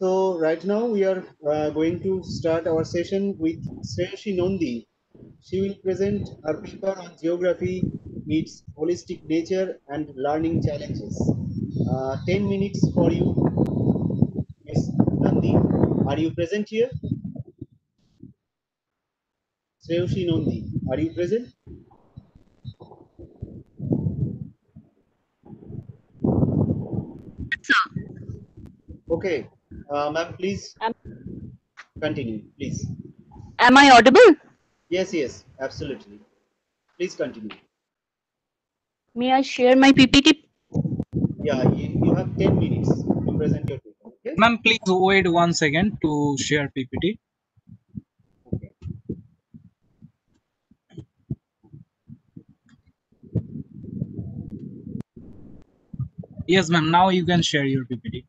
So right now we are uh, going to start our session with Sreyashi Nondi. She will present her paper on geography, its holistic nature and learning challenges. Uh, 10 minutes for you, Ms. Nandi. Are you present here? Sreyashi Nondi, are you present? Okay, uh, ma'am, please continue, please. Am I audible? Yes, yes, absolutely. Please continue. May I share my PPT? Yeah, you, you have 10 minutes to present your paper. Okay? Ma'am, please wait one second to share PPT. Yes, ma'am. Now you can share your PPT.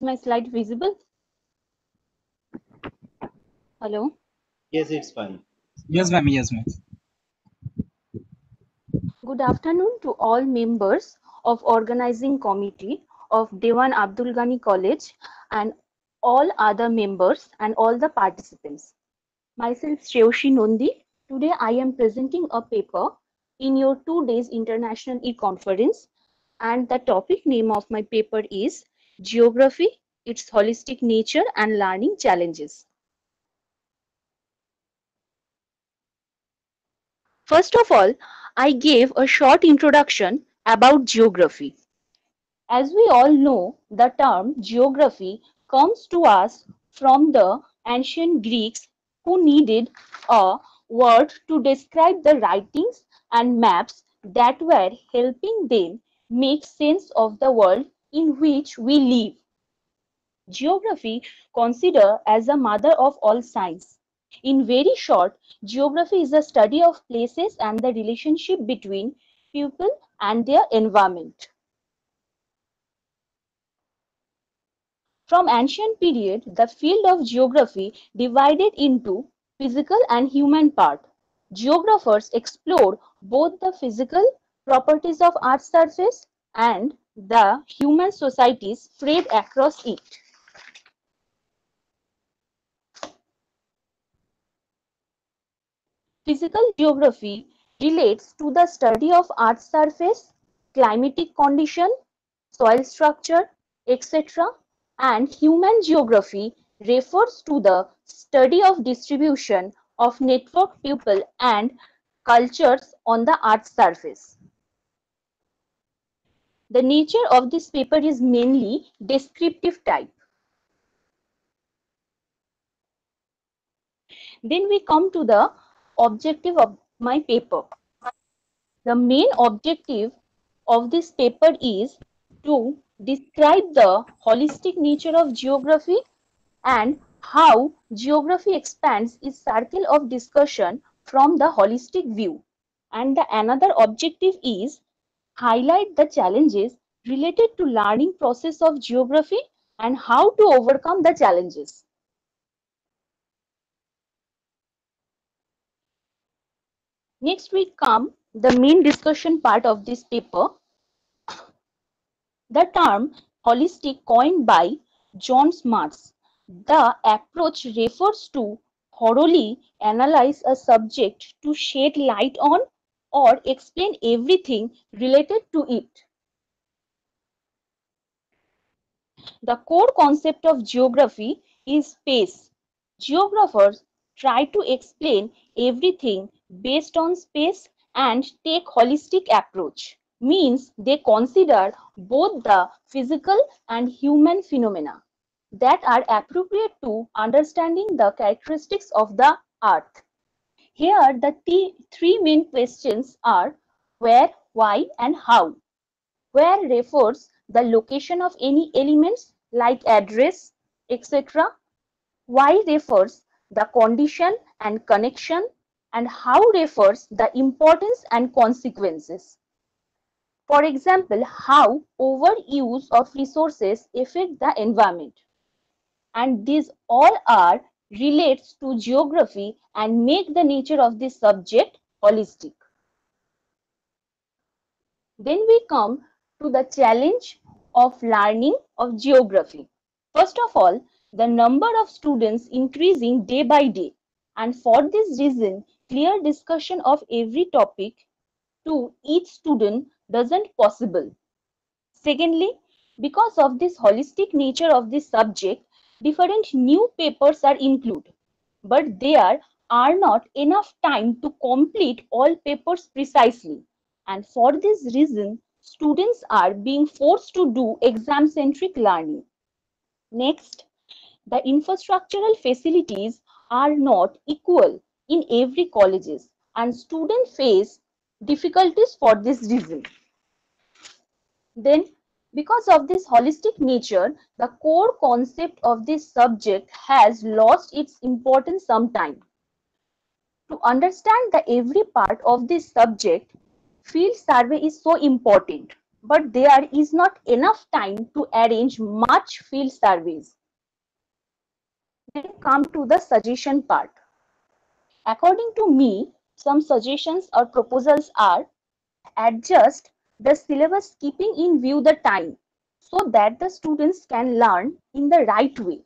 My slide visible? Hello. Yes, it's fine. Yes, ma'am. Yes, ma'am. Good afternoon to all members of organizing committee of Dewan Abdul Gani College and all other members and all the participants. Myself Shreyoshi Nondi. Today I am presenting a paper in your two days international e-conference and the topic name of my paper is Geography, its holistic nature and learning challenges. First of all, I gave a short introduction about geography. As we all know, the term geography comes to us from the ancient Greeks who needed a word to describe the writings and maps that were helping them make sense of the world in which we live. Geography considered as a mother of all science. In very short, geography is the study of places and the relationship between people and their environment. From ancient period, the field of geography divided into physical and human part. Geographers explored both the physical properties of Earth's surface and the human societies spread across it. Physical geography relates to the study of Earth's surface, climatic condition, soil structure, etc. And human geography refers to the study of distribution of network people and cultures on the Earth's surface. The nature of this paper is mainly descriptive type. Then we come to the objective of my paper. The main objective of this paper is to describe the holistic nature of geography and how geography expands its circle of discussion from the holistic view. And the another objective is highlight the challenges related to learning process of geography and how to overcome the challenges. Next we come the main discussion part of this paper. The term holistic coined by John Smuts. The approach refers to thoroughly analyze a subject to shed light on or explain everything related to it. The core concept of geography is space. Geographers try to explain everything based on space and take holistic approach means they consider both the physical and human phenomena that are appropriate to understanding the characteristics of the earth here the three main questions are where why and how where refers the location of any elements like address etc why refers the condition and connection and how refers the importance and consequences. For example, how overuse of resources affect the environment. And these all are relates to geography and make the nature of this subject holistic. Then we come to the challenge of learning of geography. First of all, the number of students increasing day by day. And for this reason, clear discussion of every topic to each student doesn't possible. Secondly, because of this holistic nature of this subject, different new papers are included, but there are not enough time to complete all papers precisely. And for this reason, students are being forced to do exam-centric learning. Next, the infrastructural facilities are not equal in every colleges and students face difficulties for this reason. Then because of this holistic nature, the core concept of this subject has lost its importance sometime. To understand the every part of this subject, field survey is so important, but there is not enough time to arrange much field surveys. Then come to the suggestion part. According to me, some suggestions or proposals are adjust the syllabus keeping in view the time so that the students can learn in the right way.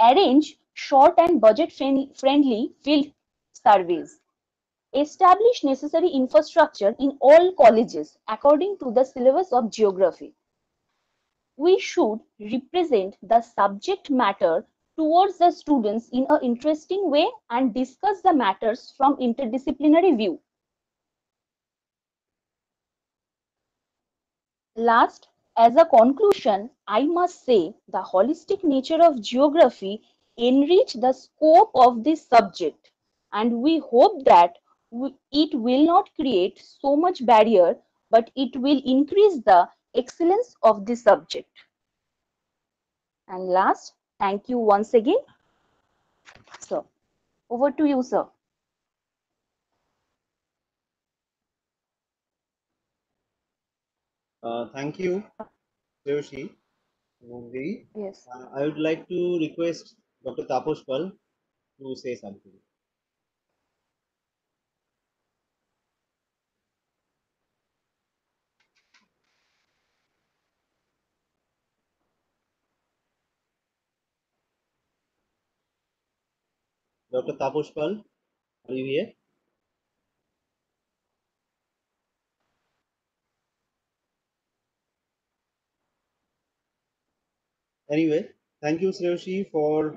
Arrange short and budget friendly field surveys. Establish necessary infrastructure in all colleges according to the syllabus of geography. We should represent the subject matter towards the students in an interesting way and discuss the matters from interdisciplinary view. Last, as a conclusion, I must say the holistic nature of geography enrich the scope of this subject and we hope that it will not create so much barrier but it will increase the excellence of the subject. And last, Thank you once again. So, over to you, sir. Uh, thank you, Yoshi. Yes. Uh, I would like to request Dr. Taposh Pal to say something. Dr. Taposh Pal, are you here? Anyway, thank you, Sreyoshi, for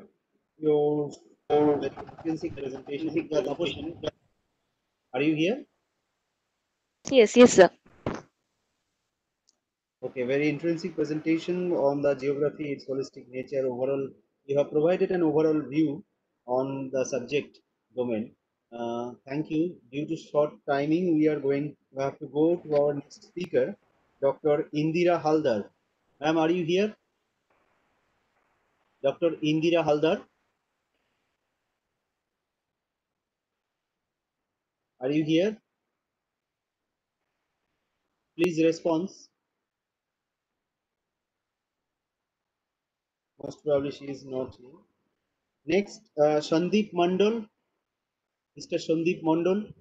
your very intrinsic presentation. Are you here? Yes, yes, sir. Okay, very intrinsic presentation on the geography, its holistic nature, overall. You have provided an overall view on the subject domain. Uh, thank you. Due to short timing, we are going. We have to go to our next speaker, Dr. Indira Haldar. Ma'am, are you here? Dr. Indira Haldar. Are you here? Please respond. Most probably she is not here. Next, uh, Mandal. Mr. Shandeep Mandal.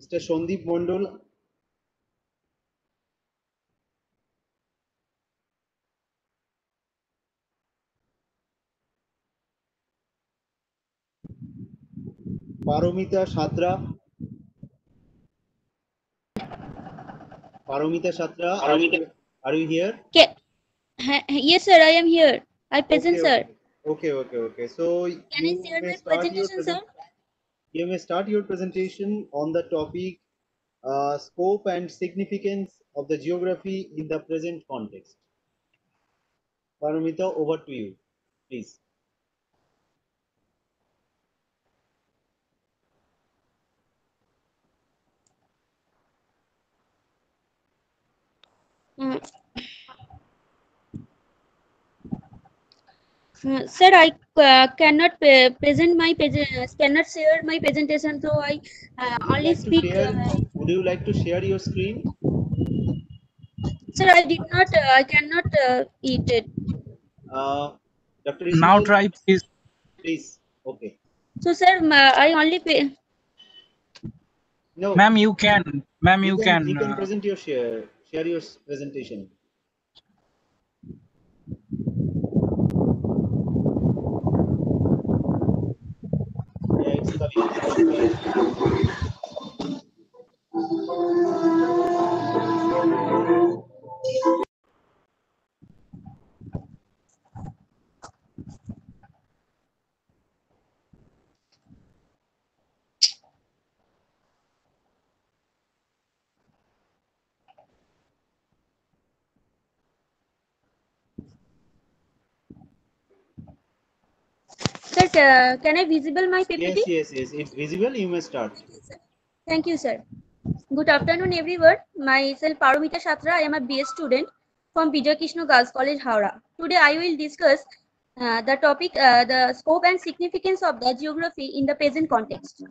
Mr. Shandeep Mandal. Paromita Shatra. Paromita Shatra, are you, are you here? Okay. Ha- Yes, sir, I am here. I present, Okay, sir. Okay, okay, okay. So Can I you share may my start your presentation, sir? present- You may start your presentation on the topic uh, scope and significance of the geography in the present context. Paramita, over to you, please. Sir, I uh, cannot pre- present my pres- cannot share my presentation, so I uh, Would you only like to speak. share? Uh, Would you like to share your screen? sir, I did not. Uh, I cannot uh, eat it. Uh, Dr. Now Ismail, try, please. please. Okay. So, sir, I only pay. No. Ma'am, you can. Ma'am, you can. You can uh, present your share. Share your presentation. Yeah, uh, can I visible my PPT? Yes, yes, yes. It's visible. You may start. Thank you, sir. Good afternoon, everyone. Myself, Paromita Shatra. I am a BS student from Vijay Krishna Girls College, Howrah. Today, I will discuss uh, the topic, uh, the scope and significance of the geography in the present context.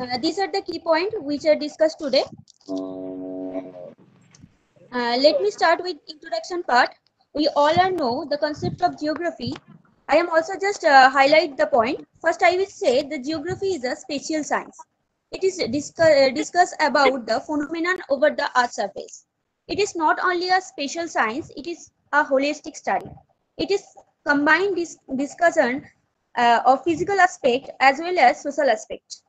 Uh, these are the key points which are discussed today. Uh, let me start with introduction part. We all are know the concept of geography. I am also just uh, highlight the point. First, I will say the geography is a spatial science. It is discuss, uh, discuss about the phenomenon over the earth surface. It is not only a spatial science, it is a holistic study. It is combined dis discussion uh, of physical aspect as well as social aspect.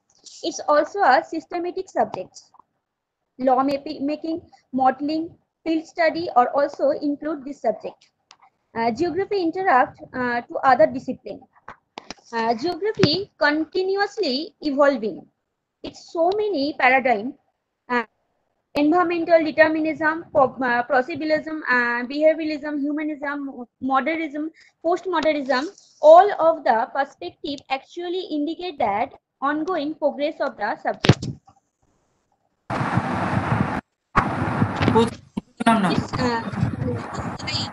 It's also a systematic subject. Law making, modeling, field study or also include this subject. Uh, geography interact uh, to other discipline. Uh, geography continuously evolving. It's so many paradigm, uh, environmental determinism, possibilism, uh, behavioralism, humanism, modernism, postmodernism. All of the perspective actually indicate that ongoing progress of the subject. Uh,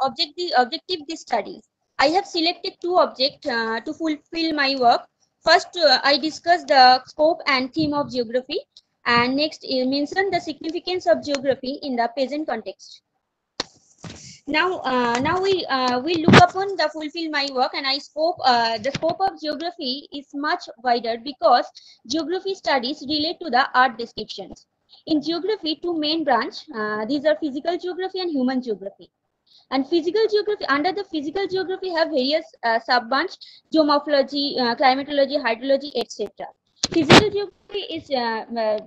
object, the objective, this study. I have selected two objects uh, to fulfill my work. First, uh, I discuss the scope and theme of geography, and next, mention the significance of geography in the present context. Now, uh, now we uh, we look upon the fulfill my work, and I scope uh, the scope of geography is much wider because geography studies relate to the art descriptions. In geography, two main branch. Uh, these are physical geography and human geography. And physical geography, under the physical geography have various uh, sub-branch, geomorphology, uh, climatology, hydrology, etc. Physical geography is uh, uh,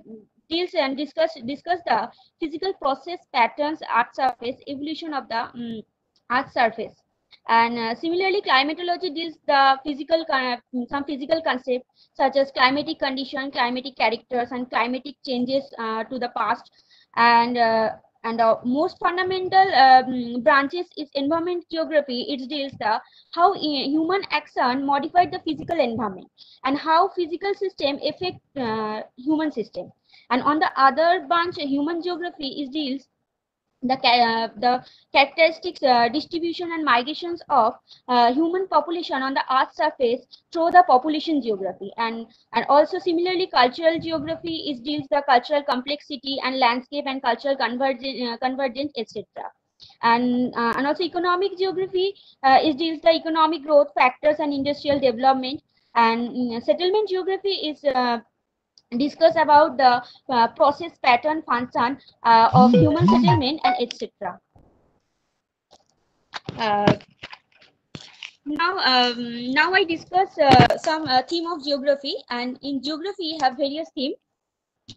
deals and discuss discuss the physical process patterns, earth surface, evolution of the um, earth surface. And uh, similarly, climatology deals the physical con- some physical concepts such as climatic condition, climatic characters, and climatic changes uh, to the past. And uh, and the most fundamental um, branches is environment geography. It deals the how human action modified the physical environment and how physical system affect uh, human system. And on the other branch, human geography is deals the, uh, the characteristics, uh, distribution and migrations of uh, human population on the earth surface through the population geography. And, and also similarly, cultural geography is deals the cultural complexity and landscape and cultural convergence, uh, convergence etc. And, uh, and also economic geography uh, is deals the economic growth factors and industrial development. And settlement geography is discuss about the uh, process pattern function uh, of human settlement and etc. Uh, now, um, now I discuss uh, some uh, theme of geography and in geography have various themes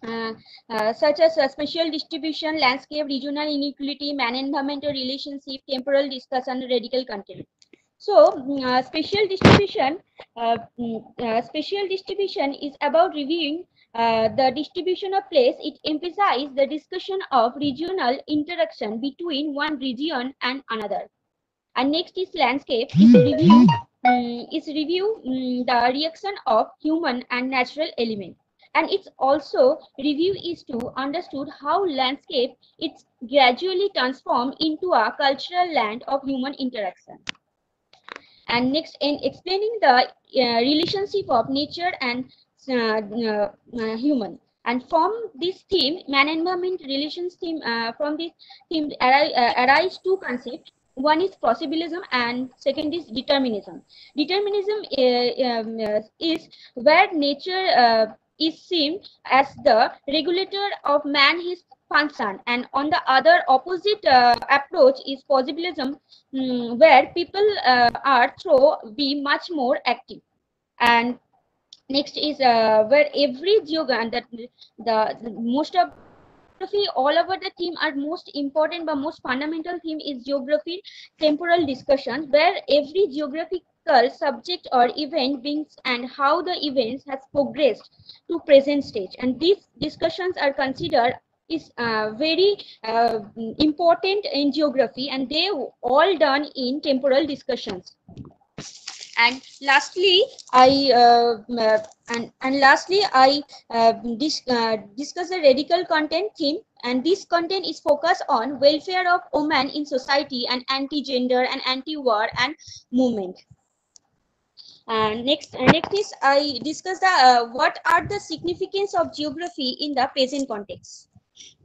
uh, such as spatial distribution, landscape, regional inequality, man-environmental relationship, temporal discussion, and radical content. So, uh, spatial distribution, mm, spatial distribution is about reviewing uh, the distribution of place, it emphasizes the discussion of regional interaction between one region and another. And next is landscape, is review, um, review um, the reaction of human and natural element. And it's also review is to understood how landscape it's gradually transformed into a cultural land of human interaction. And next, in explaining the uh, relationship of nature and human. And from this theme, man-environment relations theme, from this theme arise, arise two concepts. One is possibilism and second is determinism. Determinism um, is where nature is seen as the regulator of man his function and on the other opposite uh, approach is possibilism um, where people uh, are through be much more active and next is uh, where every geography that the, the most of geography all over the theme are most important but most fundamental theme is geography temporal discussion where every geographical subject or event brings and how the events has progressed to present stage. And these discussions are considered is uh, very uh, important in geography and they all done in temporal discussions and lastly i uh, uh, and and lastly i uh, dis, uh, discuss the radical content theme. And this content is focused on welfare of women in society and anti-gender and anti-war and movement. Uh, next uh, next is i discuss the uh, what are the significance of geography in the present context.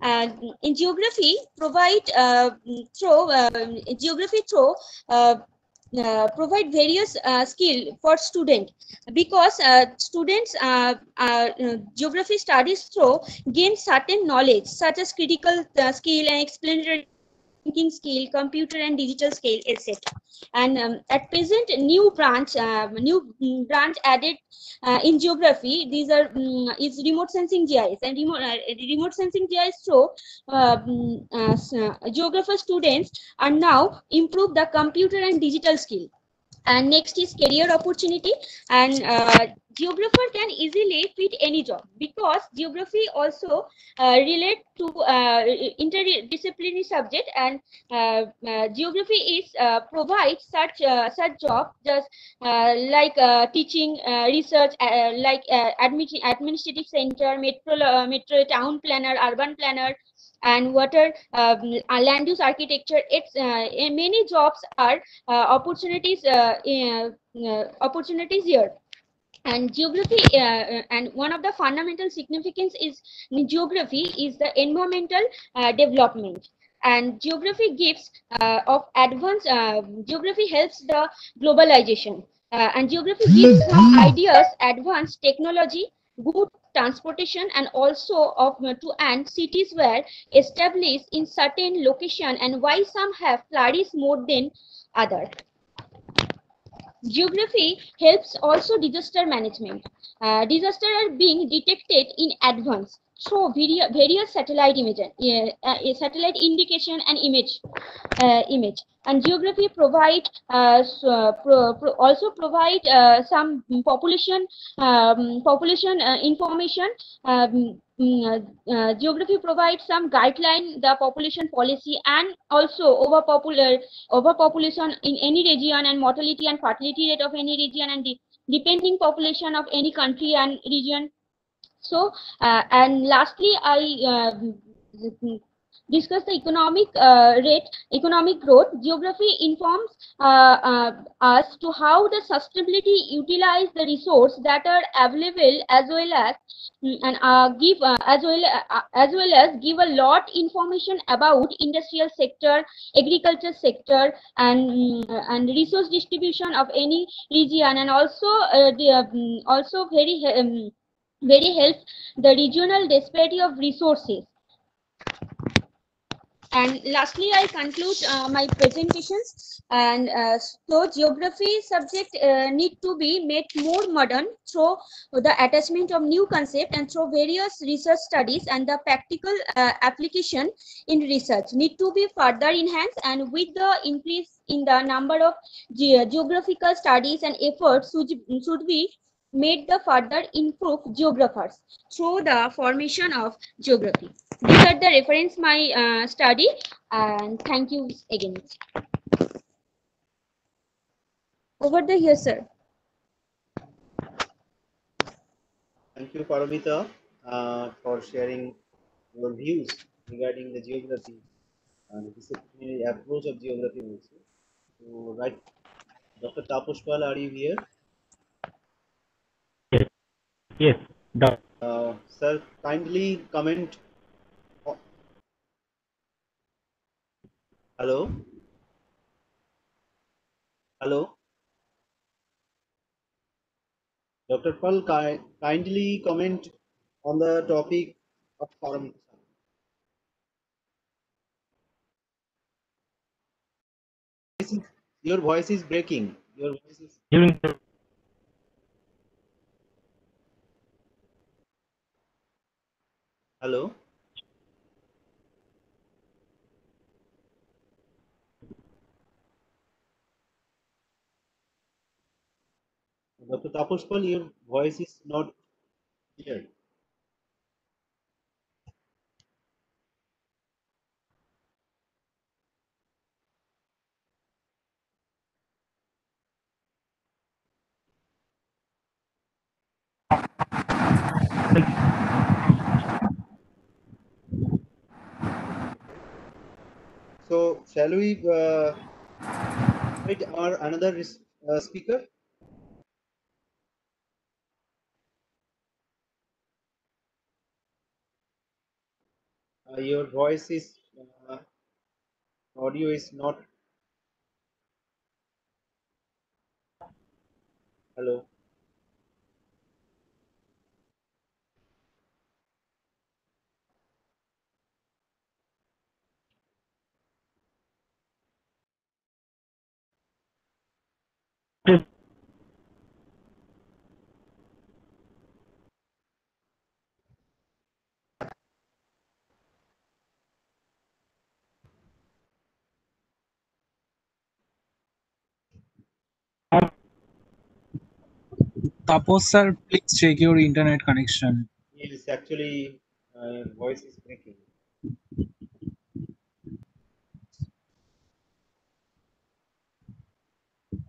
Uh, in geography provide uh, through uh, geography through uh, provide various uh, skill for student. Because uh, students uh, uh, geography studies through gain certain knowledge such as critical skill and explanatory thinking skill, computer and digital skill, etc. And um, at present, new branch, uh, new branch added uh, in geography. These are um, is remote sensing GIS and remote uh, remote sensing GIS. So, um, geographer students are now improve the computer and digital skill and next is career opportunity. And uh, geographer can easily fit any job because geography also uh, relate to uh, interdisciplinary subject. And uh, uh, geography is uh, provide such such job just like teaching research like administrative center metro metro town planner urban planner and water um, uh, land use architecture it's uh, many jobs are uh, opportunities opportunities here. And geography uh, and one of the fundamental significance is geography is the environmental uh, development. And geography gives uh, of advanced geography helps the globalization. And geography gives some ideas advanced technology good transportation and also of uh, to and cities were established in certain location and why some have flourished more than other. Geography helps also disaster management. Uh, disaster are being detected in advance through video, various satellite image, uh, uh, satellite indication and image, uh, image. And geography provide uh, so, uh, pro, pro also provide uh, some population um, population information um, mm, geography provides some guideline the population policy and also overpopular overpopulation in any region and mortality and fertility rate of any region and the depending population of any country and region so uh, and lastly i uh, discuss the economic uh, rate, economic growth. Geography informs uh, uh, us to how the sustainability utilize the resource that are available as well as mm, and uh, give uh, as well as well as give a lot information about industrial sector, agriculture sector, and mm, and resource distribution of any region, and also the um, also very um, very helps the regional disparity of resources and lastly, I conclude uh, my presentations. And uh, so geography subject uh, need to be made more modern through the attachment of new concept and through various research studies and the practical uh, application in research need to be further enhanced and with the increase in the number of ge geographical studies and efforts should, should be made the further improve geographers through the formation of geography. These are the reference my uh, study and thank you again. Over the here, sir. Thank you, Paramita, uh, for sharing your views regarding the geography and disciplinary approach of geography also. So, right, Dr. Taposh Pal, are you here? Yes, the Uh, sir, kindly comment. Hello? Hello? Dr. Pal, ki- kindly comment on the topic of forum. Your voice is breaking. Your voice is. during the Hello? Dr. Taposh Pal, your voice is not clear. So, shall we uh, our another uh, speaker? Uh, your voice is uh, audio is not. Hello. Tapos sir, please check your internet connection. Yes, actually, uh, voice is breaking.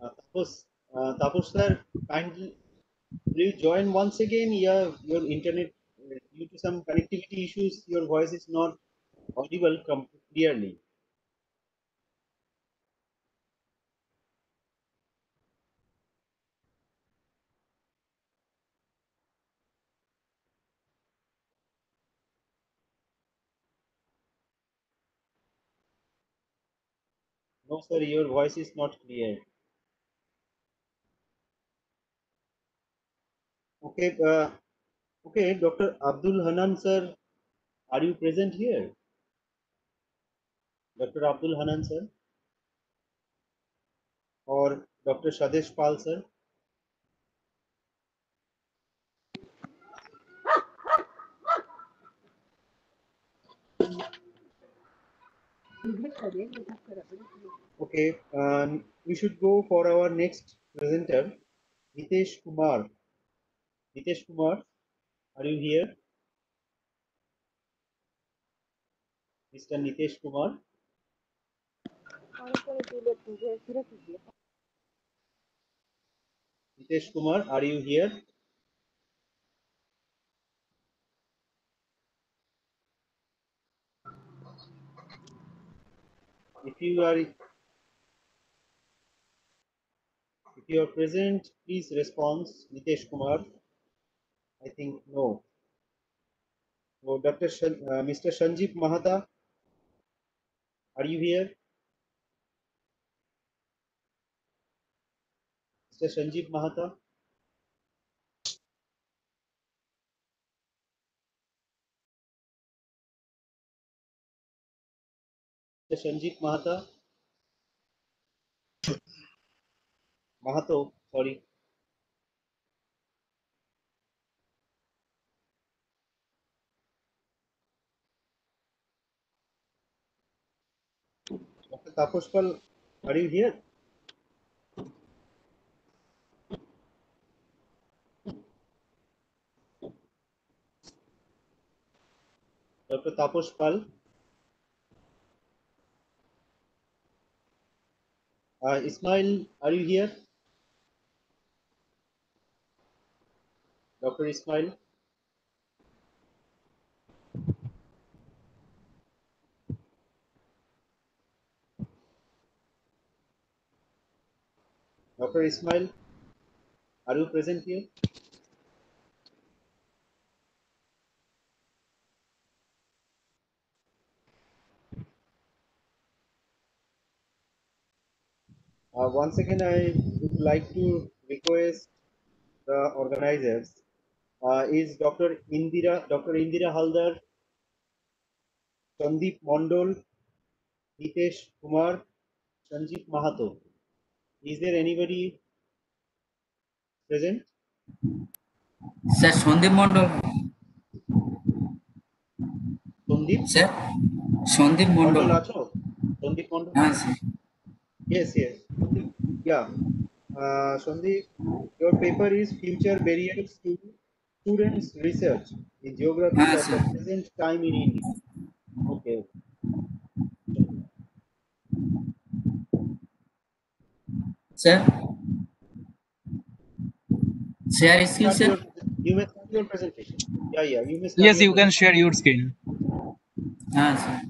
Uh, Tapos, uh, Tapos sir, kindly will you join once again? Yeah, your internet uh, due to some connectivity issues, your voice is not audible clearly. No, sir, your voice is not clear. Okay, uh, okay, Dr. Abdul Hanan, sir, are you present here? Dr. Abdul Hanan, sir, or Dr. Shadesh Pal, sir? Okay, um, we should go for our next presenter, Nitesh Kumar. Nitesh Kumar, are you here? Mr. Nitesh Kumar. Nitesh Kumar, are you here? If you are you are present, please respond. Nitesh Kumar. I think no. No, Dr. Shan, uh, Mr. Sanjeev Mahata, are you here? Mr. Sanjeev Mahata. Mr. Sanjeev Mahata. Mahato, sorry. Dr. Taposh are you here? Dr. Taposh Uh, Ismail, are you here? Dr. Ismail. Dr. Ismail, are you present here? Uh, once again, I would like to request the organizers uh, is Dr. Indira, Dr. Indira Haldar, Sandeep Mondol, Nitesh Kumar, Sanjeev Mahato. Is there anybody present? Sir, Sandeep Mondol. Sandeep? Sir, Sandeep Mondol. Sandeep Mondol? Yes, yes. yes. Yeah. Uh, Sandeep, your paper is Future Barriers to students' research in geography ah, at the present time in India. Okay. Sir? Share screen, sir? Your, you may start your presentation. Yeah, yeah. You may yes, you can share your screen. Ah, sir.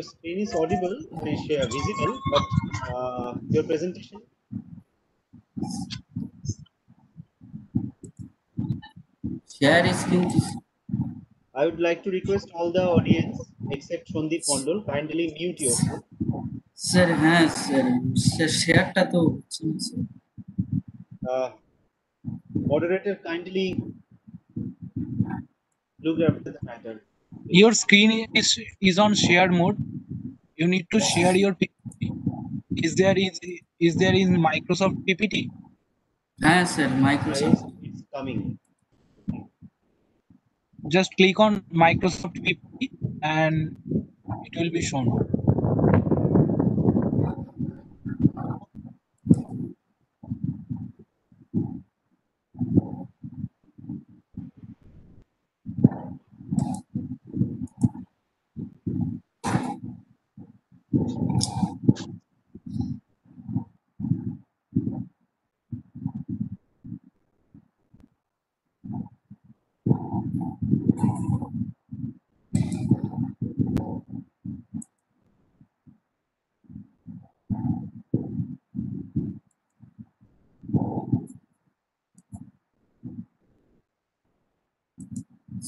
your screen is audible, is uh, visible, but uh, your presentation. Share screen I would like to request all the audience except Sandeep Mondol kindly mute yourself. Sir হ্যাঁ sir sir শেয়ারটা তো হচ্ছে না, sir. Uh, moderator kindly look after the matter. Your screen is is on shared mode. you need to share your PPT. Is there is is there in Microsoft PPT? Yes, sir. Microsoft is coming. Just click on Microsoft PPT and it will be shown.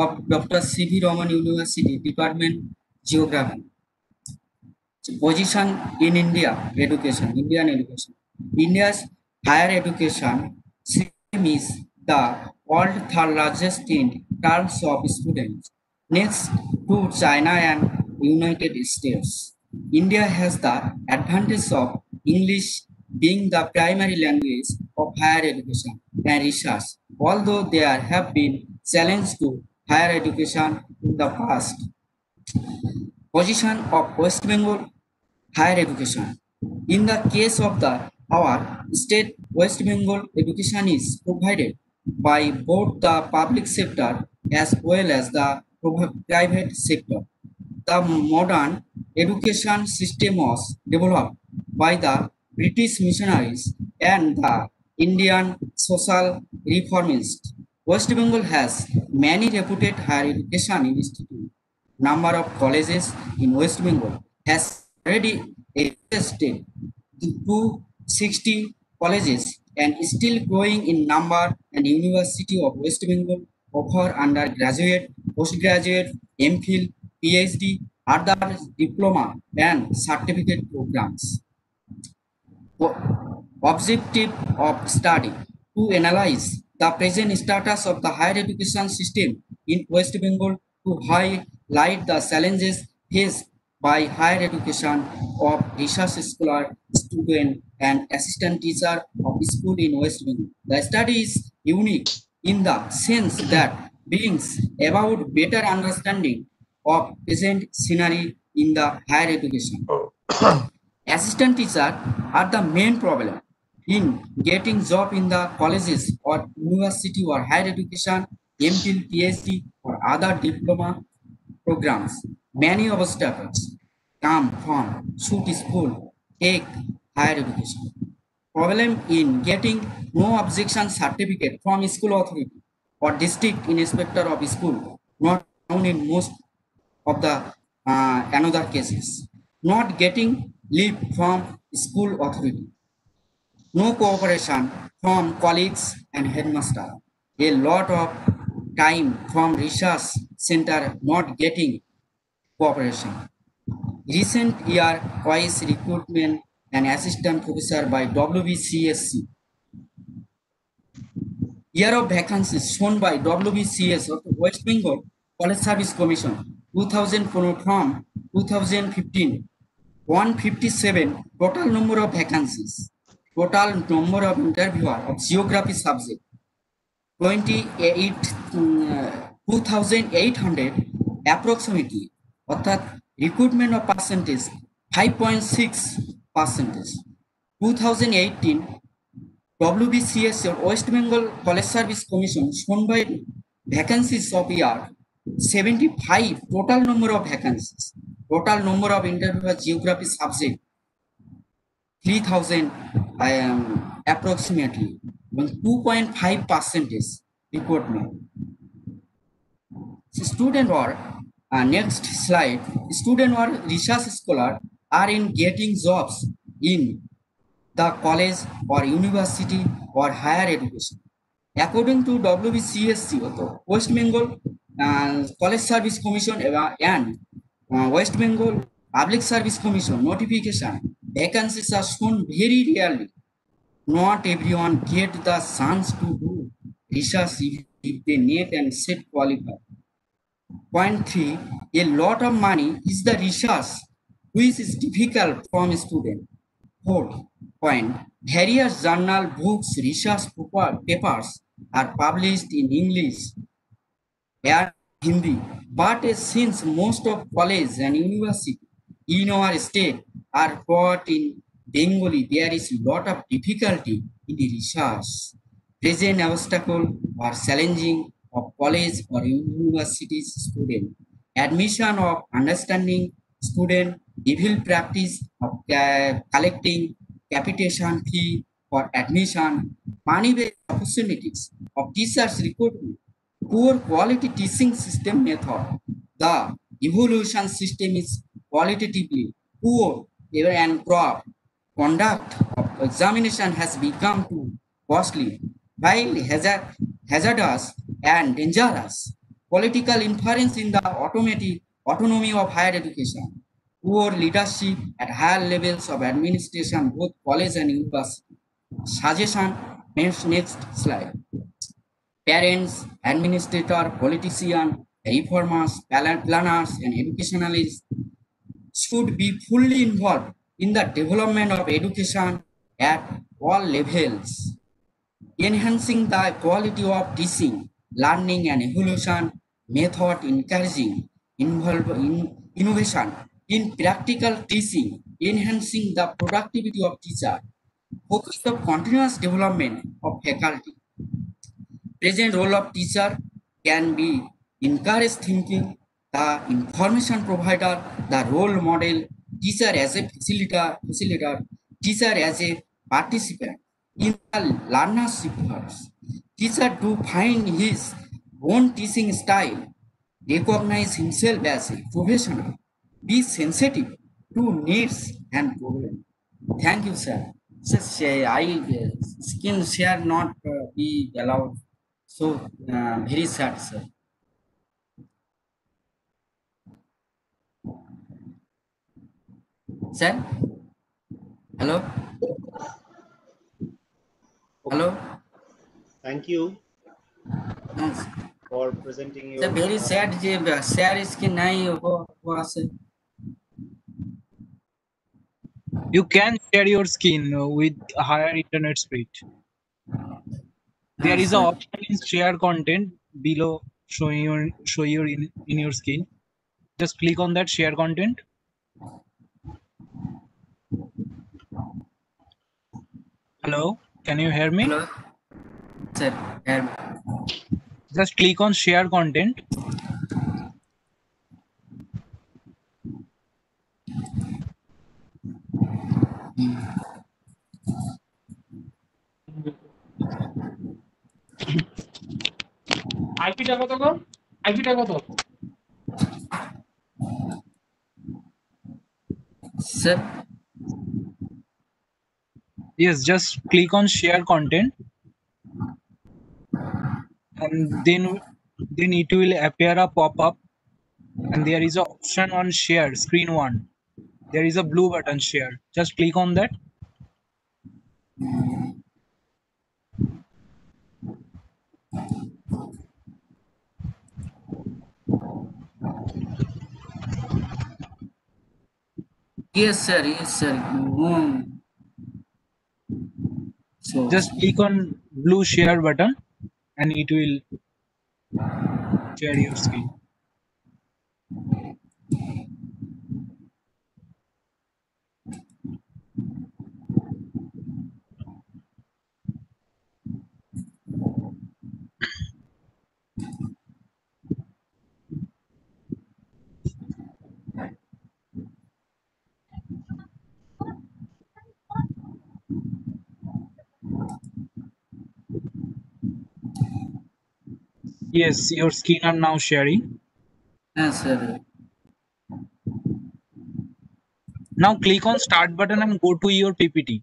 of Dr. C.V. Raman University, Department Geography. Position in India, education, Indian education. India's higher education system is the world third largest in terms of students, next to China and United States. India has the advantage of English being the primary language of higher education and research, although there have been challenges to higher education in the past. Position of West Bengal higher education. In the case of the our state, West Bengal education is provided by both the public sector as well as the private sector. The modern education system was developed by the British missionaries and the Indian social reformists. West Bengal has many reputed higher education institutes. Number of colleges in West Bengal has already existed to 260 colleges and is still growing in number and University of West Bengal offer undergraduate, postgraduate, MPhil, PhD, other diploma and certificate programs objective of study to analyze the present status of the higher education system in West Bengal to highlight the challenges faced by higher education of research scholar, student, and assistant teacher of school in West Bengal. The study is unique in the sense that brings about better understanding of present scenario in the higher education. Oh. Assistant teacher are the main problem in getting job in the colleges or university or higher education, MPhil, PhD or other diploma programs. Many of obstacles come from shoot school, take higher education. Problem in getting no objection certificate from school authority or district inspector of school, not found in most of the uh, another cases. Not getting leave from school authority. No cooperation from colleagues and headmaster. A lot of time from research center not getting cooperation. Recent year wise recruitment and assistant professor by WBCSC. Year of vacancies shown by WBCS of West Bengal College Service Commission 2004 from 2015 157 total number of vacancies total number of interviewer of geography subject. Eight hundred approximately, অর্থাৎ recruitment of percentage 5.6 percentage 2018 WBCS West Bengal college service commission shown by vacancies of year 75 total number of vacancies total number of interview geography subject 3000 um, approximately 2.5 percentage recruitment so student or uh, next slide student or research scholar are in getting jobs in the college or university or higher education according to WBCSC West Bengal uh, College Service Commission and uh, West Bengal Public Service Commission notification vacancies are shown very rarely not everyone get the chance to do research if, they need and set qualified Point three, a lot of money is the research which is difficult from student. Fourth point, various journal books, research papers are published in English and Hindi. But since most of college and university in our state are taught in Bengali, there is lot of difficulty in the research. Present obstacle or challenging of college or university student. Admission of understanding student evil practice of uh, collecting capitation fee for admission, money-based opportunities of teachers recruitment, poor quality teaching system method. The evolution system is qualitatively poor and crop Conduct of examination has become too costly, while hazard, hazardous and dangerous. Political inference in the automatic autonomy of higher education. Poor leadership at higher levels of administration, both college and university. Suggestion, next, next slide. Parents, administrator, politician, reformers, planners, and educationalists should be fully involved in the development of education at all levels, enhancing the quality of teaching, learning, and evolution method encouraging involve in innovation in practical teaching, enhancing the productivity of teacher, focus of continuous development of faculty. Present role of teacher can be encourage thinking, the information provider, the role model, teacher as a facilitator, facilitator teacher as a participant in the learnership first. Teacher to find his own teaching style, recognize himself as a professional, be sensitive to needs and problems. Thank you, sir. Sir, I uh, skin share not uh, be allowed. So uh, very sad, sir. Sir, hello, hello. Thank you Yes. for presenting your. Sir, very sad যে share skin নাই হো হো আছে। You can share your skin uh, with higher internet speed. There is an option in share content below showing your show your in, in your screen. Just click on that share content. Hello, can you hear me? Hello. Sir, hear me. Just click on share content. আইপিটা কত গো আইপিটা কত Sir, Yes, just click on share content. And then then it will appear a pop-up and there is an option on share screen one. There is a blue button share. Just click on that. yes, sir, yes, sir. No. So Just click on blue share button and it will share your screen. Yes, your screen are now sharing. yes, sir. Now click on start button and go to your PPT.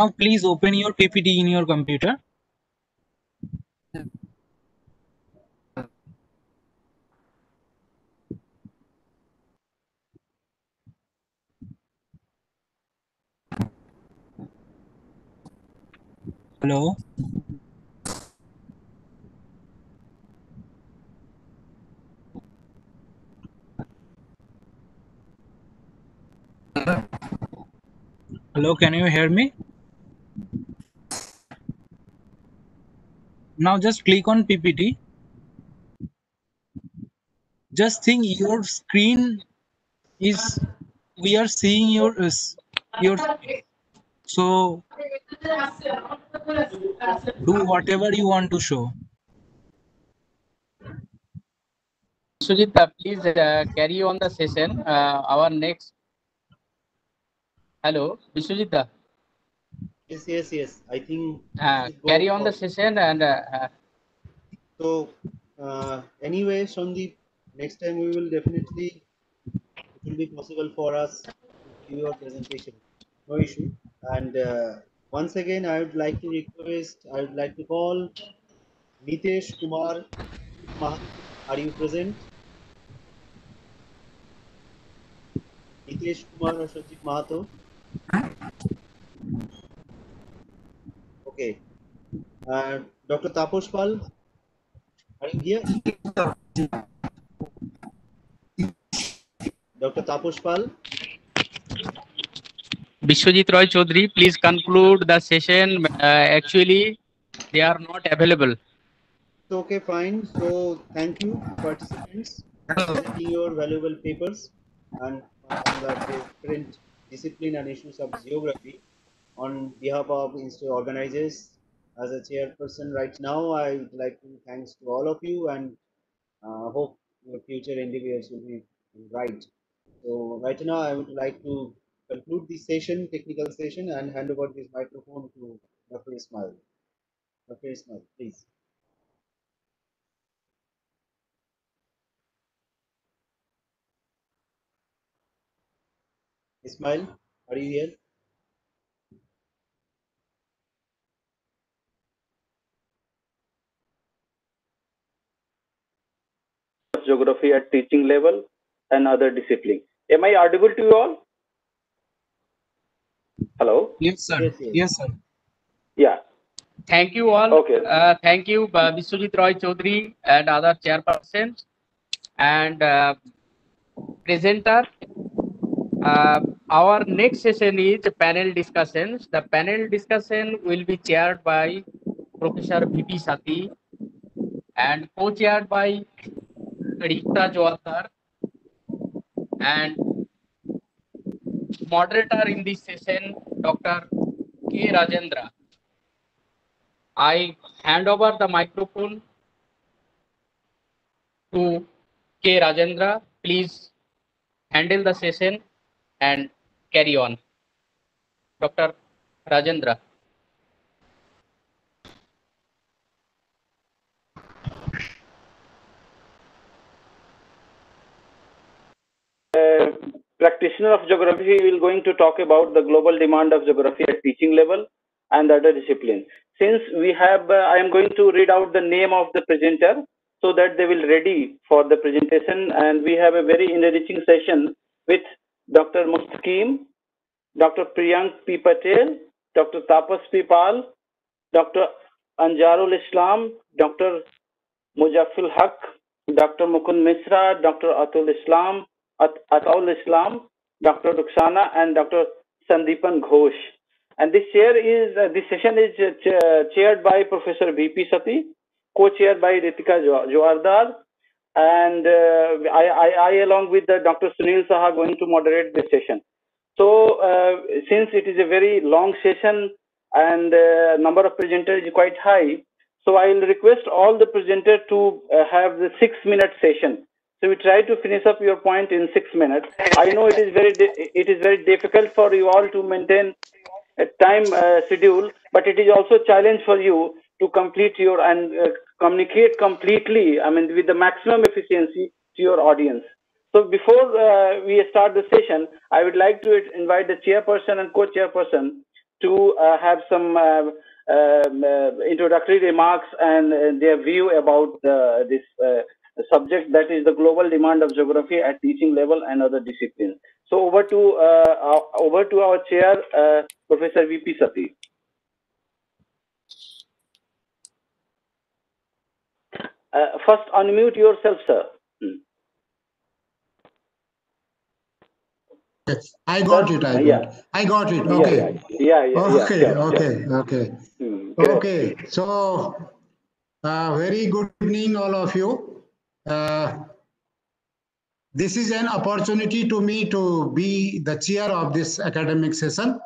Now please open your PPT in your computer. Hello. Hello, can you hear me? Now just click on PPT. just think your screen is we are seeing your uh, your so do whatever you want to show Sujita, please uh, carry on the session. Uh, our next. Hello, Vishwajita. Yes, yes, yes. I think Uh, we should go carry on the session and uh, uh, So, uh, anyway, Sandeep, next time we will definitely, it will be possible for us to give your presentation. No issue. And uh, once again, I would like to request, I would like to call Nitesh Kumar Mahato. Are you present? Nitesh Kumar or Sanjeev Mahato? Okay. Uh, Dr. Taposh Pal, are you here? Dr. Taposh Pal? Vishwajit Roy Chaudhary, please conclude the session. Uh, actually, they are not available. Okay, fine. So thank you, participants, for your valuable papers and on the different discipline and issues of geography. On behalf of institute organizers, as a chairperson right now, I would like to thanks to all of you and uh, hope your future endeavors will be right. So right now, I would like to conclude this session, technical session, and hand over this microphone to Dr. Ismail. Dr. Ismail, please. Ismail, are you here? Geography at teaching level and other disciplines. Am I audible to you all? Hello? yes sir yes sir Yeah. Thank you all. Okay. Uh, thank you, uh, Vishwajit Roy Chaudhary and other chairpersons and uh, presenter. Uh, our next session is panel discussions. The panel discussion will be chaired by Professor V.P. Sati and co-chaired by Rita Joatar and moderator in this session, Dr. K. Rajendra. I hand over the microphone to K. Rajendra. Please handle the session and carry on. Dr. Rajendra. Practitioner of geography will going to talk about the global demand of geography at teaching level and other disciplines. Since we have, uh, I am going to read out the name of the presenter so that they will ready for the presentation and we have a very enriching session with Dr. Mustaqim, Dr. Priyank P. Patel, Dr. Taposh P. Pal, Dr. Aznarul Islam, Dr. Mujaffil Haq, Dr. Mukund Misra, Dr. Atul Islam, Ataul Islam, Dr. Ruxana, and Dr. Sandeepan Ghosh. And this chair is uh, this session is uh, ch- chaired by Professor V.P. Sati, co-chaired by Ritika Jo- Joardar, and uh, I, I, I along with Dr. Sunil Saha going to moderate this session. So uh, since it is a very long session and uh, number of presenters is quite high, so I will request all the presenters to uh, have the six minute session. So we try to finish up your point in six minutes. I know it is very it is very difficult for you all to maintain a time uh, schedule, but it is also a challenge for you to complete your and uh, communicate completely. I mean, with the maximum efficiency to your audience. So before uh, we start the session, I would like to invite the chairperson and co-chairperson to uh, have some uh, um, uh, introductory remarks and their view about this uh, subject that is the global demand of geography at teaching level and other disciplines. So over to uh, our, over to our chair, uh, Professor V.P. Sati. Uh, first, unmute yourself, sir. Yes, I got it. I got, Yeah. I got it. Yeah, Okay. yeah, yeah, yeah, yeah, Okay. sure. Okay. Okay. Hmm. Okay. So, uh, very good evening, all of you. Uh, this is an opportunity to me to be the chair of this academic session.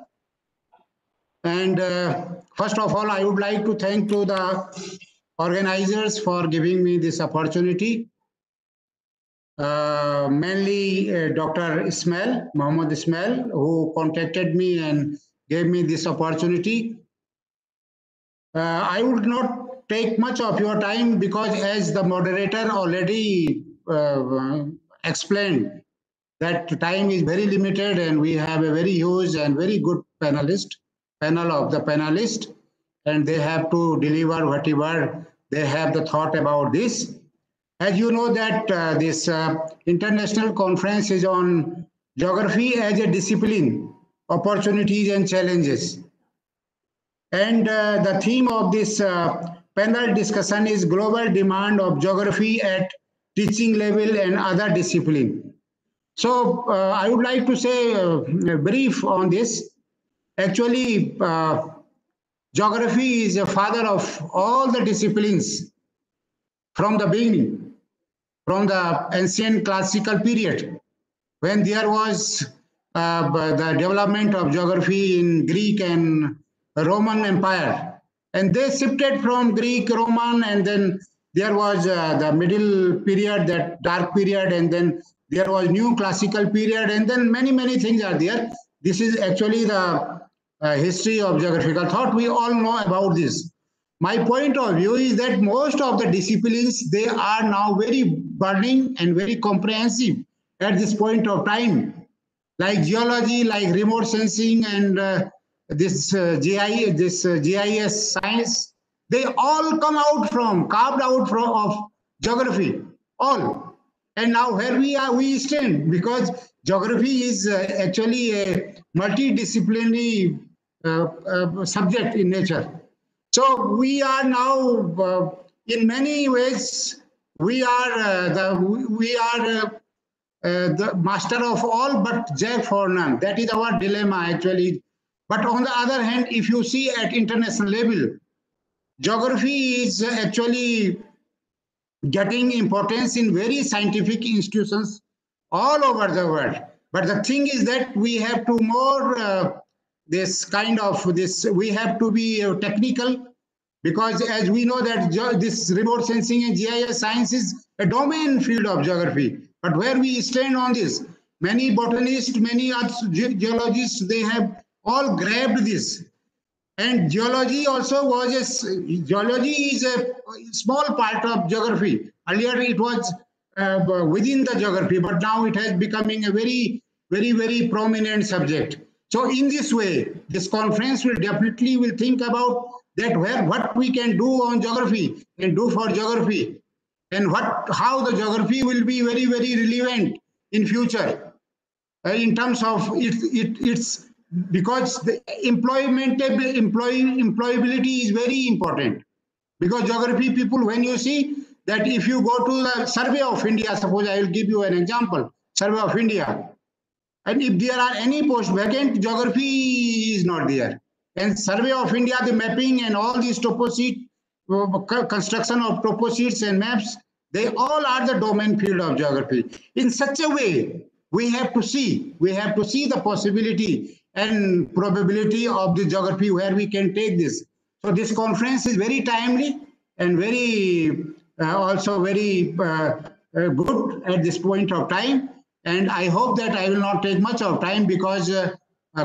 And uh, first of all, I would like to thank to the organizers for giving me this opportunity. Uh, mainly uh, Dr. Ismail, Mohammed Ismail, who contacted me and gave me this opportunity. Uh, I would not take much of your time because as the moderator already uh, explained that time is very limited and we have a very huge and very good panelist, panel of the panelists, and they have to deliver whatever they have the thought about this. As you know that uh, this uh, international conference is on geography as a discipline, opportunities and challenges. And uh, the theme of this uh, panel discussion is global demand of geography at teaching level and other discipline. So uh, I would like to say uh, a brief on this. Actually, uh, geography is a father of all the disciplines from the beginning, from the ancient classical period, when there was uh, the development of geography in Greek and Roman Empire. And they shifted from Greek, Roman, and then there was uh, the middle period, that dark period, and then there was new classical period, and then many, many things are there. This is actually the uh, history of geographical thought. We all know about this. My point of view is that most of the disciplines, they are now very burning and very comprehensive at this point of time. Like geology, like remote sensing and uh, this uh, GI, this uh, GIS science, they all come out from, carved out from of geography, all. And now here we are, we stand because geography is uh, actually a multidisciplinary uh, uh, subject in nature. So we are now, uh, in many ways, we are uh, the we are uh, the master of all, but jack for none. That is our dilemma actually. But on the other hand, if you see at international level, geography is actually getting importance in very scientific institutions all over the world. But the thing is that we have to more uh, this kind of this, we have to be uh, technical because as we know that this remote sensing and GIS science is a domain field of geography. But where we stand on this, many botanists, many ge geologists, they have all grabbed this and geology also was a, geology is a small part of geography. Earlier it was uh, within the geography, but now it has becoming a very, very, very prominent subject. So in this way, this conference will definitely will think about that where what we can do on geography and do for geography and what how the geography will be very, very relevant in future uh, in terms of its, it, its because the employment employee employability is very important. Because geography people when you see that if you go to the survey of india suppose i will give you an example survey of india. And if there are any post vacant geography is not there. And survey of india the mapping and all these topo uh, construction of toposheets and maps they all are the domain field of geography. In such a way we have to see we have to see the possibility and probability of the geography where we can take this. So this conference is very timely and very uh, also very uh, uh, good at this point of time. And I hope that I will not take much of time because uh,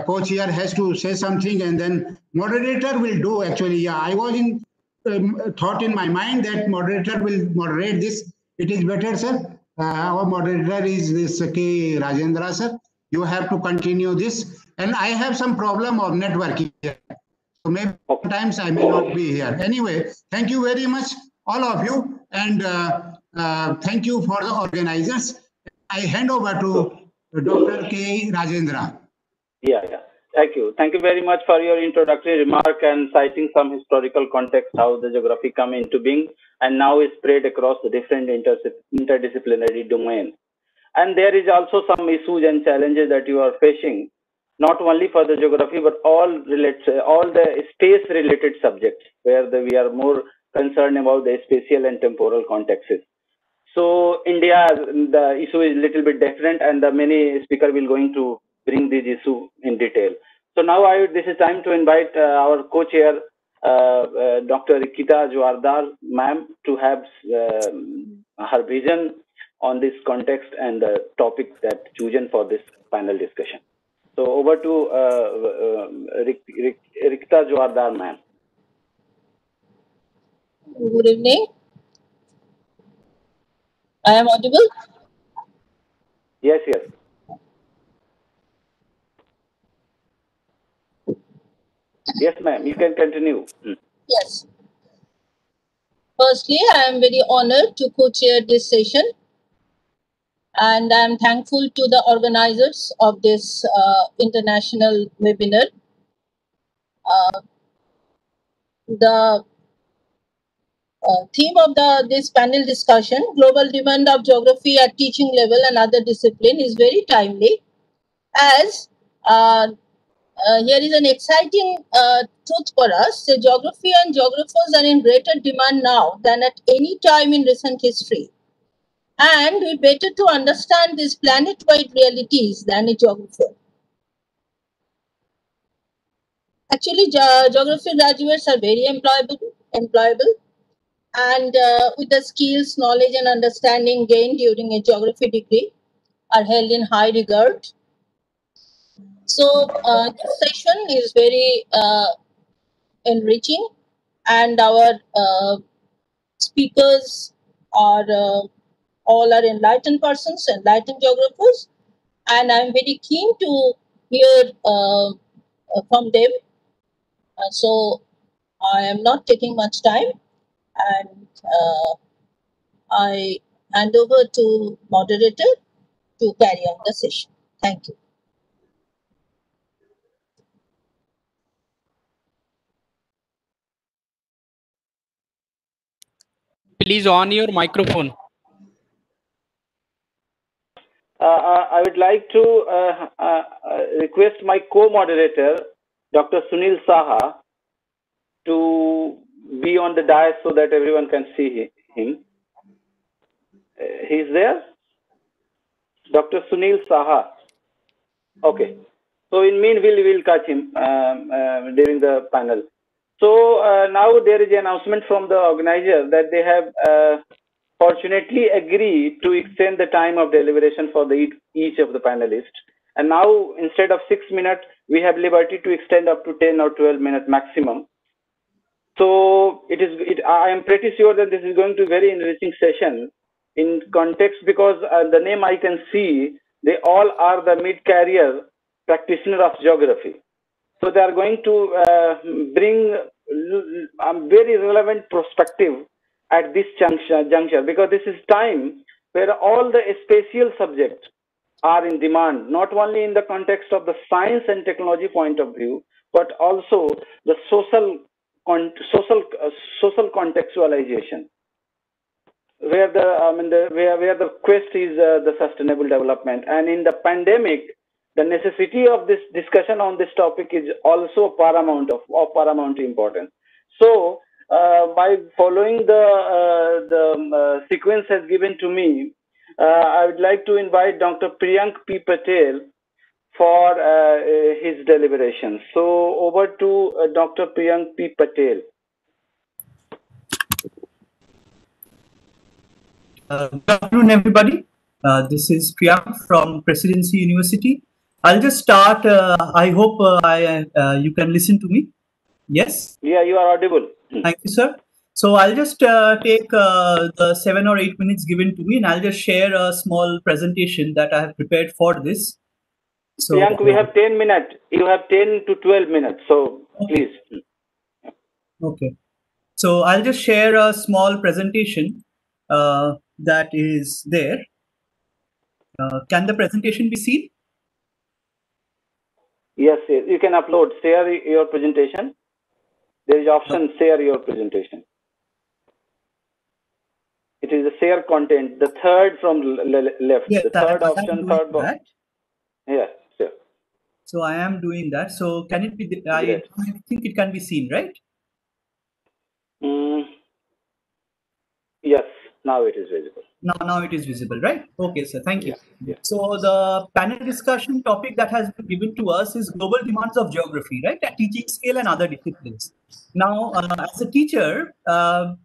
co-chair has to say something and then moderator will do actually. Yeah, I was in um, thought in my mind that moderator will moderate this. It is better, sir. Uh, our moderator is this K. Rajendra, sir. You have to continue this and I have some problem of networking here. So maybe sometimes I may not be here. Anyway, thank you very much, all of you, and uh, uh, thank you for the organizers. I hand over to Dr. K. Rajendra. Yeah, yeah. Thank you. Thank you very much for your introductory remark and citing some historical context how the geography come into being and now is spread across the different interdisciplinary domains. And there is also some issues and challenges that you are facing not only for the geography but all all the space related subjects where the, we are more concerned about the spatial and temporal contexts So India, the issue is a little bit different, and the many speaker will going to bring this issue in detail. So now I this is time to invite uh, our co-chair, uh, uh, Dr. Rikita Joardar, ma'am, to have um, her vision on this context and the topic that chosen for this panel discussion. So over to uh, uh, Rik, Rik, Rikita Joardar, ma'am. Good evening. I am audible? Yes, yes. Yes, ma'am. You can continue. Hmm. Yes. Firstly, I am very honored to co-chair this session and I am thankful to the organizers of this uh, international webinar. Uh, the uh, theme of the this panel discussion, global demand of geography at teaching level and other discipline is very timely as uh, uh, here is an exciting uh, truth for us. Geography and geographers are in greater demand now than at any time in recent history. And we better to understand these planet-wide realities than a geographer. Actually, ge geography graduates are very employable, employable and uh, with the skills, knowledge, and understanding gained during a geography degree are held in high regard. So uh, this session is very uh, enriching, and our uh, speakers are uh, all are enlightened persons, enlightened geographers, and I'm very keen to hear uh, from them. so I am not taking much time and uh, I hand over to moderator to carry on the session. Thank you. Please on your microphone. Uh, uh I would like to uh, uh, request my co-moderator, Dr. Sunil Saha, to be on the dais so that everyone can see him. Uh, he's there? Dr. Sunil Saha. Okay. So in meanwhile, we will catch him um, uh, during the panel. So uh, now there is an announcement from the organizer that they have uh, fortunately agreed to extend the time of deliberation for the, each of the panelists. And now instead of six minutes, we have liberty to extend up to 10 or 12 minutes maximum. So it is. It, I am pretty sure that this is going to be a very interesting session in context because uh, the name I can see, they all are the mid-career practitioner of geography. So they are going to uh, bring a very relevant perspective at this juncture, juncture because this is time where all the spatial subjects are in demand, not only in the context of the science and technology point of view, but also the social social uh, social contextualization where the I mean the where where the quest is uh, the sustainable development. And in the pandemic the necessity of this discussion on this topic is also paramount of, of paramount importance. So by following the uh, the um, uh, sequence as given to me uh, I would like to invite Dr. Priyank P. Patel for uh, uh, his deliberations. So over to uh, Dr. Priyank P. Patel. Uh, good afternoon, everybody. Uh, this is Priyank from Presidency University. I'll just start. Uh, I hope I you can listen to me. Yes? Yeah, you are audible. Thank you, sir. So I'll just take the seven or eight minutes given to me and I'll just share a small presentation that I have prepared for this. So, Priyank, we have 10 minutes. You have 10 to 12 minutes. So okay. please. Okay. So I'll just share a small presentation uh, that is there. Uh, can the presentation be seen? Yes, yes, you can upload, share your presentation. There is option share your presentation. It is the share content, the third from left, yes, the third option, third box. Yes. So I am doing that. So can it be, I, yes. I think it can be seen, right? Mm. Yes, now it is visible. Now, now it is visible, right? Okay, sir. Thank you. So the panel discussion topic that has been given to us is global demands of geography, right? At teaching scale and other disciplines. Now, uh, as a teacher, uh,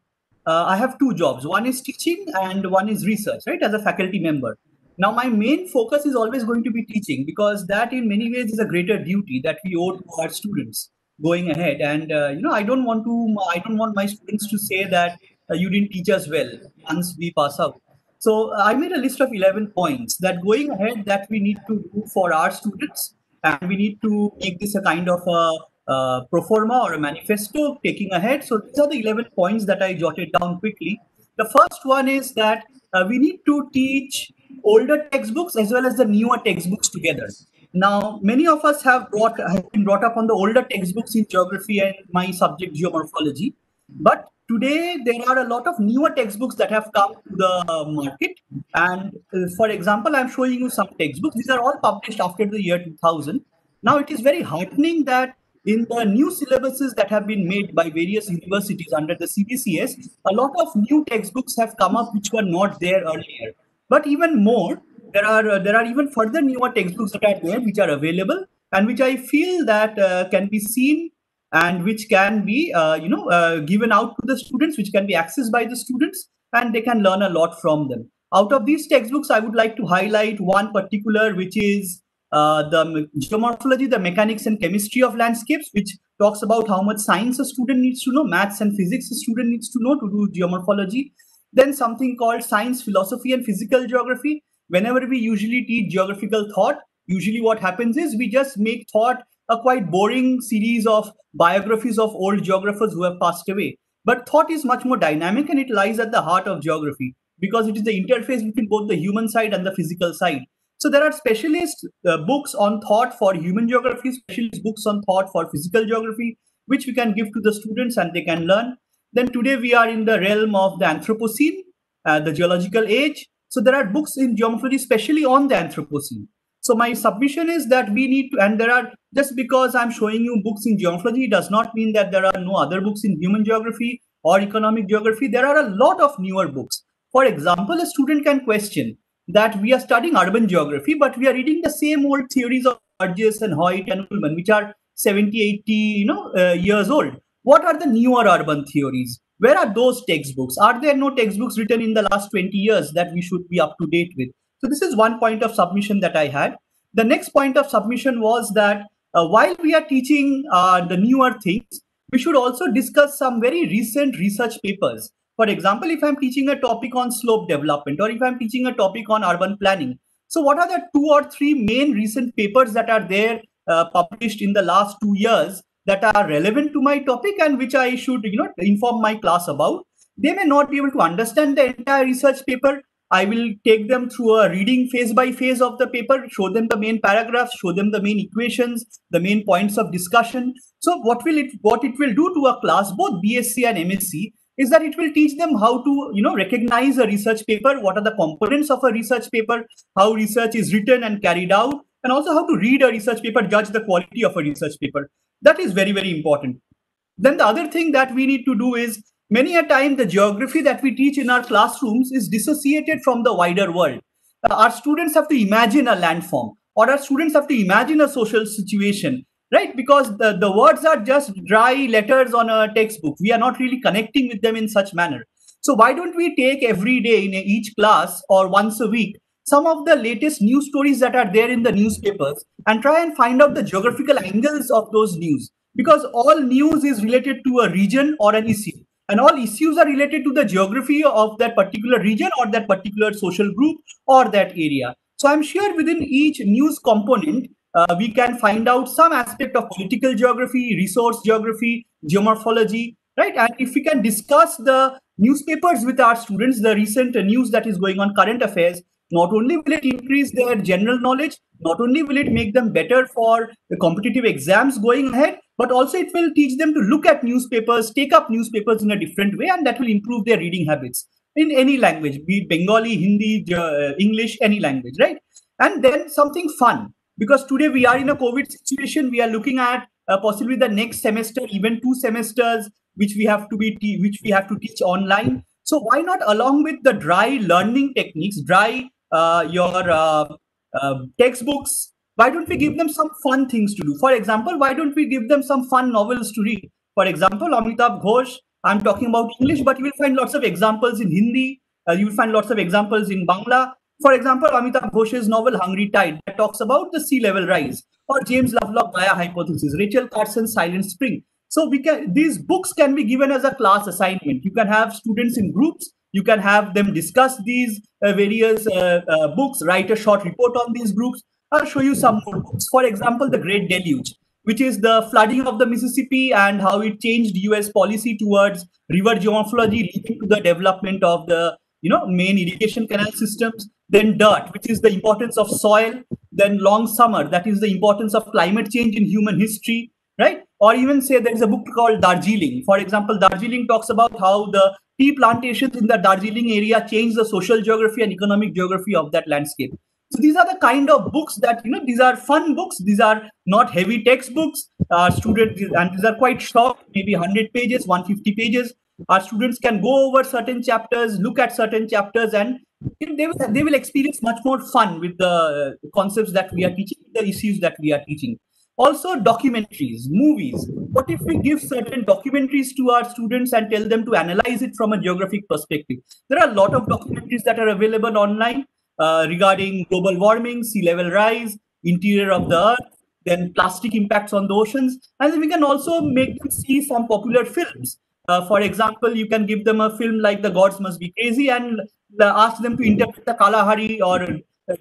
uh, I have two jobs. One is teaching and one is research, right? As a faculty member. Now, my main focus is always going to be teaching because that, in many ways, is a greater duty that we owe to our students going ahead. And uh, you know, I don't want to, I don't want my students to say that uh, you didn't teach us well once we pass out. So I made a list of 11 points that going ahead that we need to do for our students, and we need to make this a kind of a, a pro forma or a manifesto taking ahead. So these are the 11 points that I jotted down quickly. The first one is that uh, we need to teach older textbooks as well as the newer textbooks together. Now, many of us have brought have been brought up on the older textbooks in geography and my subject geomorphology, but today there are a lot of newer textbooks that have come to the market. And uh, for example, I'm showing you some textbooks. These are all published after the year 2000. Now, it is very heartening that in the new syllabuses that have been made by various universities under the CBCS, a lot of new textbooks have come up which were not there earlier. But even more, there are uh, there are even further newer textbooks that are there which are available and which I feel that uh, can be seen and which can be uh, you know uh, given out to the students, which can be accessed by the students, and they can learn a lot from them. Out of these textbooks, I would like to highlight one particular, which is uh, the geomorphology, the mechanics and chemistry of landscapes, which talks about how much science a student needs to know, maths and physics a student needs to know to do geomorphology. Then something called science, philosophy, and physical geography. Whenever we usually teach geographical thought, usually what happens is we just make thought a quite boring series of biographies of old geographers who have passed away. But thought is much more dynamic and it lies at the heart of geography because it is the interface between both the human side and the physical side. So there are specialist uh, books on thought for human geography, specialist books on thought for physical geography, which we can give to the students and they can learn. Then today we are in the realm of the Anthropocene, uh, the geological age. So there are books in geomorphology, especially on the Anthropocene. So my submission is that we need to, and there are, just because I'm showing you books in geology does not mean that there are no other books in human geography or economic geography. There are a lot of newer books. For example, a student can question that we are studying urban geography, but we are reading the same old theories of Burgess and Hoyt and Ullman, which are 70, 80 you know, uh, years old. What are the newer urban theories? Where are those textbooks? Are there no textbooks written in the last 20 years that we should be up to date with? So this is one point of submission that I had. The next point of submission was that uh, while we are teaching uh, the newer things, we should also discuss some very recent research papers. For example, if I'm teaching a topic on slope development or if I'm teaching a topic on urban planning. So what are the two or three main recent papers that are there uh, published in the last two years that are relevant to my topic and which I should you know inform my class about? They may not be able to understand the entire research paper, I will take them through a reading phase by phase of the paper, show them the main paragraphs, show them the main equations, the main points of discussion. So what will it what it will do to a class, both BSc and MSc, is that it will teach them how to you know recognize a research paper, what are the components of a research paper, how research is written and carried out, and also how to read a research paper, judge the quality of a research paper. That is very, very important. Then the other thing that we need to do is Many a time, the geography that we teach in our classrooms is dissociated from the wider world. Uh, our students have to imagine a landform, or our students have to imagine a social situation, right? Because the, the words are just dry letters on a textbook. We are not really connecting with them in such manner. So why don't we take every day in each class or once a week some of the latest news stories that are there in the newspapers and try and find out the geographical angles of those news because all news is related to a region or an issue and all issues are related to the geography of that particular region or that particular social group or that area. So I'm sure within each news component, uh, we can find out some aspect of political geography, resource geography, geomorphology, right? And if we can discuss the newspapers with our students, the recent news that is going on, current affairs, not only will it increase their general knowledge, not only will it make them better for the competitive exams going ahead, but also it will teach them to look at newspapers, take up newspapers in a different way, and that will improve their reading habits in any language, be it Bengali, Hindi, uh, English, any language, right? And then something fun, because today we are in a COVID situation, we are looking at uh, possibly the next semester, even two semesters, which we have to be which we have to teach online. So why not along with the dry learning techniques, dry uh, your uh, uh, textbooks, why don't we give them some fun things to do? For example, why don't we give them some fun novels to read? For example, Amitav Ghosh, I'm talking about English, but you will find lots of examples in Hindi. Uh, you will find lots of examples in Bangla. For example, Amitav Ghosh's novel Hungry Tide that talks about the sea level rise, or James Lovelock Gaia hypothesis, Rachel Carson's Silent Spring. So we can these books can be given as a class assignment. You can have students in groups. You can have them discuss these uh, various uh, uh, books, write a short report on these groups. I'll show you some more books. For example, The Great Deluge, which is the flooding of the Mississippi and how it changed U.S. policy towards river geomorphology, leading to the development of the you know main irrigation canal systems. Then Dirt, which is the importance of soil. Then Long Summer, that is the importance of climate change in human history right? Or even say there is a book called Darjeeling. For example, Darjeeling talks about how the tea plantations in the Darjeeling area change the social geography and economic geography of that landscape. So these are the kind of books that you know. These are fun books. These are not heavy textbooks. Our students and these are quite short, maybe 100 pages, 150 pages. Our students can go over certain chapters, look at certain chapters, and you know, they will they will experience much more fun with the concepts that we are teaching, the issues that we are teaching also documentaries movies what if we give certain documentaries to our students and tell them to analyze it from a geographic perspective there are a lot of documentaries that are available online uh, regarding global warming sea level rise interior of the earth then plastic impacts on the oceans and then we can also make them see some popular films uh, for example you can give them a film like the gods must be crazy and uh, ask them to interpret the kalahari or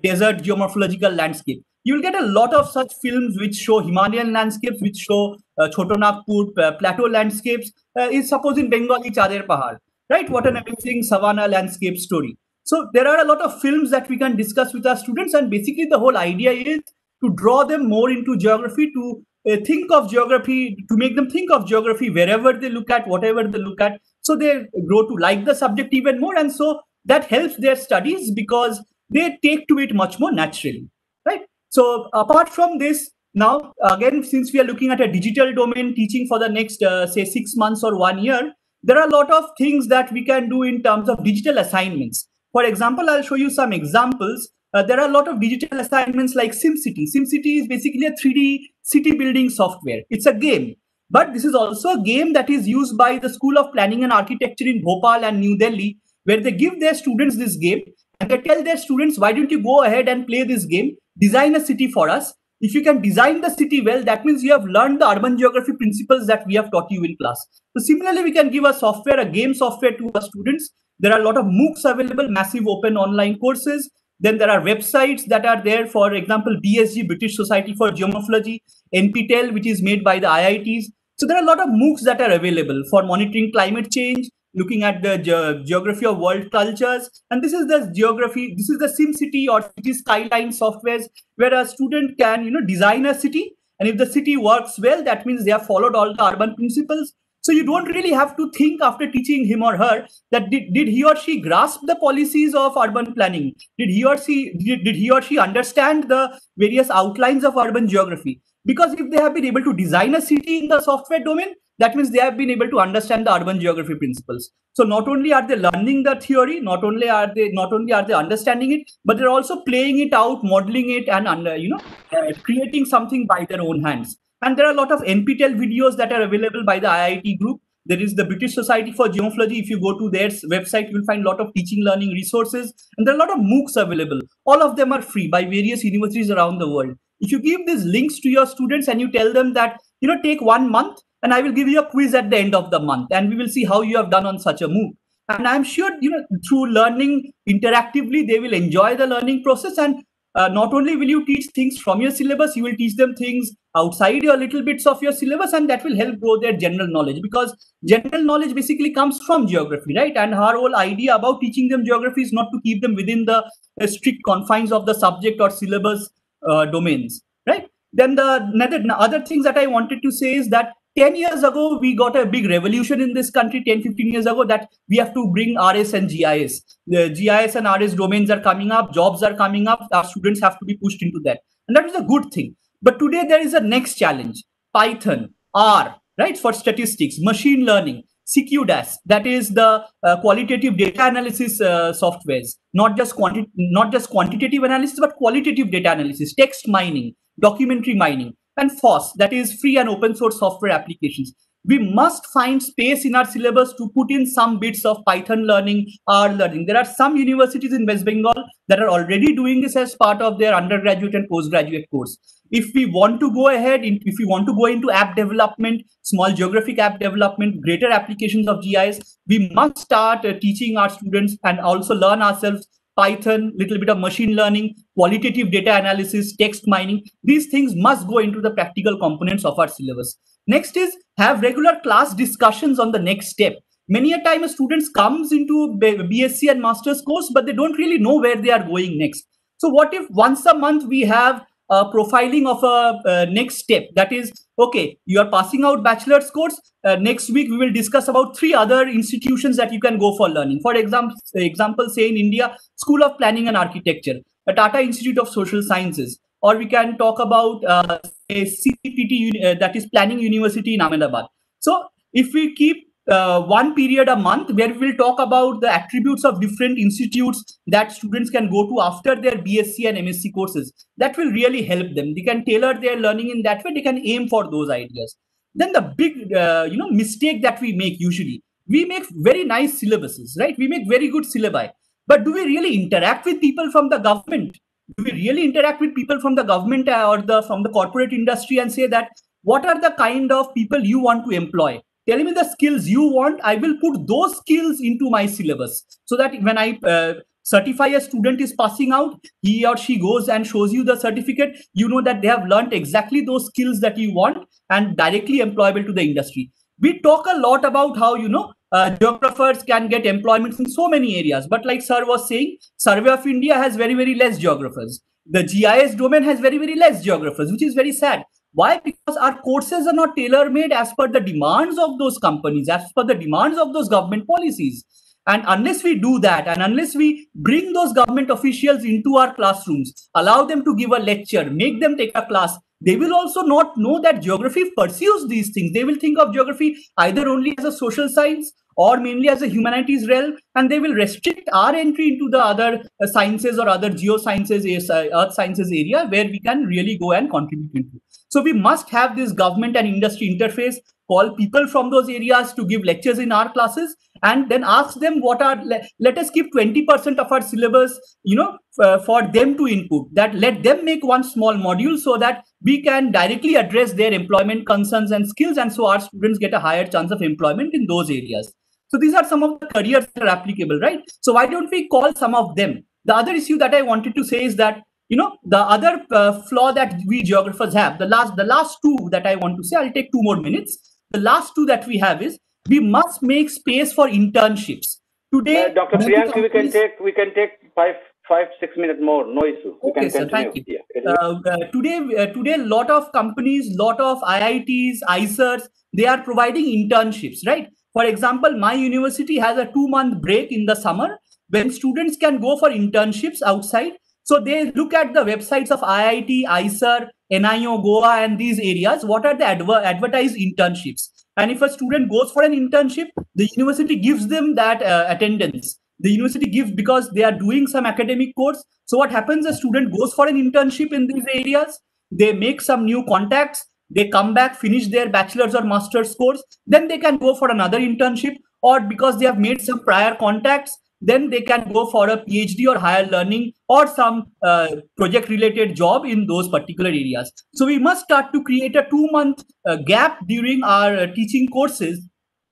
desert geomorphological landscape you'll get a lot of such films which show Himalayan landscapes, which show uh, Chotanagpur uh, plateau landscapes. Uh, is suppose in Bengali Chander Pahar, right? What an amazing savanna landscape story. So there are a lot of films that we can discuss with our students, and basically the whole idea is to draw them more into geography, to uh, think of geography, to make them think of geography wherever they look at, whatever they look at. So they grow to like the subject even more, and so that helps their studies because they take to it much more naturally, right? So apart from this, now again, since we are looking at a digital domain teaching for the next, uh, say, six months or one year, there are a lot of things that we can do in terms of digital assignments. For example, I'll show you some examples. Uh, there are a lot of digital assignments like SimCity. SimCity is basically a 3D city building software. It's a game. But this is also a game that is used by the School of Planning and Architecture in Bhopal and New Delhi, where they give their students this game and they tell their students, why don't you go ahead and play this game? design a city for us. If you can design the city well, that means you have learned the urban geography principles that we have taught you in class. So similarly, we can give a software, a game software to our students. There are a lot of MOOCs available, massive open online courses. Then there are websites that are there, for example, BSG, British Society for Geomorphology, NPTEL, which is made by the IITs. So there are a lot of MOOCs that are available for monitoring climate change, looking at the ge geography of world cultures. And this is the geography, this is the SimCity or city skyline softwares where a student can, you know, design a city. And if the city works well, that means they have followed all the urban principles. So you don't really have to think after teaching him or her that did, did he or she grasp the policies of urban planning? Did he or she did, did he or she understand the various outlines of urban geography? Because if they have been able to design a city in the software domain, that means they have been able to understand the urban geography principles so not only are they learning the theory not only are they not only are they understanding it but they're also playing it out modeling it and you know uh, creating something by their own hands and there are a lot of nptel videos that are available by the iit group. There is the british society for geomorphology. If you go to their website you will find a lot of teaching learning resources. And there are a lot of moocs available. All of them are free by various universities around the world. If you give these links to your students and you tell them that you know take one month and I will give you a quiz at the end of the month, and we will see how you have done on such a MOOC. And I'm sure you know through learning interactively, they will enjoy the learning process. And uh, not only will you teach things from your syllabus, you will teach them things outside your little bits of your syllabus, and that will help grow their general knowledge. Because general knowledge basically comes from geography, right? And our whole idea about teaching them geography is not to keep them within the uh, strict confines of the subject or syllabus uh, domains, right? Then the other, other things that I wanted to say is that 10 years ago, we got a big revolution in this country, 10, 15 years ago, that we have to bring RS and GIS. The GIS and RS domains are coming up, jobs are coming up, our students have to be pushed into that. And that is a good thing. But today there is a next challenge Python, R, right, for statistics, machine learning. CAQDAS, that is the uh, qualitative data analysis uh, softwares, not just quanti- not just quantitative analysis, but qualitative data analysis, text mining, documentary mining, and FOSS, that is free and open source software applications. We must find space in our syllabus to put in some bits of Python learning, R learning. There are some universities in West Bengal that are already doing this as part of their undergraduate and postgraduate course. If we want to go ahead if we want to go into app development small geographic app development greater applications of gis we must start uh, teaching our students and also learn ourselves python little bit of machine learning qualitative data analysis text mining. These things must go into the practical components of our syllabus next is have regular class discussions on the next step. Many a time a students comes into bsc and master's course but they don't really know where they are going next. So what if once a month we have uh, profiling of a next step? That is okay you are passing out bachelor's course. Uh, next week we will discuss about three other institutions that you can go for learning. For example example say in india school of planning and architecture a tata institute of social sciences or we can talk about uh, a CEPT uh, that is planning university in ahmedabad so if we keep uh, one period a month where we will talk about the attributes of different institutes that students can go to after their BSc and MSc courses. That will really help them. They can tailor their learning in that way. They can aim for those ideas. Then the big, uh, you know, mistake that we make usually, we make very nice syllabuses, right? We make very good syllabi. But do we really interact with people from the government? Do we really interact with people from the government uh, or the from the corporate industry and say that what are the kind of people you want to employ? tell me the skills you want. I will put those skills into my syllabus. So that when i uh, certify a student is passing out he or she goes and shows you the certificate you know that they have learned exactly those skills that you want and directly employable to the industry. We talk a lot about how you know uh, geographers can get employments in so many areas but like sir was saying survey of india has very very less geographers the gis domain has very very less geographers which is very sad why? Because our courses are not tailor made as per the demands of those companies, as per the demands of those government policies. And unless we do that, and unless we bring those government officials into our classrooms, allow them to give a lecture, make them take a class, they will also not know that geography pursues these things. They will think of geography either only as a social science or mainly as a humanities realm, and they will restrict our entry into the other uh, sciences or other geosciences, uh, earth sciences area where we can really go and contribute into. So we must have this government and industry interface, call people from those areas to give lectures in our classes, and then ask them what are, let, us keep 20% of our syllabus, you know, uh, for them to input that let them make one small module so that we can directly address their employment concerns and skills. And so our students get a higher chance of employment in those areas. So these are some of the careers that are applicable, right? So why don't we call some of them? The other issue that I wanted to say is that you know the other uh, flaw that we geographers have the last the last two that i want to say i'll take two more minutes the last two that we have is we must make space for internships today uh, dr priyank we can take we can take five five six minutes more no issue we okay, can sir, thank you. Uh, uh, today uh, today a lot of companies lot of iits IISERs they are providing internships right for example my university has a two month break in the summer when students can go for internships outside so they look at the websites of IIT, IISER, NIO, Goa, and these areas. What are the adver advertised internships? And if a student goes for an internship, the university gives them that uh, attendance. The university gives because they are doing some academic course. So what happens? A student goes for an internship in these areas. They make some new contacts. They come back, finish their bachelor's or master's course. Then they can go for another internship or because they have made some prior contacts, then they can go for a phd or higher learning or some uh, project related job in those particular areas so we must start to create a two month uh, gap during our uh, teaching courses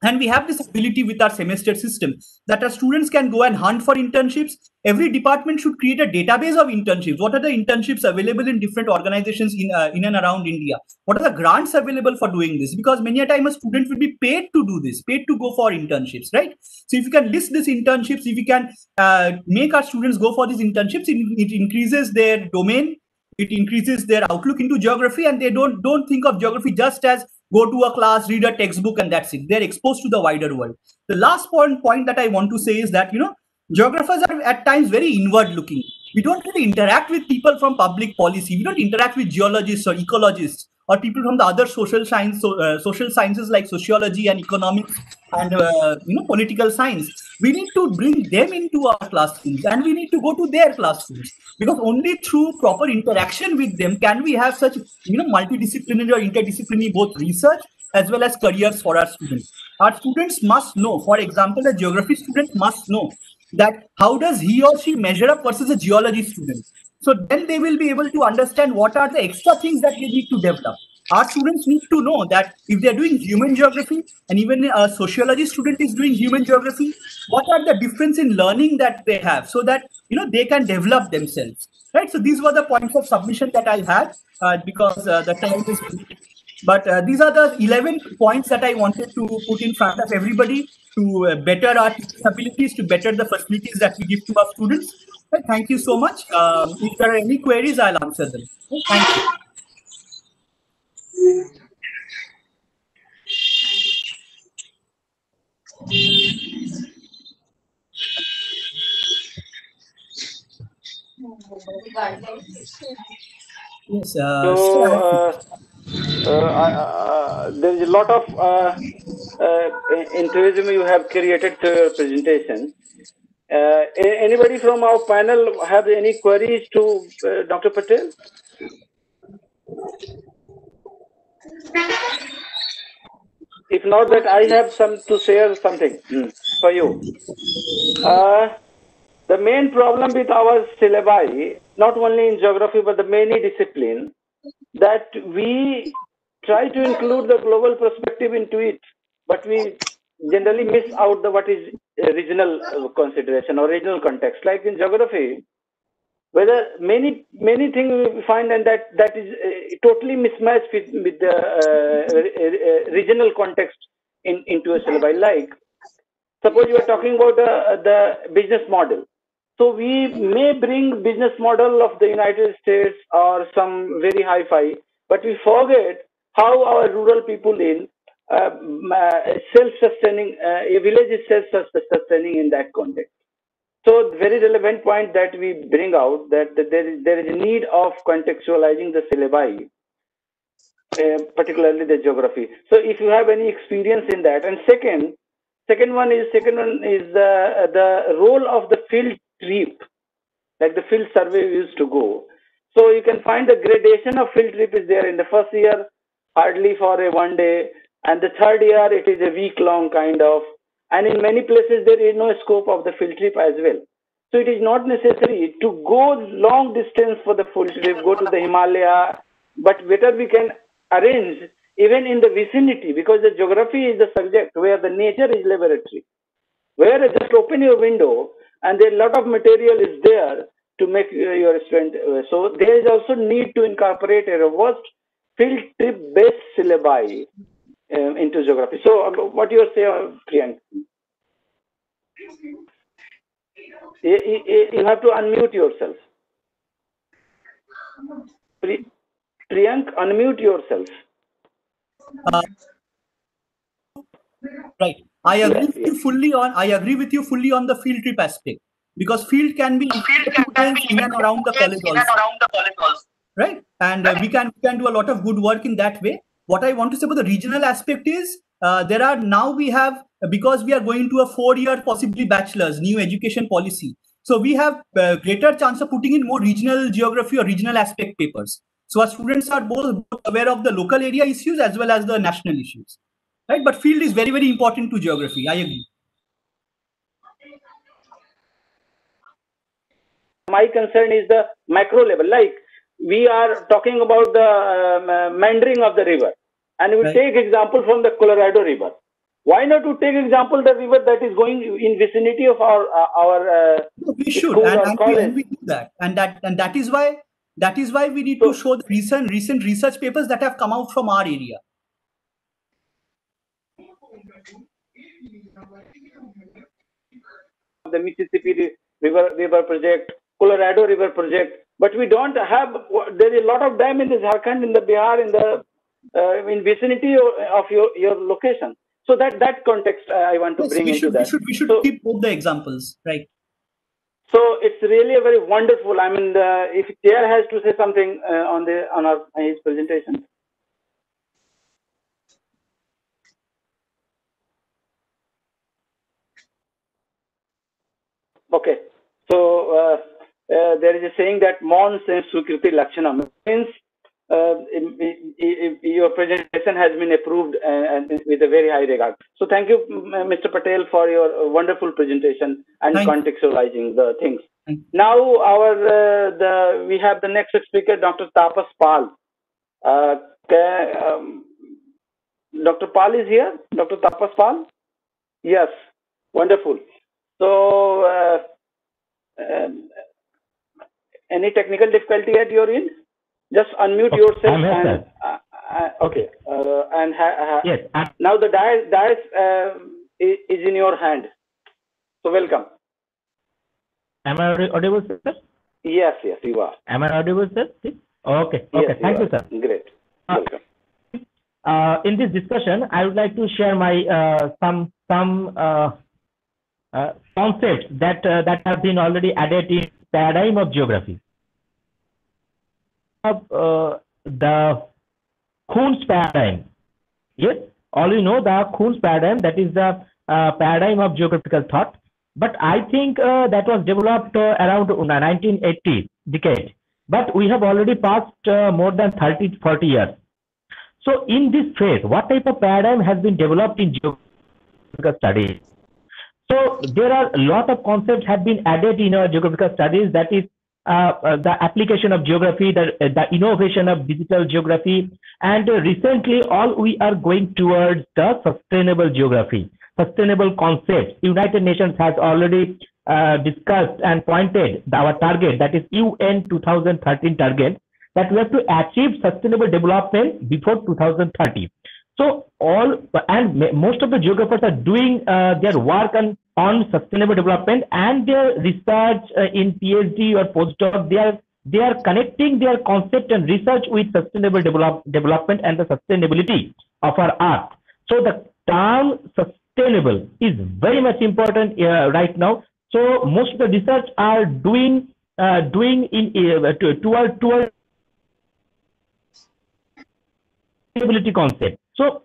and we have this ability with our semester system that our students can go and hunt for internships. Every department should create a database of internships. What are the internships available in different organizations in uh, in and around india? What are the grants available for doing this? Because many a time a student will be paid to do this paid to go for internships right? So if you can list these internships if you can uh, make our students go for these internships it, it increases their domain it increases their outlook into geography and they don't don't think of geography just as go to a class read a textbook and that's it. They're exposed to the wider world. The last point point that i want to say is that you know geographers are at times very inward looking we don't really interact with people from public policy we don't interact with geologists or ecologists or people from the other social science, so, uh, social sciences like sociology and economics and uh, you know political science. We need to bring them into our classrooms, and we need to go to their classrooms because only through proper interaction with them can we have such you know multidisciplinary or interdisciplinary both research as well as careers for our students. Our students must know, for example, a geography student must know that how does he or she measure up versus a geology student. So then they will be able to understand what are the extra things that they need to develop. Our students need to know that if they're doing human geography and even a sociology student is doing human geography, what are the difference in learning that they have so that you know they can develop themselves. Right. So these were the points of submission that I had uh, because uh, the time is. But uh, these are the 11 points that I wanted to put in front of everybody to uh, better our teaching abilities, to better the facilities that we give to our students. Well, thank you so much. Um, if there are any queries, I'll answer them. Thank you. Yes. Uh, So, so- uh, uh, uh, there is a lot of enthusiasm you have created through your presentation. Anybody from our panel have any queries to Dr. Patel? If not, that I have some to share something hmm, for you. Uh, the main problem with our syllabi, not only in geography but the many discipline, that we try to include the global perspective into it, but we generally miss out the what is uh, regional uh, consideration or regional context. Like in geography, whether many many things we find and that that is uh, totally mismatched with, with the uh, uh, regional context in into a syllabi. Like suppose you are talking about the the business model. So we may bring business model of the United States or some very high-fi, but we forget how our rural people in uh, uh, self-sustaining, uh, a village is self-sustaining in that context. So very relevant point that we bring out that, that there is there is a need of contextualizing the syllabi, uh, particularly the geography. So if you have any experience in that, and second, second one is second one is the the role of the field trip, like the field survey used to go. So you can find the gradation of field trip is there in the first year, hardly for a one day, and the third year it is a week long kind of, and in many places there is no scope of the field trip as well. So it is not necessary to go long distance for the full trip, go to the Himalaya, but better we can arrange even in the vicinity because the geography is the subject where the nature is laboratory. Where just open your window and a lot of material is there to make uh, your student. uh, So there is also need to incorporate a robust field trip based syllabi um, into geography. So uh, what you say, uh, Priyank? You, you- you have to unmute yourself. Pri- Priyank, unmute yourself. Uh, right. I agree with you fully on. I agree with you fully on the field trip aspect because field can be students in and around the college also. Right, and uh, we can we can do a lot of good work in that way. What I want to say about the regional aspect is uh, there are now we have because we are going to a four-year possibly bachelor's new education policy. So we have uh, greater chance of putting in more regional geography or regional aspect papers. So our students are both aware of the local area issues as well as the national issues right? But field is very very important to geography. I agree. My concern is the macro level. Like we are talking about the um, uh, meandering of the river, and we Right. take example from the Colorado River. Why not to take example the river that is going in vicinity of our uh, our uh, we should. and, and, we, and we do that? And that and that is why that is why we need to show the recent recent research papers that have come out from our area the Mississippi River River Project, Colorado River Project, but we don't have. There is a lot of dam in the Jharkhand, in the Bihar, in the uh, in vicinity of your your location. So that that context uh, I want to yes, bring we into should we should we should keep both the examples right So it's really a very wonderful. I mean, the, if chair has to say something uh, on the on our his presentation. Okay. So uh, uh, there is a saying that mon sen sukriti lakshana means uh, your presentation has been approved and, and with a very high regard. So thank you, Mr. Patel, for your uh, wonderful presentation and Thank contextualizing the things. Now our uh, the we have the next speaker, Dr. Taposh Pal. Uh, um, Dr. Pal is here. Dr. Taposh Pal. Yes, wonderful. So, uh, um, any technical difficulty at your end? Just unmute yourself I'm here, and uh, uh, okay, uh, and Yes, now the dice, dice uh, is, is in your hand. So welcome. Am I audible, sir? Yes, yes, you are. Am I audible, sir? Okay. Okay. Yes, Thank you, are. sir. Great. Welcome. Uh, in this discussion, I would like to share my uh, some some uh, concepts that uh, that have been already added in paradigm of geography. Uh, the Kuhn's paradigm. Yes, all you know the Kuhn's paradigm. That is the uh, paradigm of geographical thought. But I think uh, that was developed uh, around 1980 decade. But we have already passed uh, more than 30 40 years. So in this phase, what type of paradigm has been developed in geographical studies? So there are a lot of concepts have been added in our geographical studies. That is uh, uh, the application of geography, the, the innovation of digital geography, and uh, recently all we are going towards the sustainable geography, sustainable concepts. United Nations has already uh, discussed and pointed our target, that is UN 2013 target, that we have to achieve sustainable development before 2030. So all and most of the geographers are doing uh, their work on, on sustainable development and their research uh, in PhD or postdoc. They are they are connecting their concept and research with sustainable develop, development and the sustainability of our earth. So the term sustainable is very much important uh, right now. So most of the research are doing uh, doing in uh, to, toward toward sustainability concept. So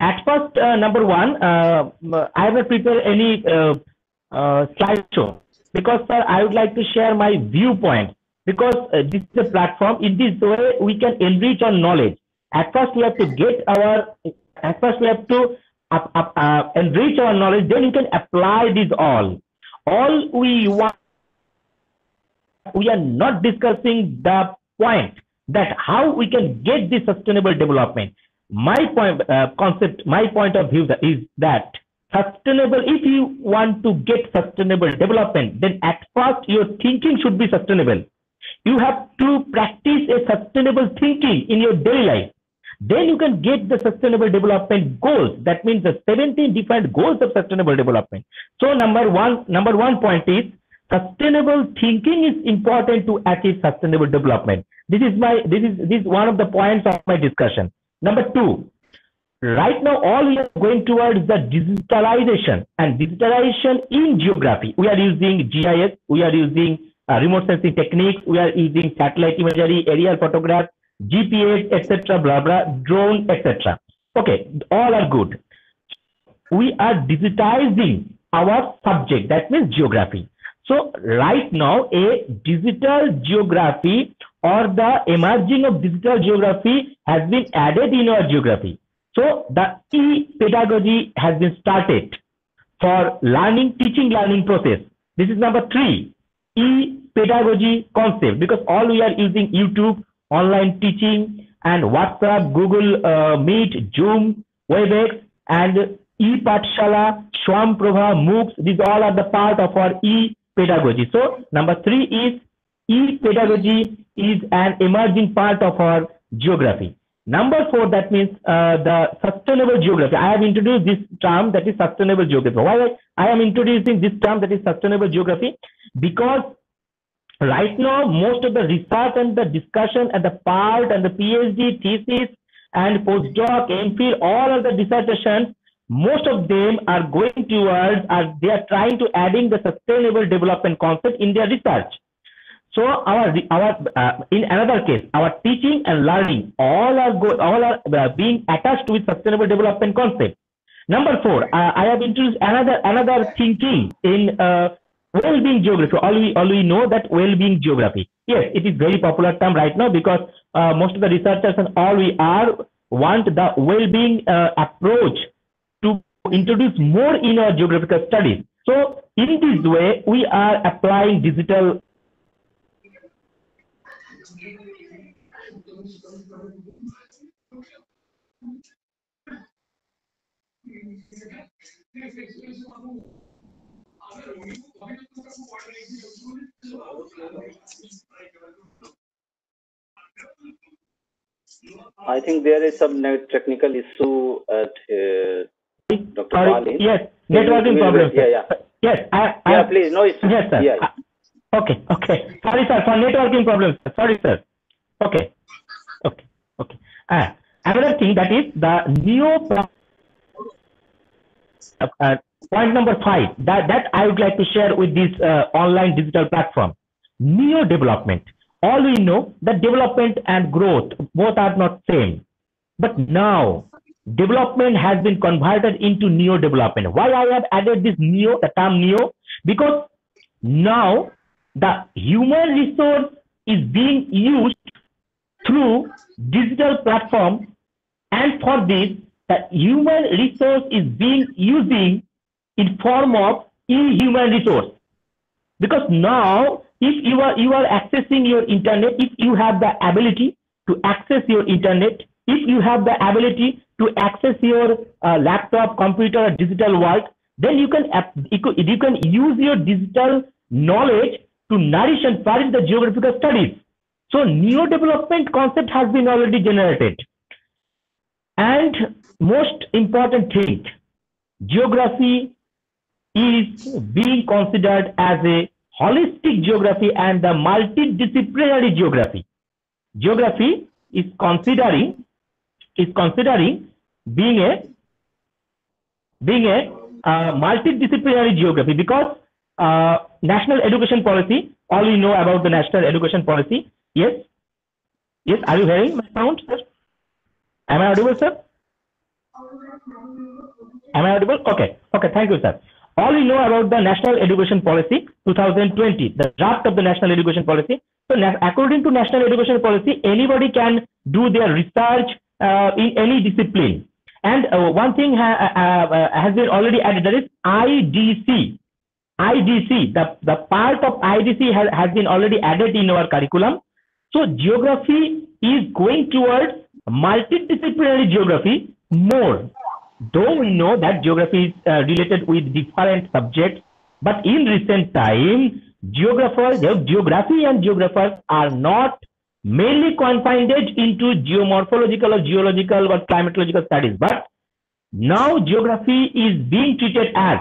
at first, uh, number one, uh, I haven't prepared any uh, uh, slideshow because, sir, I would like to share my viewpoint because uh, this is a platform. In this way, we can enrich our knowledge. At first, we have to get our. At first, we have to up, up, uh, enrich our knowledge. Then you can apply this all. All we want. We are not discussing the point that how we can get the sustainable development my point uh, concept my point of view is that sustainable if you want to get sustainable development then at first your thinking should be sustainable. You have to practice a sustainable thinking in your daily life. Then you can get the sustainable development goals. That means the 17 different goals of sustainable development. So number one number one point is sustainable thinking is important to achieve sustainable development. This is my this is this is one of the points of my discussion number two right now all we are going towards the digitalization. And digitalization in geography. We are using gis we are using uh, remote sensing techniques we are using satellite imagery aerial photograph gps etc blah blah drone etc okay all are good. We are digitizing our subject that means geography. So right now a digital geography or the emerging of digital geography has been added in our geography so the e-pedagogy has been started for learning, teaching, learning process. This is number three, e-pedagogy concept because all we are using YouTube, online teaching, and WhatsApp, Google uh, Meet, Zoom, WebEx, and e-Pathshala, Swayam Prabha, MOOCs. These all are the part of our e-pedagogy. So number three is e-pedagogy is an emerging part of our geography. Number four, that means uh, the sustainable geography. I have introduced this term that is sustainable geography. Why I am introducing this term that is sustainable geography? Because right now most of the research and the discussion and the part and the PhD thesis and postdoc, MPhil, all of the dissertations, most of them are going towards, are they are trying to adding the sustainable development concept in their research. So our our uh, in another case, our teaching and learning all are go, all are uh, being attached with sustainable development concept. Number four, uh, I have introduced another another thinking in uh, well-being geography. All we all we know that well-being geography. Yes, it is very popular term right now because uh, most of the researchers and all we are want the well-being uh, approach to introduce more in our geographical studies. So in this way, we are applying digital I think there is some technical issue at uh, Dr. Sorry, Bali. yes, networking problem. Yeah, yeah. Yes, I, I, Yeah, please, no issue. Yes, sir. Yeah. Uh, Okay, okay. Sorry, sir, for networking problems. sir. Sorry, sir. Okay, okay, okay. Uh, another thing that is the neo point number five that that I would like to share with this uh, online digital platform. Neo development. All we know that development and growth both are not same. But now development has been converted into neo development. Why I have added this neo, the term neo? Because now the human resource is being used through digital platform and for this the human resource is being using in form of inhuman resource. Because now if you are you are accessing your internet if you have the ability to access your internet if you have the ability to access your uh, laptop computer digital world then you can you can use your digital knowledge to nourish and flourish the geographical studies. So neo development concept has been already generated and most important thing geography is being considered as a holistic geography and the multidisciplinary geography. Geography is considering is considering being a being a uh, multidisciplinary geography because uh, national education policy. All we know about the national education policy. Yes, yes. Are you hearing my sound, sir? Am I audible, sir? Am I audible? Okay. Okay. Thank you, sir. All we know about the National Education Policy 2020, the draft of the National Education Policy. So, according to National Education Policy, anybody can do their research uh, in any discipline. And uh, one thing ha- uh, uh, has been already added that is IDC. IDC, the, the part of IDC has, has been already added in our curriculum. So geography is going towards multidisciplinary geography more. Though we know that geography is uh, related with different subjects, but in recent time, geographers, geography and geographers are not mainly confined into geomorphological or geological or climatological studies, but now geography is being treated as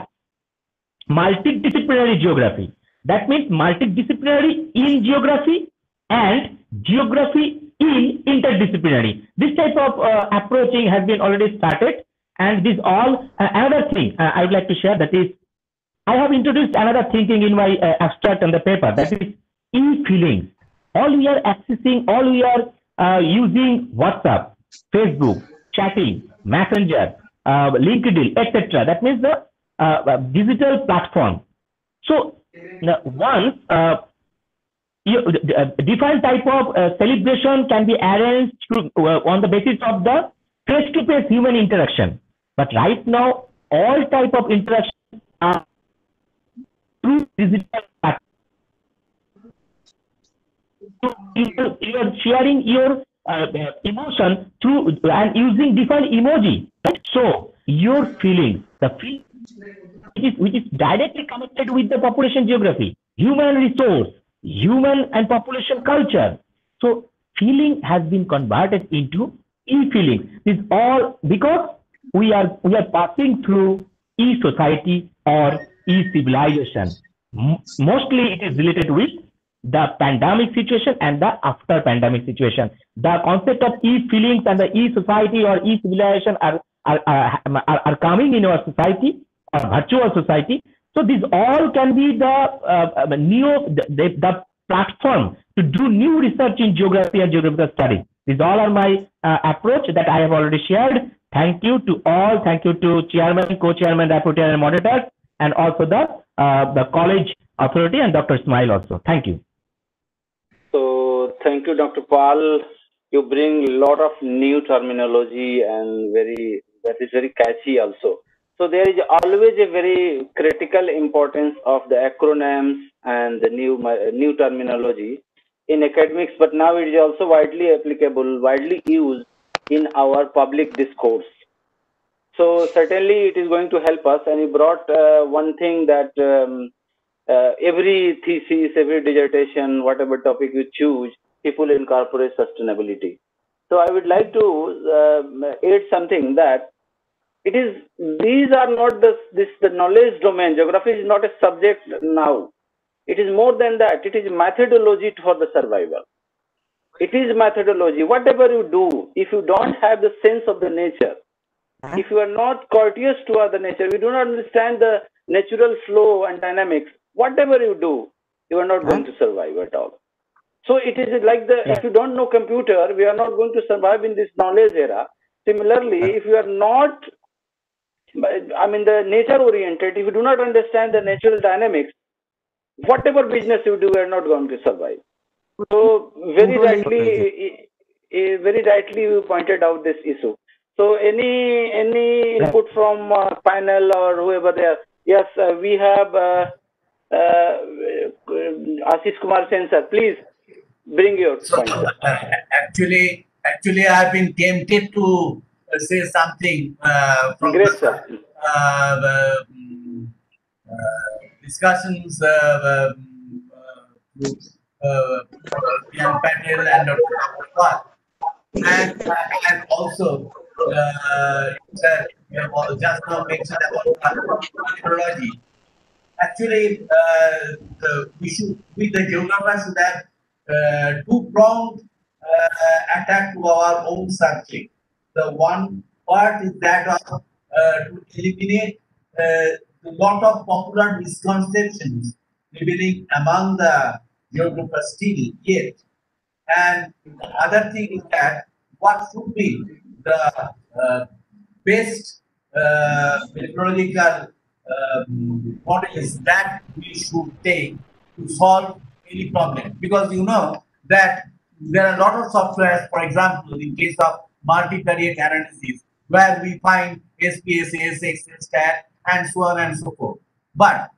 multidisciplinary geography. That means multidisciplinary in geography and geography interdisciplinary. This type of uh, approaching has been already started, and this all uh, another thing uh, I would like to share that is I have introduced another thinking in my uh, abstract on the paper that is e-feelings. All we are accessing, all we are uh, using WhatsApp, Facebook, chatting, Messenger, uh, LinkedIn, etc. That means the digital platform. So once you, uh, different type of uh, celebration can be arranged to, uh, on the basis of the face-to-face human interaction. But right now, all type of interaction are through digital. You are, sharing your uh, emotion through and using different emoji. Right? So your feelings, the feel which is, which is directly connected with the population geography, human resource, human and population culture. So feeling has been converted into e-feeling. This all because we are we are passing through e-society or e-civilization. Mostly it is related with the pandemic situation and the after pandemic situation. The concept of e-feelings and the e-society or e-civilization are, are, are, are, coming in our society, our virtual society. So these all can be the uh, uh, new the, the, platform to do new research in geography and geographical studies. These all are my uh, approach that I have already shared. Thank you to all. Thank you to chairman, co-chairman, rapporteur, and moderators, and also the uh, the college authority and Dr. Smile also. Thank you. So thank you, Dr. Pal. You bring a lot of new terminology and very that is very catchy also. So there is always a very critical importance of the acronyms and the new new terminology in academics, but now it is also widely applicable, widely used in our public discourse. So certainly it is going to help us. And he brought uh, one thing that um, uh, every thesis, every dissertation, whatever topic you choose, people incorporate sustainability. So I would like to uh, add something that it is these are not the this the knowledge domain. Geography is not a subject now. It is more than that. It is methodology for the survival. It is methodology. Whatever you do, if you don't have the sense of the nature, if you are not courteous to other nature, we do not understand the natural flow and dynamics, whatever you do, you are not going to survive at all. So it is like the if you don't know computer, we are not going to survive in this knowledge era. Similarly, if you are not, I mean, the nature oriented, if you do not understand the natural dynamics, whatever business you do, you are not going to survive. So very rightly, very rightly, you pointed out this issue. So any any input from uh, panel or whoever there? Yes, uh, we have uh, uh, Ashish Kumar Sen sir. Please bring your point. actually, actually, I have been tempted to say something uh, from Great, the, uh, um, uh, discussions uh, um, uh, uh, Patel and Dr. And, and also, uh, sir, you all just now mentioned about methodology. Actually, uh, the, we should, we the geographers uh, two-pronged uh, attack to our own subject. The one part is that of uh, to eliminate uh, a lot of popular misconceptions prevailing among the geographers still yet. And the other thing is that what should be the uh, best uh, methodological um, models that we should take to solve any problem. Because you know that there are a lot of softwares, for example, in case of multivariate analysis, where we find SPSS, XLSTAT, and so on and so forth. But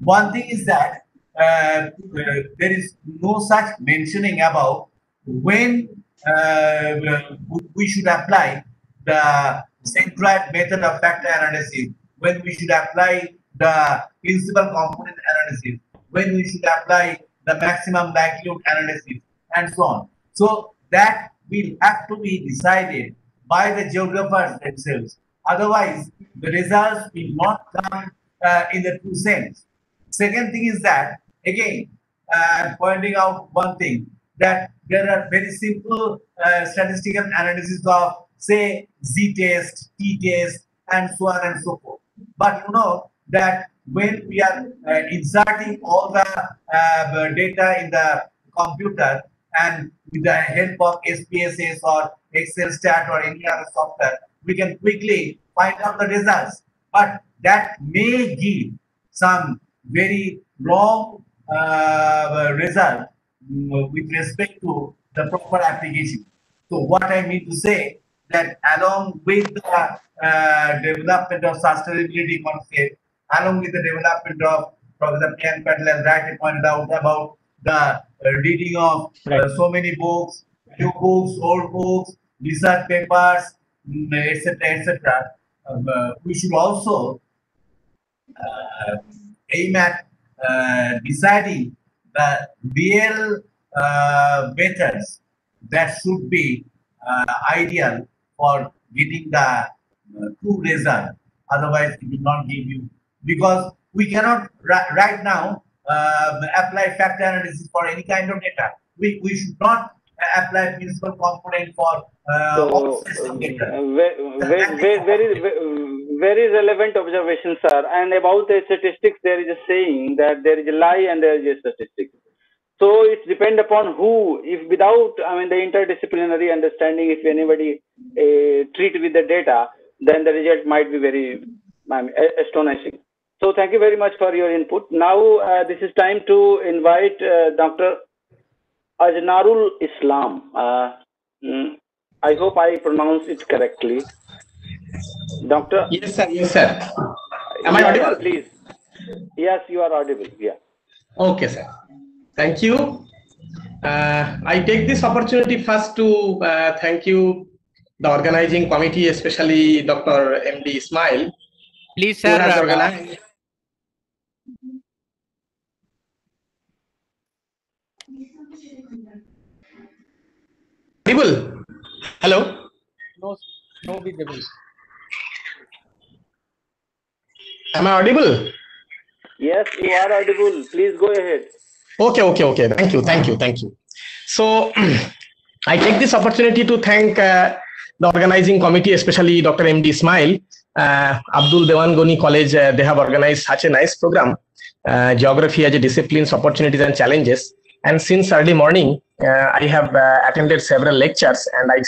one thing is that uh, uh, there is no such mentioning about when uh, we should apply the centroid method of factor analysis, when we should apply the principal component analysis, when we should apply the maximum likelihood analysis, and so on. So that will have to be decided by the geographers themselves. Otherwise, the results will not come uh, in the true sense. Second thing is that, again, uh, pointing out one thing, that there are very simple uh, statistical analysis of, say, z-test, t-test, and so on and so forth. But you know that when we are uh, inserting all the uh, data in the computer and with the help of SPSS or XLSTAT or any other software, we can quickly find out the results. But that may give some very wrong uh, result mm, with respect to the proper application. So what I mean to say that along with the uh, development of sustainability concept, along with the development of Professor Priyank Patel has rightly pointed out about the uh, reading of uh, so many books, new books, old books, research papers, etc., etc. Um, uh, we should also uh, aim at uh, deciding the real uh, methods that should be ideal for getting the true result. Otherwise, it will not give you because we cannot right now uh, apply factor analysis for any kind of data. We, we should not apply principal component for uh, so, system data. very, very, very, very relevant observation, sir. And about the statistics, there is a saying that there is a lie and there is a statistic. So it depends upon who. If without, I mean, the interdisciplinary understanding, if anybody uh, treat with the data, then the result might be very I mean, astonishing. So thank you very much for your input. Now uh, this is time to invite uh, Dr. Aznarul Islam. Uh, mm, I hope I pronounce it correctly. Doctor. Yes, sir. Yes, sir. Am I audible? Please. Yes, you are audible. Yeah. Okay, sir. Thank you. Uh, I take this opportunity first to uh, thank you, the organizing committee, especially Dr. MD Ismail. Please, who sir. Has. Audible? Hello? no, no visible. Am I audible? Yes, you are audible. Please go ahead. Okay, okay, okay. Thank you, thank you, thank you. So, I take this opportunity to thank uh, the organizing committee, especially Dr. M.D. Ismail, uh, Abdul Dewan Gani College. Uh, they have organized such a nice program, uh, Geography as a Disciplines, Opportunities and Challenges. And since early morning, I have uh, attended several lectures and I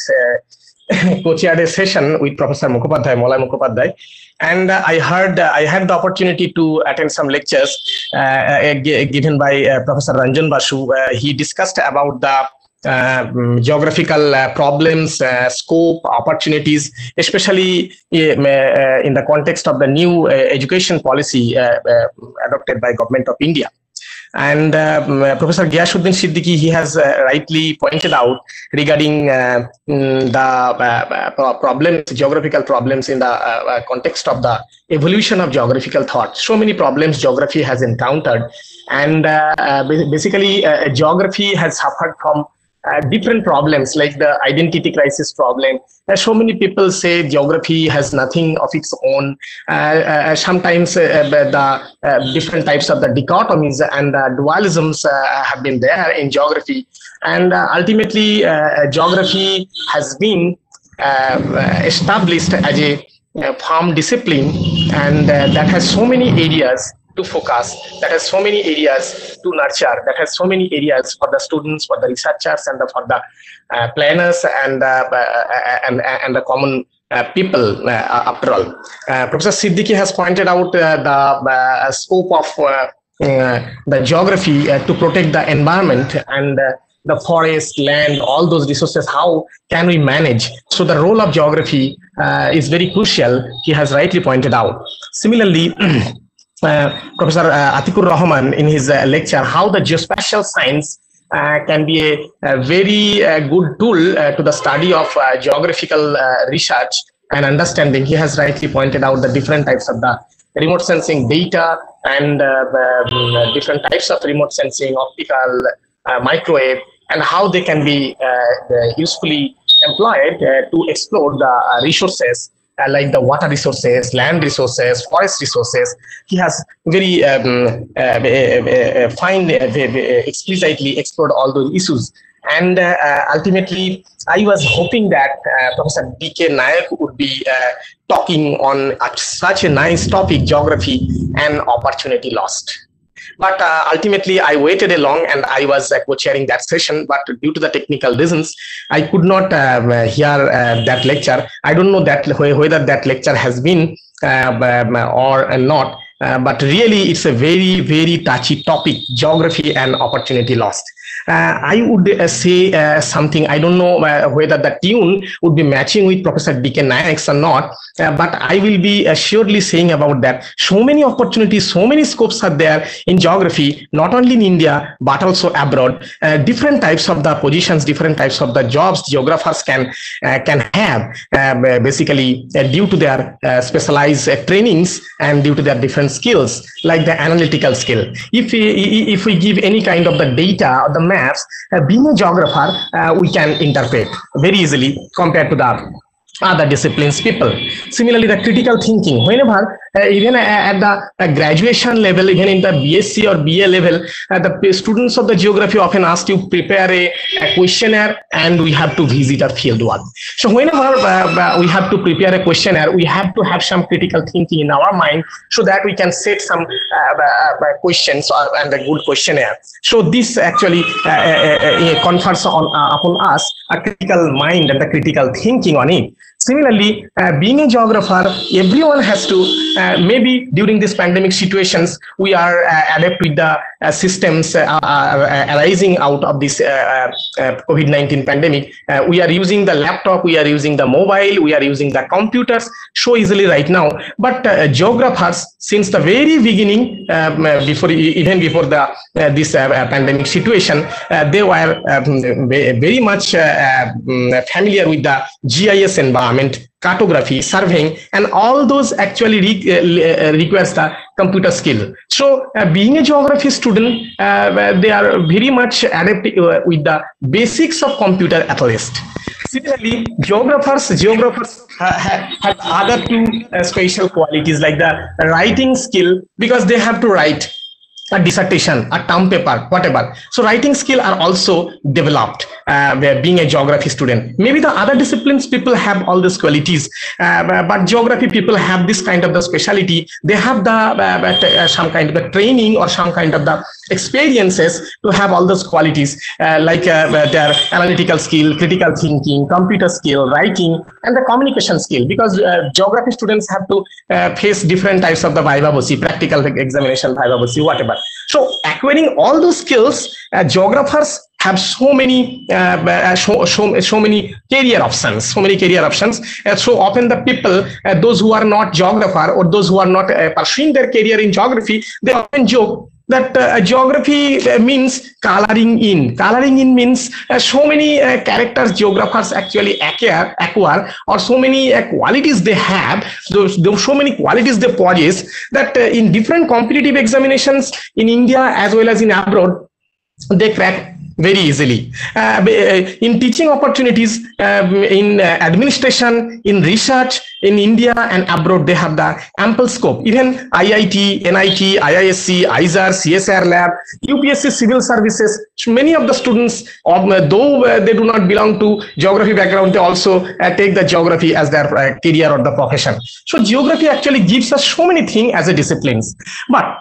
co-chaired a session with Professor Mukhopadhyay, Malay Mukhopadhyay. And uh, I heard, uh, I had the opportunity to attend some lectures uh, uh, gi- given by uh, Professor Ranjan Basu. Uh, he discussed about the uh, mm, geographical uh, problems, uh, scope, opportunities, especially uh, in the context of the new uh, education policy uh, uh, adopted by government of India. And um, uh, Professor Gyashuddin Siddiqui, he has uh, rightly pointed out regarding uh, mm, the uh, uh, problems, geographical problems in the uh, uh, context of the evolution of geographical thought. So many problems geography has encountered. And uh, uh, basically, uh, geography has suffered from uh, different problems like the identity crisis problem. Uh, so many people say geography has nothing of its own. Uh, uh, sometimes uh, the uh, different types of the dichotomies and the dualisms have been there in geography. And ultimately, geography has been established as a uh, farm discipline and that has so many areas to focus that has so many areas to nurture that has so many areas for the students for the researchers and the, for the uh, planners and, uh, uh, and and the common uh, people uh, after all uh, professor siddiqui has pointed out uh, the uh, scope of uh, uh, the geography uh, to protect the environment and uh, the forest, land, all those resources, how can we manage? So the role of geography uh, is very crucial, he has rightly pointed out. Similarly, uh, Professor uh, Atikur Rahman in his uh, lecture, how the geospatial science uh, can be a, a very uh, good tool uh, to the study of uh, geographical uh, research and understanding. He has rightly pointed out the different types of the remote sensing data and uh, the, um, different types of remote sensing, optical, uh, microwave, and how they can be uh, uh, usefully employed uh, to explore the uh, resources uh, like the water resources, land resources, forest resources. He has very um, uh, uh, uh, fine, uh, uh, explicitly explored all those issues. And uh, uh, ultimately, I was hoping that uh, Professor D.K. Nayak would be uh, talking on uh, such a nice topic, geography and opportunity lost. But uh, ultimately, I waited along and I was uh, co-chairing that session. But due to the technical reasons, I could not uh, hear uh, that lecture. I don't know that whether that lecture has been uh, um, or not. Uh, but really, it's a very, very touchy topic: geography and opportunity lost. Uh, I would uh, say uh, something. I don't know uh, whether the tune would be matching with Professor D.K. Or not, uh, but I will be uh, surely saying about that. So many opportunities, so many scopes are there in geography, not only in India but also abroad. Different types of the positions, different types of the jobs geographers can can have, basically due to their specialized trainings and due to their different skills, like the analytical skill. If we if we give any kind of the data the maps, uh, being a geographer, uh, we can interpret very easily compared to the other disciplines people. Similarly, the critical thinking. Whenever, even at the uh, graduation level, even in the BSc or BA level, uh, the students of the geography often asked to prepare a, a questionnaire and we have to visit a field work. So whenever uh, uh, we have to prepare a questionnaire, we have to have some critical thinking in our mind so that we can set some uh, uh, uh, questions and a good questionnaire. So this actually uh, uh, uh, uh, confers on uh, upon us a critical mind and the critical thinking on it. Similarly, uh, being a geographer, everyone has to, uh, maybe during these pandemic situations, we are uh, adapt with the uh, systems uh, uh, arising out of this COVID-19 pandemic. we are using the laptop, we are using the mobile, we are using the computers so easily right now. But geographers, since the very beginning, um, before even before the this pandemic situation, they were um, very much um, familiar with the GIS environment cartography, surveying, and all those actually re uh, uh, requires the computer skill. So uh, being a geography student, uh, they are very much adapted uh, with the basics of computer at least. Similarly, geographers, geographers have, have other two uh, special qualities like the writing skill because they have to write a dissertation, a term paper, whatever. So writing skill are also developed uh, being a geography student. Maybe the other disciplines people have all these qualities, uh, but geography people have this kind of the specialty. They have the uh, uh some kind of the training or some kind of the experiences to have all those qualities uh, like uh, their analytical skill, critical thinking, computer skill, writing, and the communication skill. Because geography students have to face different types of the viva voce, practical examination, viva voce, whatever. So acquiring all those skills, uh, geographers have so many uh, uh, so, so, so many career options so many career options. Uh, so often the people uh, those who are not geographer or those who are not uh, pursuing their career in geography they often joke that uh, geography means coloring in. Coloring in means so many characters geographers actually acquire, acquire or so many qualities they have those, those so many qualities they possess that in different competitive examinations in india as well as in abroad they crack very easily. Uh, uh, in teaching opportunities, um, in uh, administration, in research, in India and abroad, they have the ample scope. Even IIT, NIT, IISc, IISER, CSIR lab, UPSC civil services, many of the students, um, though uh, they do not belong to geography background, they also uh, take the geography as their uh, career or the profession. So geography actually gives us so many things as a disciplines. But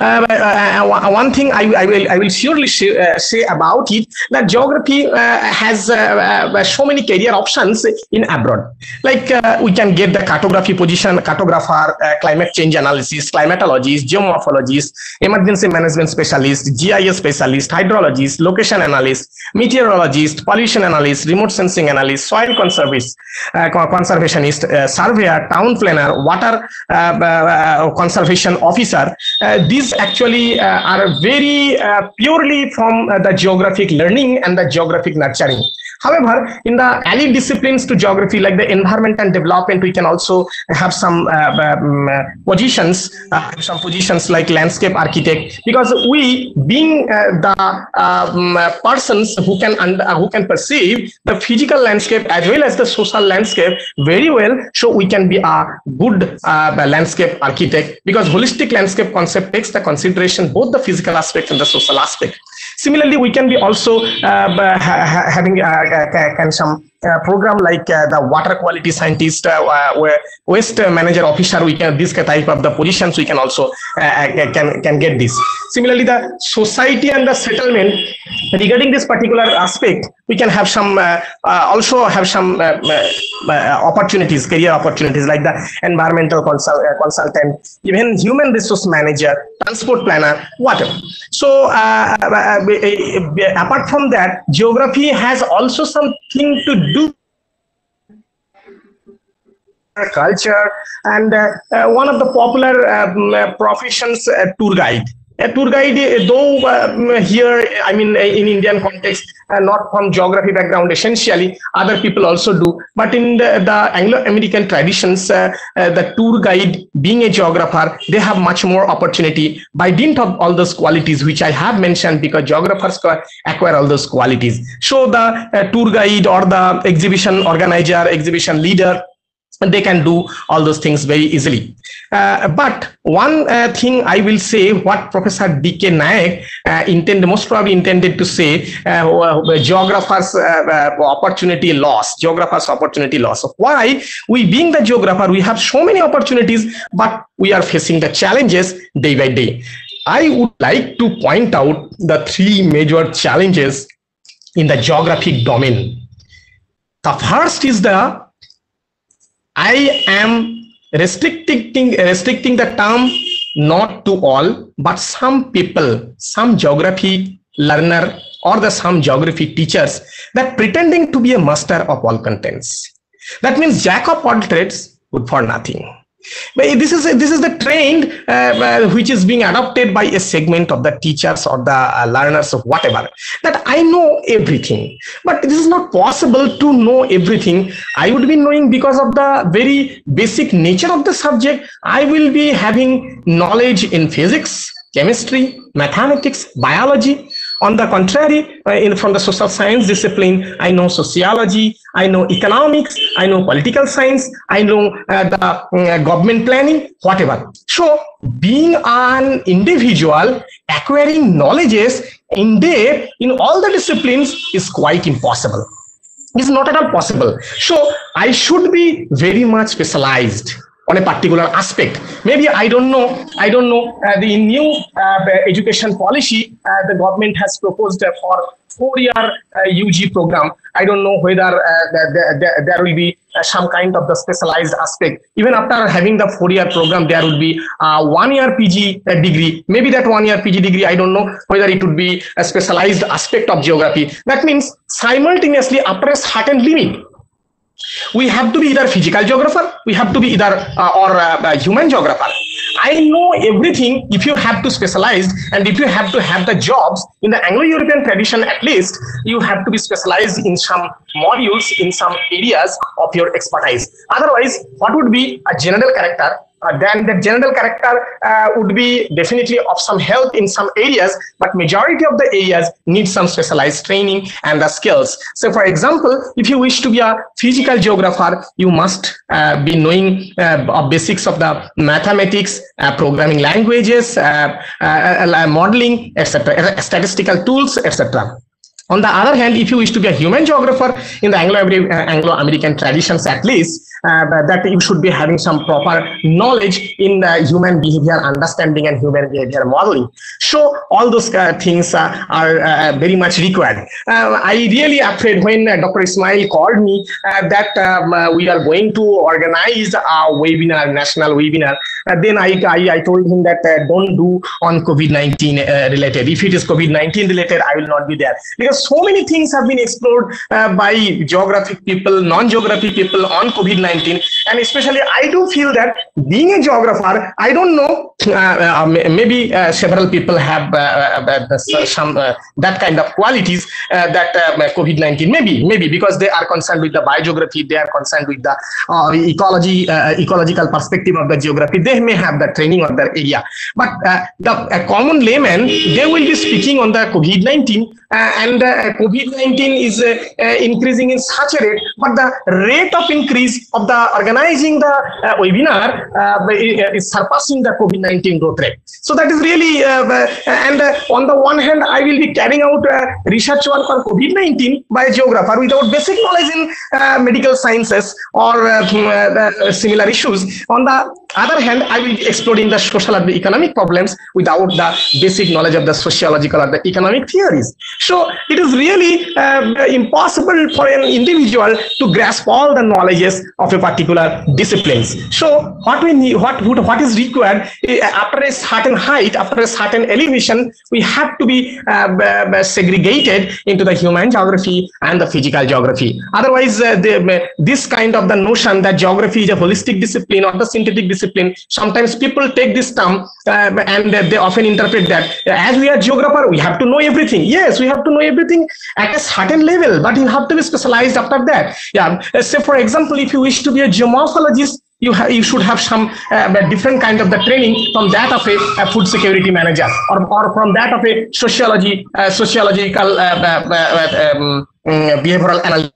uh, uh, uh, one thing I, I, will I will surely say, uh, say about it that geography uh, has uh, so many career options in abroad. Like we can get the cartography position, cartographer, climate change analysis, climatologist, geomorphologist, emergency management specialist, GIS specialist, hydrologist, location analyst, meteorologist, pollution analyst, remote sensing analyst, soil conservist, conservationist, surveyor, town planner, water conservation officer these actually uh, are very uh, purely from uh, the geographic learning and the geographic nurturing. However, in the allied disciplines to geography, like the environment and development, we can also have some um, positions, some positions like landscape architect, because we, being the um, persons who can who can perceive the physical landscape as well as the social landscape very well, so we can be a good landscape architect because holistic landscape concept takes the consideration both the physical aspect and the social aspect. Similarly, we can be also uh, ha having uh, can some uh, program like uh, the water quality scientist, uh, uh where waste uh, manager officer, we can this type of the positions we can also uh, can can get this. Similarly, the society and the settlement regarding this particular aspect, we can have some also have some opportunities, career opportunities like the environmental consult, consultant, even human resource manager, transport planner, whatever. So apart from that, geography has also something to do culture and uh, uh, one of the popular um, uh, professions uh, tour guide a tour guide though um, here i mean in indian context uh, not from geography background essentially other people also do. But in the, the anglo-american traditions uh, the tour guide being a geographer they have much more opportunity. By dint of all those qualities which i have mentioned because geographers acquire all those qualities. So the tour guide or the exhibition organizer exhibition leader they can do all those things very easily. Uh, but one uh, thing I will say what Professor D.K. Nayak uh, intended, most probably intended to say, uh, geographers uh, uh, opportunity loss, geographers opportunity loss. Why? We being the geographer, we have so many opportunities, but we are facing the challenges day by day. I would like to point out the three major challenges in the geographic domain. The first is the I am restricting restricting the term not to all, but some people, some geography learner or the some geography teachers that pretending to be a master of all contents. That means jack of all trades, good for nothing. But this is this is the trend uh, uh, which is being adopted by a segment of the teachers or the uh, learners of whatever. That I know everything, but this is not possible to know everything. I would be knowing because of the very basic nature of the subject. I will be having knowledge in physics, chemistry, mathematics, biology, on the contrary, uh, in, from the social science discipline, I know sociology, I know economics, I know political science, I know uh, the uh, government planning, whatever. So being an individual, acquiring knowledges in depth in all the disciplines is quite impossible. It's not at all possible. So I should be very much specialized on a particular aspect. Maybe i don't know i don't know uh, the new uh, education policy uh, the government has proposed uh, for four year ug uh, program. I don't know whether there, there, there, will be uh, some kind of the specialized aspect. Even after having the four year program there will be one year pg degree. Maybe that one year pg degree i don't know whether it would be a specialized aspect of geography. That means simultaneously after a certain limit we have to be either physical geographer we have to be either uh, or uh, human geographer. I know everything if you have to specialize and if you have to have the jobs. In the anglo-european tradition at least you have to be specialized in some modules in some areas of your expertise. Otherwise what would be a general character uh, then the general character uh, would be definitely of some help in some areas, but majority of the areas need some specialized training and the skills. So for example, if you wish to be a physical geographer, you must uh, be knowing uh, basics of the mathematics, uh, programming languages, uh, modeling, etc., statistical tools, etc. On the other hand, if you wish to be a human geographer in the Anglo-American traditions at least, uh, that you should be having some proper knowledge in uh, human behavior understanding and human behavior modeling. So all those uh, things uh, are uh, very much required. Uh, I really afraid when Dr. Ismail called me that um, we are going to organize a webinar, national webinar. then I, I, I, told him that don't do on COVID-19 related. If it is COVID-19 related, I will not be there because so many things have been explored by geographic people, non-geographic people on COVID-19 and especially i do feel that being a geographer i don't know uh, uh, maybe uh, several people have uh, uh, uh, some that kind of qualities that covid-19 maybe maybe because they are concerned with the biogeography they are concerned with the ecology ecological perspective of the geography. They may have the training on that area. But the common layman they will be speaking on the covid-19 and Uh, covid-19 is uh, uh, increasing in such a rate but the rate of increase of the organizing the uh, webinar uh, is surpassing the COVID-19 growth rate. So that is really, uh, and on the one hand, I will be carrying out research work on COVID-19 by a geographer without basic knowledge in medical sciences or mm, similar issues. On the other hand, I will be exploring the social and the economic problems without the basic knowledge of the sociological or the economic theories. So it is really uh, impossible for an individual to grasp all the knowledges of a particular disciplines. So what we need, what what is required eh, after a certain height, after a certain elevation, we have to be uh, segregated into the human geography and the physical geography. Otherwise, uh, the, this kind of the notion that geography is a holistic discipline or the synthetic discipline, sometimes people take this term uh, and they often interpret that as we are geographer, we have to know everything. Yes, we have to know everything at a certain level, but you have to be specialized after that. Yeah. Say, for example, if you wish to be a geomorphologist, you you should have some uh, different kind of the training from that of a, a food security manager or, or from that of a sociology uh, sociological uh, uh, uh um, mm, behavioral analysis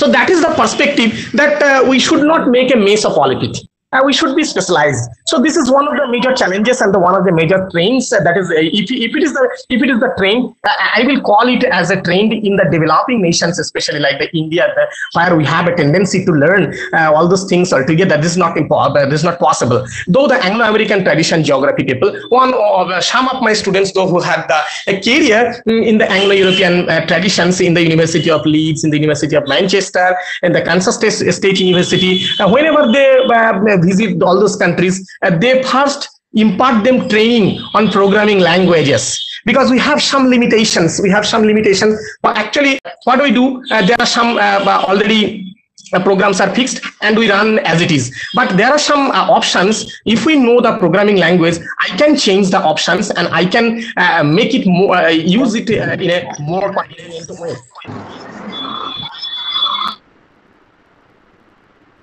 so that is the perspective that uh, we should not make a mess of all of it uh, we should be specialized. So this is one of the major challenges and the one of the major trends uh, that is, uh, if, if it is the if it is the trend, uh, I will call it as a trend in the developing nations, especially like the India, the, where we have a tendency to learn uh, all those things altogether. Is not. This is not possible. Though the Anglo-American tradition geography people, one of uh, some of my students, though who had the a career in the Anglo-European uh, traditions in the University of Leeds, in the University of Manchester, and the Kansas State, State University, uh, whenever they uh, visit all those countries, uh, they first impart them training on programming languages because we have some limitations. We have some limitations. But actually, what do we do? Uh, there are some uh, already uh, programs are fixed and we run as it is but there are some uh, options if we know the programming language i can change the options and i can uh, make it more uh, use it uh, in a more way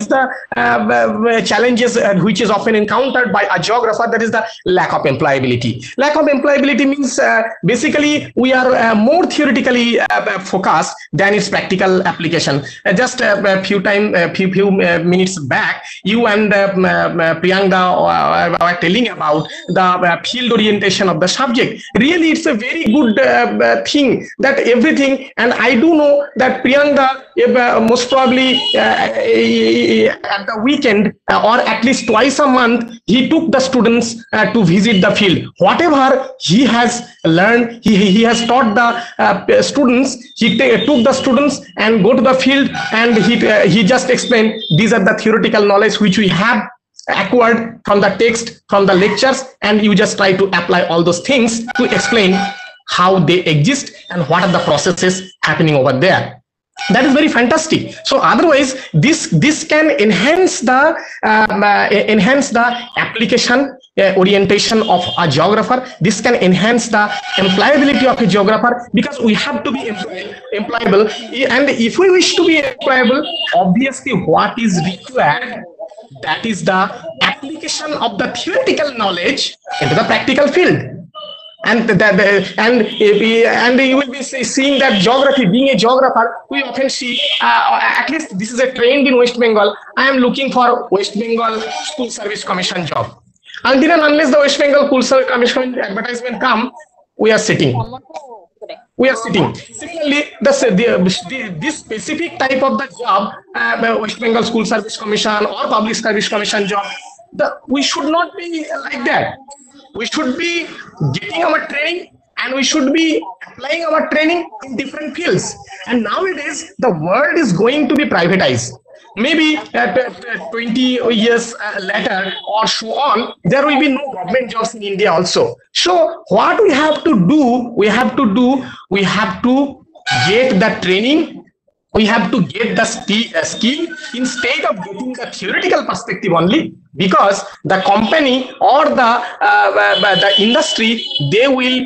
the uh, challenges uh, which is often encountered by a geographer that is the lack of employability. Lack of employability means uh, basically we are uh, more theoretically uh, focused than its practical application. Uh, just a few time a few, few minutes back you and priyanka were telling about the field orientation of the subject. Really it's a very good thing that everything and i do know that priyanka uh, most probably uh, at the weekend uh, or at least twice a month he took the students to visit the field. Whatever he has learned he, he has taught the students he took the students and go to the field and he he just explained these are the theoretical knowledge which we have acquired from the text from the lectures and you just try to apply all those things to explain how they exist and what are the processes happening over there that is very fantastic. So otherwise this this can enhance the um, uh, enhance the application uh, orientation of a geographer. This can enhance the employability of a geographer because we have to be employ- employable. And if we wish to be employable obviously what is required that is the application of the theoretical knowledge into the practical field and that and and you will be seeing that geography being a geographer we often see uh, at least this is a trend in west bengal. I am looking for west bengal school service commission job. Until and unless the west bengal school service commission advertisement come we are sitting. We are sitting. Similarly the, the, the this specific type of the job uh, west bengal school service commission or public service commission job the we should not be like that we should be getting our training and we should be applying our training in different fields. And nowadays the world is going to be privatized. Maybe uh, t- t- 20 years uh, later or so on there will be no government jobs in india also. So what we have to do we have to do we have to get the training we have to get the sti- uh, skill instead of getting the theoretical perspective only because the company or the uh, uh, the industry they will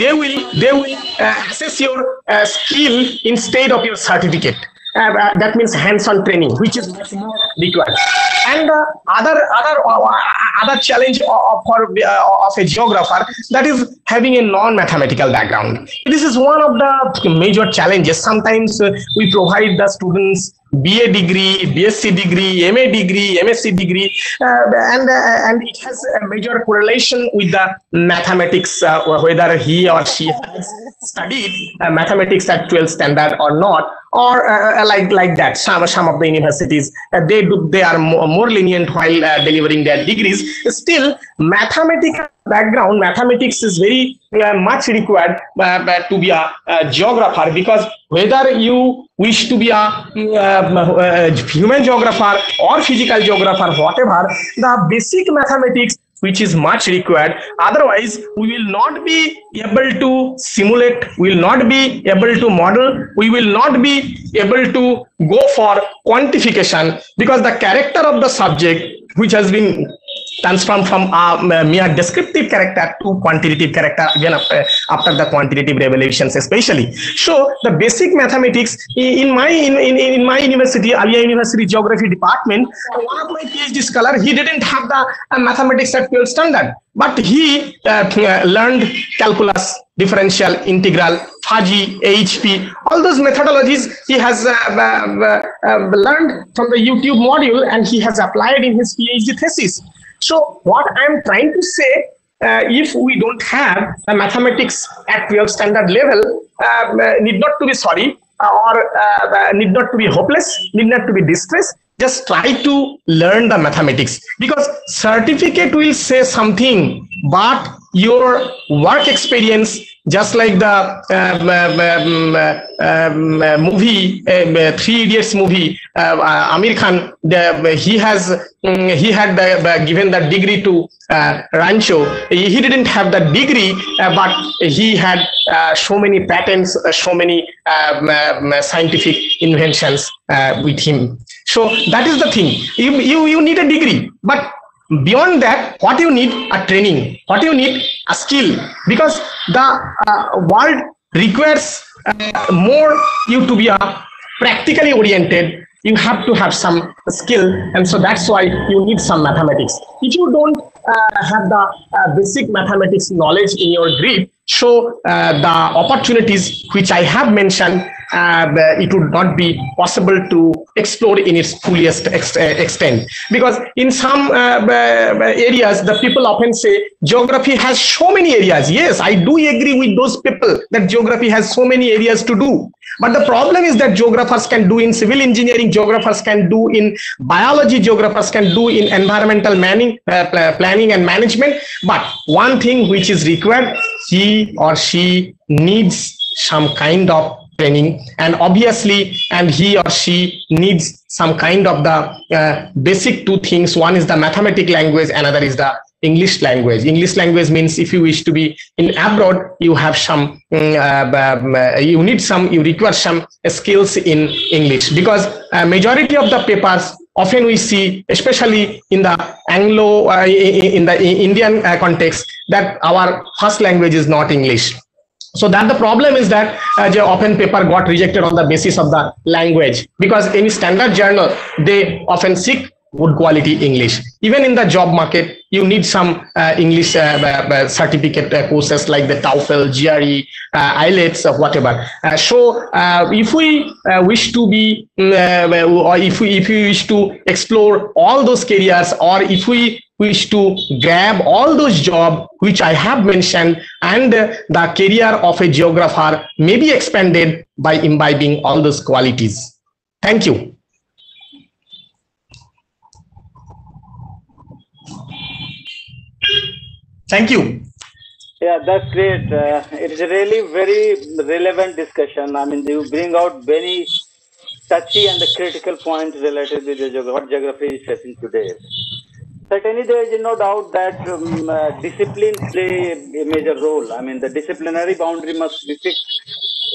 they will they will uh, assess your uh, skill instead of your certificate uh, uh, that means hands-on training which is much more required. And uh, other other uh, other challenge of, for uh, of a geographer that is having a non-mathematical background. This is one of the major challenges. Sometimes uh, we provide the students BA degree, BSc degree, MA degree, MSc degree, uh, and uh, and it has a major correlation with the mathematics, uh, whether he or she has studied uh, mathematics at 12th standard or not, or uh, like like that. Some some of the universities uh, they do they are more, more lenient while uh, delivering their degrees. Still, mathematical background, mathematics is very uh, much required uh, uh, to be a, a geographer because whether you wish to be a um, uh, human geographer or physical geographer, whatever, the basic mathematics which is much required. Otherwise, we will not be able to simulate, we will not be able to model, we will not be able to go for quantification because the character of the subject which has been transformed from a mere descriptive character to quantitative character again after, after the quantitative revelations especially so the basic mathematics in my in, in, in my university Aliah university geography department one of my phd scholar he didn't have the uh, mathematics at 12 standard but he uh, learned calculus differential, integral, Fuzzy, AHP all those methodologies he has uh, uh, uh, learned from the YouTube module and he has applied in his PhD thesis. So what I'm trying to say, uh, if we don't have mathematics at 12 standard level, uh, need not to be sorry or uh, need not to be hopeless, need not to be distressed. Just try to learn the mathematics because certificate will say something, but your work experience just like the um, um, um, um movie three idiots movie uh, uh, Aamir Khan the, he has um, he had given the degree to uh, rancho. He didn't have the degree but he had so many patents so many scientific inventions with him. So that is the thing. You, you you need a degree but beyond that what you need a training. What you need a skill. Because the uh, world requires uh, more you to be a practically oriented. You have to have some skill and so that's why you need some mathematics. If you don't uh, have the uh, basic mathematics knowledge in your grip so uh, the opportunities which i have mentioned uh, it would not be possible to explore in its fullest ex uh, extent. Because in some areas the people often say geography has so many areas. Yes i do agree with those people that geography has so many areas to do. But the problem is that geographers can do in civil engineering geographers can do in biology geographers can do in environmental manning, uh, planning and management. But one thing which is required he or she needs some kind of training and obviously and he or she needs some kind of the uh, basic two things. One is the mathematic language another is the english language. English language means if you wish to be in abroad you have some mm, uh, you need some you require some skills in english because uh, majority of the papers often we see especially in the anglo uh, in the indian uh, context that our first language is not english. So that the problem is that uh, the open paper got rejected on the basis of the language. Because any standard journal they often seek good quality english even in the job market you need some uh, english uh, uh, uh certificate uh, courses like the toefl gre ielts or whatever so if we wish to be or if we if we wish to explore all those careers or if we wish to grab all those jobs which I have mentioned and the career of a geographer may be expanded by imbibing all those qualities. Thank you. Thank you. Yeah, that's great. Uh, it's a really very relevant discussion. I mean, you bring out very touchy and the critical points related to the what geography is facing today certainly there is no doubt that um, uh, discipline play a major role. I mean, the disciplinary boundary must be fixed.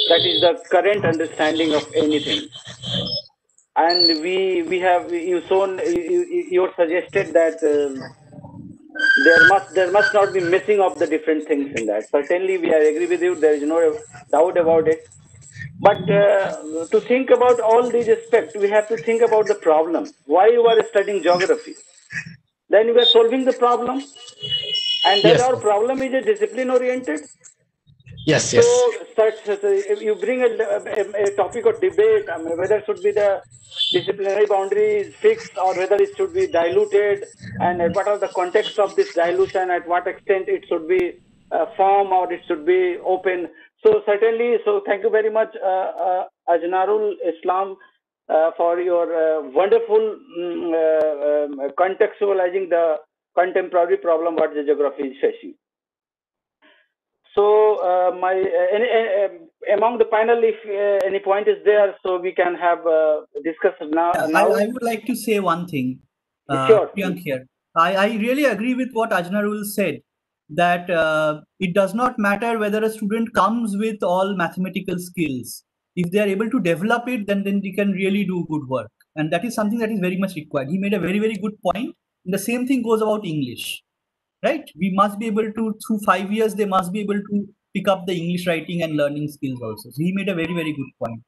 That is the current understanding of anything. And we we have you shown you, you suggested that uh, there must there must not be missing of the different things in that. Certainly, we I agree with you. There is no doubt about it. But uh, to think about all these aspects, we have to think about the problem. Why you are studying geography? then you are solving the problem. And then yes. our problem is a discipline oriented. Yes, yes. So, if you bring a, a, a, topic of debate, I mean, whether should be the disciplinary boundary is fixed or whether it should be diluted, and what are the context of this dilution, at what extent it should be uh, firm or it should be open. So certainly, so thank you very much, uh, uh, Aznarul Islam uh, for your uh, wonderful um, uh, contextualizing the contemporary problem what the geography is facing. So uh, my uh, any, uh, among the panel, if any point is there, so we can have discussion now. Now. I, I, would like to say one thing. sure. Priyank here. I, I really agree with what Aznarul said that it does not matter whether a student comes with all mathematical skills if they are able to develop it then then they can really do good work and that is something that is very much required he made a very very good point and the same thing goes about english right? We must be able to through five years they must be able to pick up the english writing and learning skills also. So he made a very very good point.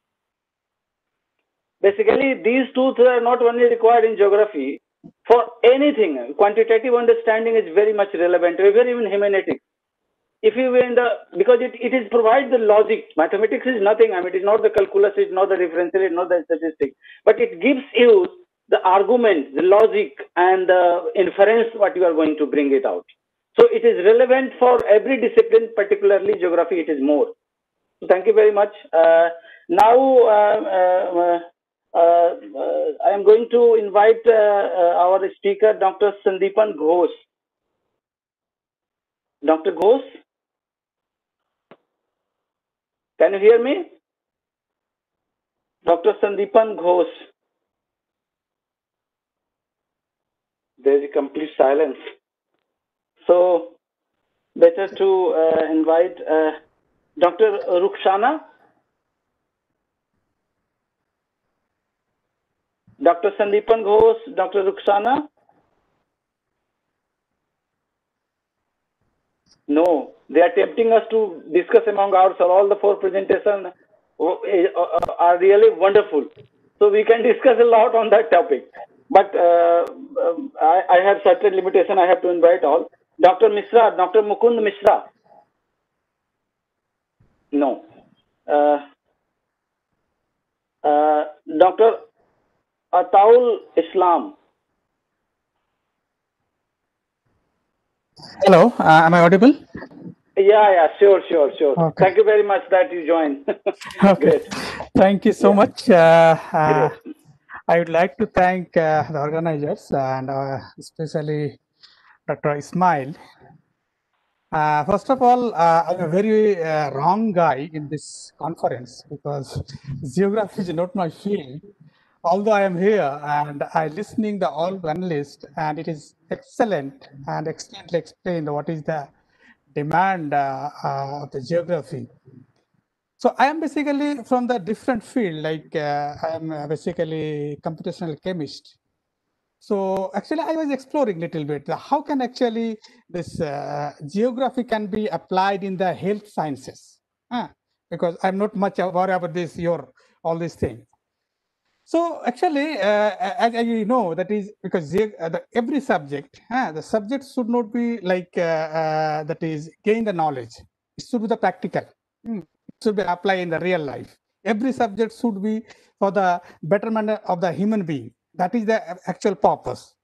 Basically these two are not only required in geography. For anything quantitative understanding is very much relevant even in humanities if you in the because it, it is provide the logic. Mathematics is nothing. I mean it is not the calculus it's not the differential it's not the statistics. But it gives you the argument the logic and the inference what you are going to bring it out so it is relevant for every discipline particularly geography it is more so thank you very much uh, now uh, uh, uh, uh i am going to invite uh, our speaker dr sandeepan ghosh dr ghosh can you hear me? Dr. Sandeepan Ghosh. There is a complete silence. So, better to uh, invite uh, Dr. Rukhsana. Dr. Sandeepan Ghosh, Dr. Rukhsana. No, they are tempting us to discuss among ourselves. All the four presentations eh, uh, uh, are really wonderful. So we can discuss a lot on that topic. But uh, um, I, I, have certain limitation. I have to invite all. Dr. Mishra, Dr. Mukund Mishra. No. Uh, uh, Dr. Ataul Islam. Hello, uh, am I audible? Yeah, yeah, sure, sure, sure. Okay. Thank you very much that you joined. okay. Great. Thank you so yeah. much. Uh, uh, I would like to thank uh, the organizers and uh, especially Dr. Ismail. Uh, first of all, I'm a very wrong guy in this conference because geography is not my field although I am here and I'm listening the all panelists and it is excellent and excellently explained what is the demand uh, uh, of the geography. So I am basically from the different field, like uh, I am basically computational chemist. So actually I was exploring a little bit, how can actually this uh, geography can be applied in the health sciences? because I'm not much aware about this, your all these things. So actually, uh, as, as, you know, that is because uh, the, every subject, uh, the subject should not be like uh, uh, that is gain the knowledge. It should be the practical. Mm. Should be applied in the real life. Every subject should be for the betterment of the human being. That is the actual purpose.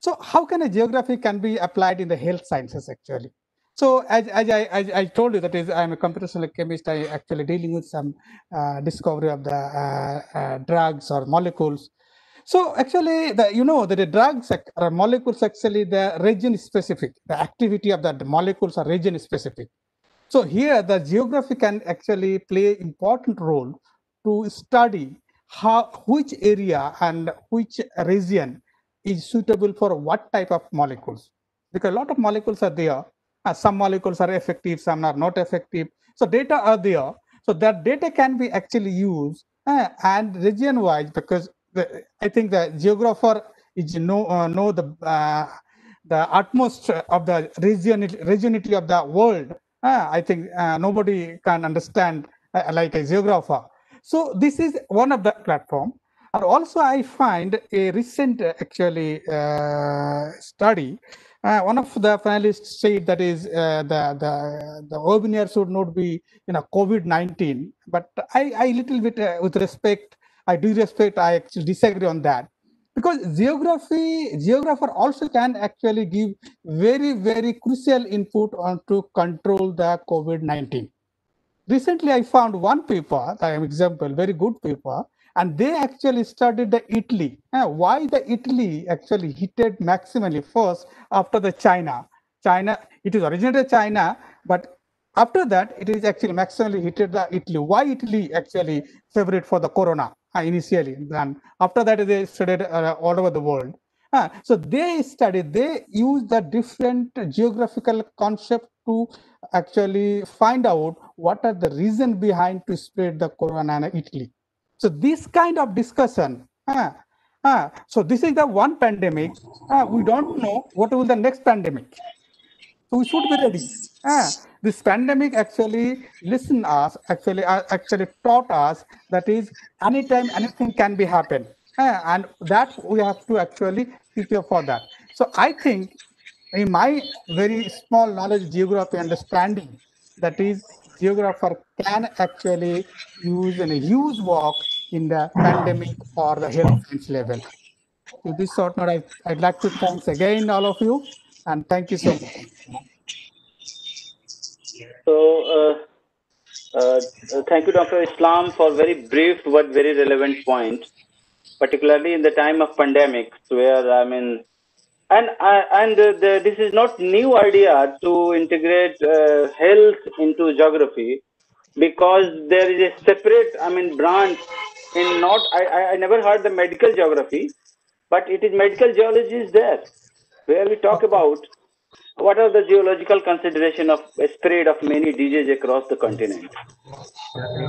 So how can a geography can be applied in the health sciences actually? So as, as, I, as I told you, that is, I'm a computational chemist. I actually dealing with some uh, discovery of the uh, uh, drugs or molecules. So actually, the, you know that the drugs or molecules actually the region specific. The activity of the molecules are region specific. So here the geography can actually play important role to study how which area and which region is suitable for what type of molecules. Because a lot of molecules are there uh, some molecules are effective, some are not effective. So data are there. So that data can be actually used uh, and region-wise because the, I think the geographer is know uh, know the uh, the utmost of the region regionality of the world. Uh, I think uh, nobody can understand ah, like a geographer. So this is one of the platform. And also I find a recent actually study one of the panelists said that is the the the webinar should not be you know COVID nineteen. But I I little bit with respect I do respect I actually disagree on that because geography geographer also can actually give very very crucial input on to control the COVID nineteen. Recently, I found one paper, I am example, very good paper, and they actually studied the Italy. Why the Italy actually heated maximally first after the China. China, it is originated China, but after that, it is actually maximally heated the Italy. Why Italy actually favorite for the corona initially? And after that, they studied uh, all over the world. Uh, so they studied, they use the different geographical concept to actually find out what are the reason behind to spread the corona in Italy. So this kind of discussion, uh, uh, so this is the one pandemic. Uh, we don't know what will the next pandemic. So we should be ready. Uh, this pandemic actually listen us, actually uh, actually taught us that is anytime anything can be happen. Uh, and that we have to actually prepare for that. So I think in my very small knowledge geography understanding, that is geographer can actually use in a huge work in the pandemic or the health science level. To this short note, I, I'd like to thanks again all of you and thank you so much. So, uh, uh, thank you, Dr. Islam, for very brief but very relevant point, particularly in the time of pandemic, where I mean, and uh, and the, this is not new idea to integrate uh, health into geography, because there is a separate, I mean, branch in not. I- I never heard the medical geography, but it is medical geology is there, where we talk about what are the geological consideration of spread of many diseases across the continent.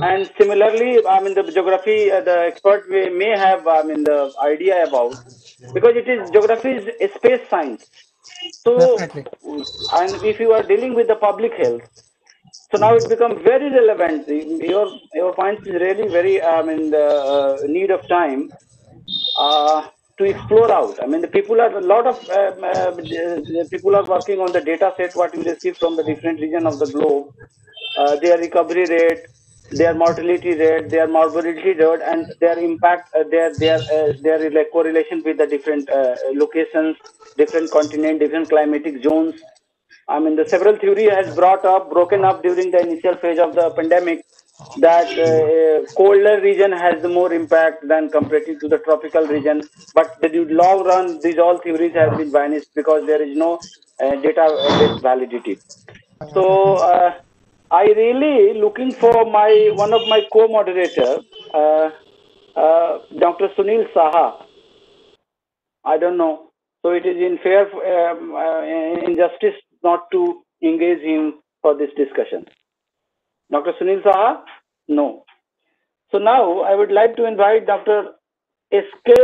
And similarly i mean the geography uh, the expert may, have i mean the idea about because it is geography is a space science. So Definitely. and if you are dealing with the public health so now it becomes very relevant. Your your point is really very i mean the uh, need of time. Uh, to explore out. I mean, the people are a lot of um, uh, people are working on the data set what we receive from the different region of the globe, uh, their recovery rate, their mortality rate, their morbidity rate, and their impact, uh, their their uh, their correlation with the different uh, locations, different continent, different climatic zones. I mean, the several theory has brought up, broken up during the initial phase of the pandemic that uh, colder region has more impact than comparative to the tropical region. But the long run, these all theories have been vanished because there is no uh, data-based validity. So uh, I really looking for my one of my co-moderator, uh, uh, Dr. Sunil Saha. I don't know. So it is in fair um, uh, injustice not to engage him for this discussion. Dr. Sunil Saha? No. So now I would like to invite Dr. S.K.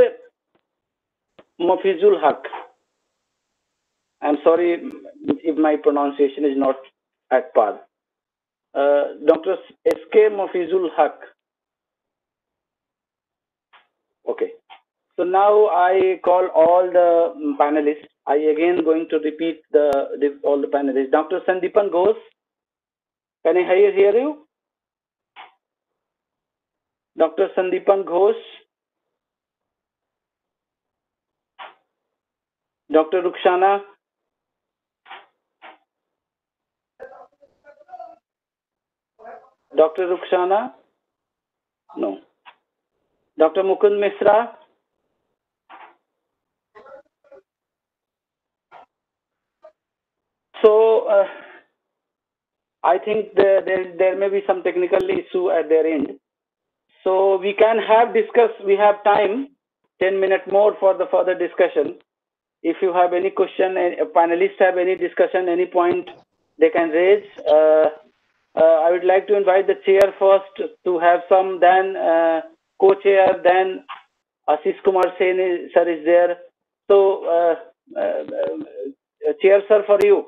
Mafizul Haq. I'm sorry if my pronunciation is not at par. Uh, Dr. S.K. Mafizul Haq. Okay. So now I call all the panelists. I again going to repeat the, the all the panelists. Dr. Sandipan Ghosh, can I hear, hear you? Dr. Sandipan Ghosh, Dr. Rukshana, Dr. Rukshana, no. Dr. Mukund Misra, so uh, I think there, there may be some technical issue at their end. So we can have discuss. We have time, ten minutes more for the further discussion. If you have any question, any panelists have any discussion, any point they can raise. Uh, uh, I would like to invite the chair first to have some, then uh, co-chair, then Ashish Kumar Sen is, sir is there. So, uh, uh, uh, chair sir for you,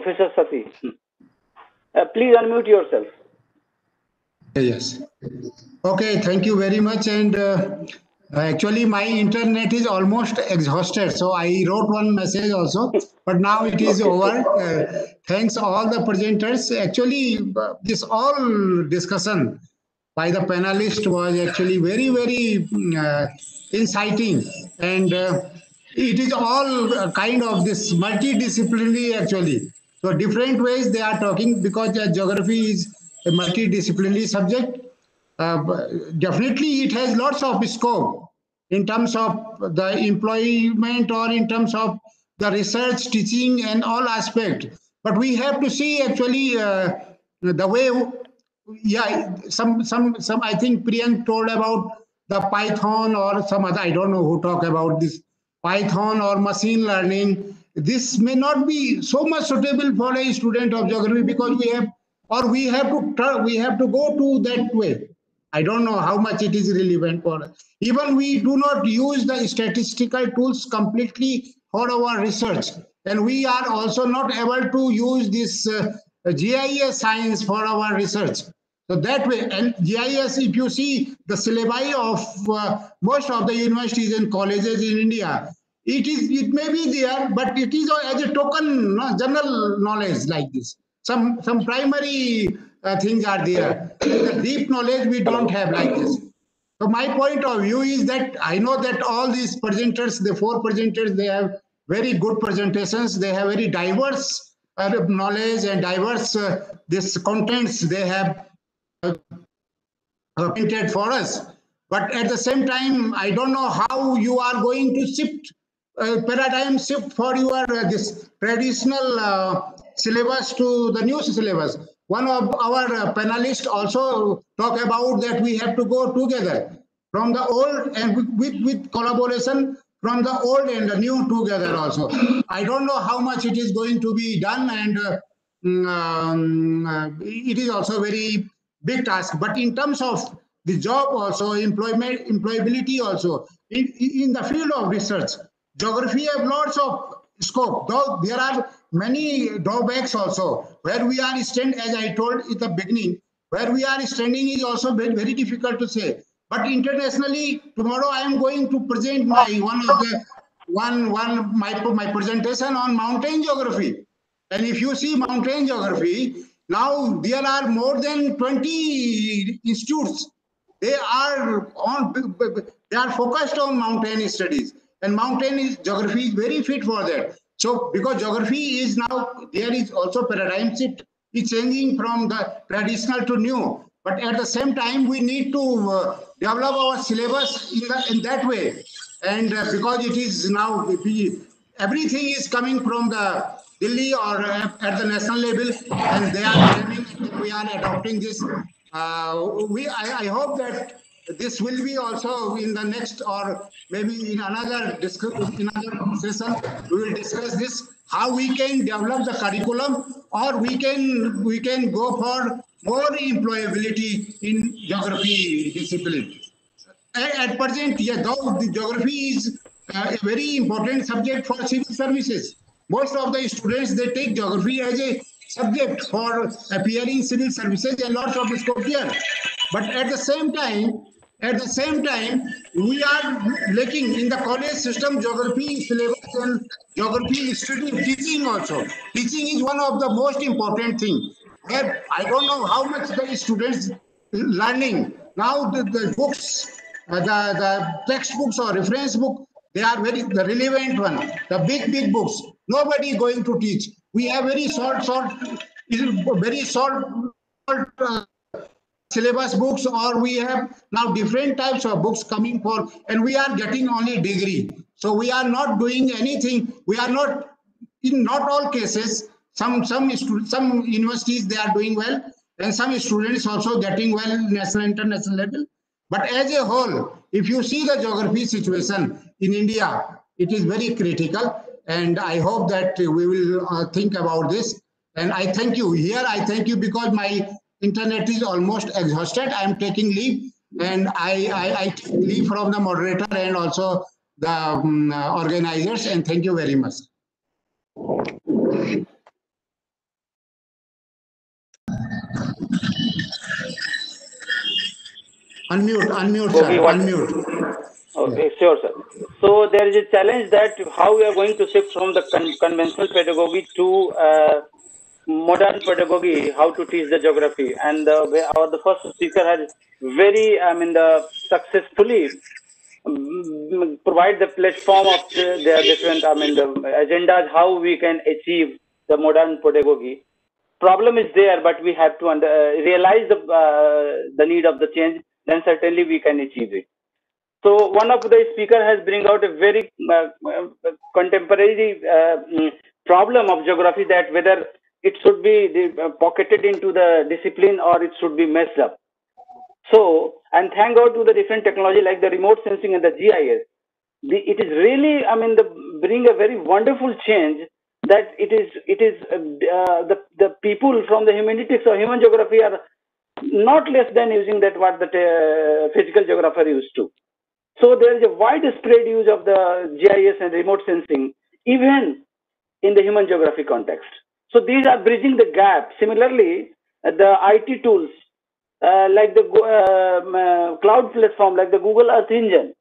Professor Sati. Uh, please unmute yourself. Yes. Okay, thank you very much. And uh, actually, my internet is almost exhausted. So I wrote one message also, but now it is over. Uh, thanks all the presenters. Actually, uh, this all discussion by the panelist was actually very, very mm, uh, inciting. And uh, it is all kind of this multidisciplinary actually. So different ways they are talking because geography is a multidisciplinary subject. Uh, definitely, it has lots of scope in terms of the employment or in terms of the research, teaching, and all aspects. But we have to see actually uh, the way. Yeah, some some some. I think Priyank told about the Python or some other. I don't know who talk about this Python or machine learning. This may not be so much suitable for a student of geography because we have or we have to we have to go to that way. I don't know how much it is relevant for us. Even we do not use the statistical tools completely for our research, and we are also not able to use this uh, GIS science for our research. So that way, and GIS, if you see the syllabi of uh, most of the universities and colleges in India, it is it may be there, but it is as a token no, general knowledge like this. Some some primary uh, things are there. The deep knowledge we don't have like this. So my point of view is that I know that all these presenters, the four presenters, they have very good presentations. They have very diverse uh, knowledge and diverse uh, this contents they have uh, printed for us. But at the same time, I don't know how you are going to shift paradigm shift for your uh, this traditional uh, syllabus to the new syllabus. One of our uh, panelists also talk about that we have to go together from the old and with, with, with collaboration from the old and the new together also. I don't know how much it is going to be done and uh, mm, um, uh, it is also very big task. But in terms of the job also, employment, employability also, in, in the field of research, geography have lots of scope, though there are many drawbacks also. Where we are stand, as I told in the beginning, where we are standing is also very, very difficult to say. But internationally, tomorrow I am going to present my one of the one one my my presentation on mountain geography. And if you see mountain geography, now there are more than 20 institutes. They are on they are focused on mountain studies. And mountain is, geography is very fit for that. So because geography is now there is also paradigm shift it's changing from the traditional to new. But at the same time, we need to uh, develop our syllabus in, the, in that way. And uh, because it is now, we, everything is coming from the Delhi or uh, at the national level, and they are training, we are adopting this. Uh, we, I, I hope that this will be also in the next or maybe in another in another session we will discuss this how we can develop the curriculum or we can we can go for more employability in geography discipline. At, at present, yeah, though the geography is uh, a very important subject for civil services. Most of the students, they take geography as a subject for appearing civil services and lots of scope here. But at the same time, at the same time, we are lacking in the college system geography syllabus and geography institute teaching also. Teaching is one of the most important thing. I don't know how much the students learning. Now the, the books, uh, the, the textbooks or reference book, they are very the relevant one. The big, big books, nobody going to teach. We have very short, short, very short, short uh, syllabus books or we have now different types of books coming for and we are getting only degree so we are not doing anything we are not in not all cases some some some universities they are doing well, and some students also getting well national international level. But as a whole, if you see the geography situation in India, it is very critical. And I hope that we will uh, think about this. And I thank you. Here, I thank you because my internet is almost exhausted. I am taking leave. And I, I, I take leave from the moderator and also the um, organizers. And thank you very much. Unmute, unmute, okay, sir. Unmute. Okay, sure, sir. So there is a challenge that how we are going to shift from the con conventional pedagogy to uh, modern pedagogy, how to teach the geography. And uh, our the first speaker has very, I mean, the successfully um, provide the platform of the, their different, I mean, the agendas, how we can achieve the modern pedagogy. Problem is there, but we have to under, uh, realize the uh, the need of the change then certainly we can achieve it. So one of the speaker has bring out a very uh, uh, contemporary uh, mm, problem of geography that whether it should be uh, pocketed into the discipline or it should be messed up. So, and thank God to the different technology like the remote sensing and the GIS. The, it is really, I mean, the bring a very wonderful change that it is, it is uh, the the people from the humanities or human geography are not less than using that what the uh, physical geographer used to. So there is a widespread use of the GIS and remote sensing, even in the human geography context. So these are bridging the gap. Similarly, the IT tools uh, like the uh, cloud platform, like the Google Earth Engine,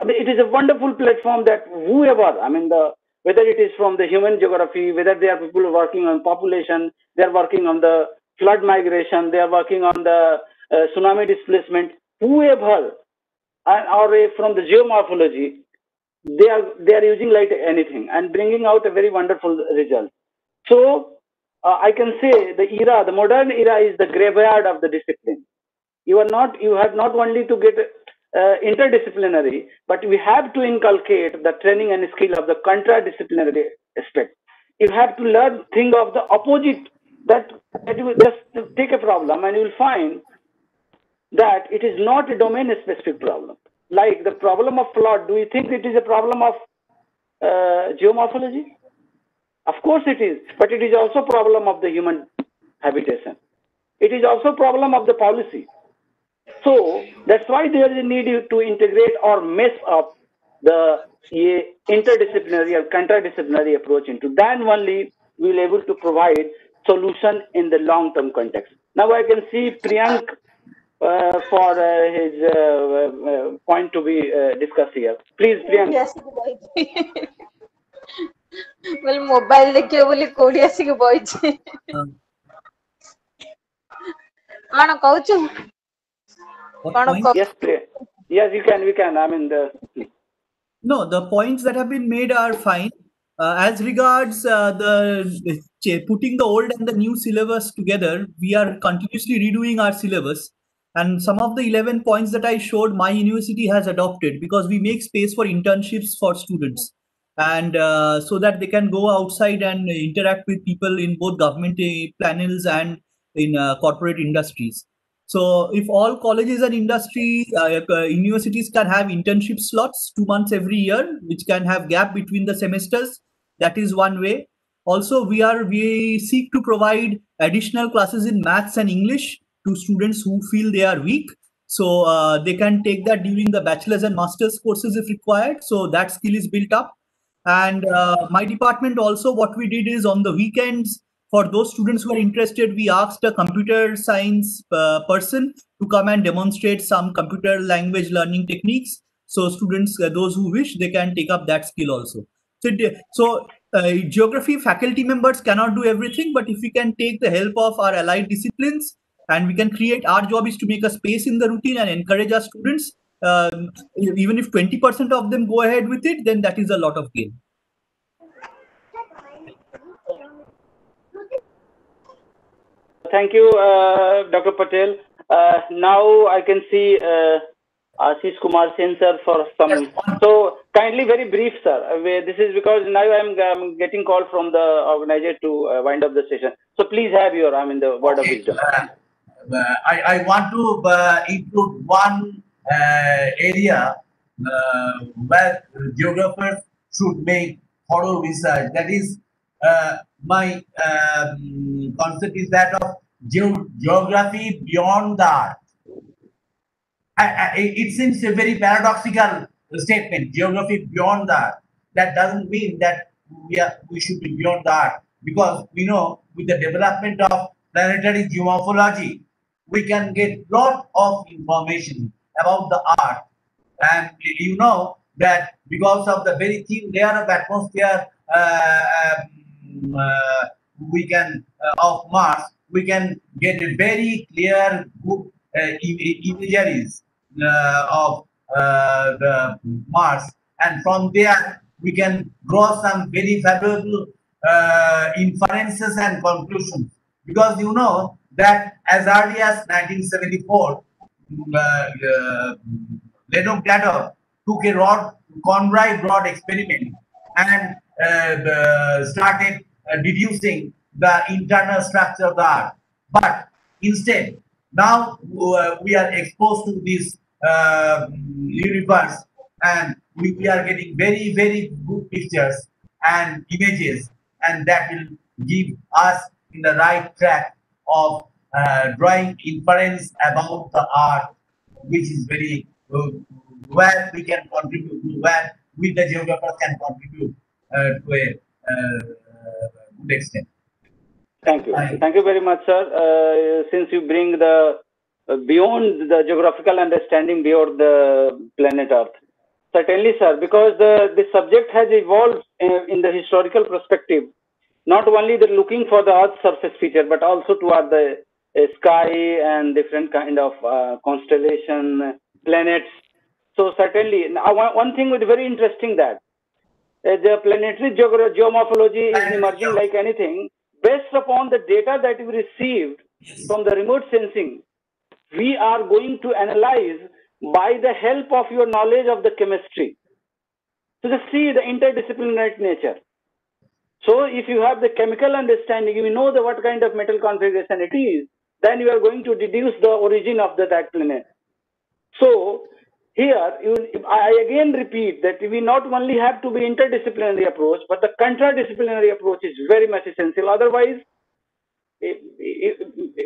I mean, it is a wonderful platform that whoever, I mean, the whether it is from the human geography, whether they are people working on population, they are working on the flood migration, they are working on the uh, tsunami displacement, whoever, or from the geomorphology, they are they are using like anything and bringing out a very wonderful result. So uh, I can say the era, the modern era, is the graveyard of the discipline. You are not you have not only to get uh, interdisciplinary, but we have to inculcate the training and skill of the contradisciplinary aspect. You have to learn think of the opposite. That, that you just take a problem and you will find that it is not a domain specific problem. Like the problem of flood, do you think it is a problem of uh, geomorphology? Of course it is, but it is also problem of the human habitation. It is also problem of the policy. So that's why there is a need to integrate or mess up the interdisciplinary or contradisciplinary approach into. Then only we will able to provide solution in the long-term context. Now I can see Priyank uh, for uh, his uh, uh, point to be uh, discussed here. Please, Priyank. ବୋଲେ mobile ଦେଖିବ ବୋଲି କୋଉଠି ଆସିକି ବଇଛି କଣ କହୁଛୁ କଣ Yes, Priyank. Yes, you can. We can. I mean the. No, the points that have been made are fine. Uh, as regards uh, the ch- putting the old and the new syllabus together, we are continuously redoing our syllabus. And some of the 11 points that I showed, my university has adopted because we make space for internships for students. And uh, so that they can go outside and interact with people in both government uh, panels and in uh, corporate industries. So if all colleges and industry uh, uh, universities can have internship slots two months every year, which can have gap between the semesters, that is one way. Also, we are we seek to provide additional classes in maths and English to students who feel they are weak. So uh, they can take that during the bachelor's and master's courses if required. So that skill is built up. And uh, my department also, what we did is on the weekends, for those students who are interested, we asked a computer science uh, person to come and demonstrate some computer language learning techniques. So students, uh, those who wish, they can take up that skill also. So, so uh, geography faculty members cannot do everything, but if we can take the help of our allied disciplines and we can create, our job is to make a space in the routine and encourage our students. Um, even if 20% of them go ahead with it, then that is a lot of gain. Thank you, uh, Dr. Patel. Uh, now I can see uh, Ashish Kumar Sen sir for some. So kindly, very brief, sir. Uh, This is because now I'm, um getting call from the organizer to uh, wind up the session. So please have your, I mean, the word of wisdom. uh, I, I want to uh, include one uh, area uh, where geographers should make thorough research. That is, uh, my um, concept is that of geo- geography beyond the earth. I, I, it seems a very paradoxical statement, geography beyond the earth. That doesn't mean that we, are, we should be beyond the earth because we know with the development of planetary geomorphology, we can get lot of information about the earth. And you know that because of the very thin layer of atmosphere uh, um, uh, we can uh, of Mars, we can get a very clear good uh, imageries uh, of the Mars, and from there we can draw some very valuable inferences and conclusions. Because you know that as early as 1974, uh, uh, Plato took a rod, Conroy rod experiment and uh, started uh, deducing the internal structure of the earth. But instead, now uh, we are exposed to this uh, universe and we, we are getting very, very good pictures and images, and that will give us in the right track of drawing inference about the art, which is very uh, where we can contribute, where we the geographers can contribute uh, to a uh, good extent. Thank you. Thank you very much, sir. Uh, since you bring the uh, beyond the geographical understanding beyond the planet Earth. Certainly, sir, because the, the subject has evolved uh, in the historical perspective. Not only the looking for the Earth's surface feature, but also toward the uh, sky and different kind of uh, constellation, planets. So certainly, one, thing was very interesting that uh, the planetary geomorphology is emerging like anything based upon the data that we received from the remote sensing. We are going to analyze by the help of your knowledge of the chemistry. So just see the interdisciplinary nature. So if you have the chemical understanding, you know the what kind of metal configuration it is, then you are going to deduce the origin of the, that planet. So here, you, I again repeat that we not only have to be interdisciplinary approach, but the contradisciplinary approach is very much essential. Otherwise, it, it,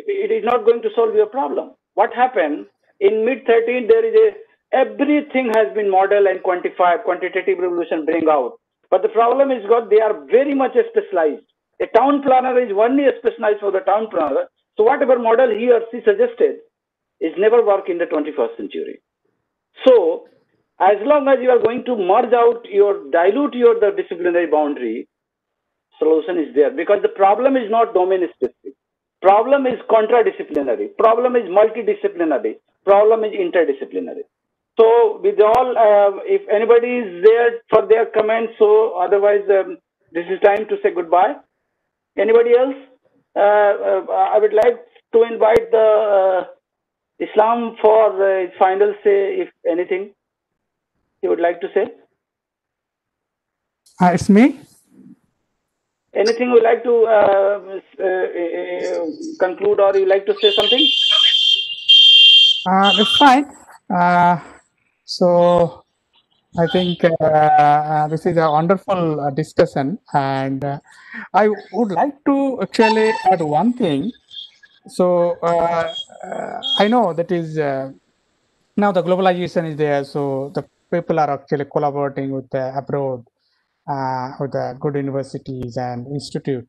it is not going to solve your problem. What happened in mid 13? There is a everything has been modeled and quantified. Quantitative revolution bring out, but the problem is got they are very much specialized. A town planner is only specialized for the town planner. So whatever model he or she suggested is never work in the 21st century. So as long as you are going to merge out your dilute your the disciplinary boundary, solution is there because the problem is not domain specific. Problem is contradisciplinary. Problem is multidisciplinary. Problem is interdisciplinary. So with all, uh, if anybody is there for their comments, so otherwise um, this is time to say goodbye. Anybody else? Uh, uh, I would like to invite the uh, Islam for uh, its final say, if anything you would like to say. Uh, it's me. Anything you would like to uh, uh, uh, conclude or you like to say something? Uh, that's fine. Uh, so I think uh, uh, this is a wonderful uh, discussion, and uh, I would like to actually add one thing. So uh, uh, I know that is now the globalization is there, so the people are actually collaborating with the abroad, with the good universities and institute.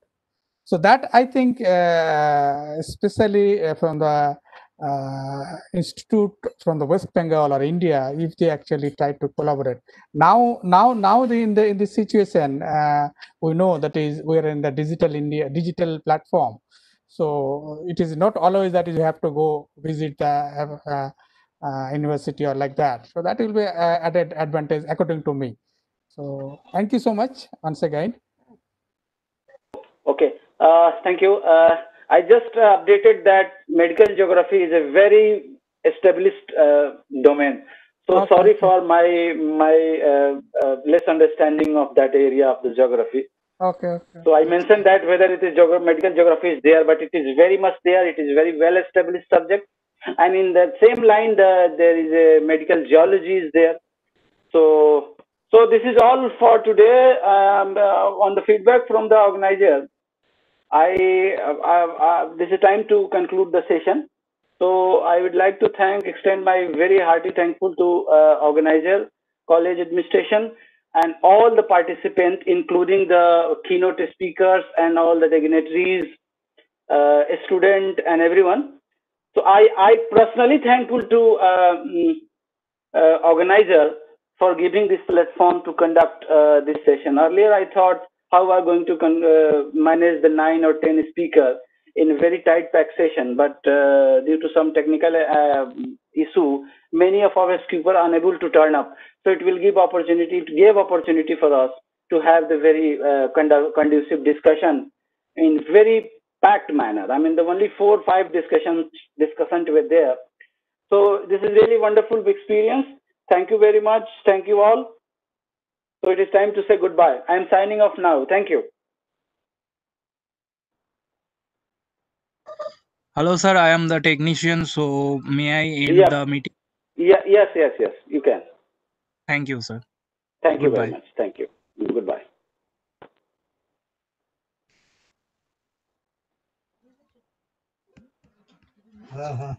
So that I think, especially from the institute from the West Bengal or India, if they actually try to collaborate. Now, now, now the, in the in this situation, uh, we know that is we're in the digital India digital platform. So it is not always that you have to go visit the uh, uh, university or like that. So that will be uh, added advantage according to me. So thank you so much once again. Okay, uh, thank you. Uh, I just uh, updated that medical geography is a very established uh, domain. So Okay. sorry for my my uh, uh, less understanding of that area of the geography. Okay. okay. So I mentioned that whether it is geog- medical geography is there, but it is very much there. It is very well established subject. And in that same line, the, there is a medical geology is there. So so this is all for today. Um, uh, on the feedback from the organizer, I, this is time to conclude the session. So I would like to thank, extend my very hearty thankful to uh, organizer, college administration, and all the participants, including the keynote speakers and all the dignitaries, uh, student and everyone. So I, I personally thankful to uh, mm, uh, organizer for giving this platform to conduct uh, this session. Earlier, I thought how are going to uh, manage the nine or ten speakers in a very tight session, but uh, due to some technical uh, issue, many of our speakers are unable to turn up. So it will give opportunity to give opportunity for us to have the very uh, condu- conducive discussion in very packed manner. I mean, the only four or five discussions discussions were there. So this is really wonderful experience. Thank you very much. Thank you all. So it is time to say goodbye. I am signing off now. Thank you. Hello, sir. I am the technician. So may I end Yeah. the meeting? Yeah, yes, yes, yes. You can. Thank you, sir. Thank you very much. Thank you. Goodbye. हाँ हाँ